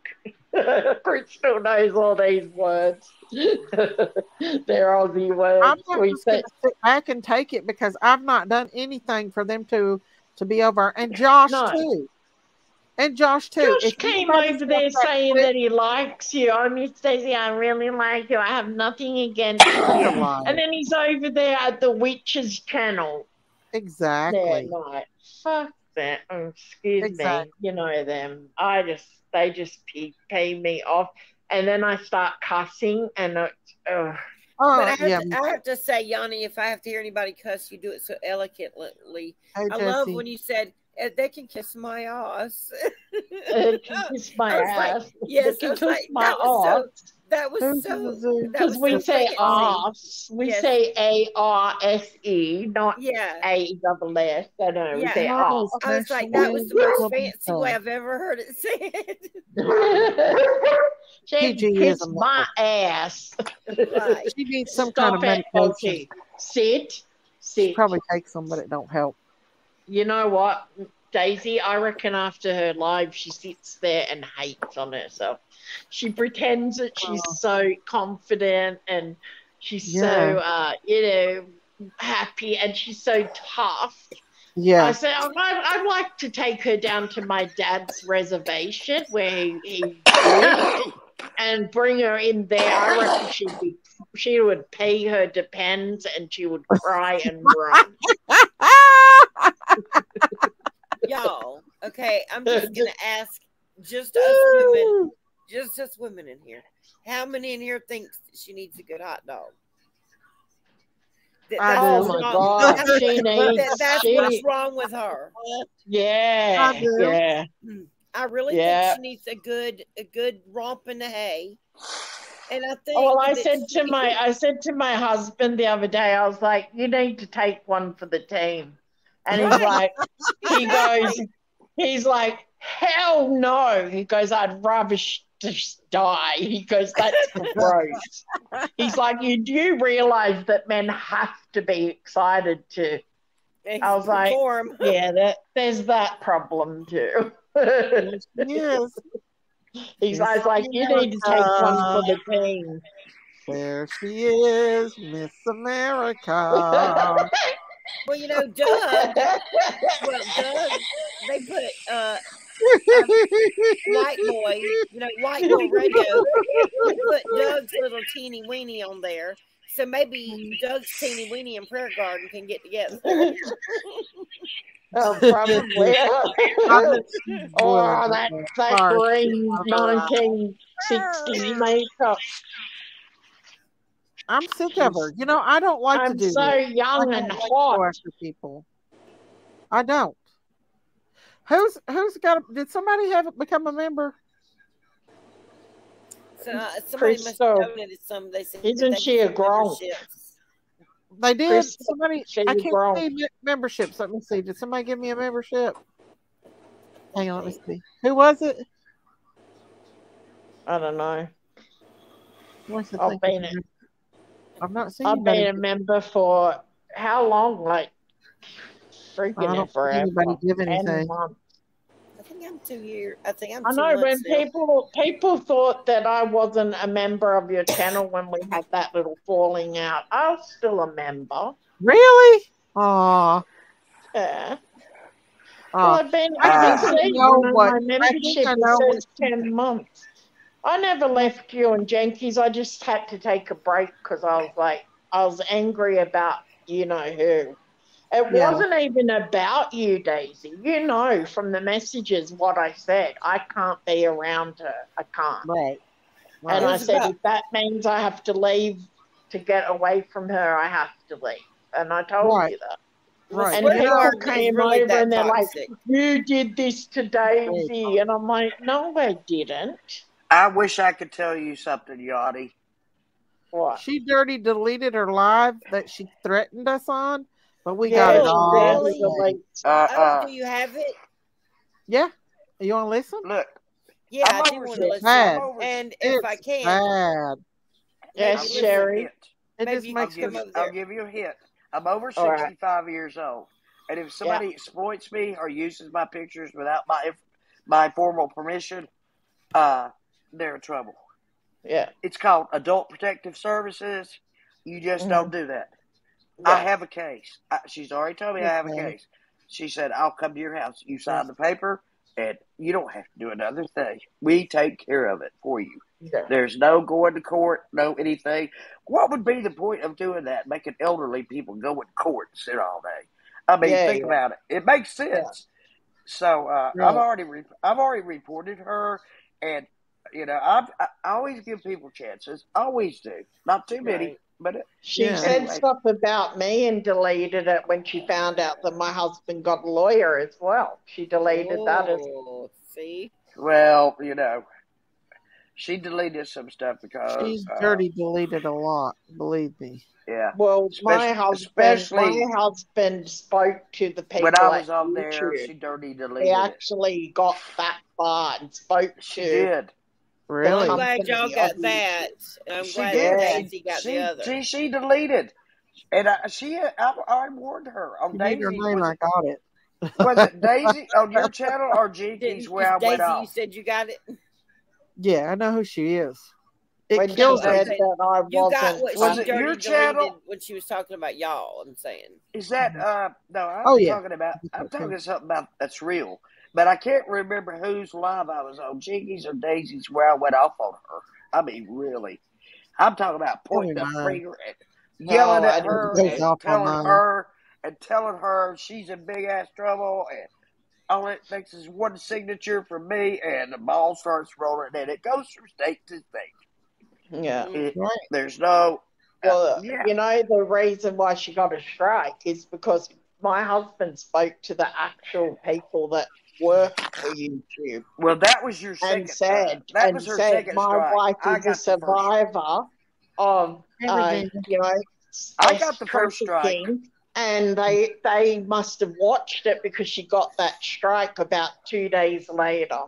Speaker 14: <laughs> Crystal knows all these words. <laughs> They're Aussie words.
Speaker 1: I'm not
Speaker 14: We
Speaker 1: just
Speaker 14: say,
Speaker 1: gonna sit back and take it because I've not done anything for them to to be over. And Josh
Speaker 14: No.
Speaker 1: too. And Josh too.
Speaker 14: Josh
Speaker 1: If
Speaker 14: came over there saying
Speaker 1: clip-
Speaker 14: that he likes you. I mean, Stacey, I really like you. I have nothing against <laughs> you.
Speaker 1: That's a lie.
Speaker 14: And then he's over there at the Witches channel.
Speaker 1: Exactly.
Speaker 14: Yeah, no, fuck that. Oh, excuse
Speaker 1: Exactly.
Speaker 14: me. You know them. I just, they just pay, pay me off. And then I start cussing and it's, ugh.
Speaker 1: Oh,
Speaker 22: but I have,
Speaker 1: yeah.
Speaker 22: to, I have to say, Yani, if I have to hear anybody cuss, you do it so eloquently.
Speaker 1: Hey,
Speaker 22: I love when you said "Eh, they can kiss my ass.
Speaker 14: They can <laughs> kiss my
Speaker 22: I was like,
Speaker 14: ass.
Speaker 22: yes,
Speaker 14: They
Speaker 22: I was
Speaker 14: can
Speaker 22: like,
Speaker 14: kiss my
Speaker 22: that was so,
Speaker 14: ass.
Speaker 22: That was so.
Speaker 1: in the zoo?
Speaker 22: That
Speaker 14: Because
Speaker 22: was
Speaker 14: we
Speaker 22: so
Speaker 14: say ass, we
Speaker 22: Yes.
Speaker 14: say A R S E, not
Speaker 22: Yeah.
Speaker 14: A double S. I know we
Speaker 22: Yeah.
Speaker 14: say
Speaker 1: Oh,
Speaker 14: arse.
Speaker 22: I was like, that was the most fancy way I've ever heard it said. <laughs>
Speaker 14: She
Speaker 1: PG is
Speaker 14: kiss my ass.
Speaker 22: Right. <laughs>
Speaker 1: She needs some kind of
Speaker 14: Stop it,
Speaker 1: medication.
Speaker 14: Elsie. Sit,
Speaker 1: She
Speaker 14: sit.
Speaker 1: probably takes them, but it don't help.
Speaker 14: You know what, Daisy? I reckon after her live, she sits there and hates on herself. She pretends that she's
Speaker 1: Oh.
Speaker 14: so confident and she's so, uh, you know, happy and she's so tough. I
Speaker 1: Yeah.
Speaker 14: said, I'd, I'd like to take her down to my dad's reservation where he, he <coughs> and bring her in there. I reckon she'd be, she would pay her depends and she would cry and run. <laughs>
Speaker 22: Y'all, okay, I'm just <laughs> gonna ask just us women, just us women in here. How many in here thinks she needs a good hot dog? That- that's what's
Speaker 14: Oh my
Speaker 22: wrong-
Speaker 14: God,
Speaker 22: that's-
Speaker 14: she
Speaker 22: that- that's
Speaker 14: she-
Speaker 22: what's wrong with her.
Speaker 14: Yeah,
Speaker 22: I
Speaker 14: yeah.
Speaker 22: I really
Speaker 14: Yeah.
Speaker 22: think she needs a good a good romp in the hay. And I think
Speaker 14: Oh, well, I said to my I said to my husband the other day, I was like, "You need to take one for the team," and he's like, he <laughs> goes, he's like, "Hell no!" He goes, "I'd rather sh- just die." He goes, "That's <laughs> gross." he's like, "You do realize that men have to be excited to." I was like. "Yeah, that there's that problem too."
Speaker 1: Yes. <laughs>
Speaker 14: He's like, like, you need to take one for the team.
Speaker 1: There she is, Miss America.
Speaker 22: Well, you know, Doug. <laughs> well, Doug, they put uh, uh, white boy, you know, white boy radio. They put Doug's little teeny weeny on there, so maybe Doug's teeny weeny and Prayer Garden can get together. <laughs>
Speaker 14: Oh, probably. <laughs> oh, that that
Speaker 1: Sorry.
Speaker 14: green 1960s makeup.
Speaker 1: I'm sick of her. You know, I don't like to do.
Speaker 14: I'm
Speaker 1: do
Speaker 14: so
Speaker 1: this.
Speaker 14: young
Speaker 1: I
Speaker 14: and
Speaker 1: don't like
Speaker 14: hot.
Speaker 1: after people. I don't. Who's who's got? A, did somebody have become a member?
Speaker 22: So uh, somebody must have donated some. They said
Speaker 14: Isn't
Speaker 22: they
Speaker 14: she a
Speaker 22: did
Speaker 14: Gronk?
Speaker 1: They did.
Speaker 14: Crystal,
Speaker 1: somebody. I can't
Speaker 14: grown.
Speaker 1: see me- memberships. Let me see. Did somebody give me a membership? Hang on. Let me see. Who was it?
Speaker 14: I don't know.
Speaker 1: What's the
Speaker 14: I've
Speaker 1: thing?
Speaker 14: Been a,
Speaker 1: I've not seen
Speaker 14: I've
Speaker 1: anybody.
Speaker 14: been a member for how long? Like
Speaker 1: I
Speaker 14: freaking
Speaker 1: don't
Speaker 14: forever.
Speaker 1: anybody give
Speaker 14: Ten
Speaker 1: anything.
Speaker 14: months.
Speaker 22: I think I'm two years. I think I'm
Speaker 14: I know when
Speaker 22: months now.
Speaker 14: people people thought that I wasn't a member of your channel when we had that little falling out. I was still a member.
Speaker 1: Really? Aw.
Speaker 14: Yeah.
Speaker 1: Aw.
Speaker 14: Well, I've been,
Speaker 1: I
Speaker 14: I've
Speaker 1: think
Speaker 14: been
Speaker 1: I
Speaker 14: seeing
Speaker 1: know what-
Speaker 14: my
Speaker 1: I think
Speaker 14: membership
Speaker 1: I know
Speaker 14: says 10 months. I never left you and Jinkies. I just had to take a break because I was like, I was angry about you know who. It
Speaker 1: Yeah.
Speaker 14: wasn't even about you, Daisy. You know from the messages what I said. I can't be around her. I can't.
Speaker 1: Right.
Speaker 14: And I said,
Speaker 22: about-
Speaker 14: if that means I have to leave to get away from her, I have to leave. And I told
Speaker 1: Right.
Speaker 14: you that.
Speaker 1: Right.
Speaker 14: And
Speaker 22: Sweetheart
Speaker 14: people
Speaker 22: is
Speaker 14: came
Speaker 22: really
Speaker 14: over
Speaker 22: that
Speaker 14: and they're like, you did this to Daisy. And I'm like, no, I didn't.
Speaker 23: I wish I could tell you something, Yachty.
Speaker 14: What?
Speaker 1: She dirty deleted her live that she threatened us on, but we got it
Speaker 14: Yeah,
Speaker 1: all.
Speaker 14: really?
Speaker 1: saved.
Speaker 14: Like,
Speaker 23: Uh,
Speaker 22: Oh,
Speaker 23: uh,
Speaker 22: do you have it?
Speaker 1: Yeah. You want to listen?
Speaker 23: look,
Speaker 22: Yeah,
Speaker 23: I'm
Speaker 22: I do want to listen.
Speaker 1: Bad.
Speaker 22: And if I
Speaker 1: It's
Speaker 22: can,
Speaker 1: bad.
Speaker 14: yes,
Speaker 22: Maybe
Speaker 23: I'll
Speaker 14: Sherry.
Speaker 23: Give
Speaker 1: It just
Speaker 22: you
Speaker 23: you a
Speaker 1: makes
Speaker 23: hint. I'll, give, I'll give you a hint. I'm over
Speaker 14: All right.
Speaker 23: 65 years old. And if somebody exploits me or uses my pictures without my my formal permission, uh, they're in trouble.
Speaker 14: Yeah.
Speaker 23: It's called Adult Protective Services. You just don't mm-hmm. do that. I have a case. I, she's already told me I have a
Speaker 1: mm-hmm.
Speaker 23: case. She said, I'll come to your house. You sign mm-hmm. the paper, and you don't have to do another thing. We take care of it for you.
Speaker 14: Yeah.
Speaker 23: There's no going to court, no anything. What would be the point of doing that? Making elderly people go in court and sit all day. I mean,
Speaker 14: Yeah,
Speaker 23: think
Speaker 14: yeah.
Speaker 23: about it. It makes sense. So uh. I've already re- I've already reported her, and you know I've, I I always give people chances. Always do. Not too many,
Speaker 22: Right.
Speaker 23: but it,
Speaker 14: She
Speaker 1: Yeah.
Speaker 14: said
Speaker 23: Anyway.
Speaker 14: stuff about me and deleted it when she found out that my husband got a lawyer as well. She deleted that as
Speaker 22: Oh, see?
Speaker 23: well, you know, She deleted some stuff because
Speaker 1: She's
Speaker 23: uh,
Speaker 1: dirty deleted a lot, believe me.
Speaker 23: Yeah.
Speaker 14: Well, my
Speaker 23: Especially-
Speaker 14: husband,
Speaker 23: especially-
Speaker 14: my husband spoke to the people
Speaker 23: when I was on there, she dirty deleted
Speaker 14: He
Speaker 23: it.
Speaker 14: actually got that far and spoke
Speaker 23: She
Speaker 14: to.
Speaker 23: did.
Speaker 1: Really?
Speaker 22: I'm glad y'all got that. I'm
Speaker 23: She
Speaker 22: glad
Speaker 23: did.
Speaker 22: Daisy got
Speaker 23: she,
Speaker 22: the other.
Speaker 23: She, she deleted, and I, she I, I warned her on
Speaker 1: You need her name,
Speaker 23: Was,
Speaker 1: I got it.
Speaker 23: it- was it <laughs> Daisy on your channel or Jinkies
Speaker 22: Didn't,
Speaker 23: where I
Speaker 22: Daisy,
Speaker 23: went
Speaker 22: you said you got it.
Speaker 1: Yeah, I know who she is. It
Speaker 14: When she
Speaker 1: kills
Speaker 14: said that I
Speaker 22: You got
Speaker 14: wasn't.
Speaker 22: what
Speaker 23: Was it your channel?
Speaker 22: when she was talking about y'all. I'm saying.
Speaker 23: Is that uh no? I'm
Speaker 1: Oh, yeah.
Speaker 23: talking about. I'm
Speaker 1: Okay.
Speaker 23: talking something about that's real, but I can't remember whose live I was on, Jinkies or Daisy's, where I went off on her. I mean, really, I'm talking about oh, pointing the finger and yelling
Speaker 14: Oh, I
Speaker 23: at her and
Speaker 1: Goes off on
Speaker 23: telling her and telling her she's in big ass trouble and. All it takes is one signature from me, and the ball starts rolling, and it goes from state to state.
Speaker 14: Yeah.
Speaker 23: It-
Speaker 1: Right.
Speaker 23: there's no, uh,
Speaker 14: Well,
Speaker 23: yeah.
Speaker 14: you know, the reason why she got a strike is because my husband spoke to the actual people that work for YouTube
Speaker 23: Well, that was your second.
Speaker 14: and said,
Speaker 23: that
Speaker 14: and
Speaker 23: was her
Speaker 14: said,
Speaker 23: second
Speaker 14: my
Speaker 23: strike.
Speaker 14: wife is a
Speaker 23: got the first.
Speaker 14: survivor of, uh, you know,
Speaker 23: I got the first strike.
Speaker 14: And they they must have watched it because she got that strike about two days later.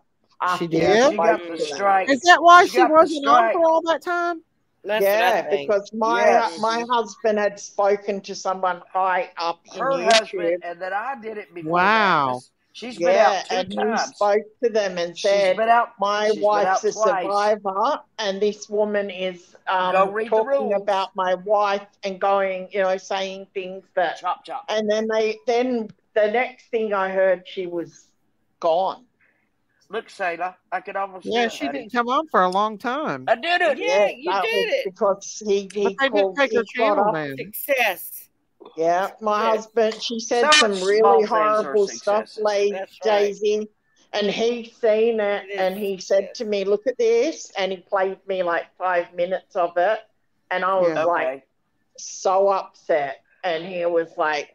Speaker 14: She
Speaker 1: did?
Speaker 23: She got the strike.
Speaker 1: Is that why
Speaker 23: She
Speaker 1: she wasn't on for all that time?
Speaker 22: That's
Speaker 14: yeah,
Speaker 22: what I think.
Speaker 14: because my
Speaker 23: Yes.
Speaker 14: my husband had spoken to someone high up in
Speaker 23: Her
Speaker 14: YouTube.
Speaker 23: husband, and that I did it before.
Speaker 1: Wow.
Speaker 23: That. She's been
Speaker 14: Yeah,
Speaker 23: out two
Speaker 14: and he
Speaker 23: times.
Speaker 14: spoke to them and
Speaker 23: She's
Speaker 14: said,
Speaker 23: been out.
Speaker 14: "My
Speaker 23: she's been
Speaker 14: wife's
Speaker 23: out
Speaker 14: a
Speaker 23: twice.
Speaker 14: survivor, and this woman is um, talking about my wife and going, you know, saying things that."
Speaker 23: Chop chop.
Speaker 14: And then they, then the next thing I heard, she was gone.
Speaker 23: Look, Sailor, I could almost.
Speaker 1: Yeah, she didn't come on for a long time.
Speaker 23: I did it.
Speaker 22: Yeah, you did it.
Speaker 14: because he he
Speaker 1: But they didn't take her channel
Speaker 14: up
Speaker 1: down.
Speaker 22: Success.
Speaker 14: Yeah, my
Speaker 22: Yes.
Speaker 14: husband, she said
Speaker 23: Some
Speaker 14: some really horrible stuff, lady
Speaker 22: right.
Speaker 14: Daisy. And he seen it
Speaker 22: It
Speaker 14: and he said to me, Look at this. And he played me like five minutes of it. And I was
Speaker 1: Yeah.
Speaker 14: like
Speaker 23: Okay.
Speaker 14: so upset. And he was like,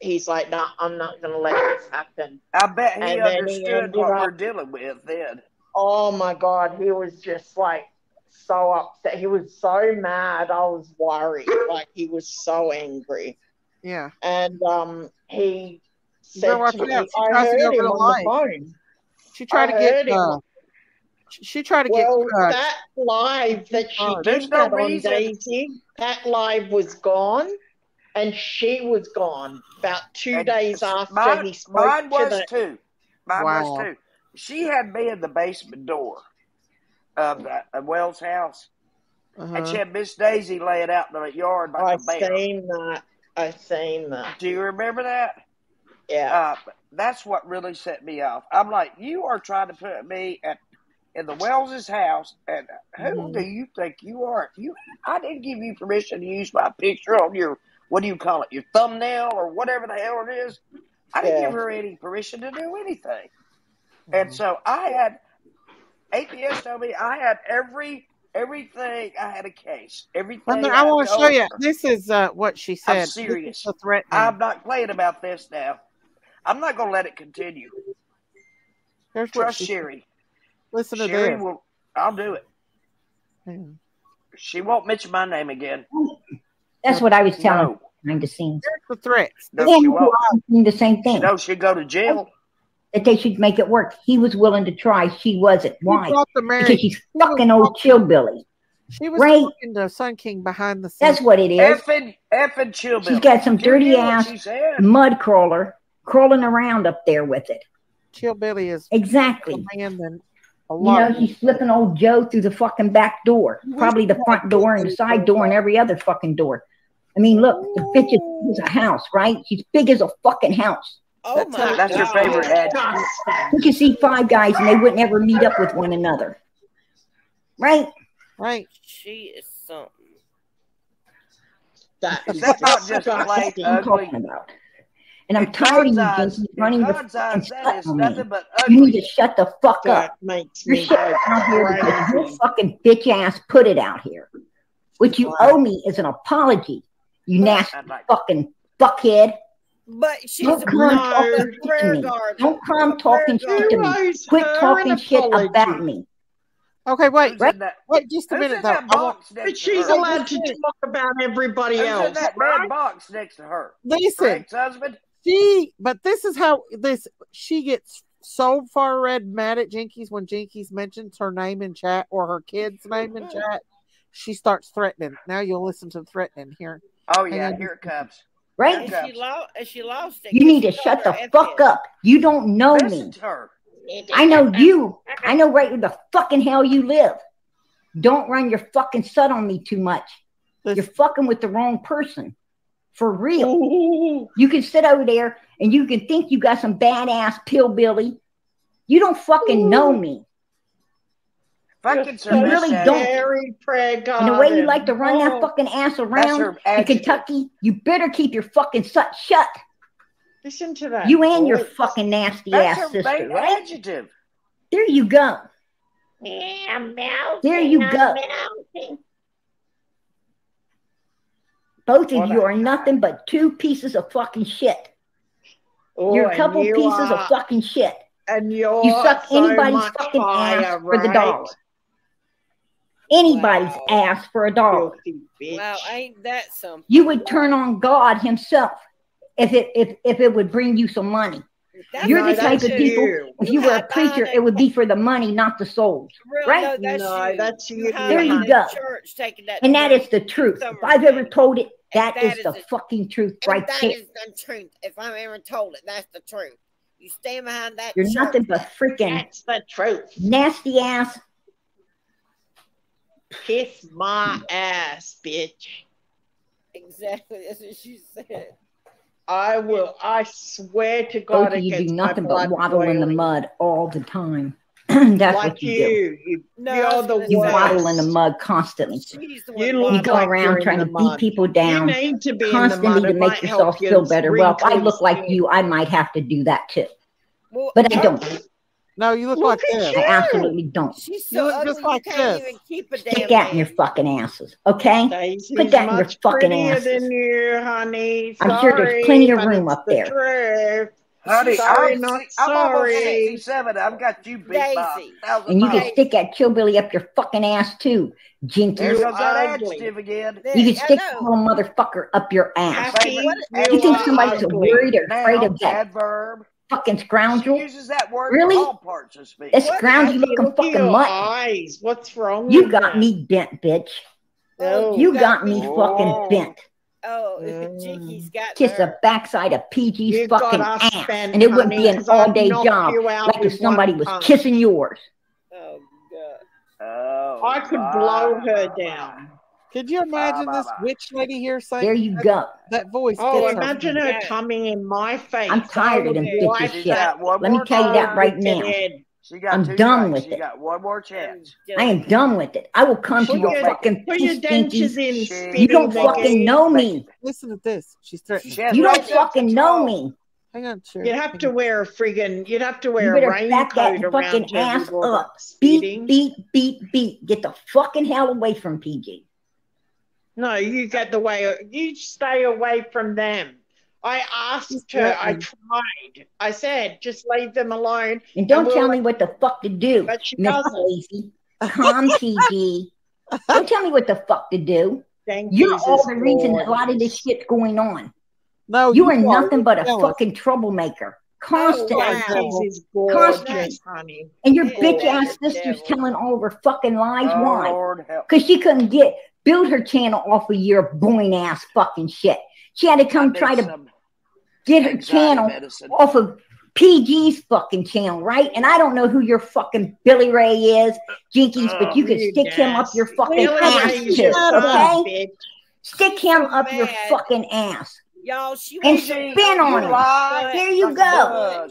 Speaker 14: He's like, No, I'm not going to let this happen.
Speaker 23: I bet he
Speaker 14: And then he
Speaker 23: understood what
Speaker 14: up-
Speaker 23: we're dealing with then.
Speaker 14: Oh my God. He was just like so upset. He was so mad. I was worried. Like, he was so angry.
Speaker 1: Yeah.
Speaker 14: And um, he said to me,
Speaker 1: out. She
Speaker 14: I
Speaker 1: tries to
Speaker 14: heard
Speaker 1: get
Speaker 14: him on
Speaker 1: line.
Speaker 14: the phone.
Speaker 1: She tried
Speaker 14: I
Speaker 1: to get.
Speaker 14: heard him.
Speaker 1: Uh, she- she tried to
Speaker 14: Well,
Speaker 1: get. Uh,
Speaker 14: that live that she
Speaker 1: hard.
Speaker 23: There's
Speaker 14: did
Speaker 23: no
Speaker 14: on
Speaker 23: reason-
Speaker 14: Daisy, that live was gone, and she was gone about two
Speaker 23: And
Speaker 14: days after
Speaker 23: mine,
Speaker 14: he spoke
Speaker 23: mine
Speaker 14: to
Speaker 23: was
Speaker 14: the.
Speaker 23: too. Mine
Speaker 1: Wow.
Speaker 23: was too. She had me in the basement door of, the, of Wells' house, and she
Speaker 1: uh-huh.
Speaker 23: had Miss Daisy laying out in the yard like
Speaker 14: I
Speaker 23: a bear.
Speaker 14: seen that. I seen that.
Speaker 23: Do you remember that?
Speaker 14: Yeah.
Speaker 23: Uh, that's what really set me off. I'm like, you are trying to put me at in the Wells's house, and who
Speaker 1: Mhm.
Speaker 23: do you think you are? You, I didn't give you permission to use my picture on your what do you call it, your thumbnail or whatever the hell it is. I didn't
Speaker 14: Yeah.
Speaker 23: give her any permission to do anything, and so I had APS told me I had every everything. I had a case, everything.
Speaker 1: Let me- I want to show you.
Speaker 23: her.
Speaker 1: This is uh, what she said.
Speaker 23: I'm serious.
Speaker 1: the threat.
Speaker 23: I'm not playing about this now. I'm not going to let it continue.
Speaker 1: Here's
Speaker 23: Trust
Speaker 1: she
Speaker 23: Sherry.
Speaker 1: Listen to
Speaker 23: Sherry
Speaker 1: this.
Speaker 23: will. I'll do it.
Speaker 1: Hang on.
Speaker 23: She won't mention my name again.
Speaker 25: That's what I was telling
Speaker 23: No.
Speaker 25: her behind the scenes.
Speaker 1: Here's the threats.
Speaker 23: No, she won't.
Speaker 25: I'm doing the same thing.
Speaker 23: No, she'll go to jail.
Speaker 25: That they should make it work. He was willing to try. She wasn't. Why?
Speaker 1: brought the marriage-
Speaker 25: Because she's fucking old chillbilly.
Speaker 1: She was
Speaker 25: Right.
Speaker 1: talking to Sun King behind the scenes.
Speaker 25: That's what it is.
Speaker 23: Effing, effing chill.
Speaker 25: She's got some dirty ass mud crawler crawling around up there with it.
Speaker 1: Chill Billy is
Speaker 25: Exactly.
Speaker 1: man
Speaker 25: You know,
Speaker 1: of
Speaker 25: she's flipping old Joe through the fucking back door, probably the front door and the side door and every other fucking door. I mean, look, the bitch is, is a house, right? She's big as a fucking house.
Speaker 22: Oh
Speaker 1: That's
Speaker 22: my
Speaker 1: her-
Speaker 23: That's your
Speaker 22: God.
Speaker 23: favorite ad.
Speaker 25: You could see five guys and they wouldn't ever meet up with one another, right?
Speaker 1: right.
Speaker 22: She is something.
Speaker 14: That
Speaker 23: Is
Speaker 14: is
Speaker 23: that not just
Speaker 14: disgusting.
Speaker 23: plain
Speaker 25: That's what I'm talking about. And I'm tired of you,
Speaker 23: God's eyes,
Speaker 25: Jinkies,
Speaker 23: in
Speaker 25: running the
Speaker 23: God's
Speaker 25: fucking
Speaker 23: eyes, that
Speaker 25: stuff on me.
Speaker 23: nothing but
Speaker 25: You need to shut the fuck
Speaker 14: That
Speaker 25: up.
Speaker 14: makes
Speaker 25: You're
Speaker 14: me
Speaker 25: shit out here because your fucking bitch ass put it out here. What you owe me is an apology, you nasty
Speaker 23: like-
Speaker 25: fucking fuckhead.
Speaker 22: But she's
Speaker 25: Don't come
Speaker 14: No.
Speaker 25: talking shit to me.
Speaker 22: guard.
Speaker 25: Don't come talking shit to me. Quit talking shit about me.
Speaker 1: Okay, wait,
Speaker 23: Who's
Speaker 1: wait, wait just a
Speaker 23: Who's
Speaker 1: minute though.
Speaker 23: that
Speaker 1: want,
Speaker 23: box
Speaker 14: But
Speaker 23: next to
Speaker 14: she's
Speaker 23: her?
Speaker 14: allowed to talk about everybody
Speaker 23: Who's in
Speaker 14: else,
Speaker 23: that red
Speaker 14: right?
Speaker 23: box next to her?
Speaker 1: listen,
Speaker 23: Frank's husband.
Speaker 1: she, but this is how this she gets so far red mad at Jinkies when Jinkies mentions her name in chat or her kid's name in <laughs> chat. She starts threatening. Now you'll listen to threatening here.
Speaker 23: Oh yeah,
Speaker 1: on.
Speaker 23: here it comes.
Speaker 25: Right?
Speaker 22: And she lost. And she lost it.
Speaker 25: You need to shut the fuck
Speaker 22: F-head.
Speaker 25: up. You don't know
Speaker 23: Listen
Speaker 25: me. I know you. I know right where the fucking hell you live. Don't run your fucking sut on me too much. You're fucking with the wrong person. For real. You can sit over there and you can think you got some badass pillbilly. You don't fucking know me.
Speaker 23: Fucking
Speaker 25: You really don't.
Speaker 14: Very
Speaker 25: And the way you like to run that
Speaker 14: Oh,
Speaker 25: fucking ass around in. Kentucky, you better keep your fucking sut shut.
Speaker 14: Listen to that.
Speaker 25: You and your fucking nasty
Speaker 23: That's
Speaker 25: ass
Speaker 23: her
Speaker 25: sister, right?
Speaker 23: adjective.
Speaker 25: There you go.
Speaker 27: Yeah, I'm melting.
Speaker 25: There you
Speaker 27: I'm
Speaker 25: go.
Speaker 27: melting.
Speaker 25: Both of
Speaker 14: What
Speaker 25: you
Speaker 14: a-
Speaker 25: are nothing but two pieces of fucking shit.
Speaker 14: Oh,
Speaker 25: You're a couple
Speaker 14: you
Speaker 25: pieces
Speaker 14: are-
Speaker 25: of fucking shit.
Speaker 14: And you're
Speaker 25: You suck
Speaker 14: so
Speaker 25: anybody's fucking
Speaker 14: higher,
Speaker 25: ass for the
Speaker 14: right?
Speaker 25: dollar. Anybody's ass for a dollar.
Speaker 22: Wow, ain't that something?
Speaker 25: You would turn on God Himself if it if if it would bring you some money.
Speaker 22: That's
Speaker 25: You're
Speaker 14: No,
Speaker 25: the type
Speaker 14: that's
Speaker 25: of people.
Speaker 14: you.
Speaker 25: If you were a preacher, it would be for the money, not the souls.
Speaker 22: Real,
Speaker 25: Right?
Speaker 22: No, that's
Speaker 14: No,
Speaker 22: you.
Speaker 14: that's you.
Speaker 22: You
Speaker 25: There you go.
Speaker 22: Church taking that.
Speaker 25: And that is the truth. If I've ever told it, that
Speaker 22: that
Speaker 25: is
Speaker 22: is
Speaker 25: the
Speaker 22: it.
Speaker 25: fucking truth right
Speaker 22: that
Speaker 25: there.
Speaker 22: is the truth. If I've ever told it, that's the truth. You stand behind that
Speaker 25: You're
Speaker 22: church.
Speaker 25: nothing but freaking
Speaker 14: That's the truth.
Speaker 25: nasty ass.
Speaker 14: Kiss my hmm. ass, bitch.
Speaker 22: Exactly. That's what she said.
Speaker 14: I will. I swear to
Speaker 25: Both
Speaker 14: God,
Speaker 25: of you do nothing but waddle in the mud all the time. <clears throat> That's
Speaker 14: like
Speaker 25: what you,
Speaker 14: you. You,
Speaker 22: No,
Speaker 14: you're the.
Speaker 25: You
Speaker 22: say-
Speaker 25: waddle in the mud constantly.
Speaker 22: She's the
Speaker 14: You
Speaker 25: You go
Speaker 14: like
Speaker 25: around trying
Speaker 14: the
Speaker 25: to beat people down
Speaker 14: You need to be
Speaker 25: constantly to make yourself feel better. Well, if I
Speaker 14: wrinkly
Speaker 25: look like you, I might have to do that too.
Speaker 22: Well,
Speaker 25: But I don't.
Speaker 1: No, you look,
Speaker 14: Look
Speaker 1: like
Speaker 14: at
Speaker 1: this.
Speaker 25: I absolutely don't.
Speaker 22: She's
Speaker 1: You
Speaker 22: so
Speaker 1: look
Speaker 22: ugly
Speaker 1: just like
Speaker 22: you can't
Speaker 1: this.
Speaker 22: even keep a
Speaker 25: Stick
Speaker 22: damn
Speaker 25: that in your fucking asses, okay?
Speaker 14: Daisy's
Speaker 25: Put that in your fucking
Speaker 14: prettier
Speaker 25: asses.
Speaker 14: than you, honey.
Speaker 25: I'm sure there's plenty of room up
Speaker 14: the
Speaker 25: there.
Speaker 14: Truth.
Speaker 23: Honey,
Speaker 14: Sorry,
Speaker 23: I'm,
Speaker 14: not
Speaker 23: I'm almost
Speaker 14: sorry.
Speaker 23: 67. I've got you beat
Speaker 22: Daisy.
Speaker 23: a
Speaker 25: And you can stick that chillbilly up your fucking ass too, jinky.
Speaker 14: You
Speaker 23: goes that adjective again.
Speaker 25: You can stick that
Speaker 22: know.
Speaker 25: little motherfucker up your ass.
Speaker 14: Happy,
Speaker 25: You
Speaker 14: you
Speaker 25: think somebody's
Speaker 14: ugly.
Speaker 25: worried or afraid of that
Speaker 23: adverb.
Speaker 25: Fucking
Speaker 23: She
Speaker 25: scoundrel?
Speaker 23: uses that word
Speaker 25: Really?
Speaker 23: for all parts of speech.
Speaker 25: That
Speaker 22: What?
Speaker 25: scroungy
Speaker 14: Happy,
Speaker 25: looking
Speaker 14: look
Speaker 25: fucking mutt.
Speaker 14: eyes. What's wrong
Speaker 25: You
Speaker 14: with
Speaker 25: got
Speaker 14: that?
Speaker 25: me bent, bitch.
Speaker 14: No.
Speaker 25: You got me
Speaker 23: Oh.
Speaker 25: fucking bent.
Speaker 22: Oh,
Speaker 14: Mm.
Speaker 22: Jinky's got
Speaker 25: Kiss the
Speaker 22: her.
Speaker 25: backside of PG's
Speaker 14: You
Speaker 25: fucking ass.
Speaker 14: bent,
Speaker 25: And it wouldn't be
Speaker 14: honey,
Speaker 25: an
Speaker 14: 'cause all-day
Speaker 25: job like if somebody was
Speaker 14: punch.
Speaker 25: kissing yours.
Speaker 22: Oh God.
Speaker 23: Oh,
Speaker 14: I could
Speaker 23: my,
Speaker 14: blow her down.
Speaker 1: Could you imagine
Speaker 23: Bye,
Speaker 1: this
Speaker 23: bye, bye.
Speaker 1: witch lady here saying
Speaker 25: There you
Speaker 1: that,
Speaker 25: go.
Speaker 1: that voice?
Speaker 14: Oh,
Speaker 1: fits
Speaker 14: imagine her
Speaker 22: Yeah.
Speaker 14: coming in my face.
Speaker 25: I'm tired of them
Speaker 14: would
Speaker 25: bitches
Speaker 14: wipe
Speaker 23: She's
Speaker 25: shit.
Speaker 14: that
Speaker 23: one
Speaker 25: Let me tell you that right now.
Speaker 14: head.
Speaker 23: She got
Speaker 25: I'm done
Speaker 23: strikes.
Speaker 25: with
Speaker 23: She
Speaker 25: it.
Speaker 23: got one more
Speaker 22: I'm
Speaker 23: chance.
Speaker 25: I am
Speaker 22: done.
Speaker 25: done with it. I will come to
Speaker 23: She
Speaker 25: your
Speaker 14: your,
Speaker 25: fucking
Speaker 14: put your
Speaker 25: peace,
Speaker 14: dentures in,
Speaker 25: You don't
Speaker 23: won't
Speaker 25: fucking know me.
Speaker 1: Listen to this. She's threatening.
Speaker 23: She
Speaker 25: You
Speaker 23: no
Speaker 25: don't fucking know
Speaker 23: self-control.
Speaker 25: me.
Speaker 1: Hang on, Sherry.
Speaker 14: You'd have to wear a friggin' you'd have to
Speaker 25: You
Speaker 14: wear a
Speaker 25: better back that
Speaker 14: raincoat
Speaker 25: fucking
Speaker 14: around
Speaker 25: ass
Speaker 14: with all
Speaker 25: up. Beat,
Speaker 14: speeding.
Speaker 25: beat, beat, beat. Get the fucking hell away from PG.
Speaker 14: No, you get the way you stay away from them. I asked her, I tried. I said, just leave them alone.
Speaker 25: And don't
Speaker 14: we'll
Speaker 25: tell
Speaker 14: let-
Speaker 25: me what the fuck to do,
Speaker 14: But she
Speaker 25: Miss
Speaker 14: doesn't.
Speaker 25: Lazy. Calm PG. Don't tell me what the fuck to do.
Speaker 14: Thank
Speaker 25: You're
Speaker 14: Jesus
Speaker 25: all the reason a lot of this shit's going on.
Speaker 1: No,
Speaker 25: You are nothing but a
Speaker 1: jealous.
Speaker 25: fucking troublemaker. Constant, oh,
Speaker 14: Thank
Speaker 1: devil.
Speaker 14: Jesus
Speaker 25: Constantly.
Speaker 14: gorgeous, honey.
Speaker 25: And your
Speaker 22: Yeah,
Speaker 25: bitch ass sister's
Speaker 22: devil.
Speaker 25: telling all of her fucking lies.
Speaker 23: Oh,
Speaker 25: Why? Because she couldn't get build her channel off of your boing ass fucking shit. She had to come try to get her channel
Speaker 23: medicine.
Speaker 25: off of PG's fucking channel, right? And I don't know who your fucking Billy Ray is, Jinkies, but you can
Speaker 14: You
Speaker 25: stick him up your fucking
Speaker 14: Billy
Speaker 25: ass too, okay?
Speaker 14: bitch.
Speaker 25: Stick him
Speaker 22: So
Speaker 25: up your fucking ass.
Speaker 22: Y'all, she
Speaker 25: And spin on him.
Speaker 23: lie
Speaker 25: There you go.
Speaker 23: drug.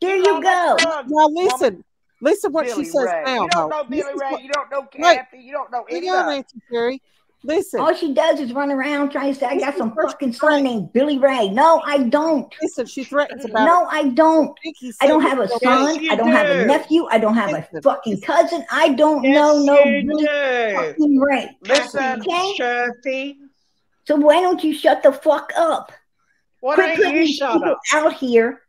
Speaker 25: There
Speaker 23: You
Speaker 25: you
Speaker 23: lie like
Speaker 25: go.
Speaker 1: Now
Speaker 23: woman.
Speaker 1: listen. Listen what
Speaker 23: Billy
Speaker 1: she says
Speaker 23: Ray.
Speaker 1: now.
Speaker 23: You don't know Billy Ray.
Speaker 1: what-
Speaker 23: You don't know
Speaker 1: Wait.
Speaker 23: Kathy. You don't know
Speaker 1: Hang on,
Speaker 23: anybody.
Speaker 1: Nancy Sherry. Listen.
Speaker 25: All she does is run around trying to say, I got some
Speaker 1: what
Speaker 25: fucking son named Billy Ray. No, I don't.
Speaker 1: Listen, she threatens about
Speaker 25: No, I don't. I don't have a son. I don't have a nephew. I don't have a fucking cousin. I don't know no Billy fucking Ray.
Speaker 23: Listen,
Speaker 14: Happy
Speaker 25: Okay? So why don't you shut the fuck up?
Speaker 14: Why
Speaker 25: Quit
Speaker 14: don't
Speaker 25: putting
Speaker 14: you
Speaker 25: these
Speaker 14: shut
Speaker 25: people
Speaker 14: up?
Speaker 25: out here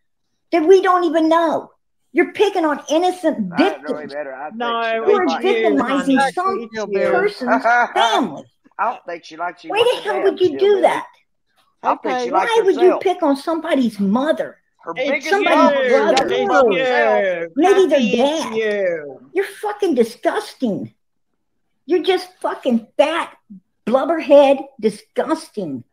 Speaker 25: that we don't even know. You're picking on innocent
Speaker 23: I don't know any
Speaker 25: victims.
Speaker 23: better. I
Speaker 14: No,
Speaker 23: she
Speaker 25: You
Speaker 23: don't
Speaker 25: are
Speaker 23: like
Speaker 25: victimizing
Speaker 23: you.
Speaker 25: some person's <laughs> family.
Speaker 23: I don't think she likes you.
Speaker 25: Why the hell would you do that?
Speaker 23: I don't think
Speaker 1: Okay.
Speaker 25: Why
Speaker 23: likes
Speaker 25: would you pick on somebody's mother?
Speaker 23: Her
Speaker 14: It's
Speaker 23: biggest
Speaker 25: somebody's
Speaker 23: problem is
Speaker 25: brother.
Speaker 14: It's you.
Speaker 25: Maybe their
Speaker 14: Kathy,
Speaker 25: dad.
Speaker 14: you.
Speaker 25: You're fucking disgusting. You're just fucking fat, blubberhead, disgusting.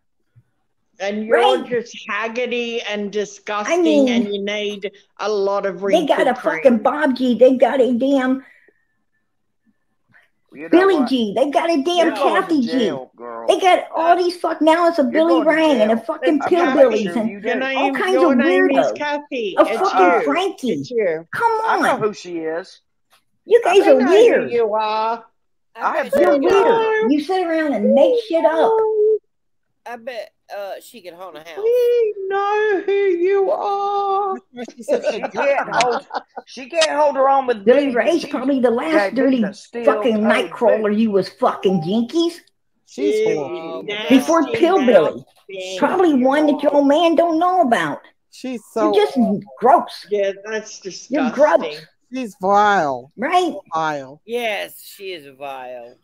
Speaker 14: And you're
Speaker 25: Right.
Speaker 14: just haggity and disgusting,
Speaker 25: mean,
Speaker 14: and you need a lot of
Speaker 25: They got a
Speaker 14: cream.
Speaker 25: fucking Bob G. They got a damn
Speaker 23: You know
Speaker 25: Billy
Speaker 23: what?
Speaker 25: G. They got a damn
Speaker 23: You're
Speaker 25: Kathy
Speaker 23: to
Speaker 25: G.
Speaker 23: girl.
Speaker 25: They got all these fuck now it's a Billy
Speaker 23: going to
Speaker 25: Rang and a fucking
Speaker 23: I'm pretty
Speaker 25: pillbillies and
Speaker 14: Your name,
Speaker 25: all kinds
Speaker 14: your
Speaker 25: of
Speaker 14: name is
Speaker 25: weirdos.
Speaker 14: Kathy.
Speaker 25: A
Speaker 14: It's
Speaker 25: fucking
Speaker 14: you.
Speaker 25: Frankie.
Speaker 14: It's you.
Speaker 25: Come
Speaker 23: I know who she is.
Speaker 25: You
Speaker 23: I
Speaker 25: guys
Speaker 14: I
Speaker 25: are
Speaker 14: know
Speaker 25: weird.
Speaker 14: you are.
Speaker 23: I have
Speaker 25: You're
Speaker 22: she
Speaker 23: been
Speaker 22: could,
Speaker 25: weird. You sit around and make shit up.
Speaker 22: I bet uh, she could own a house.
Speaker 14: We know who you are. <laughs>
Speaker 1: She said
Speaker 23: She can't <laughs> hold. She can't hold her own with
Speaker 25: Billy
Speaker 23: me.
Speaker 25: Ray's probably the last dirty fucking
Speaker 23: toed
Speaker 25: nightcrawler you was fucking jinkies
Speaker 1: She's
Speaker 14: You
Speaker 1: horrible.
Speaker 25: before
Speaker 14: nasty
Speaker 25: Pillbilly. Probably one that your old man don't know about.
Speaker 1: She's
Speaker 25: You're
Speaker 1: so
Speaker 25: just gross.
Speaker 14: Yeah, that's disgusting.
Speaker 25: You're
Speaker 14: disgusting.
Speaker 25: gross,
Speaker 1: she's vile.
Speaker 25: right?
Speaker 1: Vile.
Speaker 22: Yes, she is vile.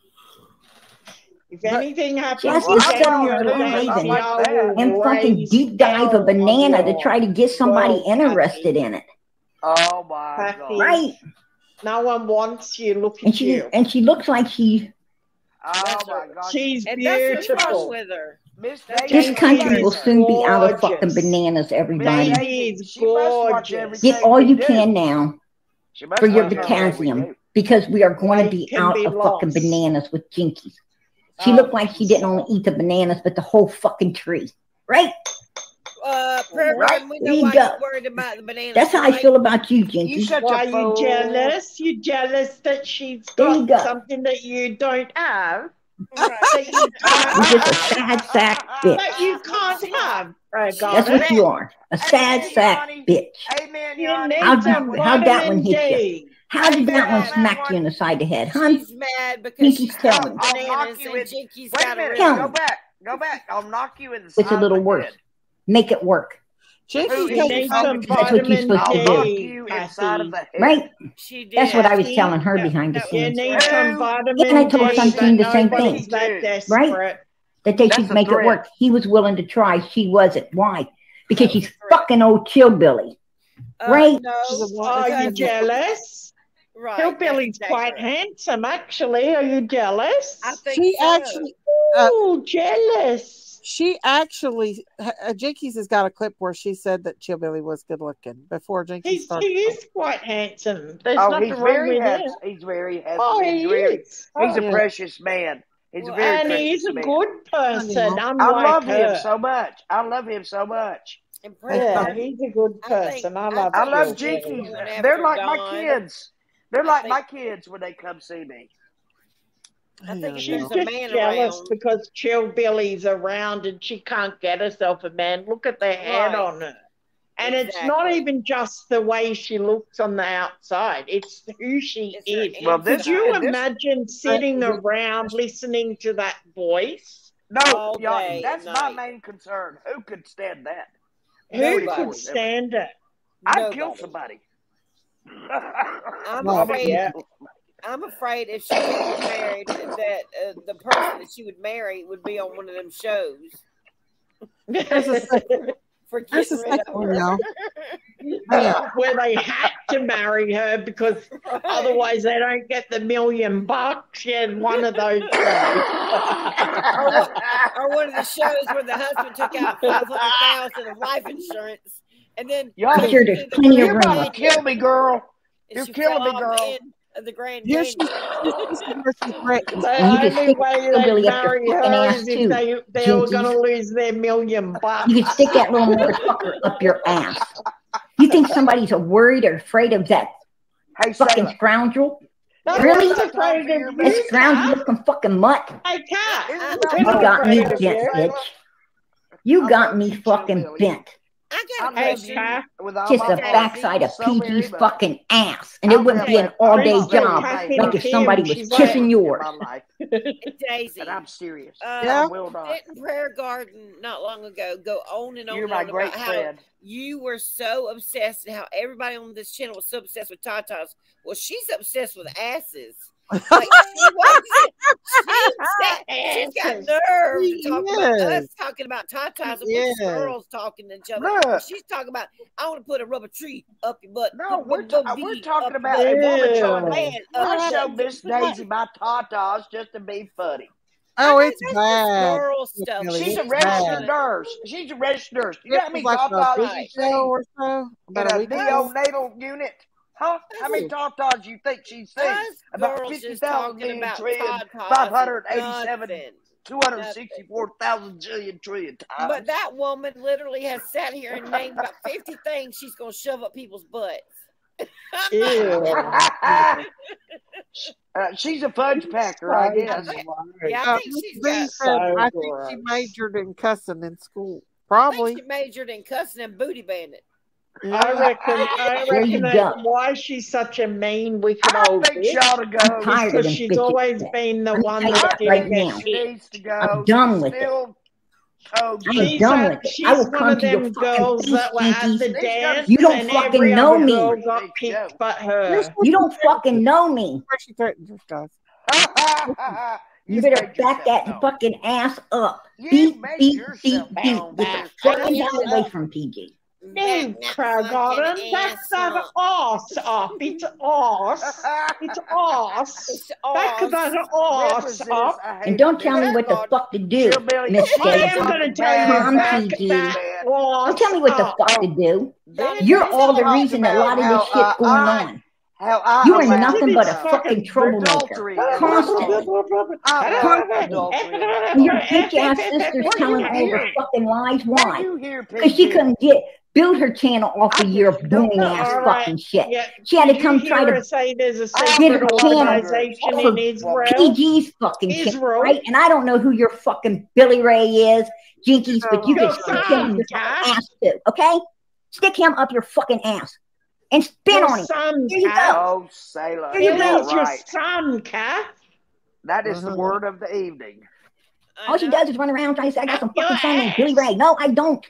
Speaker 14: If anything happens
Speaker 25: Just
Speaker 14: to
Speaker 25: to
Speaker 23: I
Speaker 25: sit
Speaker 23: know,
Speaker 25: here
Speaker 23: I'm
Speaker 25: and,
Speaker 23: like
Speaker 14: I
Speaker 23: that.
Speaker 14: will
Speaker 25: and fucking deep dive a
Speaker 14: hell on
Speaker 25: banana to try to get somebody
Speaker 14: world,
Speaker 25: interested in it.
Speaker 23: Oh my
Speaker 14: Kathy.
Speaker 23: god.
Speaker 25: Right?
Speaker 14: No one wants you. Look
Speaker 25: And
Speaker 14: at
Speaker 25: she
Speaker 14: you.
Speaker 25: and she looks like she
Speaker 23: Oh my god.
Speaker 14: She's
Speaker 22: And that's what's
Speaker 14: beautiful.
Speaker 22: with her.
Speaker 23: Miss
Speaker 25: this country will
Speaker 14: is
Speaker 25: soon be out of fucking bananas, everybody.
Speaker 14: Daisy
Speaker 23: Daisy,
Speaker 14: is
Speaker 23: she must watch
Speaker 14: gorgeous.
Speaker 25: Get all you
Speaker 23: do.
Speaker 25: can now for your
Speaker 23: watch everything we
Speaker 25: potassium because we are going to be out
Speaker 14: be
Speaker 25: of fucking bananas with jinkies. She
Speaker 22: Oh,
Speaker 25: looked like she didn't only eat the bananas but the whole fucking tree. Right?
Speaker 22: Uh, Prayer
Speaker 23: Right.
Speaker 22: Garden, we
Speaker 25: There
Speaker 22: know
Speaker 25: you
Speaker 22: why
Speaker 25: go.
Speaker 22: you're worried about the bananas.
Speaker 25: That's how I feel about you,
Speaker 23: You
Speaker 25: Jinky.
Speaker 23: such
Speaker 14: Why
Speaker 23: a
Speaker 14: are you jealous? You jealous that she's got
Speaker 25: go.
Speaker 14: something that you don't have?
Speaker 22: Right.
Speaker 14: That you <laughs>
Speaker 25: You're just a sad sack bitch.
Speaker 14: That you can't have, Prayer
Speaker 25: That's what you are. A sad
Speaker 23: Amen,
Speaker 25: sack
Speaker 23: Yani.
Speaker 25: bitch.
Speaker 23: Amen,
Speaker 14: Yani.
Speaker 25: How'd
Speaker 14: some
Speaker 25: you, how'd that one hit you?
Speaker 14: D.
Speaker 25: How did that one smack you in the side of the head, huh?
Speaker 22: She's mad because she's
Speaker 25: tell
Speaker 22: got
Speaker 25: me.
Speaker 23: I'll
Speaker 22: bananas
Speaker 23: knock you
Speaker 22: and
Speaker 23: in.
Speaker 22: Jinky's
Speaker 23: Wait a minute. Go back. Go back. I'll knock you in the
Speaker 25: It's a little worse.
Speaker 23: head.
Speaker 25: Make it work.
Speaker 1: Jinky
Speaker 23: Who
Speaker 1: takes
Speaker 14: some
Speaker 25: That's what you're
Speaker 14: vitamin
Speaker 25: supposed to do.
Speaker 14: D,
Speaker 23: you inside of
Speaker 14: Kathy.
Speaker 23: the head.
Speaker 25: Right?
Speaker 22: She did.
Speaker 25: That's what I was telling her behind the
Speaker 22: no.
Speaker 14: you
Speaker 25: scenes.
Speaker 14: need some vitamin
Speaker 25: And I told
Speaker 14: D,
Speaker 25: the same thing. Right? That they should make it work. He was willing to try. She wasn't. Why? Because she's fucking old chillbilly.
Speaker 22: Uh,
Speaker 25: Right?
Speaker 22: No.
Speaker 14: Are you jealous?
Speaker 22: Right. That's
Speaker 14: Hillbilly's
Speaker 22: exactly
Speaker 14: quite
Speaker 22: right.
Speaker 14: handsome, actually. Are you jealous?
Speaker 22: I think
Speaker 1: She
Speaker 22: so.
Speaker 1: actually, uh,
Speaker 14: Oh, jealous.
Speaker 1: she actually, uh, Jinkies has got a clip where she said that Chillbilly was good looking before Jinkies
Speaker 14: He's,
Speaker 1: started.
Speaker 14: he is quite handsome. There's
Speaker 23: Oh,
Speaker 14: nothing
Speaker 23: he's
Speaker 14: wrong
Speaker 23: very
Speaker 14: with him.
Speaker 23: handsome. He's very handsome.
Speaker 14: Oh,
Speaker 23: he's
Speaker 14: he
Speaker 23: very.
Speaker 14: is.
Speaker 23: He's a
Speaker 1: Yeah.
Speaker 23: precious man. He's a
Speaker 22: Well,
Speaker 23: very
Speaker 14: And
Speaker 23: precious
Speaker 14: he's a
Speaker 23: man.
Speaker 14: good person,
Speaker 1: I
Speaker 14: unlike
Speaker 23: I love him so much. I love him so much.
Speaker 22: And Prayer
Speaker 14: Yeah, he's a good
Speaker 22: I think
Speaker 14: person. I
Speaker 22: I
Speaker 14: love
Speaker 23: I
Speaker 22: think
Speaker 23: love
Speaker 22: she's
Speaker 23: Jinkies. They're
Speaker 22: after
Speaker 23: like my kids. They're like
Speaker 22: think
Speaker 23: my kids when they come see me.
Speaker 22: I think if
Speaker 14: She's
Speaker 22: there's a
Speaker 14: just
Speaker 22: man
Speaker 14: jealous
Speaker 22: around,
Speaker 14: because Chillbilly's around and she can't get herself a man. Look at the head
Speaker 22: right?
Speaker 14: on her. And it's not even just the way she looks on the outside, it's who she
Speaker 22: It's
Speaker 14: is.
Speaker 23: Well,
Speaker 14: Could you
Speaker 22: inside.
Speaker 23: this
Speaker 14: imagine sitting around listening to that voice?
Speaker 23: no, y'all,
Speaker 22: day and
Speaker 23: that's my main concern. Who could stand that?
Speaker 14: Who
Speaker 22: Nobody.
Speaker 14: could stand it?
Speaker 23: I'd kill somebody.
Speaker 22: I'm
Speaker 1: Well,
Speaker 22: afraid.
Speaker 14: Yeah.
Speaker 22: I'm afraid if she did get married, that uh, the person that she would marry would be on one of them shows
Speaker 1: There's a, sec-
Speaker 22: for
Speaker 1: there's
Speaker 22: getting
Speaker 1: a
Speaker 22: rid
Speaker 1: second one,
Speaker 22: her.
Speaker 1: y'all. Hang <laughs> on.
Speaker 14: Where they had to marry her because
Speaker 22: Right.
Speaker 14: otherwise they don't get the million bucks. Yeah, one of those <laughs> shows.
Speaker 22: or, one, or one of the shows where the husband took out five hundred thousand of life insurance, and then
Speaker 23: Y'all,
Speaker 25: I'm sure there's plenty of
Speaker 23: you're about to kill me, girl. You're killing me, girl.
Speaker 22: the of the Grand
Speaker 1: Here
Speaker 22: Canyon.
Speaker 1: she, this is where she threatens.
Speaker 14: The
Speaker 25: And you can
Speaker 14: only
Speaker 25: stick
Speaker 14: way they'd
Speaker 25: up your
Speaker 14: marry her
Speaker 25: ass
Speaker 14: is if
Speaker 25: too,
Speaker 14: they they were going to lose their million bucks.
Speaker 25: You can stick that little motherfucker <laughs> up your ass. You think somebody's worried or afraid of that
Speaker 23: Hey,
Speaker 25: fucking
Speaker 23: Sailor.
Speaker 25: scoundrel?
Speaker 14: No
Speaker 25: Really?
Speaker 14: one's afraid of
Speaker 25: That
Speaker 14: you,
Speaker 25: scoundrel
Speaker 14: Cat.
Speaker 25: looking fucking mutt.
Speaker 14: Hey, Cat.
Speaker 23: Isn't
Speaker 14: We're
Speaker 23: that
Speaker 25: You got me
Speaker 23: I
Speaker 25: got
Speaker 22: a question.
Speaker 23: Kiss
Speaker 7: the backside of PG's fucking ass, and it wouldn't be an
Speaker 23: all-day
Speaker 7: job like if somebody was kissing yours. <laughs>
Speaker 22: Daisy,
Speaker 23: but I'm serious.
Speaker 22: Uh,
Speaker 23: yeah.
Speaker 22: Didn't Prayer Garden not long ago go on and on, about how you were so obsessed, and how everybody on this channel was so obsessed with tatas? Well, she's obsessed with asses. Like, <laughs> She's got nerve she, yes. about us talking about tatas and
Speaker 1: yes.
Speaker 22: girls talking to each other.
Speaker 23: Bruh.
Speaker 22: She's talking about I want to put a rubber tree up your butt.
Speaker 23: No, we're, ta- we're talking about a woman trying
Speaker 22: to
Speaker 23: I show Miss Daisy my tatas just to be funny.
Speaker 1: Oh, it's bad.
Speaker 22: Stuff.
Speaker 1: Really,
Speaker 23: She's a registered
Speaker 1: bad.
Speaker 23: nurse. She's a registered nurse. You know what
Speaker 1: I
Speaker 23: mean?
Speaker 1: Like a
Speaker 23: show
Speaker 1: or so? About in
Speaker 23: a,
Speaker 1: a
Speaker 23: neonatal unit. Huh? How many top tods you think she's seen? About fifty thousand million
Speaker 22: about
Speaker 23: trillion, five hundred eighty-seven, two hundred sixty-four thousand trillion trillion times.
Speaker 22: But that woman literally has sat here and named about fifty things she's gonna shove up people's butts. Ew.
Speaker 23: uh, <laughs> she's a fudge packer, I guess.
Speaker 22: Yeah, I think,
Speaker 1: uh,
Speaker 22: she
Speaker 1: so I think she majored in cussing in school. Probably.
Speaker 22: she majored in cussing and booty bandits.
Speaker 14: I reckon. I reckon why she's such a mean, wicked
Speaker 23: I
Speaker 14: old
Speaker 23: think she bitch. ought to go.
Speaker 14: Because she's always been the one that did
Speaker 7: I'm done with it.
Speaker 23: Oh,
Speaker 7: I'm.
Speaker 14: She's
Speaker 7: done
Speaker 14: a,
Speaker 7: with it. I will come to your fucking feet,
Speaker 14: that were at the dance,
Speaker 7: You don't fucking know me. <laughs> You don't fucking know me. You better back that known. fucking ass up.
Speaker 23: You
Speaker 7: made
Speaker 23: yourself
Speaker 7: Get the fucking hell away from PG.
Speaker 14: No, Crowgarden, that's
Speaker 22: an
Speaker 14: arse up. It's ass. <laughs> It's ass.
Speaker 22: It's arse.
Speaker 14: Back
Speaker 23: that
Speaker 14: up.
Speaker 7: And don't tell me what the fuck to do, Miss
Speaker 23: Daisy.
Speaker 14: I am going to tell you back
Speaker 7: PG. Don't tell me what the fuck to do. You're all the reason a lot of this
Speaker 23: shit
Speaker 7: going on.
Speaker 23: I,
Speaker 7: you are nothing but a fucking troublemaker.
Speaker 23: Constant.
Speaker 7: Constant. Your bitch ass sister's telling all the fucking lies. Why? Because she couldn't get build her channel off of your
Speaker 23: booming
Speaker 7: ass
Speaker 14: right.
Speaker 7: fucking shit.
Speaker 14: Yeah.
Speaker 7: She had to come try to
Speaker 14: say
Speaker 7: get her channel
Speaker 14: in Israel.
Speaker 7: PG's fucking
Speaker 14: Israel.
Speaker 7: Channel, right? And I don't know who your fucking Billy Ray is, Jinkies, oh, but you can stick him up your ass too, okay? Stick him up your fucking ass and spin
Speaker 14: your
Speaker 7: on him. Here you go.
Speaker 23: Oh, sailor.
Speaker 7: Here you go.
Speaker 14: Right. your son, cat.
Speaker 23: That is mm-hmm.
Speaker 1: the
Speaker 23: word of the evening.
Speaker 7: All she does is run around trying to say, I got some fucking son named Billy Ray. No, I don't.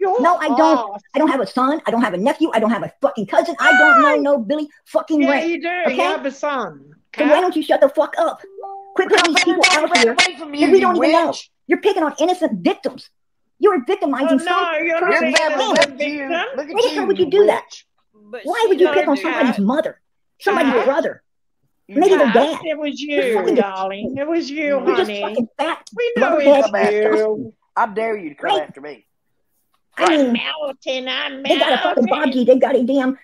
Speaker 7: No, I don't. I don't have a son. I don't have a nephew. I don't have a fucking cousin. I don't know no Billy fucking
Speaker 14: yeah,
Speaker 7: Ray.
Speaker 14: you do.
Speaker 7: Okay?
Speaker 14: You have a son.
Speaker 7: So why don't you shut the fuck up? Quit putting these people out here
Speaker 23: you,
Speaker 7: we don't even
Speaker 23: witch. know.
Speaker 7: You're picking on innocent victims. You're victimizing well,
Speaker 14: no, some you're not.
Speaker 7: Why would you do that? Why would you pick on somebody's mother, somebody's brother?
Speaker 14: We're
Speaker 7: not.
Speaker 14: It was you, darling. It was you,
Speaker 7: We're
Speaker 14: honey.
Speaker 7: Fat.
Speaker 14: We know it's you.
Speaker 23: I dare you to come
Speaker 7: right.
Speaker 23: after me.
Speaker 14: I'm melting. I'm melting.
Speaker 7: They got a fucking Bob G. They got a damn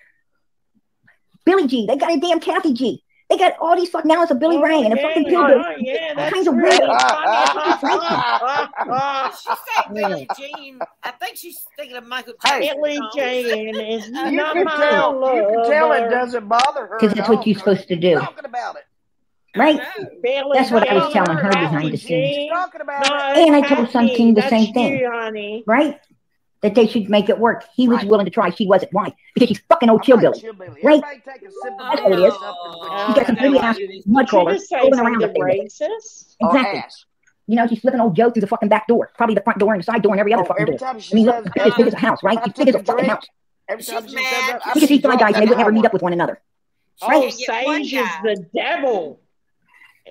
Speaker 7: Billy G. They got a damn Kathy G. They got all these fuck now it's a Billy
Speaker 14: oh,
Speaker 7: and
Speaker 14: yeah,
Speaker 7: fucking
Speaker 14: Bill
Speaker 7: oh,
Speaker 14: yeah,
Speaker 7: all kinds
Speaker 14: really of
Speaker 7: weird.
Speaker 14: Ah, ah, ah, <laughs>
Speaker 22: she said Billy Jean. I think she's thinking of Michael.
Speaker 23: Hey,
Speaker 14: Billy Jean is not <laughs> you
Speaker 23: can
Speaker 14: my
Speaker 23: tell. You can tell it doesn't bother her
Speaker 7: because
Speaker 23: it's
Speaker 7: what you're supposed to do.
Speaker 23: Talking about it.
Speaker 7: Right?
Speaker 14: Billy
Speaker 7: That's what I was telling her behind the scenes.
Speaker 14: No,
Speaker 7: and I told Sun King
Speaker 14: the
Speaker 7: same
Speaker 14: you, thing. Honey.
Speaker 7: Right? that they should make it work. He was
Speaker 23: right.
Speaker 7: willing to try. She wasn't. Why? Because she's fucking old chillbilly.
Speaker 23: chillbilly.
Speaker 7: Right? That's what it is.
Speaker 23: Oh,
Speaker 7: she's got some pretty ass mud crawlers going around the
Speaker 14: racist?
Speaker 7: Exactly. You know, she's slipping old Joe through the fucking back door, probably the front door and the side door and every other
Speaker 23: oh,
Speaker 7: fucking
Speaker 23: every
Speaker 7: door. I mean, look, as big as a house, right? As big as a fucking house.
Speaker 23: Every time
Speaker 22: she's
Speaker 23: she
Speaker 22: mad,
Speaker 23: that,
Speaker 7: because she's
Speaker 23: my
Speaker 7: guys, and they would never meet up with one another. Right?
Speaker 22: Oh, oh
Speaker 14: Sage is the devil.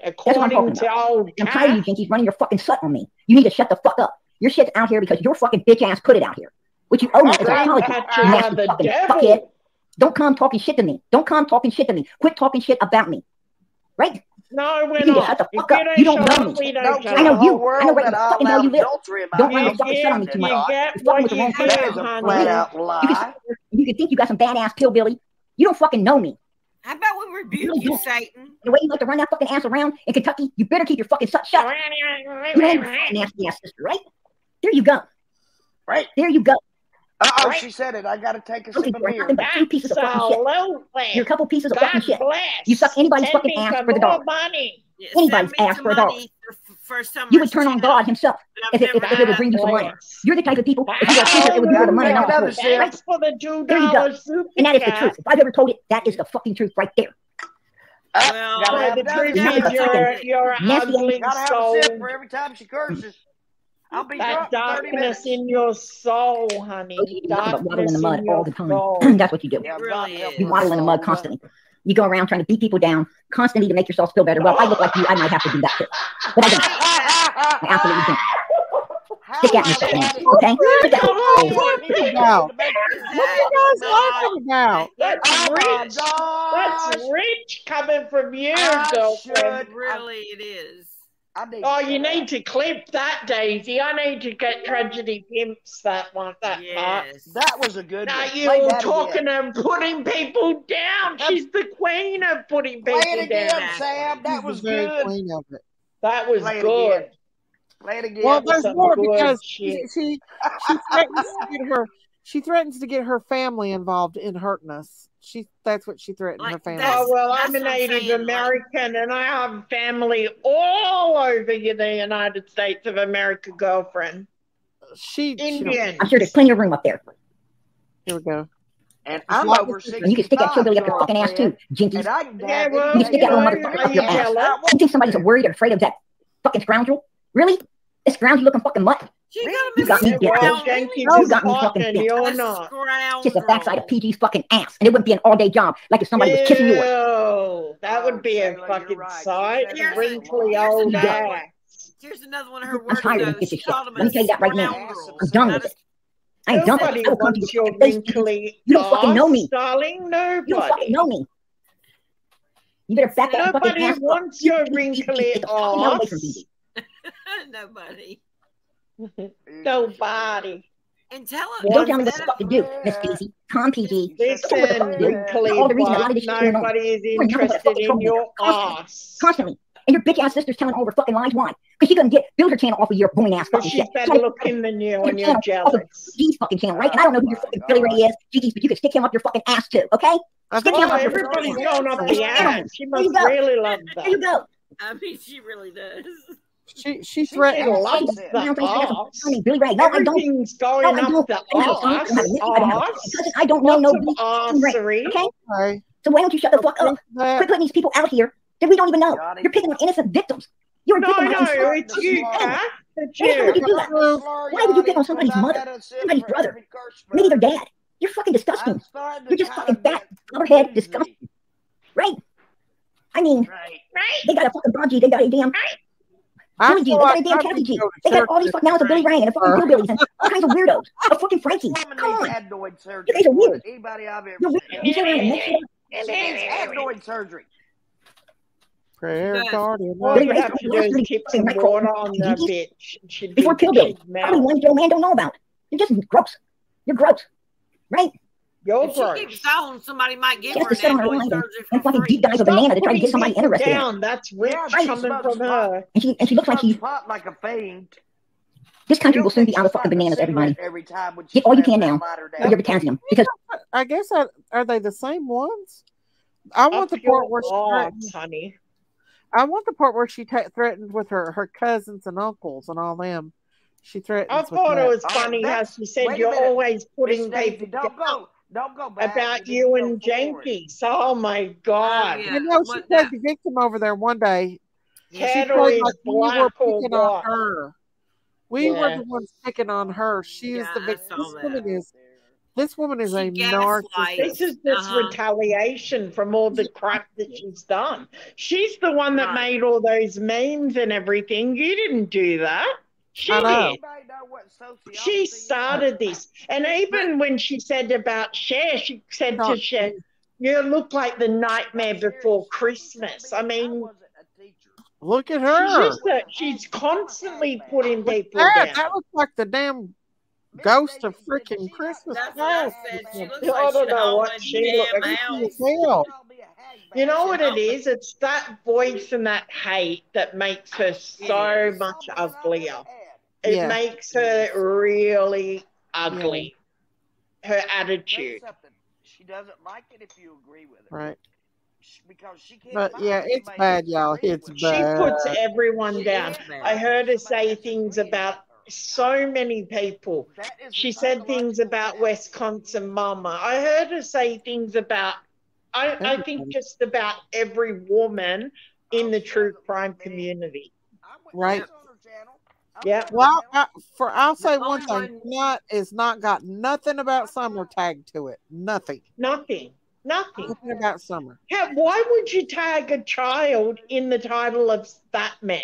Speaker 7: According That's what I'm talking about. I'm tired of you,
Speaker 14: jinx.
Speaker 7: He's running your fucking slut on me. You need to shut the fuck up. Your shit's out here because your fucking bitch ass put it out here. Which you owe me as an apology. Nasty fucking fuckhead. Don't come talking shit to me. Don't come talking shit to me. Quit talking shit about me. Right?
Speaker 14: No, we're
Speaker 7: you
Speaker 14: not.
Speaker 7: Shut the fuck up. You don't know me.
Speaker 23: Don't
Speaker 7: I know you. I know where the fucking
Speaker 23: know
Speaker 7: you live. Don't run fucking shit on me too much. You get
Speaker 14: what you hear, honey.
Speaker 7: You can think you got some badass pillbilly. You don't fucking know me.
Speaker 22: I bet we rebuke you, Satan.
Speaker 7: The way you like to run that fucking ass around in Kentucky, you better keep your fucking shut shut. <laughs> you ain't nasty ass sister, right? There you go.
Speaker 23: Right.
Speaker 7: There you go.
Speaker 23: Uh oh,
Speaker 7: Right.
Speaker 23: she said it. I gotta take a
Speaker 7: Okay,
Speaker 23: sip of
Speaker 7: you're
Speaker 23: beer.
Speaker 7: nothing two pieces of fucking shit. You're a couple pieces of
Speaker 14: God
Speaker 7: fucking shit.
Speaker 14: bless.
Speaker 7: You suck anybody's
Speaker 14: Send
Speaker 7: fucking ass for the
Speaker 14: more
Speaker 7: dollar.
Speaker 14: money.
Speaker 7: Anybody's
Speaker 22: Send me
Speaker 7: ass for a dollar.
Speaker 22: money for, First
Speaker 7: You would turn on God Himself if it, if, if it would bring you some money. You're the type of people. If you were a Christian, it would be for the money, not the truth. Right?
Speaker 14: That's for the two
Speaker 7: There you
Speaker 14: dollar
Speaker 7: go. And that is the truth. If I've ever told it, that is the fucking truth right there.
Speaker 22: Well,
Speaker 14: Well, the truth
Speaker 7: You're
Speaker 14: is you're,
Speaker 7: fucking
Speaker 14: you're an
Speaker 7: nasty
Speaker 14: ugly
Speaker 23: Gotta have a sip for every time she curses. I'll be
Speaker 14: That
Speaker 23: drunk in 30 minutes.
Speaker 14: darkness in your soul, honey.
Speaker 7: Oh, you waddle in the
Speaker 14: Darkness
Speaker 7: mud
Speaker 14: in
Speaker 7: all
Speaker 14: your
Speaker 7: the time.
Speaker 14: soul. <clears throat>
Speaker 7: That's what you do.
Speaker 23: Yeah,
Speaker 22: really
Speaker 23: help
Speaker 22: is.
Speaker 7: You waddle in the mud constantly. You go around trying to beat people down constantly to make yourself feel better. Well, I look like you. I might have to do that too. But I don't. I absolutely don't. Stick at me for okay? Stick at me.
Speaker 1: Talking about? What are you guys laughing about?
Speaker 14: That's
Speaker 23: Oh
Speaker 14: rich. That's rich coming from you, girlfriend.
Speaker 22: Really, it is.
Speaker 23: I need
Speaker 14: Oh, you
Speaker 23: shut
Speaker 14: need to clip that, Daisy. I need to get Tragedy Pimps that one, that part.
Speaker 23: That was a good
Speaker 14: Now
Speaker 23: one.
Speaker 14: you're
Speaker 23: Play that
Speaker 14: talking
Speaker 23: again.
Speaker 14: of putting people down. She's the queen of putting people
Speaker 23: Play
Speaker 14: people
Speaker 23: it again,
Speaker 14: down.
Speaker 23: Sam. That
Speaker 1: She's
Speaker 23: was
Speaker 1: very
Speaker 23: good.
Speaker 1: queen of it.
Speaker 14: That was
Speaker 23: Play
Speaker 14: good.
Speaker 23: again. Play it again.
Speaker 1: Well, there's more
Speaker 14: good
Speaker 1: because she, she she threatens to get her she threatens to get her family involved in hurting us. She that's what she threatened her family.
Speaker 14: Oh well, I'm a Native
Speaker 22: saying, like-
Speaker 14: American, and I have family all over the United States of America, girlfriend.
Speaker 1: She, she
Speaker 14: Indian.
Speaker 7: I'm sure there's plenty of room up there.
Speaker 1: here we go.
Speaker 23: And I'm
Speaker 1: like-
Speaker 23: over
Speaker 7: And you can stick that
Speaker 23: 65,
Speaker 7: hillbilly up your fucking ass too,
Speaker 23: girlfriend.
Speaker 7: jinkies.
Speaker 23: I can
Speaker 14: Yeah, well,
Speaker 7: You
Speaker 23: any
Speaker 7: can stick that
Speaker 14: you
Speaker 7: little
Speaker 14: know,
Speaker 7: motherfucker
Speaker 14: are
Speaker 7: up your ass. You think somebody's worried or afraid of that fucking scoundrel? Really? This scroungy looking fucking mutt?
Speaker 22: She
Speaker 7: You got me
Speaker 14: Yeah,
Speaker 7: dead.
Speaker 14: well,
Speaker 7: bitch. You got me fucking
Speaker 14: and
Speaker 7: dead.
Speaker 14: you're not.
Speaker 7: Kiss the backside of PG's fucking ass, and it wouldn't be an all-day job like if somebody was kissing yours.
Speaker 14: Ew, that would be a
Speaker 23: Sailor,
Speaker 14: fucking
Speaker 23: right.
Speaker 14: Sight.
Speaker 23: said
Speaker 14: Wrinkly old
Speaker 22: another
Speaker 14: ass.
Speaker 22: Here's another one of her
Speaker 7: I'm tired of this shit. Let me
Speaker 22: a
Speaker 7: tell you that right now.
Speaker 22: scoundrel.
Speaker 7: I'm done with it. I am done with
Speaker 14: Nobody
Speaker 7: it. I will come to
Speaker 14: wants
Speaker 7: your
Speaker 14: your
Speaker 7: fucking
Speaker 14: wrinkly
Speaker 7: You don't fucking know me.
Speaker 14: ass, darling.
Speaker 7: You don't fucking know me. You better back that fucking
Speaker 14: Nobody
Speaker 7: ass up.
Speaker 14: wants your
Speaker 7: you- you- you-
Speaker 14: wrinkly
Speaker 7: Get the fucking hell away from
Speaker 14: ass.
Speaker 22: Nobody.
Speaker 14: Nobody.
Speaker 22: And tell her.
Speaker 7: You don't tell me what
Speaker 22: instead
Speaker 7: the
Speaker 22: of-
Speaker 7: fuck to do, Miss Peasy. Calm PG.
Speaker 14: Listen,
Speaker 7: Tell what the fuck to do. All the reason a lot of this shit is going on.
Speaker 14: Nobody is
Speaker 7: You are nothing but a
Speaker 14: interested in your
Speaker 7: Constantly.
Speaker 14: ass.
Speaker 7: Constantly. And your bitch ass sister's telling all her fucking lies. Why? Because she couldn't get build her channel off of your booming ass
Speaker 14: But
Speaker 7: fucking
Speaker 14: she's
Speaker 7: shit.
Speaker 14: better
Speaker 7: She
Speaker 14: looking than you,
Speaker 7: your
Speaker 14: and you're
Speaker 7: channel off of
Speaker 14: jealous.
Speaker 7: G's fucking channel, right? And I don't know who your fucking Billy Ray is, GG's, but you can stick him up your fucking ass too, okay? Stick
Speaker 1: think
Speaker 7: him up your
Speaker 14: everybody's
Speaker 7: fucking
Speaker 14: going up the
Speaker 7: ass.
Speaker 14: ass. She
Speaker 7: There you
Speaker 14: must really love
Speaker 7: There you go.
Speaker 22: I mean, she really does.
Speaker 1: She she
Speaker 14: She
Speaker 1: threatened
Speaker 14: loves
Speaker 23: That's
Speaker 14: the
Speaker 23: it.
Speaker 7: Now I'm thinking I got
Speaker 14: ass.
Speaker 7: some Billy Ray. No, I don't.
Speaker 14: Everything's going
Speaker 7: I
Speaker 14: up
Speaker 7: don't.
Speaker 14: the
Speaker 7: I don't a son. I
Speaker 14: ass.
Speaker 7: don't have a nephew. I don't have a fucking
Speaker 14: Ass.
Speaker 7: cousin. I don't know no
Speaker 14: of
Speaker 7: Billy Ray. Okay?
Speaker 1: okay.
Speaker 7: So why don't you shut the fuck up? Quit putting these people out here that we don't even know. You're picking on innocent victims. You're
Speaker 14: No,
Speaker 7: picking on
Speaker 14: no,
Speaker 7: innocent
Speaker 14: it's you, Kat.
Speaker 7: Why would
Speaker 14: you.
Speaker 7: you do that? Why would you pick on somebody's mother, somebody's brother, maybe their dad? You're fucking disgusting.
Speaker 23: I'm starting to
Speaker 7: You're just fucking
Speaker 23: of
Speaker 7: fat,
Speaker 23: get
Speaker 7: rubberhead, disgusting. Right? I mean,
Speaker 14: Right. Right.
Speaker 7: they got a fucking Bonji, they got a damn
Speaker 1: I
Speaker 7: Billy G,
Speaker 1: feel
Speaker 7: they got a damn
Speaker 1: I
Speaker 7: Kathy G. They got all these fucking now it's a Billy Ray and a fucking
Speaker 1: Right.
Speaker 7: hillbillies <laughs> and all kinds of weirdos. A fucking Frankie. Come on.
Speaker 23: adenoid surgery.
Speaker 7: You guys are weird.
Speaker 23: Anybody I've ever
Speaker 7: You're weird.
Speaker 23: seen.
Speaker 7: You sit around and make shit up.
Speaker 23: She needs adenoid surgery.
Speaker 1: prayer
Speaker 22: Yes.
Speaker 1: guardian.
Speaker 14: All
Speaker 7: Billy
Speaker 14: you have to do is
Speaker 7: nasty
Speaker 14: some
Speaker 7: right
Speaker 14: on the
Speaker 7: Jinkies.
Speaker 14: bitch. and
Speaker 7: Before
Speaker 14: be,
Speaker 7: Pillbill.
Speaker 14: she'd
Speaker 7: How many ones Joe Man don't know about? You're just gross. You're gross. Right?
Speaker 14: You're
Speaker 22: If she
Speaker 14: gross.
Speaker 22: keeps on, somebody might give
Speaker 7: She has
Speaker 22: her
Speaker 7: to
Speaker 22: an
Speaker 7: on her line and,
Speaker 22: surgery
Speaker 7: and
Speaker 22: for
Speaker 7: fucking deep dive a banana to try to get somebody interested
Speaker 14: down. That's rich
Speaker 23: Yeah, she
Speaker 14: coming from
Speaker 23: uh,
Speaker 14: her.
Speaker 7: And she and she looks like she's
Speaker 23: pot like a fiend.
Speaker 7: this country will soon be out of fucking bananas, everybody.
Speaker 23: every time when
Speaker 7: Get all you can now
Speaker 23: lighter
Speaker 7: your potassium because
Speaker 1: I guess I, are they the same ones? I want the part where she
Speaker 14: arse, honey.
Speaker 1: I want the part where she ta- threatened with her her cousins and uncles and all them. She threatens.
Speaker 14: I thought it was
Speaker 23: Oh,
Speaker 14: funny how she said you're always putting
Speaker 23: Daisy,
Speaker 14: people
Speaker 23: don't
Speaker 14: down
Speaker 23: go. Don't go back.
Speaker 14: about
Speaker 23: You
Speaker 14: you
Speaker 23: need to
Speaker 14: and
Speaker 23: go forward.
Speaker 14: Jenkins. Oh my God.
Speaker 22: yeah.
Speaker 1: I know she
Speaker 22: What
Speaker 1: played the victim over there one day. She played like we were picking on her. We were the ones picking on her. She is the victim.
Speaker 22: saw
Speaker 1: This woman
Speaker 22: that.
Speaker 1: is. This woman is
Speaker 22: She
Speaker 1: a
Speaker 22: gaslights.
Speaker 1: narcissist.
Speaker 14: This is this
Speaker 22: Uh-huh.
Speaker 14: retaliation from all the crap that she's done. She's the one that
Speaker 22: Right.
Speaker 14: made all those memes and everything. You didn't do that. She did.
Speaker 23: Know what sociopathy
Speaker 14: She
Speaker 23: is?
Speaker 14: started this. And even when she said about Cher, she said to
Speaker 1: Not-
Speaker 14: Cher, You look like the nightmare before Christmas. I
Speaker 23: I
Speaker 14: mean,
Speaker 23: wasn't a teacher.
Speaker 1: Look at her.
Speaker 14: just a, she's constantly putting people
Speaker 1: That,
Speaker 14: down.
Speaker 1: that looks like the damn ghost of freaking Christmas
Speaker 22: That's I
Speaker 1: past.
Speaker 22: said. She
Speaker 14: I don't know what she
Speaker 22: damn
Speaker 14: look- You know what it is? It's that voice and that hate that makes her so much uglier. It
Speaker 1: Yeah.
Speaker 14: makes her really ugly. Her attitude.
Speaker 23: She doesn't like it if you agree with her.
Speaker 1: Right.
Speaker 23: because she can't.
Speaker 1: But
Speaker 23: find
Speaker 1: yeah, it's bad, y'all. It's
Speaker 23: with.
Speaker 14: She puts everyone down. I heard her say things about so many people. She said things about Wisconsin Mama. I heard her say things about, I, I think just about every woman in the true crime community.
Speaker 1: Right.
Speaker 14: Yeah.
Speaker 1: Well, I, for I'll say
Speaker 14: The
Speaker 1: one
Speaker 14: only
Speaker 1: thing: not is not got nothing about summer tagged to it. Nothing.
Speaker 14: Nothing. Nothing.
Speaker 1: Nothing about summer.
Speaker 14: How, why would you tag a child in the title of that mess?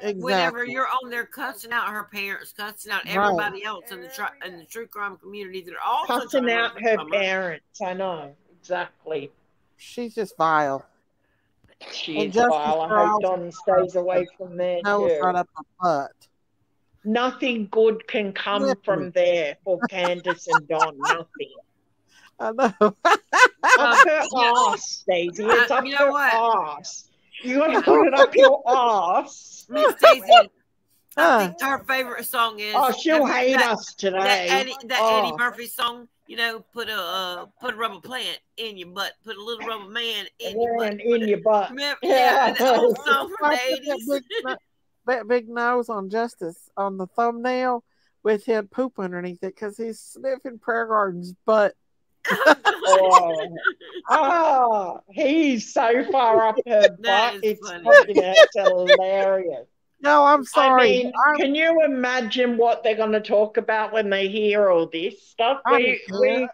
Speaker 1: Exactly.
Speaker 22: Whenever you're on there cussing out her parents, cussing out
Speaker 1: Right.
Speaker 22: everybody else in the tri- in the true crime community that are also
Speaker 14: Cussing out her
Speaker 22: summer.
Speaker 14: parents. I know. Exactly.
Speaker 1: She's just vile.
Speaker 14: She
Speaker 1: And
Speaker 14: is I hope
Speaker 1: all
Speaker 14: Don stays away from there
Speaker 1: nose
Speaker 14: too.
Speaker 1: right up her butt.
Speaker 14: Nothing good can come
Speaker 1: Nothing.
Speaker 14: from there for Candace and Don. Nothing.
Speaker 1: I know. <laughs>
Speaker 14: Up her ass, Daisy. It's
Speaker 22: Uh,
Speaker 14: up
Speaker 22: you know
Speaker 14: her
Speaker 22: what?
Speaker 14: ass. You gotta put it up your ass.
Speaker 22: Miss Daisy, I think her favorite song is.
Speaker 14: Oh, she'll hate
Speaker 22: that-
Speaker 14: us today.
Speaker 22: That Eddie, that
Speaker 14: Oh.
Speaker 22: Eddie Murphy song, you know, put a uh, put a rubber plant in your butt, put a little rubber man in your butt.
Speaker 14: Man in your butt.
Speaker 22: Remember, <laughs> yeah, that old song from the
Speaker 1: put that
Speaker 22: eighties.
Speaker 1: big, that big nose on Justice on the thumbnail with him poop underneath it because he's sniffing Prayer Garden's butt. <laughs>
Speaker 14: Oh, oh, he's so far up her butt. It's
Speaker 22: funny.
Speaker 14: fucking it's hilarious.
Speaker 1: No, I'm sorry.
Speaker 14: I
Speaker 1: sorry.
Speaker 14: mean, can you imagine what they're going to talk about when they hear all this stuff? We,
Speaker 1: don't
Speaker 14: we,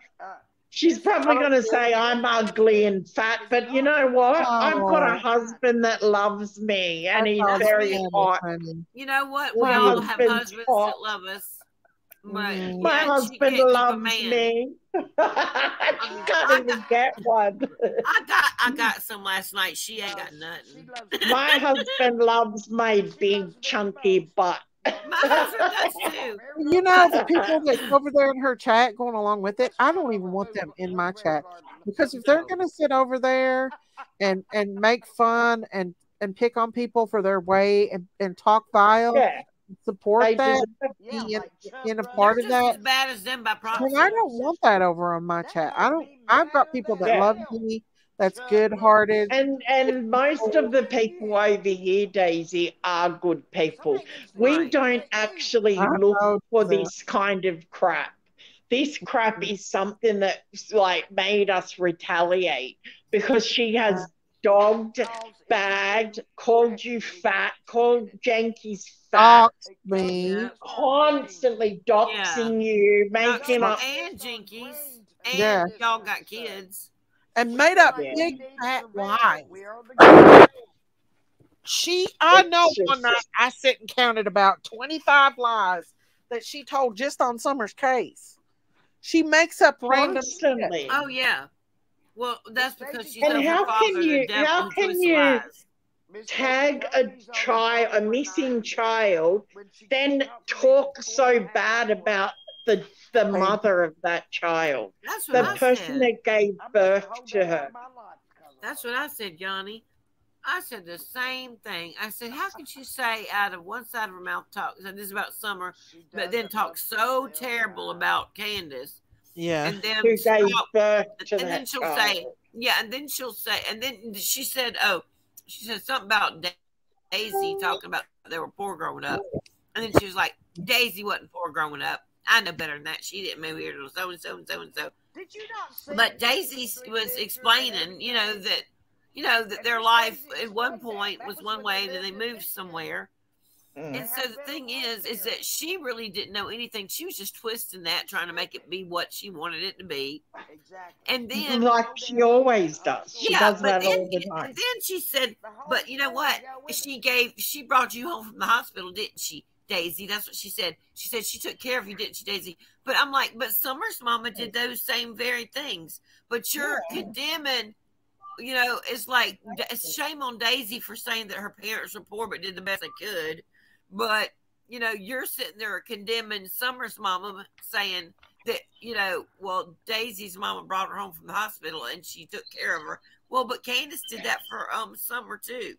Speaker 14: she's probably going to say I'm ugly and fat, but you know what? I've got a
Speaker 1: Oh.
Speaker 14: husband that loves me, and he's very hot.
Speaker 22: You know what? We all have
Speaker 14: husband's
Speaker 22: husbands
Speaker 14: hot.
Speaker 22: that love us, but
Speaker 1: Mm.
Speaker 14: My
Speaker 22: yet
Speaker 14: husband
Speaker 22: can't keep a
Speaker 14: loves
Speaker 22: man.
Speaker 14: me. <laughs> she can't even get one.
Speaker 22: I got I got some last night. She ain't got nothing.
Speaker 14: My husband loves my big chunky butt.
Speaker 22: My husband does <laughs> too.
Speaker 1: You know, the people that's over there in her chat going along with it, I don't even want them in my chat because if they're going to sit over there and and make fun and and pick on people for their way and, and talk vile,
Speaker 14: Yeah.
Speaker 1: Support
Speaker 14: They
Speaker 1: that,
Speaker 14: deserve
Speaker 1: be in, in a part of that.
Speaker 22: as bad as them by proxy.
Speaker 1: I don't want that over on my chat. I don't. I've got people that
Speaker 14: Yeah.
Speaker 1: love me, that's good hearted.
Speaker 14: And and most of the people over here, Daisy, are good people. We don't actually look for this kind of crap. This crap is something that's like made us retaliate because she has dogged, bagged, called you fat, called Jinkies fat,
Speaker 1: Doxed me.
Speaker 14: constantly doxing you, making up.
Speaker 22: and Jinkies, and
Speaker 1: Yeah.
Speaker 22: y'all got kids.
Speaker 1: and made up
Speaker 14: Yeah.
Speaker 1: big fat lies. She, I know one night I sit and counted about 25 lies that she told just on Summer's case. She makes up random shit.
Speaker 14: Constantly.
Speaker 22: Oh yeah. Well, that's because she's
Speaker 14: And how can you- how can you-
Speaker 22: lies.
Speaker 14: tag a child, a missing child, then talk so bad about the the mother of that child,
Speaker 22: That's what
Speaker 14: the
Speaker 22: I
Speaker 14: person
Speaker 22: said.
Speaker 14: that gave birth to her.
Speaker 22: That's what I said, Johnny. I said the same thing. I said, how could you say out of one side of her mouth talk and this is about summer, but then talk so terrible about Candace,
Speaker 1: Yeah.
Speaker 22: and then
Speaker 14: Who gave
Speaker 22: talk-
Speaker 14: birth to
Speaker 22: and then she'll
Speaker 14: child.
Speaker 22: say, yeah, and then she'll say, and then she said, oh, she said something about Daisy talking about they were poor growing up, and then she was like, Daisy wasn't poor growing up. I know better than that. She didn't move here till so and so and so and so.
Speaker 23: Did you not see
Speaker 22: But Daisy was explaining, you know, that you know that their life at one point was one way, and then they moved somewhere.
Speaker 14: Mm.
Speaker 22: And so the thing is, is that she really didn't know anything. She was just twisting that, trying to make it be what she wanted it to be. Exactly. And then, <laughs>
Speaker 14: like she always does. She
Speaker 22: yeah,
Speaker 14: does
Speaker 22: but
Speaker 14: that all the time.
Speaker 22: and then she said, "But you know what? She gave, she brought you home from the hospital, didn't she, Daisy? That's what she said. She said she took care of you, didn't she, Daisy? But I'm like, but Summer's mama did those same very things. But you're condemning." You know, it's like it's shame on Daisy for saying that her parents were poor but did the best they could. But you know, you're sitting there condemning Summer's mama, saying that you know, well, Daisy's mama brought her home from the hospital and she took care of her. Well, but Candace did that for um Summer too.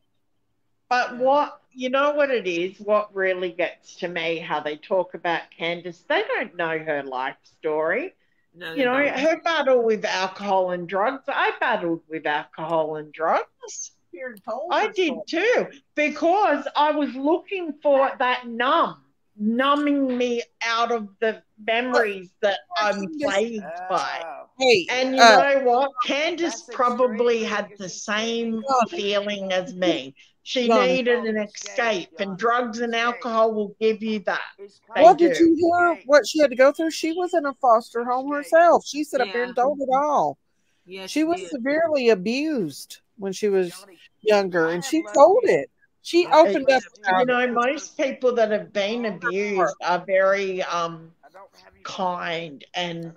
Speaker 14: But what you know what it is, what really gets to me, how they talk about Candace, they don't know her life story.
Speaker 22: No,
Speaker 14: you know,
Speaker 22: not.
Speaker 14: her battle with alcohol and drugs. I battled with alcohol and drugs. I did too, because I was looking for that numb, numbing me out of the memories that I'm plagued by.
Speaker 1: Hey,
Speaker 14: And you
Speaker 1: uh,
Speaker 14: know what? Candace probably had the same feeling as me. She
Speaker 1: Lonnie.
Speaker 14: needed an escape, and drugs and alcohol will give you that. They
Speaker 1: What did
Speaker 14: do.
Speaker 1: you hear? What she had to go through? She was in a foster home herself. She sat up there and told it all.
Speaker 22: Yeah,
Speaker 1: she
Speaker 22: she
Speaker 1: was severely abused when she was younger, and she told it. She opened up.
Speaker 14: You know, most people that have been abused are very um kind and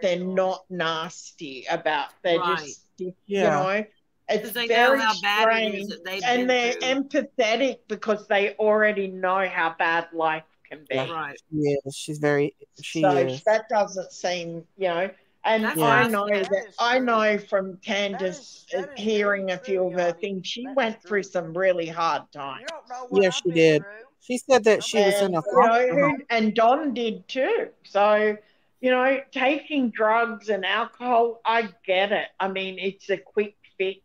Speaker 14: they're not nasty about. They're
Speaker 22: Right.
Speaker 14: just you
Speaker 1: Yeah.
Speaker 14: know. It's
Speaker 22: 'Cause they know
Speaker 14: very
Speaker 22: how bad it is
Speaker 14: strange,
Speaker 22: that
Speaker 14: and they're
Speaker 22: through.
Speaker 14: empathetic because they already know how bad life can be.
Speaker 22: Right.
Speaker 1: Yeah, she's very. She
Speaker 14: so
Speaker 1: is.
Speaker 14: that doesn't seem, you know. And
Speaker 1: That's
Speaker 14: I
Speaker 1: nice.
Speaker 14: know that I know from Candace uh, hearing a few of her things, she went through some really hard times.
Speaker 1: Yeah, she did. She said that she was in a
Speaker 14: you know,
Speaker 1: foster
Speaker 14: who-
Speaker 1: home.
Speaker 14: and Don did too. So, you know, taking drugs and alcohol, I get it. I mean, it's a quick fix.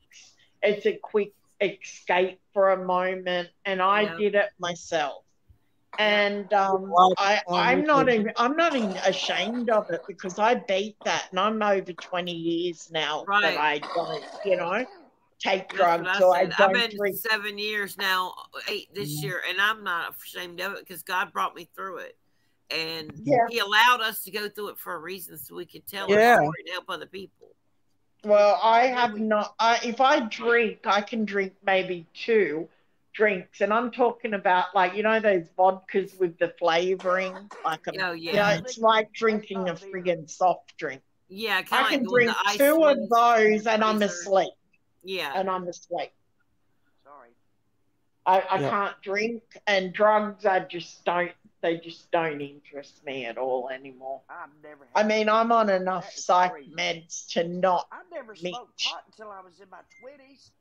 Speaker 14: It's a quick escape for a moment, and I
Speaker 22: Yeah.
Speaker 14: did it myself. And um, I, I'm not even, I'm not even ashamed of it because I beat that, and I'm over 20 years now
Speaker 22: Right.
Speaker 14: that I don't, you know, take
Speaker 22: That's what
Speaker 14: drugs or I
Speaker 22: I said. I've been
Speaker 14: drink.
Speaker 22: seven years now, eight this
Speaker 14: Mm-hmm.
Speaker 22: year, and I'm not ashamed of it because God brought me through it. And
Speaker 14: Yeah.
Speaker 22: He allowed us to go through it for a reason so we could tell
Speaker 14: Yeah.
Speaker 22: our story and help other people.
Speaker 14: Well, I have not. I, if I drink, I can drink maybe two drinks, and I'm talking about like you know those vodkas with the flavoring, like a,
Speaker 22: Oh,
Speaker 14: you know,
Speaker 22: yeah.
Speaker 14: it's like drinking a friggin' soft drink.
Speaker 22: Yeah,
Speaker 14: I
Speaker 22: kind of
Speaker 14: can
Speaker 22: like
Speaker 14: drink two of
Speaker 22: ones in
Speaker 14: those, and I'm asleep.
Speaker 22: Yeah.
Speaker 14: And I'm asleep. I, I
Speaker 1: Yeah.
Speaker 14: can't drink, and drugs. I just don't. They just don't interest me at all anymore.
Speaker 23: I've never
Speaker 14: I mean, I'm on enough psych meds to not
Speaker 23: I never
Speaker 14: meet.
Speaker 23: smoked pot until I was in my twenties.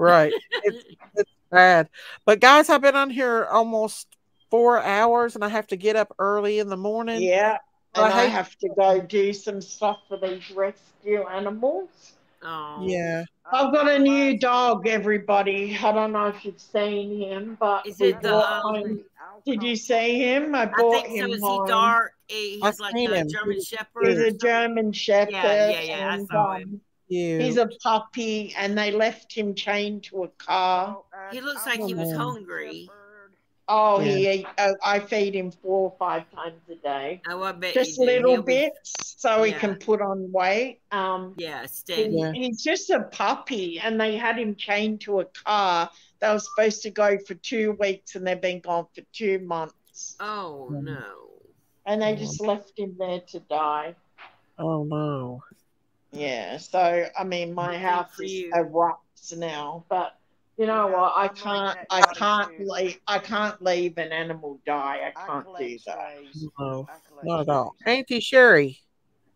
Speaker 1: Right. It's, <laughs> it's bad. But guys, I've been on here almost four hours, and I have to get up early in the morning.
Speaker 14: Yeah, and I
Speaker 1: hate-
Speaker 14: have to go do some stuff for these rescue animals.
Speaker 22: Oh.
Speaker 1: Yeah.
Speaker 14: I've got a new dog, everybody. I don't know if you've seen him, but
Speaker 22: Is it the, um,
Speaker 14: Did you see him? I bought
Speaker 22: I
Speaker 14: bought
Speaker 22: think so.
Speaker 14: him
Speaker 22: Is he
Speaker 14: home.
Speaker 22: dark? He-
Speaker 1: I've
Speaker 22: He's like a
Speaker 1: him.
Speaker 22: German Shepherd.
Speaker 14: He's a? German Shepherd.
Speaker 22: Yeah, yeah, yeah. I
Speaker 14: and,
Speaker 22: saw
Speaker 14: um,
Speaker 22: him.
Speaker 1: Cute.
Speaker 14: He's a puppy, and they left him chained to a car.
Speaker 22: He looks like he was hungry.
Speaker 14: Oh, he ate, uh, I feed him four or five times a day.
Speaker 22: Oh, I bet
Speaker 14: Just
Speaker 22: you
Speaker 14: little
Speaker 22: He'll be-
Speaker 14: bits so he can put on weight. Um,
Speaker 22: Yeah,
Speaker 14: he-
Speaker 1: Yeah.
Speaker 14: he's just a puppy, and they had him chained to a car. They were supposed to go for two weeks, and they've been gone for two months.
Speaker 22: Oh no.
Speaker 14: And they just left him there to die.
Speaker 1: Oh no.
Speaker 14: Yeah, so I mean, my
Speaker 22: Good
Speaker 14: house is
Speaker 22: you.
Speaker 14: erupts now, but you know what? I can't, I can't leave, I can't leave an animal die. I can't do that.
Speaker 1: No. Not at all. Auntie Sherry.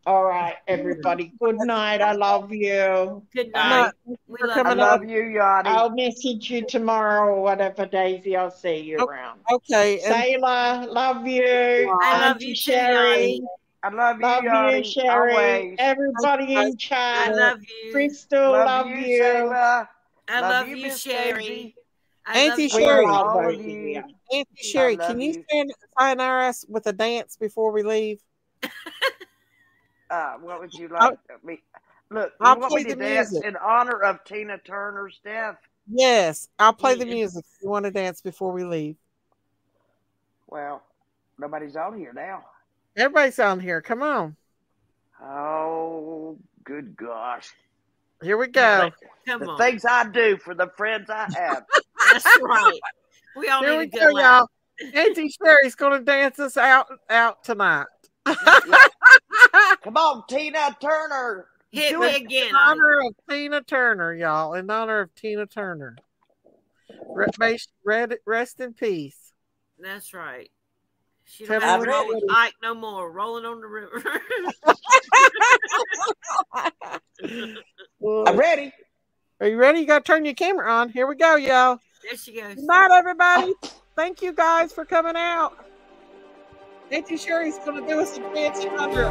Speaker 14: All right, everybody. Good night. I love you.
Speaker 22: Good
Speaker 14: Bye.
Speaker 22: night. We
Speaker 1: for
Speaker 22: love
Speaker 23: I
Speaker 1: coming up.
Speaker 23: love you, Yachty.
Speaker 14: I'll message you tomorrow or whatever, Daisy. I'll see you
Speaker 1: Oh,
Speaker 14: around.
Speaker 1: Okay. And
Speaker 14: Sailor, love you.
Speaker 22: I love
Speaker 14: Auntie
Speaker 22: you
Speaker 14: Sherry.
Speaker 22: Yachty.
Speaker 23: I love you,
Speaker 14: Love you, Sherry.
Speaker 23: Always.
Speaker 14: Everybody in
Speaker 22: I
Speaker 14: chat.
Speaker 22: love you.
Speaker 14: Crystal,
Speaker 23: Love,
Speaker 14: love,
Speaker 23: you,
Speaker 14: you.
Speaker 22: I
Speaker 23: Love
Speaker 22: love
Speaker 23: you,
Speaker 22: you, Sherry.
Speaker 23: Daisy.
Speaker 22: I love
Speaker 1: Auntie
Speaker 22: you.
Speaker 14: We
Speaker 1: Sherry.
Speaker 14: love
Speaker 23: All
Speaker 14: both
Speaker 23: of
Speaker 14: of
Speaker 23: you.
Speaker 14: you.
Speaker 1: Auntie Sherry, can you
Speaker 23: you.
Speaker 1: stand sayonara us with a dance before we leave? <laughs>
Speaker 23: Uh, what would you
Speaker 1: I'll,
Speaker 23: like me? Look, you
Speaker 1: I'll
Speaker 23: want
Speaker 1: play
Speaker 23: me to
Speaker 1: the
Speaker 23: dance
Speaker 1: music.
Speaker 23: in honor of Tina Turner's death?
Speaker 1: Yes, I'll play the music if you want to dance before we leave.
Speaker 23: Well, nobody's on here now.
Speaker 1: Everybody's on here. Come on.
Speaker 23: Oh, good gosh.
Speaker 1: Here we go.
Speaker 22: Come
Speaker 23: The
Speaker 22: on.
Speaker 23: things I do for the friends I have. <laughs>
Speaker 22: That's right. We all
Speaker 1: Here
Speaker 22: need
Speaker 1: we
Speaker 22: a good
Speaker 1: go,
Speaker 22: laugh.
Speaker 1: y'all. Auntie Sherry's going to dance us out out tonight. <laughs>
Speaker 23: Come on, Tina Turner.
Speaker 22: Hit
Speaker 23: Do
Speaker 22: me
Speaker 23: it.
Speaker 22: again.
Speaker 1: In honor of Tina Turner, y'all. In honor of Tina Turner. Re- may she red- rest in peace.
Speaker 22: That's right. She don't
Speaker 1: me
Speaker 22: have
Speaker 1: when
Speaker 22: to roll with. Ike no more. Rolling on the river. <laughs>
Speaker 23: I'm ready.
Speaker 1: Are you ready? You got to turn your camera on. Here we go, y'all.
Speaker 22: there she goes.
Speaker 1: Good night, everybody. Thank you guys for coming out. Ain't you sure he's gonna do us a fancy hundred?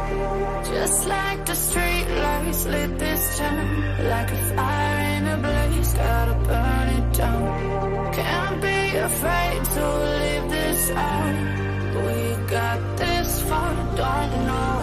Speaker 28: Just like the street lights lit this town Like a fire in a blaze, gotta burn it down Can't be afraid to leave this out don't oh. know